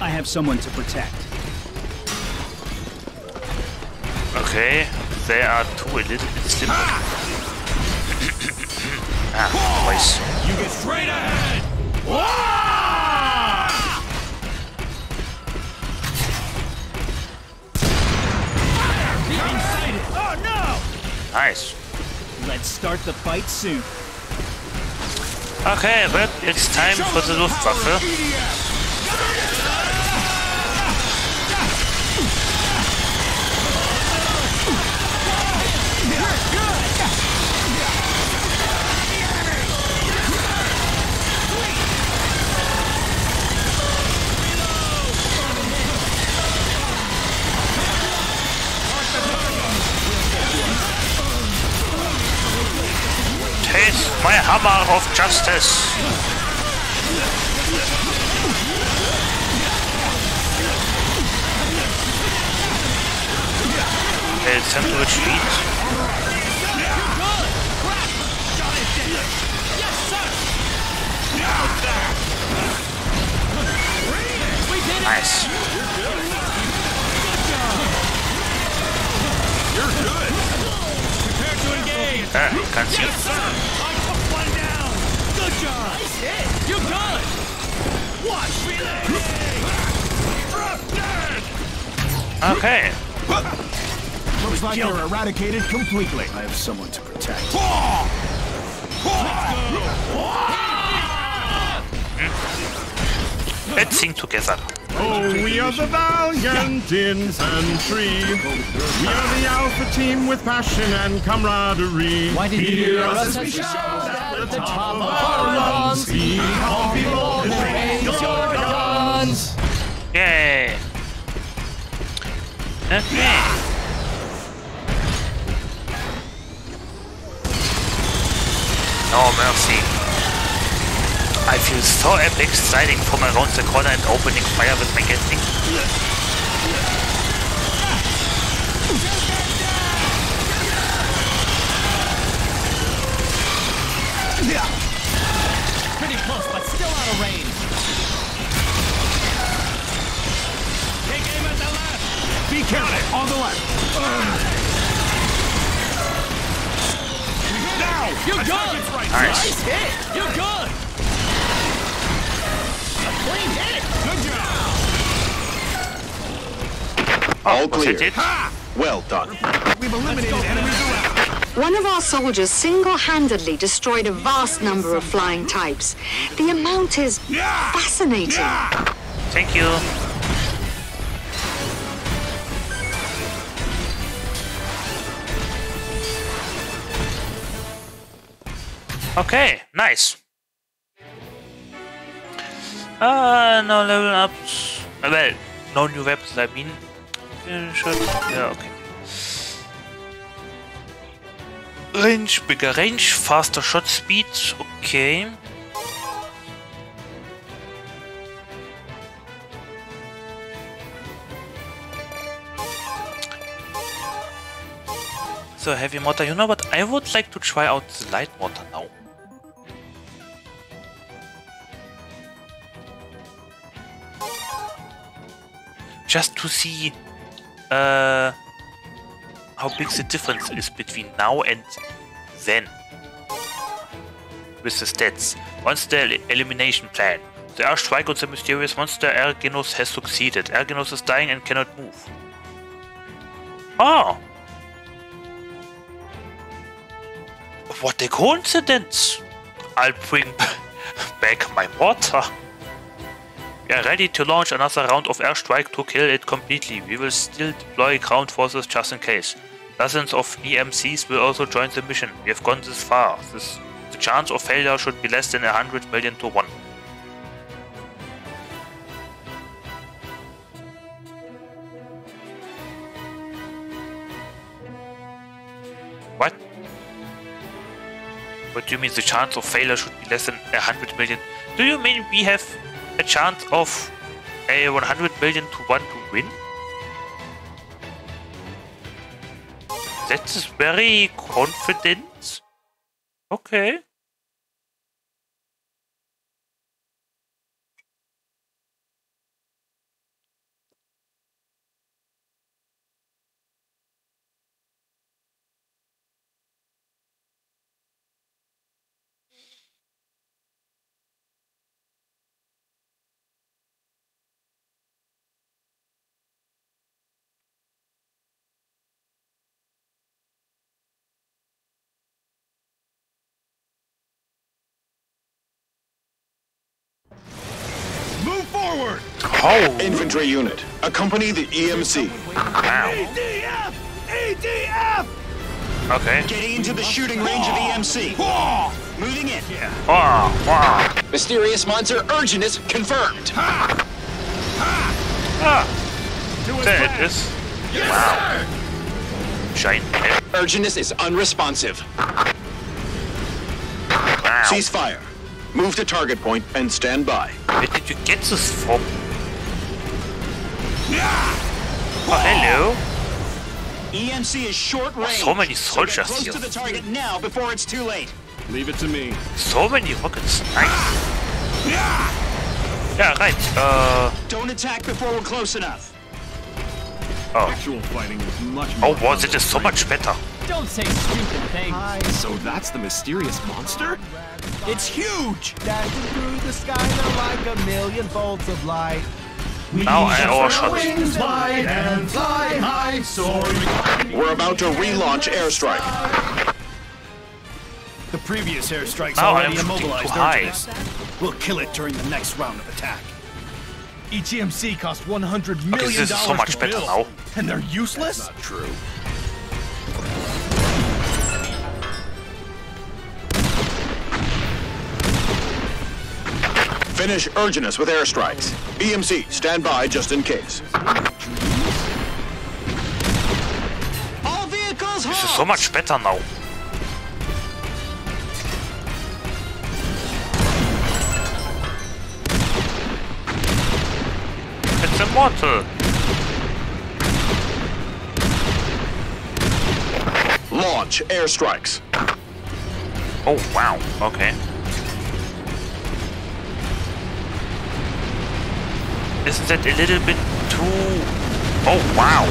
I have someone to protect. Okay, they are two a little bit slimmer. ah, nice. You get straight ahead! Oh no! Nice. Let's start the fight soon. Okay, but it's time for the Luftwaffe. Hammer of justice. Okay, it's time to retreat. Nice. You're good. Prepare to engage. Ah, can't see. Job. Nice hit. You good. Watch me. Drop dead. Okay. Looks like they're eradicated completely. I have someone to protect. Let's sing together. Oh, we are the valiant infantry. We are the Alpha team with passion and camaraderie. Why did you hear us the top of our lungs? Be people, and raise your guns. Yay. Okay. No mercy. I feel so epic sliding from around the corner and opening fire with my Gatling. Out of range. Take aim at the left. Be careful, on the left. Now. You Attack good. right. Nice. Nice hit. You're good. A clean hit. Good job. All was clear. it it? Well done. We've eliminated enemies around. One of our soldiers single-handedly destroyed a vast number of flying types. The amount is fascinating. Thank you. Okay, nice. Uh, no level ups. Well, no new weapons, I mean. Yeah, okay. Range, bigger range, faster shot speed, okay. So heavy mortar, you know what? I would like to try out the light mortar now. Just to see uh, how big the difference is between now and then. With the stats. Monster elimination plan. The airstrike on the mysterious monster Erginus has succeeded. Erginus is dying and cannot move. Ah! What a coincidence! I'll bring back my mortar. We are ready to launch another round of airstrike to kill it completely. We will still deploy ground forces just in case. Dozens of EMCs will also join the mission. We have gone this far. This, the chance of failure should be less than 100 million to 1. What? What do you mean the chance of failure should be less than 100 million? Do you mean we have a chance of a 100 million to 1 to win? That is very confident. Okay. Move forward! Oh. Infantry unit, accompany the EMC. Wow. EDF! EDF! Okay. Getting into the shooting range of EMC. Moving in. Wow, wow. Mysterious monster Erginus confirmed. Ah. There it is. Wow. Shine. Erginus is unresponsive. Wow. Ceasefire. Move to target point and stand by. Where did you get this from? Oh, hello. EMC is short range. so many so get soldiers close here. to the target now before it's too late. Leave it to me. So many rockets. Nice. Yeah, right. Uh. Don't attack before we're close enough. Oh. Actual fighting is much Oh, more. was it is so much better. Don't say stupid things. So that's the mysterious monster? It's huge! Dashing through the sky, they're like a million bolts of light. Now I overshot. Wings wide and fly high, soaring. We're about to relaunch airstrike. The previous airstrikes Now already immobilized too We'll kill it during the next round of attack. Each EMC cost 100 million this is so dollars much to better build, now. and they're useless. Not true. Finish Erginus with airstrikes. EMC, stand by just in case. All vehicles This is so much better now. It's immortal. Launch airstrikes. Oh, wow. Okay. Isn't that a little bit too... Oh, wow.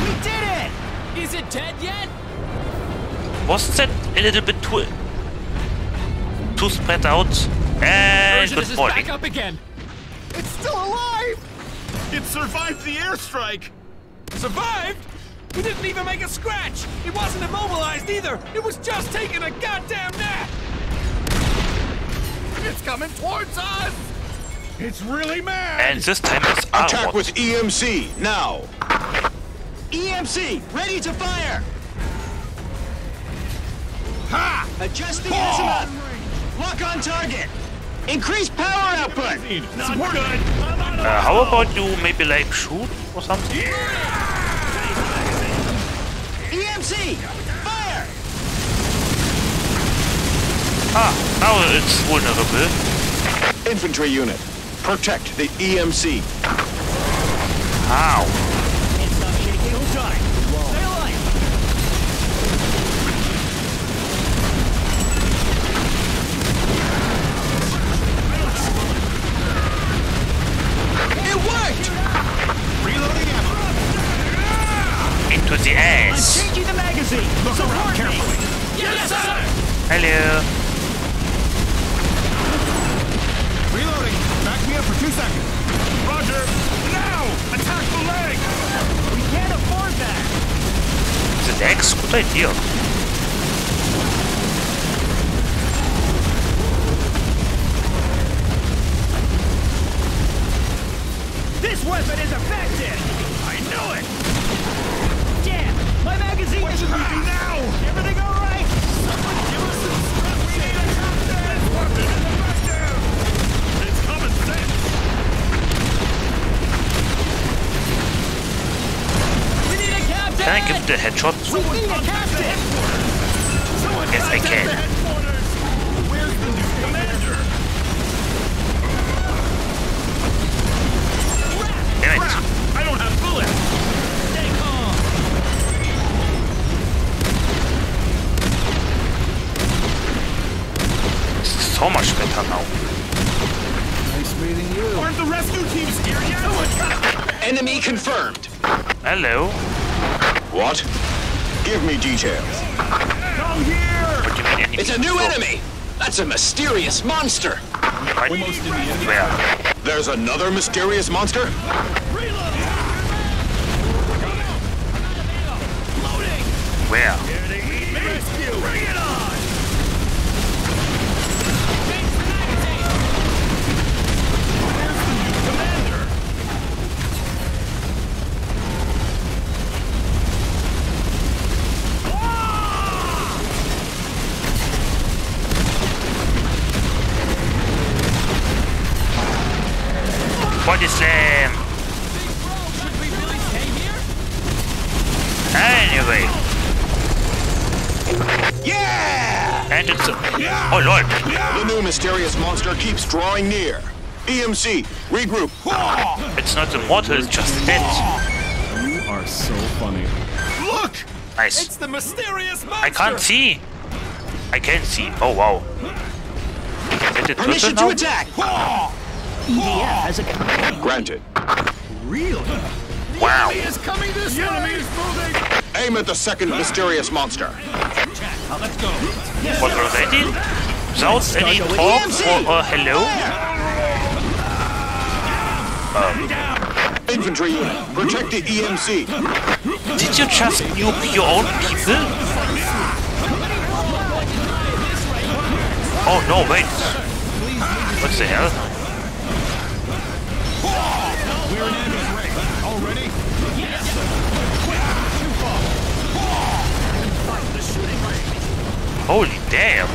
We did it! Is it dead yet? Wasn't that a little bit too... Too spread out? Eh, and Erginus good is morning. back up again. It's still alive! It survived the airstrike! Survived? He didn't even make a scratch! It wasn't immobilized either! It was just taking a goddamn nap! It's coming towards us! It's really mad! And this time it's Attack with EMC, now. EMC, ready to fire! Ha! Adjust the azimuth! Lock on target! Increase power output! Not good! Uh, how about you maybe like shoot or something? EMC, fire! Ah, now it's vulnerable. Infantry unit, protect the EMC. How? It's not shaking. Hold tight. Stay alive. It worked! Reloading ammo. Into the ass. Changing the magazine. Look around Support me. carefully. Yes, sir. Hello. For two seconds. Roger. Now! Attack the leg! We can't afford that. The legs? Good idea. This weapon is effective. I knew it. Damn, my magazine What should we do now? Everything all right? Someone give us some stuff. We need a captain! Can I give the headshot? We need a captain. Yes, I can. Where's the new commander? Damn it. I don't have bullets. Stay calm. This is so much better now. Nice meeting you. Aren't the rescue teams here yet? Enemy confirmed. Hello. What? Give me details. Come here. What do you mean enemy? It's a new enemy. That's a mysterious monster. There's another mysterious monster? Where? Body slam. Anyway. Yeah! And it's... Oh, lord. The new mysterious monster keeps drawing near. EMC, regroup. It's not immortal, it's just it. You are so funny. Look! Nice. It's the mysterious monster. I can't see. I can't see. Oh, wow. Is it Permission to now? attack. EDF has a Granted. Really? Wow. He is coming this way. enemy is moving. Aim at the second mysterious monster. Now let's go. What already? Without any talk or uh, hello? Infantry unit, protect the EMC. Did you just nuke your own people? Oh no, wait. What the hell? Holy damn.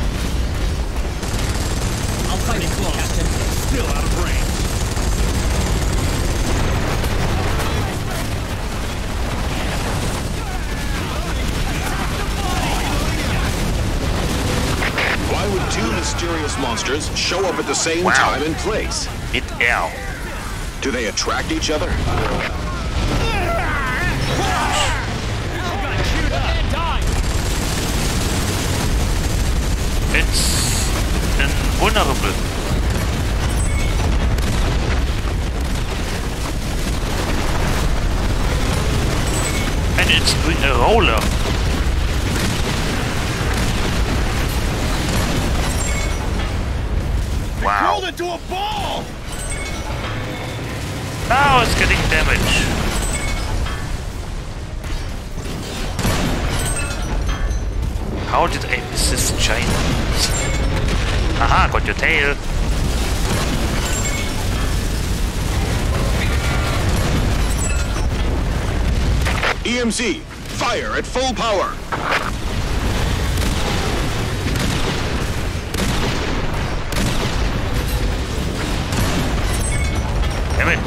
I'll fight it close, Captain. Still out of range. Why would two mysterious monsters show up at the same Wow. time and place? Mid air. Do they attract each other? It's invulnerable. And it's a roller. Wow. Rolled into a ball. Now it's getting damage. How did I miss this giant? Aha, got your tail. EMC, fire at full power. Damn it.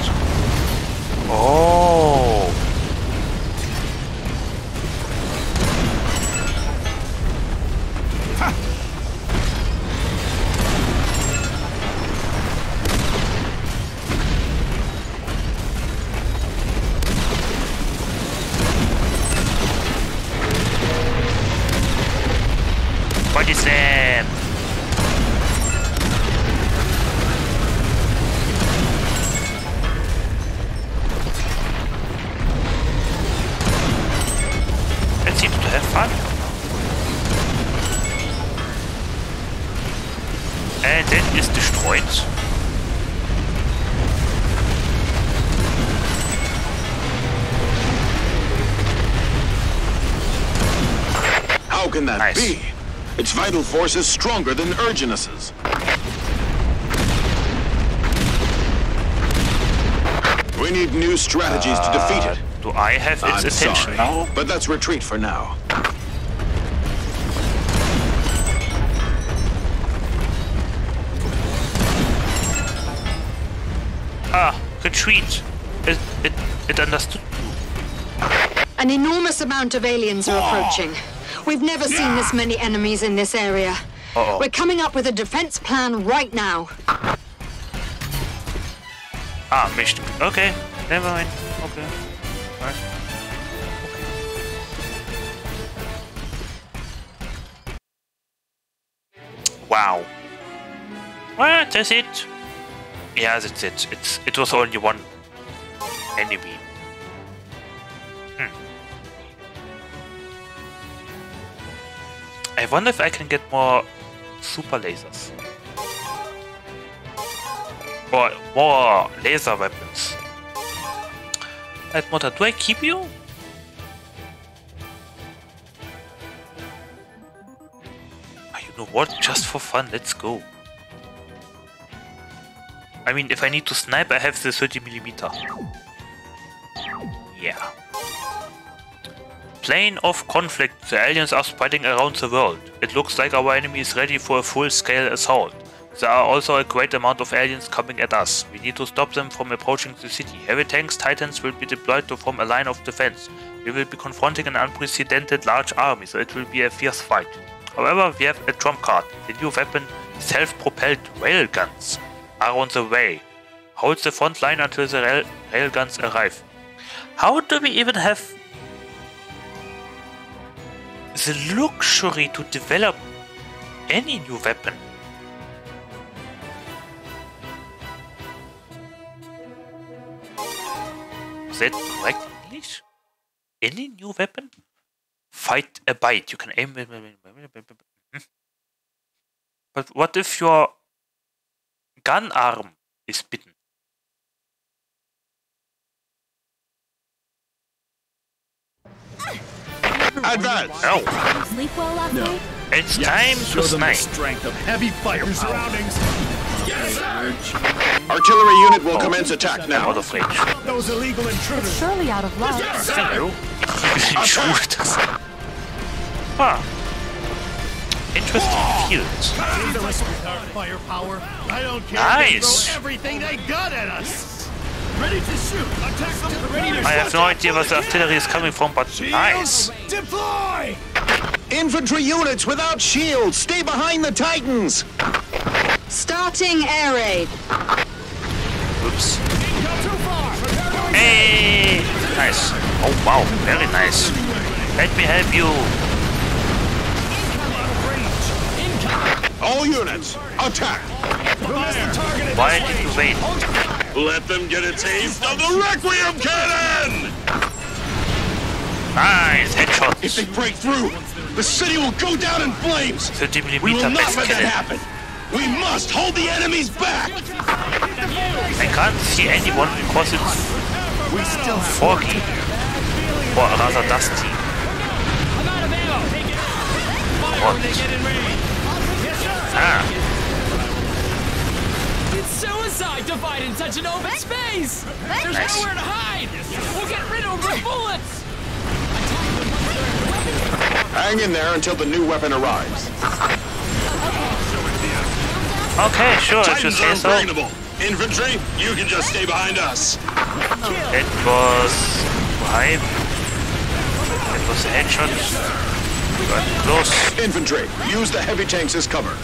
Oh. Force is stronger than Erginus's. We need new strategies to defeat it. Do I have its I'm attention sorry, now? but let's retreat for now. Ah, retreat. It, it, it understood. An enormous amount of aliens are approaching. We've never seen this many enemies in this area. Uh-oh. We're coming up with a defense plan right now. Ah, missed. Okay, never mind. Okay. Alright. Wow. Well, that's it. Yeah, that's it. It's it was only one enemy. I wonder if I can get more super lasers. Or more laser weapons. Motor, do I keep you? Ah, You know what? Just for fun, let's go. I mean, if I need to snipe, I have the 30mm. Yeah. Plane of conflict. The aliens are spreading around the world. It looks like our enemy is ready for a full-scale assault. There are also a great amount of aliens coming at us. We need to stop them from approaching the city. Heavy tanks, titans will be deployed to form a line of defense. We will be confronting an unprecedented large army, so it will be a fierce fight. However, we have a trump card. The new weapon, self-propelled railguns, are on the way. Hold the front line until the rail railguns arrive. How do we even have the luxury to develop any new weapon? Is that correct English? Any new weapon? Fight a bite. You can aim. But what if your gun arm is bitten? Advance! Oh. Sleep well last night? It's time Show to them snipe. the strength of heavy firepower. surroundings. Artillery unit will commence oh. attack now. Out of range. Those illegal intruders. Surely out of love. Hello. Shoot. Huh. Interesting oh. fields. Firepower. I don't care. Nice. They throw everything they got at us. I have no idea where the artillery is coming from, but nice. Deploy. Infantry units without shields, stay behind the Titans! Starting air raid. Oops. Hey! Nice. Oh wow, very nice. Let me help you. All units, attack! Why did you wait? Let them get a taste of the Requiem Cannon! Nice headshot. If they break through, the city will go down in flames! 30 We will not best let that happen! We must hold the enemies back! I can't see anyone because it's we still foggy. Or rather dusty. What? Ah, It's suicide to fight in such an open space! There's Nice. nowhere to hide! We'll get rid of our bullets! Hang in there until the new weapon arrives. okay, sure, if you Titans say are unbreakable. Infantry, you can just stay behind us. That was hype. That was a headshot. Got close. Infantry, use the heavy tanks as cover.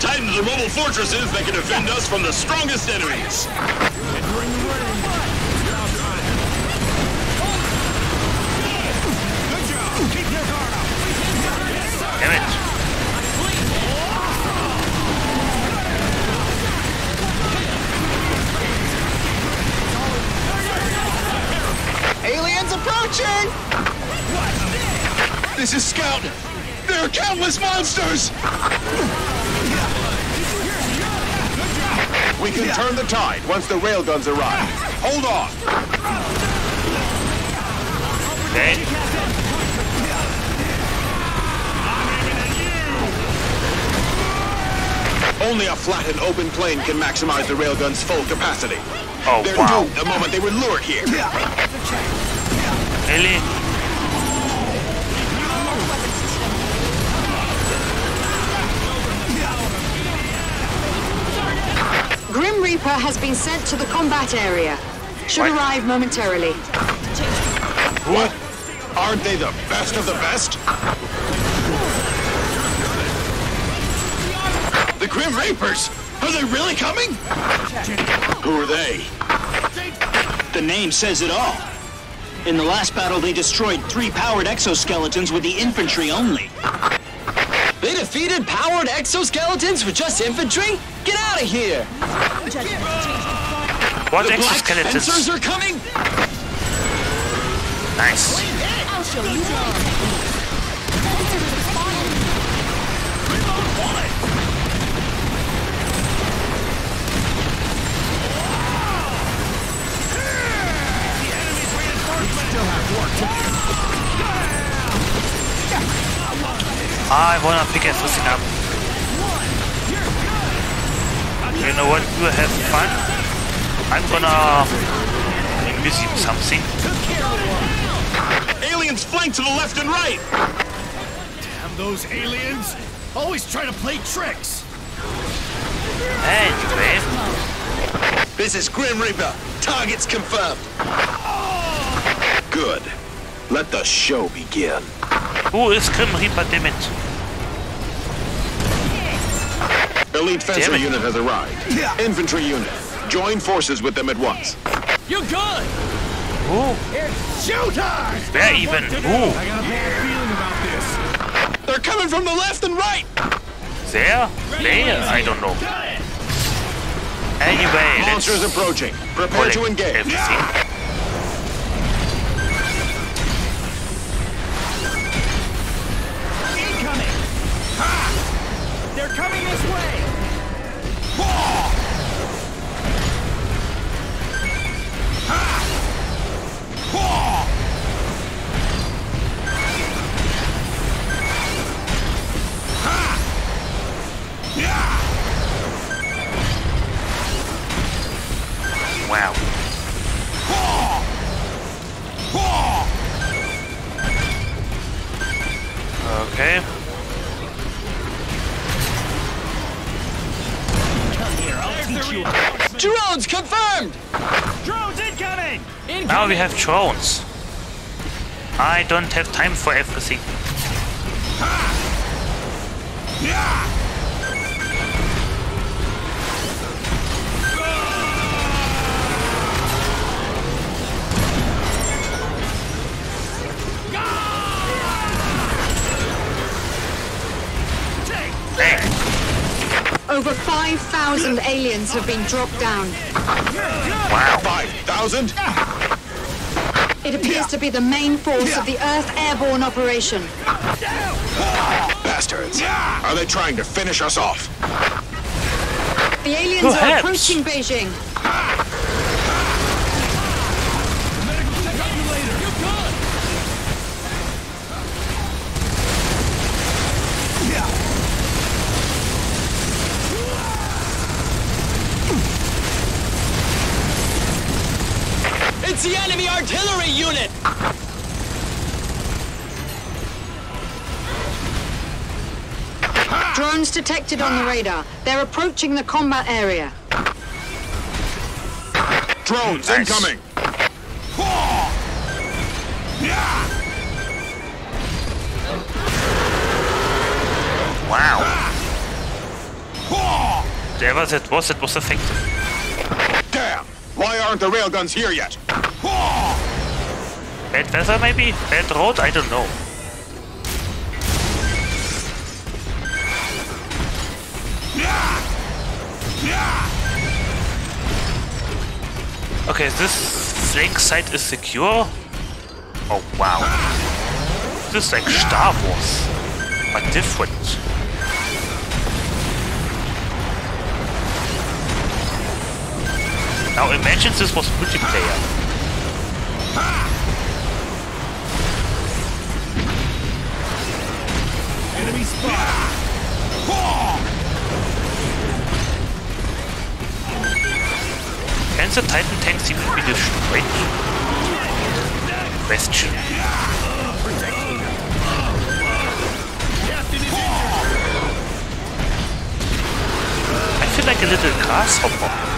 Titans are mobile fortresses that can defend us from the strongest enemies. Damn it. Aliens approaching! This is Scout. There are countless monsters! We can turn the tide once the railguns arrive. Hold on. Okay. Only a flat and open plain can maximize the railgun's full capacity. Oh, They're wow. doomed the moment they were lured here. Really? Grim Reaper has been sent to the combat area. Should What? arrive momentarily. What? Aren't they the best of the best? The Grim Reapers! Are they really coming? Who are they? The name says it all. In the last battle, they destroyed three powered exoskeletons with the infantry only. They defeated powered exoskeletons with just infantry? Get out of here! What the exoskeletons? Black are coming? Nice. I wanna pick everything up. You know what? You have fun. I'm gonna miss you something. Aliens flank to the left and right! Damn those aliens! Always try to play tricks! Anyway. This is Grim Reaper. Targets confirmed. Good. Let the show begin. Who is Grim Reaper, damn it? Elite fencer Damn unit has arrived. Infantry unit. Join forces with them at once. You're good? Who? It's showtime! Where even? Who? I got a bad feeling about this. They're coming from the left and right! There? There? I don't know. Anyway, let's Monsters approaching. Prepare to engage. everything. Coming this way! Wow. Okay. Drones confirmed! Drones incoming! incoming! Now we have drones. I don't have time for everything. Over 5,000 aliens have been dropped down. Wow. 5,000? It appears to be the main force of the Earth Airborne operation. Bastards. Are they trying to finish us off? The aliens are approaching Beijing. Artillery unit! Drones detected on the radar. They're approaching the combat area. Drones incoming. Wow. Whatever that was, it was effective. Damn! Why aren't the railguns here yet? Bad weather maybe? Bad road? I don't know. Okay, this flank site is secure. Oh wow. This is like Star Wars, but different. Now imagine this was multiplayer. Enemy spot! Can the Titan tanks even be destroyed? Question. I feel like a little grasshopper.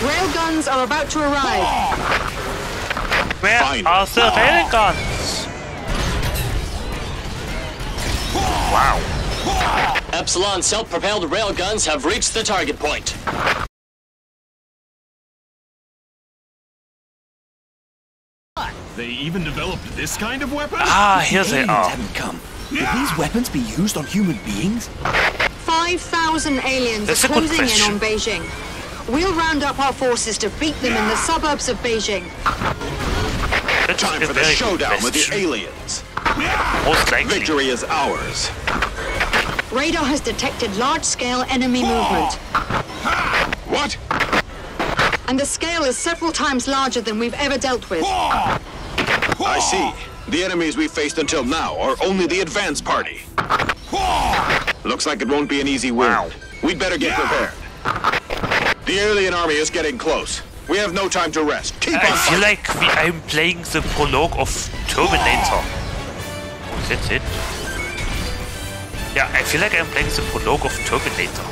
Railguns are about to arrive. Where Fine. are the railguns? Wow. Epsilon self-propelled railguns have reached the target point. They even developed this kind of weapon? Ah, here they Aliens are. haven't come. Could these weapons be used on human beings? 5,000 aliens That's are closing in on Beijing. We'll round up our forces to beat them in the suburbs of Beijing. The Time for the showdown with the aliens. Most likely. Victory is ours. Radar has detected large-scale enemy movement. What? And the scale is several times larger than we've ever dealt with. I see. The enemies we faced until now are only the advance party. Looks like it won't be an easy win. We'd better get prepared. The alien army is getting close. We have no time to rest. Keep I on feel fighting. like we, I'm playing the prologue of Terminator. That's it. Yeah, I feel like I'm playing the prologue of Terminator.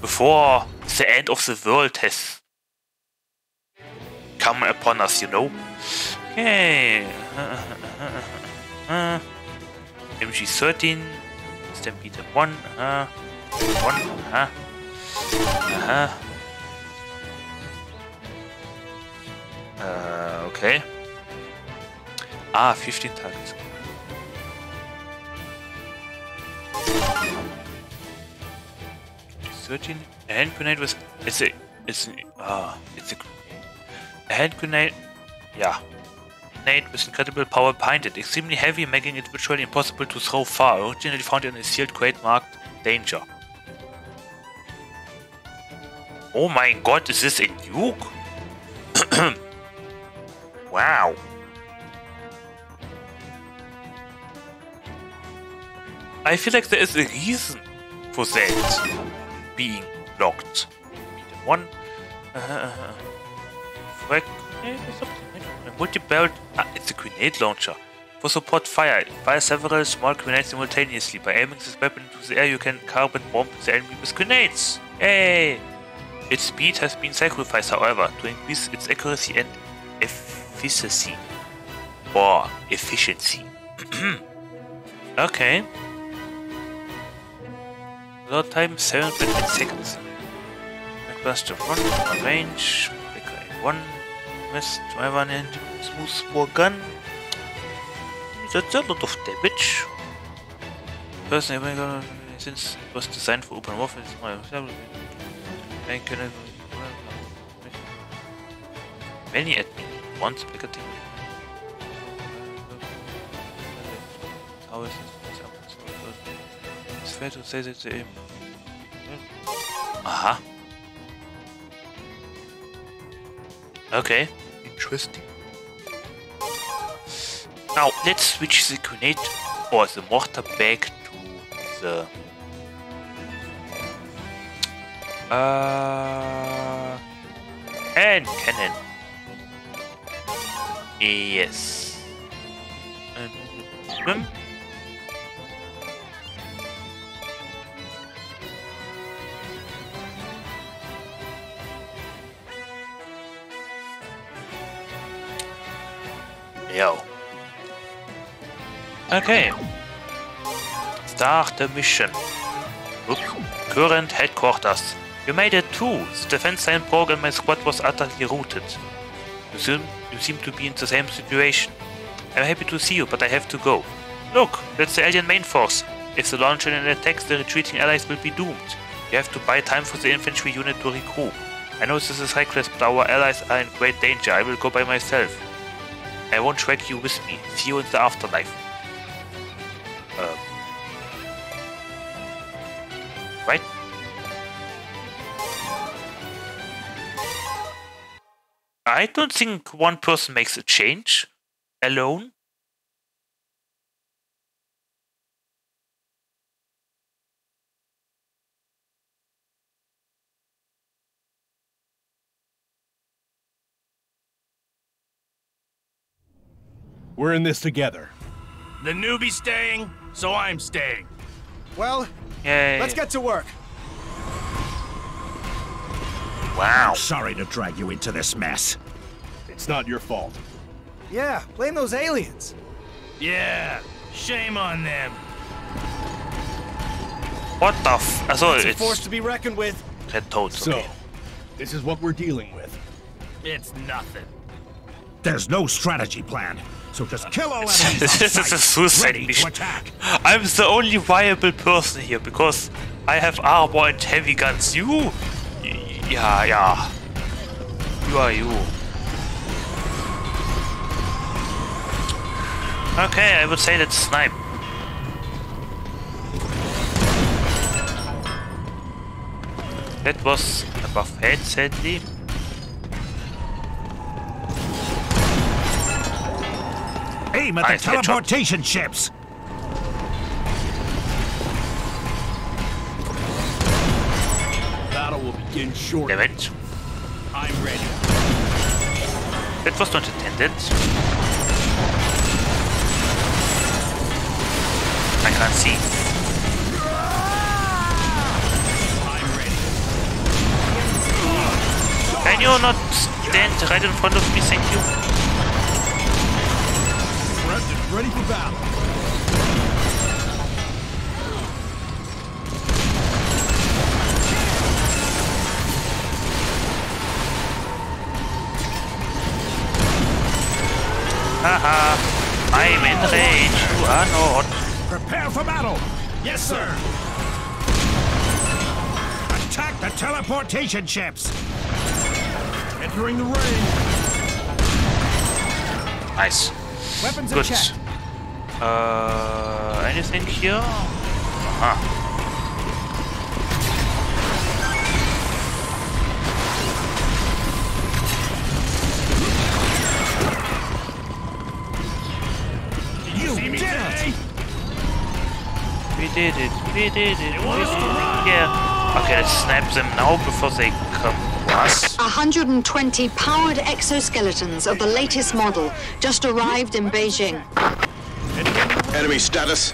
Before the end of the world has come upon us, you know? Okay. Uh, MG13, Stampede 1, uh, 1, uh, uh, uh, okay. Ah, 15 targets. Thirteen. Hand grenade was. It's a. It's a. Ah, it's a. A hand grenade. Yeah. Grenade with incredible power behind it. Extremely heavy, making it virtually impossible to throw far. Originally found in a sealed crate marked danger. Oh my god, is this a nuke? wow. I feel like there is a reason for that being locked. One. Uh, uh, uh, uh frag grenade? A multi-barreled. Ah, it's a grenade launcher. For support fire, fire several small grenades simultaneously. By aiming this weapon into the air, you can carbon bomb the enemy with grenades. Yay! Its speed has been sacrificed, however, to increase its accuracy and efficiency. Or efficiency. okay. Load time 7.8 seconds. Blackbuster 1, range, Backer 1, West, driver and smoothbore gun. That's a lot of damage. Personally, since it was designed for open warfare, it's I can many admin once bigger team. How is this? It's fair to say that they. Aha. Okay. Interesting. Now let's switch the grenade or the mortar back to the uh, and cannon. Yes. Swim. Yo. Okay. Start the mission. Oops. Current headquarters. You made it too. The defense line and my squad was utterly routed. You seem, you seem to be in the same situation. I'm happy to see you, but I have to go. Look, that's the alien main force. If the launch an attacks, the retreating allies will be doomed. You have to buy time for the infantry unit to regroup. I know this is reckless, but our allies are in great danger. I will go by myself. I won't drag you with me. See you in the afterlife. Um. Right? I don't think one person makes a change alone. We're in this together. The newbie staying, so I'm staying. Well, Yay. let's get to work. Wow. I'm sorry to drag you into this mess. It's not your fault. Yeah, blame those aliens. Yeah, shame on them. What the f... Uh, also, It's a force to be reckoned with. red toads. So, Okay. this is what we're dealing with. It's nothing. There's no strategy plan, so just kill all enemies this on is a sight, suicide ready to mission. attack. I'm the only viable person here because I have armor and heavy guns. You? Y- Yeah, yeah. You are you. Okay, I would say that's snipe. That was above head, sadly. Aim at Nice the headshot. teleportation ships. Battle will begin shortly. Damn it. I'm ready. That was not intended. I can't see. I'm ready. Can you not stand right in front of me? Thank you. Ready for battle. Haha. I'm in range. You are not. Prepare for battle. Yes, sir. Attack the teleportation ships. Entering the ring! Nice. Weapons Good. Uh, anything here? Aha. Did today? it. We did it. We did it. We did it. Yeah. Okay, let's snap them now before they come to us. 120 powered exoskeletons of the latest model just arrived in Beijing. Enemy status.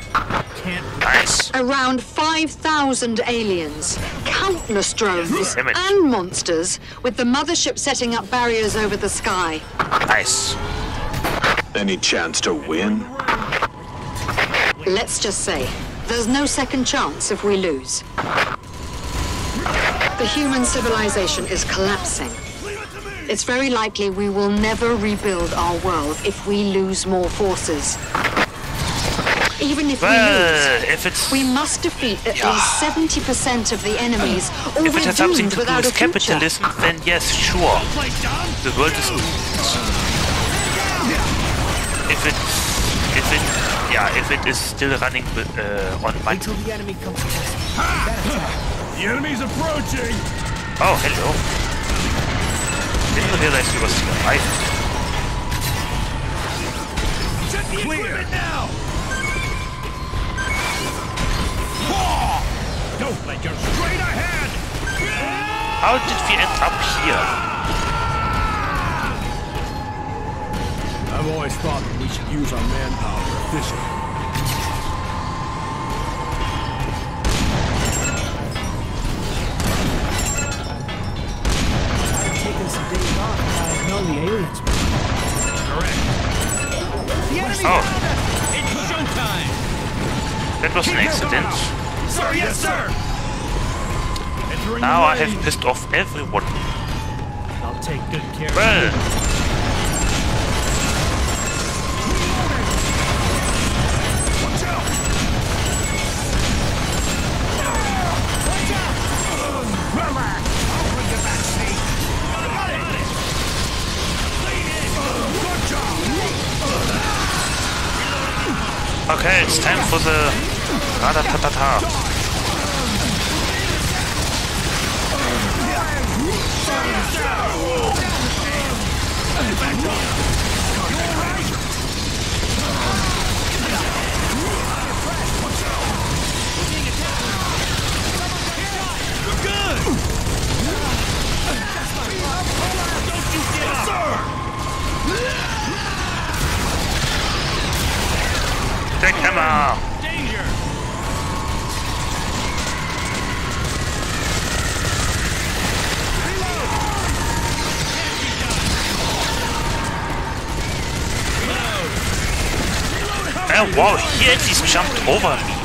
Nice. Around 5,000 aliens, countless drones, and monsters, with the mothership setting up barriers over the sky. Nice. Any chance to win? Let's just say, there's no second chance if we lose. The human civilization is collapsing. It's very likely we will never rebuild our world if we lose more forces. Even if we lose, if it's we must defeat at Yeah. least 70% of the enemies, or if it we're has something doomed to do with future. capitalism, then yes, sure. The world is if it if it yeah if it is still running uh, on my Until the enemy comes close. Then attack. The enemy's approaching. oh hello didn't realize you was here right Check the equipment now. Don't let your straight ahead. how did we end up here I've always thought that we should use our manpower efficiently. I've taken some days off and I've known the aliens. Correct. The enemy Oh. It's showtime. that was an accident Sir, yes, sir. Entering now I have pissed off everyone I'll take good care. well Watch Okay, it's time for the Back rada-ta-ta-ta the hammer! Danger! Oh wow, he actually jumped over me.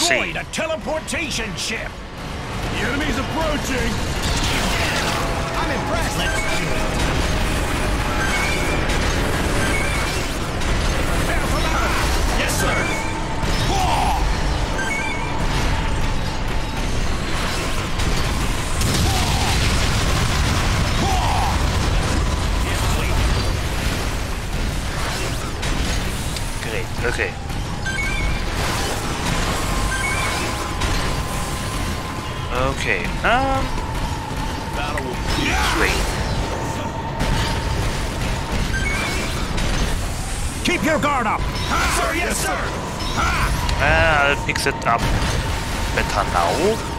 No destroyed a teleportation ship. The enemy's approaching. I'm impressed. Uh, I'll fix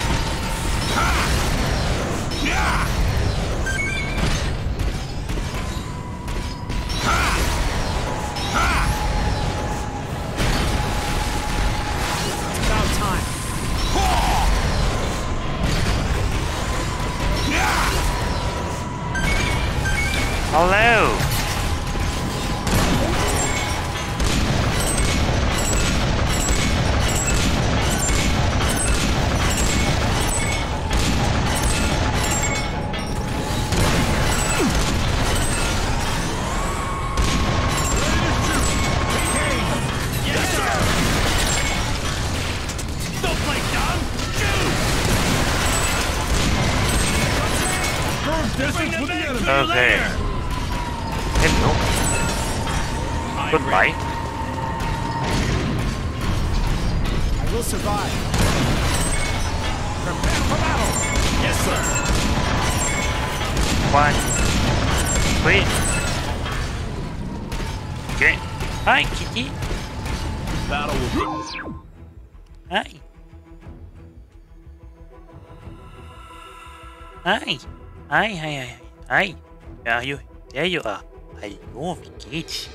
Hi, hi, hi. Hi. Where are you? There you are. Hallo, wie geht's?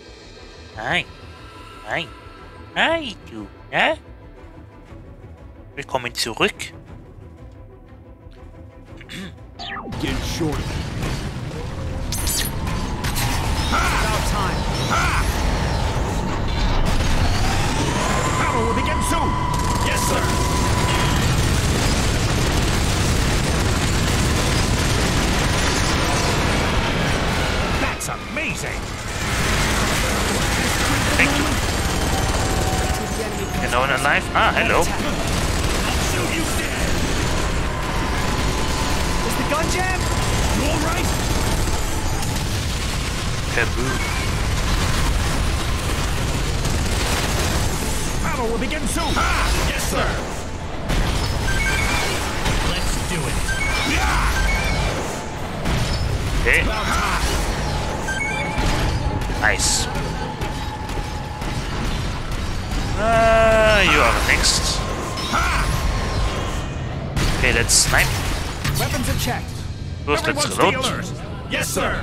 Hi. Hi. Hi, du. Ja? Willkommen zurück. Get short. About time. Battle will begin soon. Yes, sir. Amazing. Thank you. Hello, and alive. Ah, hello. Shoot you dead. Is the gun jammed? You all right? Taboo. Battle will begin soon. Ah, Yes, sir. Let's do it. Yeah. Okay. Nice. Uh, you are next. Okay, let's snipe. Weapons in check. First, let's reload. Yes, sir.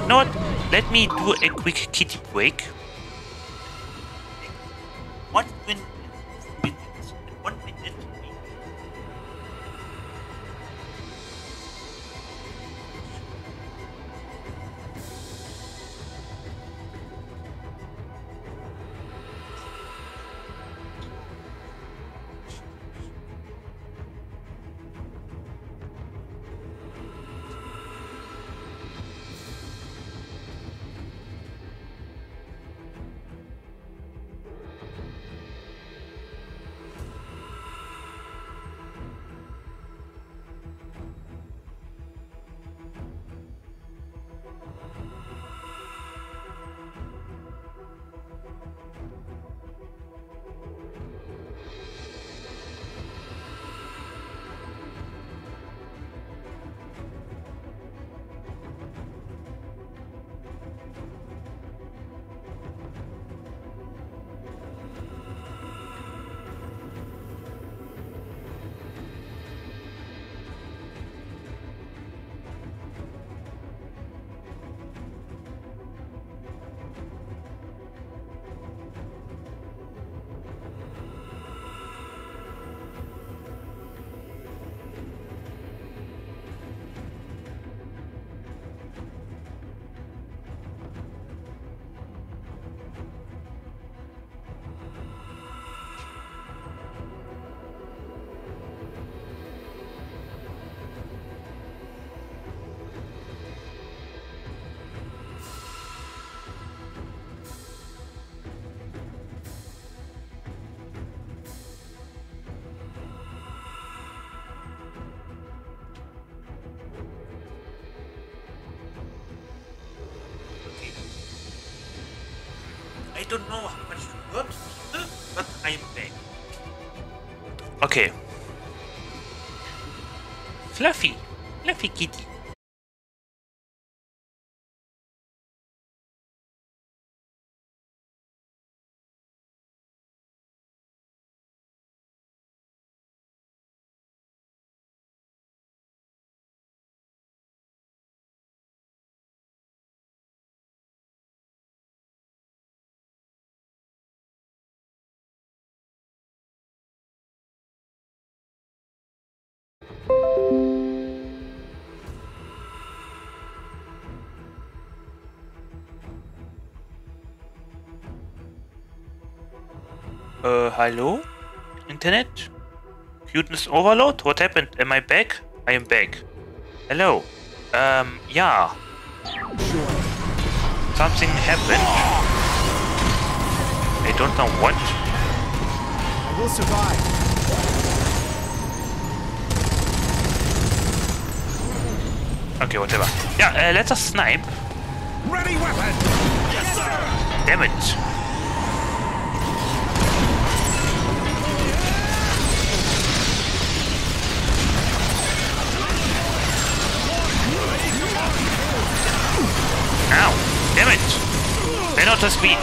You know what? Let me do a quick kitty break. What when, Fluffy. Fluffy kitty. Uh, hello? Internet? Cuteness overload? What happened? Am I back? I am back. Hello? Um, yeah. Something happened. I don't know what. I will survive. Okay, whatever. Yeah, uh, let us snipe. Ready weapon! Yes, sir! Damn it. Ow! Damn it! They noticed me!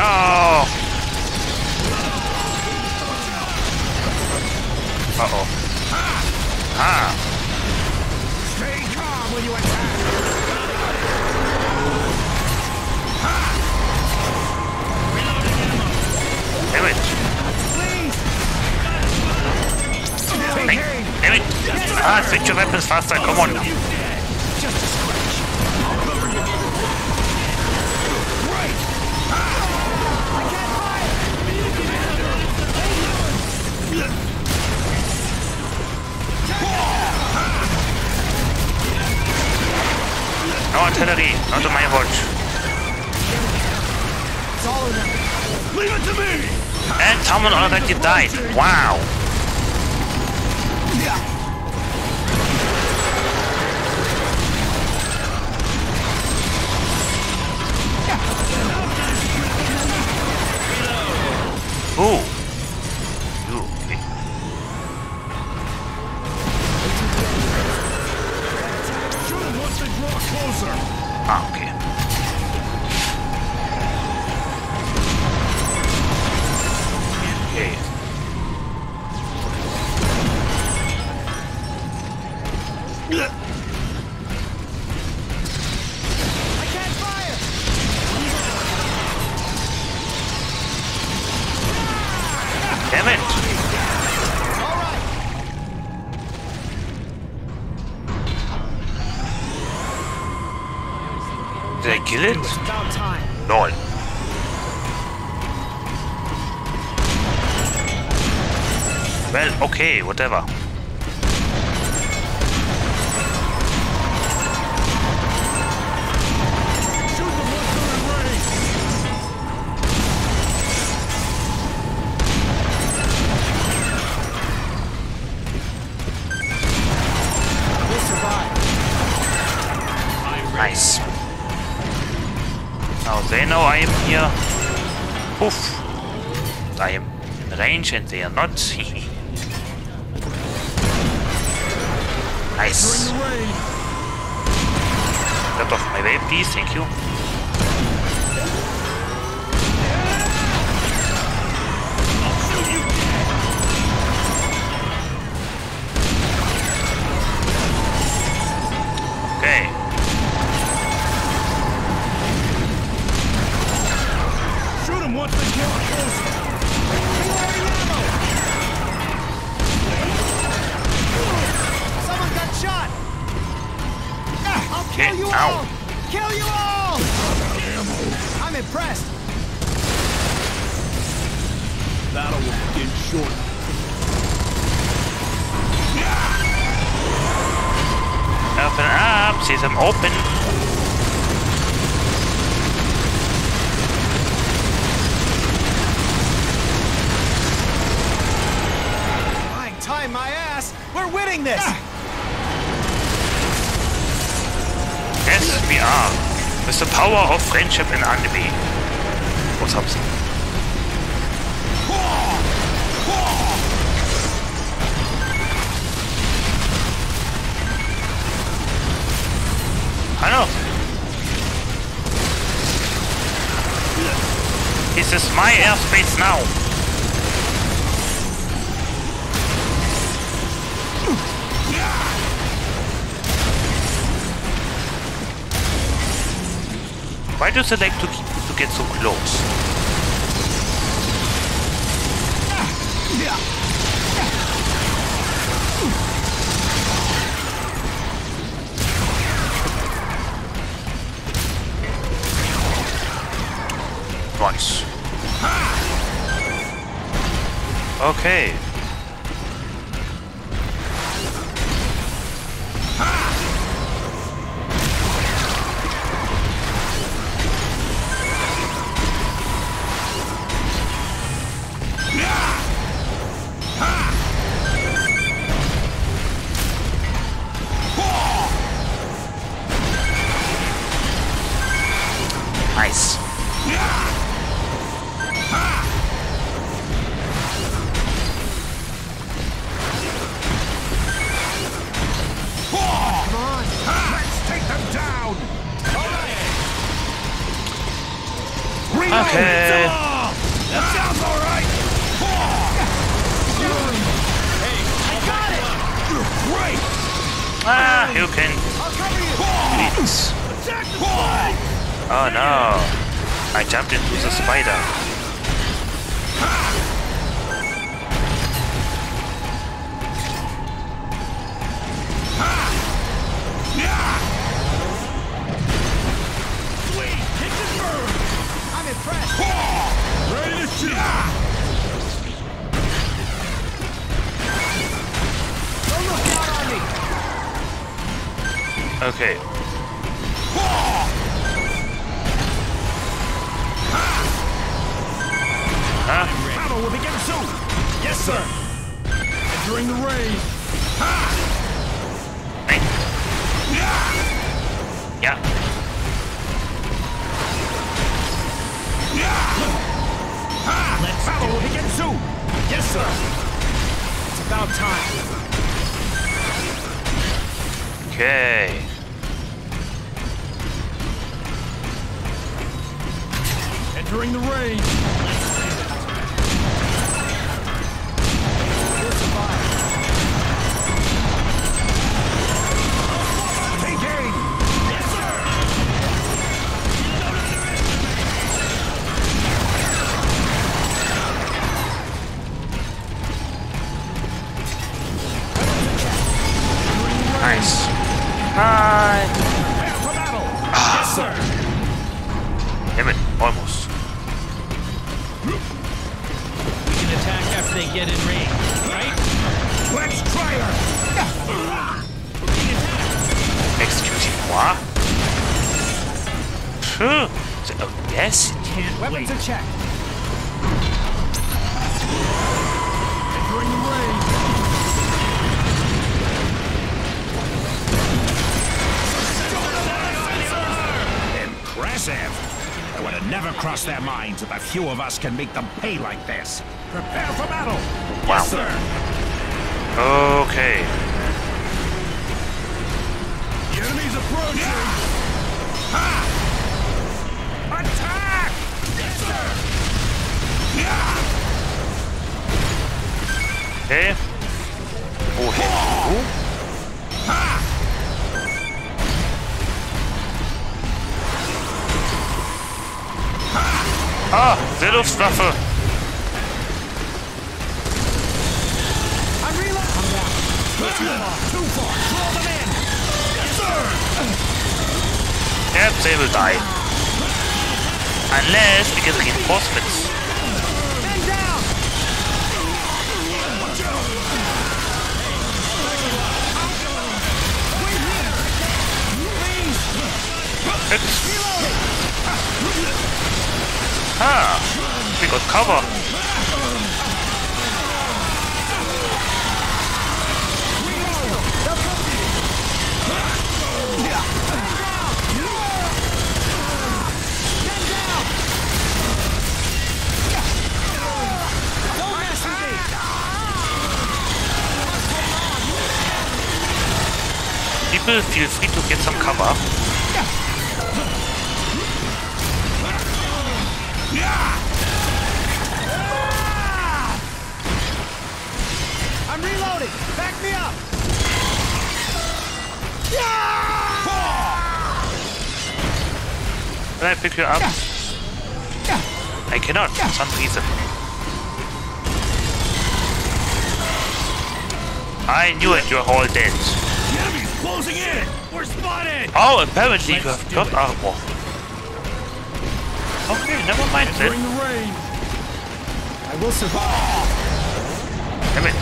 Oh! Uh-oh. Ah! Stay calm when you attack! Damn it! Damn it! Ah, switch your weapons faster, come on! No Leave it to me! And someone already died. Wow. Survive. Nice. Now they know I am here. Poof. I am in range and they are not. Please. Thank you. you select to, keep, to get so close? few of us can make them pay like this. Prepare for battle! Wow. Yes, sir! Can I pick up? I cannot, for some reason. I knew it, you're all dead. The enemy's closing in. We're spotted. Oh, apparently you have got armor. Okay, never mind then. The range. I will survive. Damn it.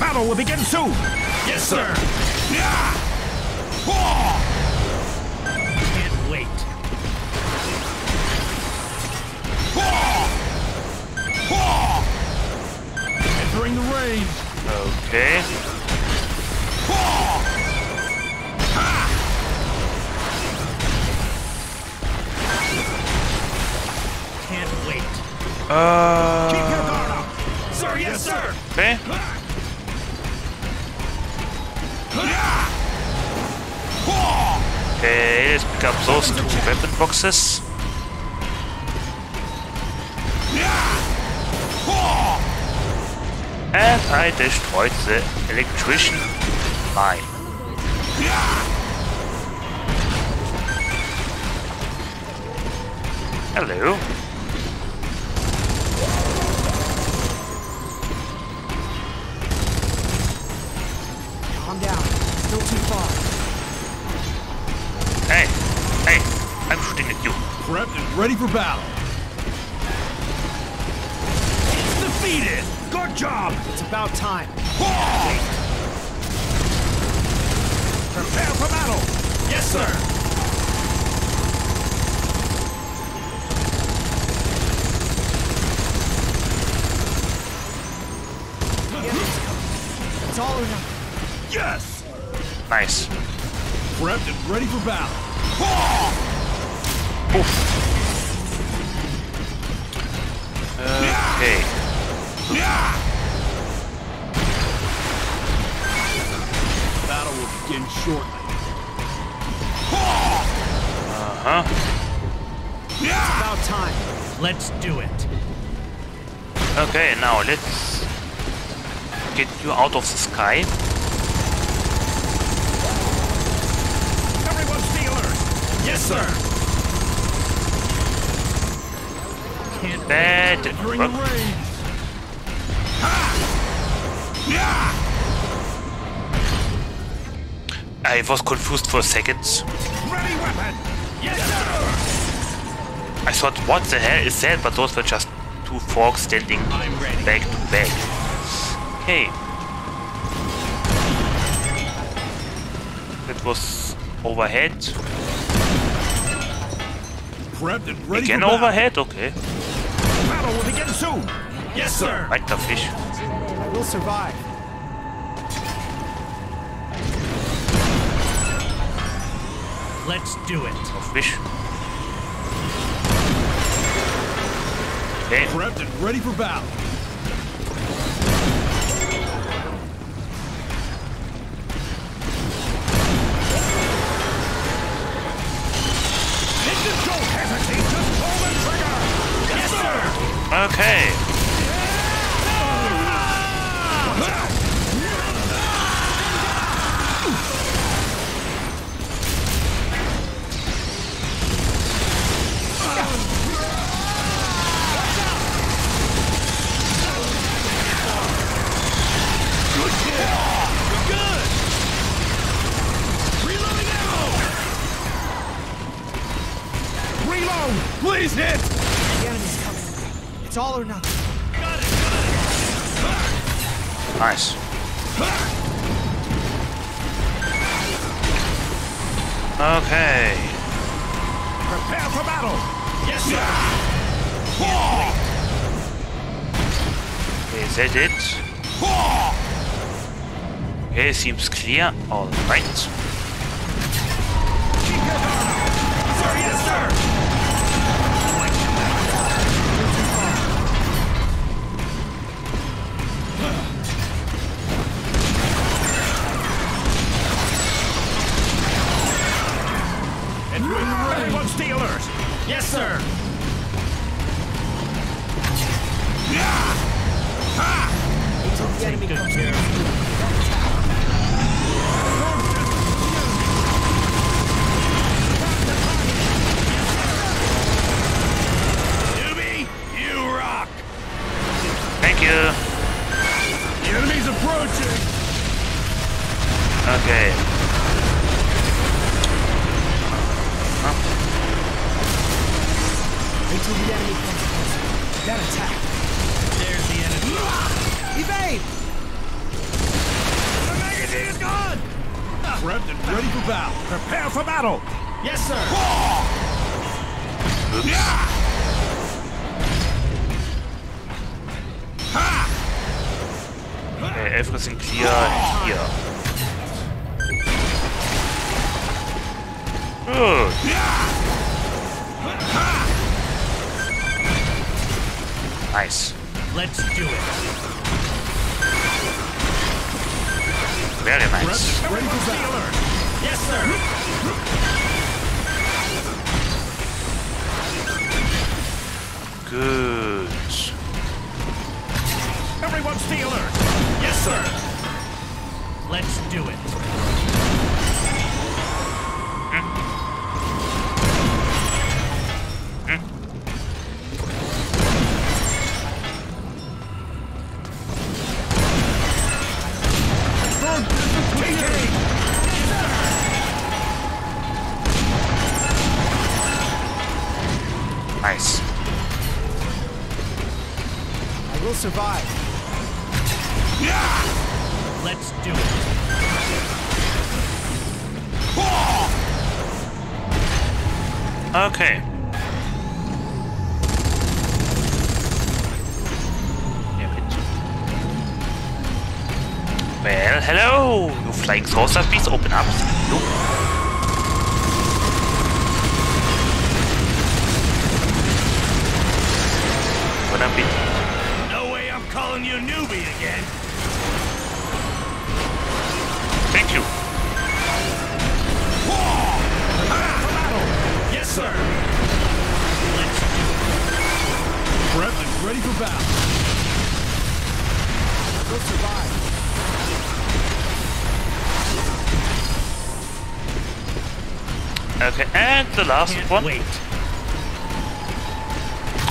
Battle will begin soon. Yes, sir. Can't Okay. Can't wait. Uh, Keep your guard up. Sir, yes, sir. okay. Okay, let's pick up those two weapon boxes. I destroyed the electrician mine. Hello. Calm down. Still too far. Hey, hey, I'm shooting at you. Prepped and ready for battle. About time. You out of the sky. Everyone stay alert. Yes, sir. Can't didn't the work. range. I was confused for a second. Ready weapon. Yes, sir. I thought, what the hell is that? But those were just two forks standing back to back. Was overhead. Prepped and ready Again overhead? Okay. Battle will begin soon. Yes, sir. Weiter fish. I will survive. Let's do it. Fish. Okay. Prepped and ready for battle. the last Can't one? Wait.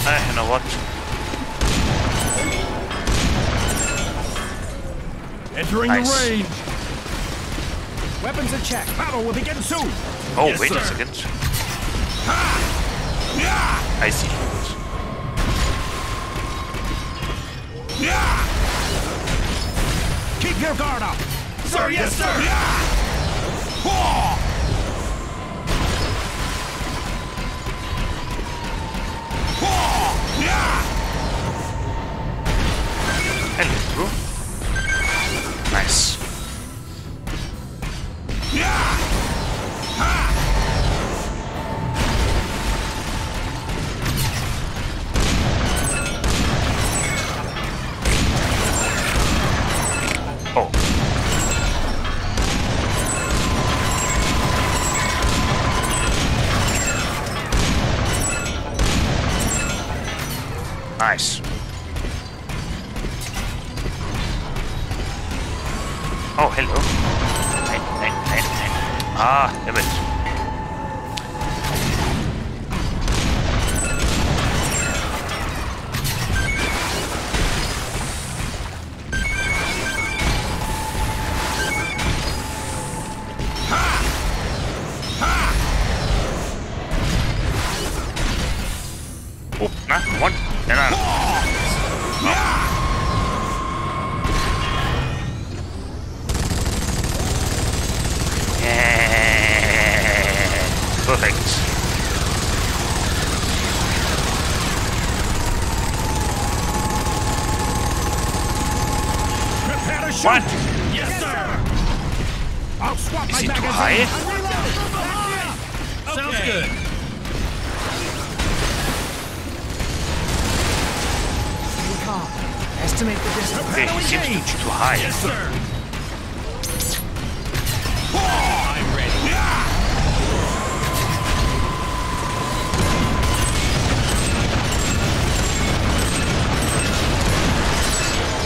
Ah, you know what? Entering nice. the range. Weapons are checked. Battle will begin soon. Oh, yes, wait sir. a second. Ha! Yeah! I see. Yeah! Keep your guard up. Sir, yes, sir. Yeah!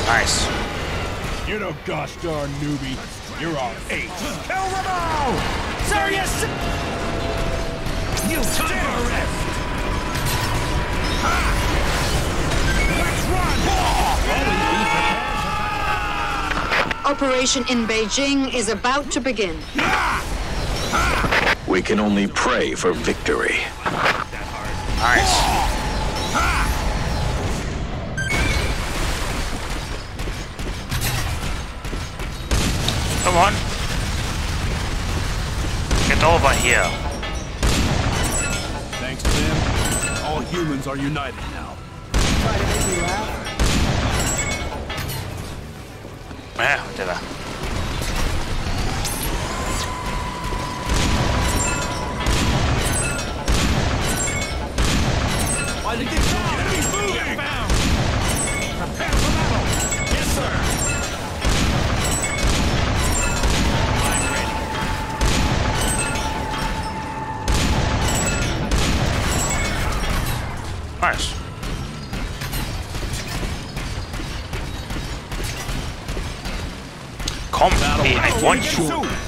Nice. You know, gosh darn newbie, you're on eight. Kill them all. Serious! You took a rest! Ha! Operation in Beijing is about to begin. We can only pray for victory. Nice. Come on. Get over here. Thanks to them, all humans are united now. Try to make me laugh? Eh, whatever. Why did they Nice. Komm, ey, I want you.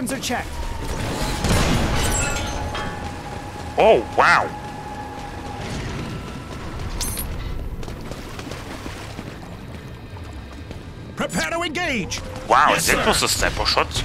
Weapons are checked. Oh, wow. Prepare to engage! Wow, Yes, that sir. was a sniper shot.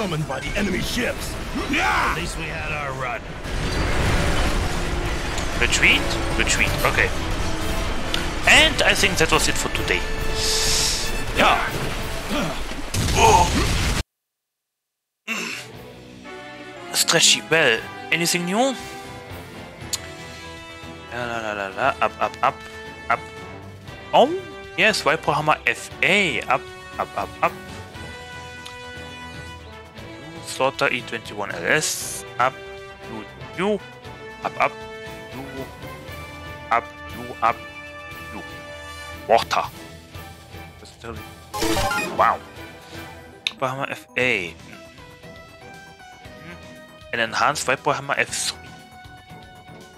Summoned by the enemy ships. Yeah! At least we had our run. Retreat? Retreat, okay. And I think that was it for today. Yeah. Oh. Stretchy. Well, anything new? La la la la la. Up, up, up, up. Oh, yes, Viperhammer FA. Up, up, up, up. Slaughter E21 LS. Up, you, you. Up, up. You. Up, you, up, you. Water. That's totally. Wow. Viperhammer FA. An enhanced Viperhammer F3.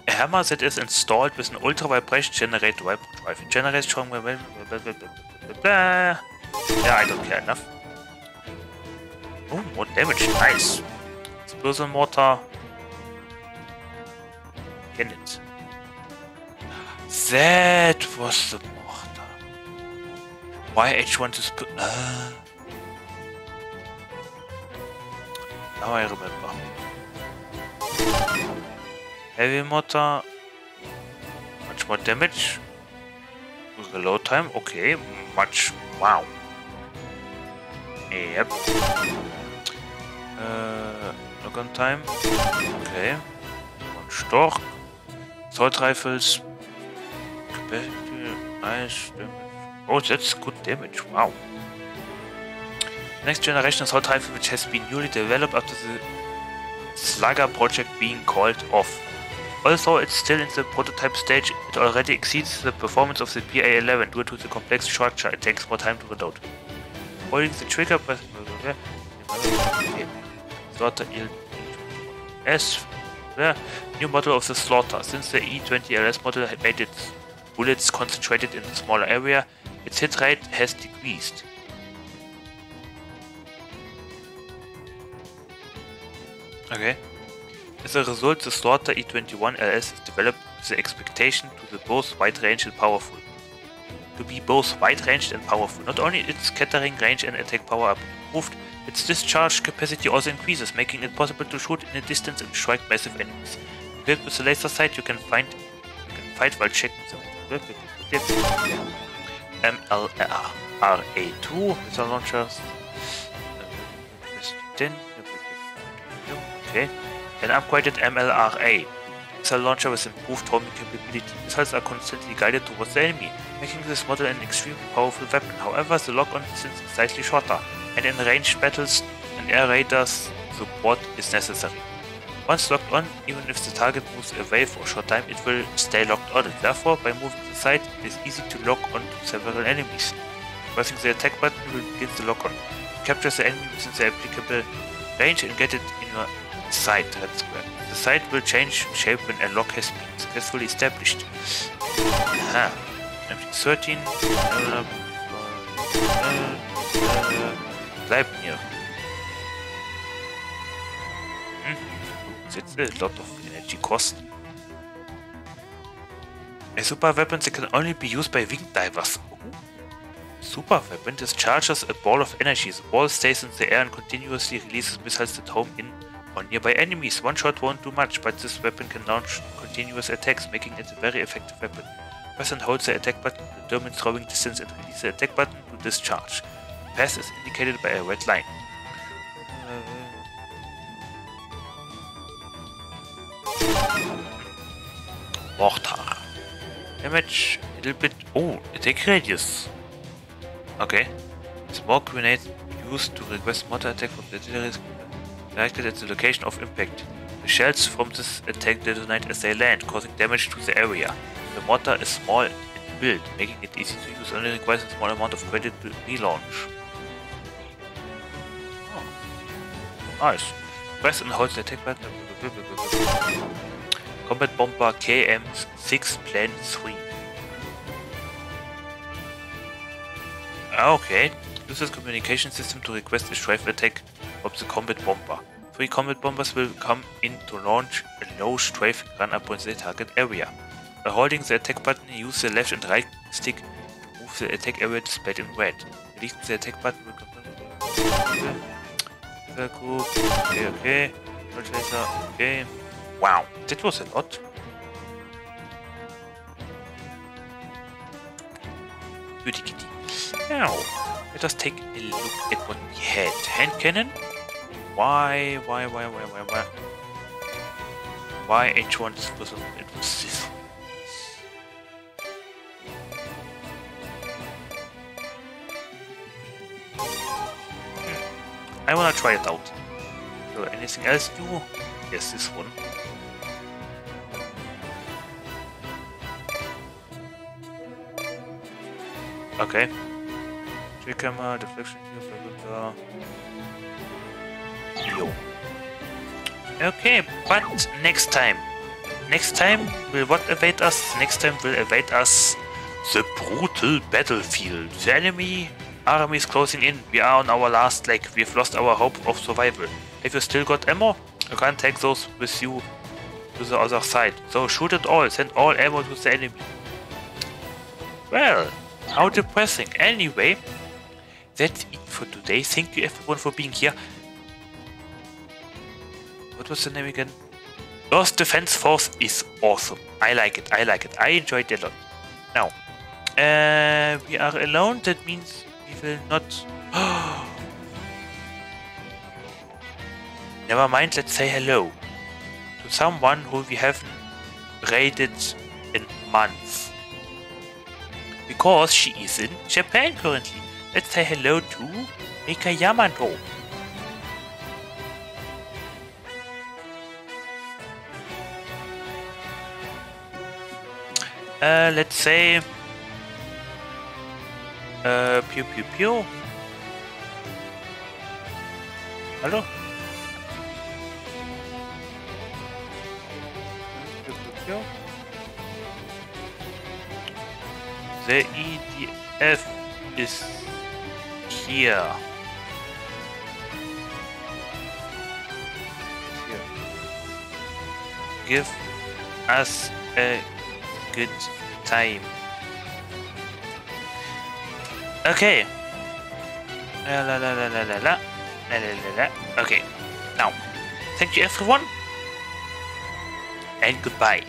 A hammer that is installed with an ultra vibration generator. It generates strong. Blah, blah, blah, blah, blah. Yeah, I don't care enough. Oh, more damage. Nice. Explosion mortar. Get it. That was the mortar. Why H1 to split? Uh, now I remember. Heavy mortar. Much more damage. Reload time. Okay. Much. Wow. Yep. Äh, Look on time. Okay. One Storch. Nice damage. Oh, that's good damage. Wow. Next generation assault rifle which has been newly developed after the Slugger project being called off. Although it's still in the prototype stage, it already exceeds the performance of the PA-11 due to the complex structure. It takes more time to reload. Holding the trigger press... Slaughter S. New model of the Slaughter. Since the E-20 LS model had made its bullets concentrated in a smaller area, its hit rate has decreased. Okay. As a result, the Slaughter E21 LS is developed with the expectation to be both wide-range and powerful. To be both wide-ranged and powerful. Not only its scattering range and attack power are improved, its discharge capacity also increases, making it possible to shoot in a distance and strike massive enemies. Equipped with the laser sight, you can find you can fight while checking the MLRA2 missile launchers. Okay. An upgraded MLRA missile launcher with improved homing capability. Missiles are constantly guided towards the enemy, making this model an extremely powerful weapon. However, the lock-on distance is slightly shorter, and in ranged battles, an air raider's support is necessary. Once locked on, even if the target moves away for a short time, it will stay locked on. Therefore, by moving the sight, it is easy to lock on to several enemies. Pressing the attack button will begin the lock on. Capture the enemy within the applicable range and get it in your sight. That's correct. The sight will change shape when a lock has been successfully established. Aha. 13. Uh, uh, bleib It's a lot of energy cost. A super weapon that can only be used by wing divers. Super weapon discharges a ball of energy. The ball stays in the air and continuously releases missiles that home in on nearby enemies. One shot won't do much, but this weapon can launch continuous attacks, making it a very effective weapon. Press and hold the attack button to determine throwing distance and release the attack button to discharge. Pass is indicated by a red line. Mortar. Damage a little bit. Oh, attack radius. Okay. Smoke grenade used to request mortar attack from the artillery directed at the location of impact. The shells from this attack detonate as they land, causing damage to the area. The mortar is small in build, making it easy to use, only requires a small amount of credit to relaunch. Nice. Press and hold the attack button. Combat Bomber KM6 Plan 3. Ah, okay. Use this communication system to request a strafe attack of the combat bomber. Three combat bombers will come in to launch a low strafing run upon the target area. By holding the attack button, use the left and right stick to move the attack area displayed in red. Releasing the attack button will the. Okay, okay. Laser, okay. Wow, that was a lot. Goody kitty. Now, let us take a look at what we had. Hand cannon. Why, why, why, why, why, why? Why H1 was it was this. I wanna try it out. So anything else new? Yes, this one. Okay. Tree camera, deflection here. Yo. Okay, but next time. Next time will what await us? Next time will await us the brutal battlefield. The enemy army is closing in. We are on our last leg. We've lost our hope of survival. Have you still got ammo? You can't take those with you to the other side. So shoot it all. Send all ammo to the enemy. Well, how depressing. Anyway, that's it for today. Thank you everyone for being here. What was the name again? Earth Defense Force is awesome. I like it. I like it. I enjoyed it a lot. Now, uh, we are alone. That means will not. Never mind. Let's say hello to someone who we haven't raided in months. Because she is in Japan currently. Let's say hello to Mika Yamato. Uh, let's say. Uh, pew pew pew. Hello? Pew, pew, pew. The EDF is here. Here. Give us a good time. Okay. La la la la la la la. La, la, la. Okay. Now, thank you everyone. And goodbye.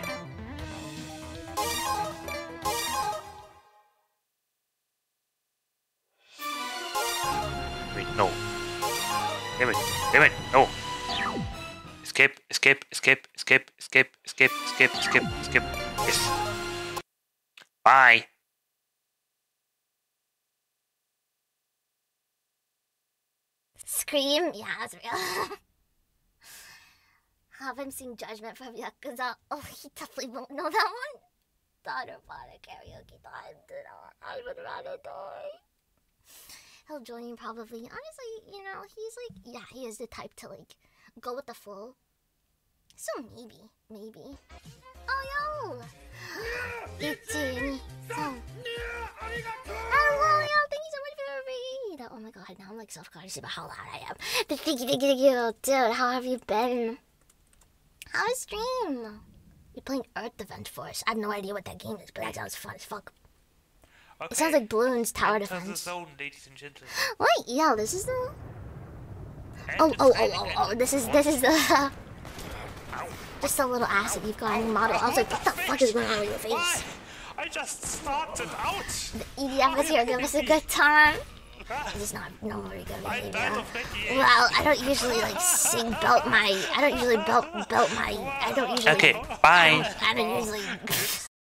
Wait, no. Damn it. Damn it. No. Escape, escape, escape, escape, escape, escape, escape, escape, escape. Yes. Bye. Scream? Yeah, that's real. Have him sing Judgment from Yakuza. Oh, he definitely won't know that one. Thought about it, karaoke time. I would rather die. He'll join you probably. Honestly, you know, he's like, yeah, he is the type to like go with the flow. So maybe, maybe. Oh yo! It's in. so. Hello, yo! Thank you so for. Oh my god, now I'm like self-conscious about how loud I am. But thank you, thank you, thank you, oh, dude. How have you been? How was stream? You're playing Earth Defense Force. I have no idea what that game is, but that sounds fun as fuck. It sounds like Balloon's Tower Enter the Defense. zone, ladies and gentlemen. What? Yeah, this is the. Oh, oh, oh, oh, oh! This is this is the. Just a little acid you've got on your model. I was like, what the fuck is going on with your face? I just started out. The EDF is here. Give us a good time. This is not no very good behavior. Well, I don't usually like sing belt my. I don't usually belt belt my. I don't usually. Okay, bye. I don't usually.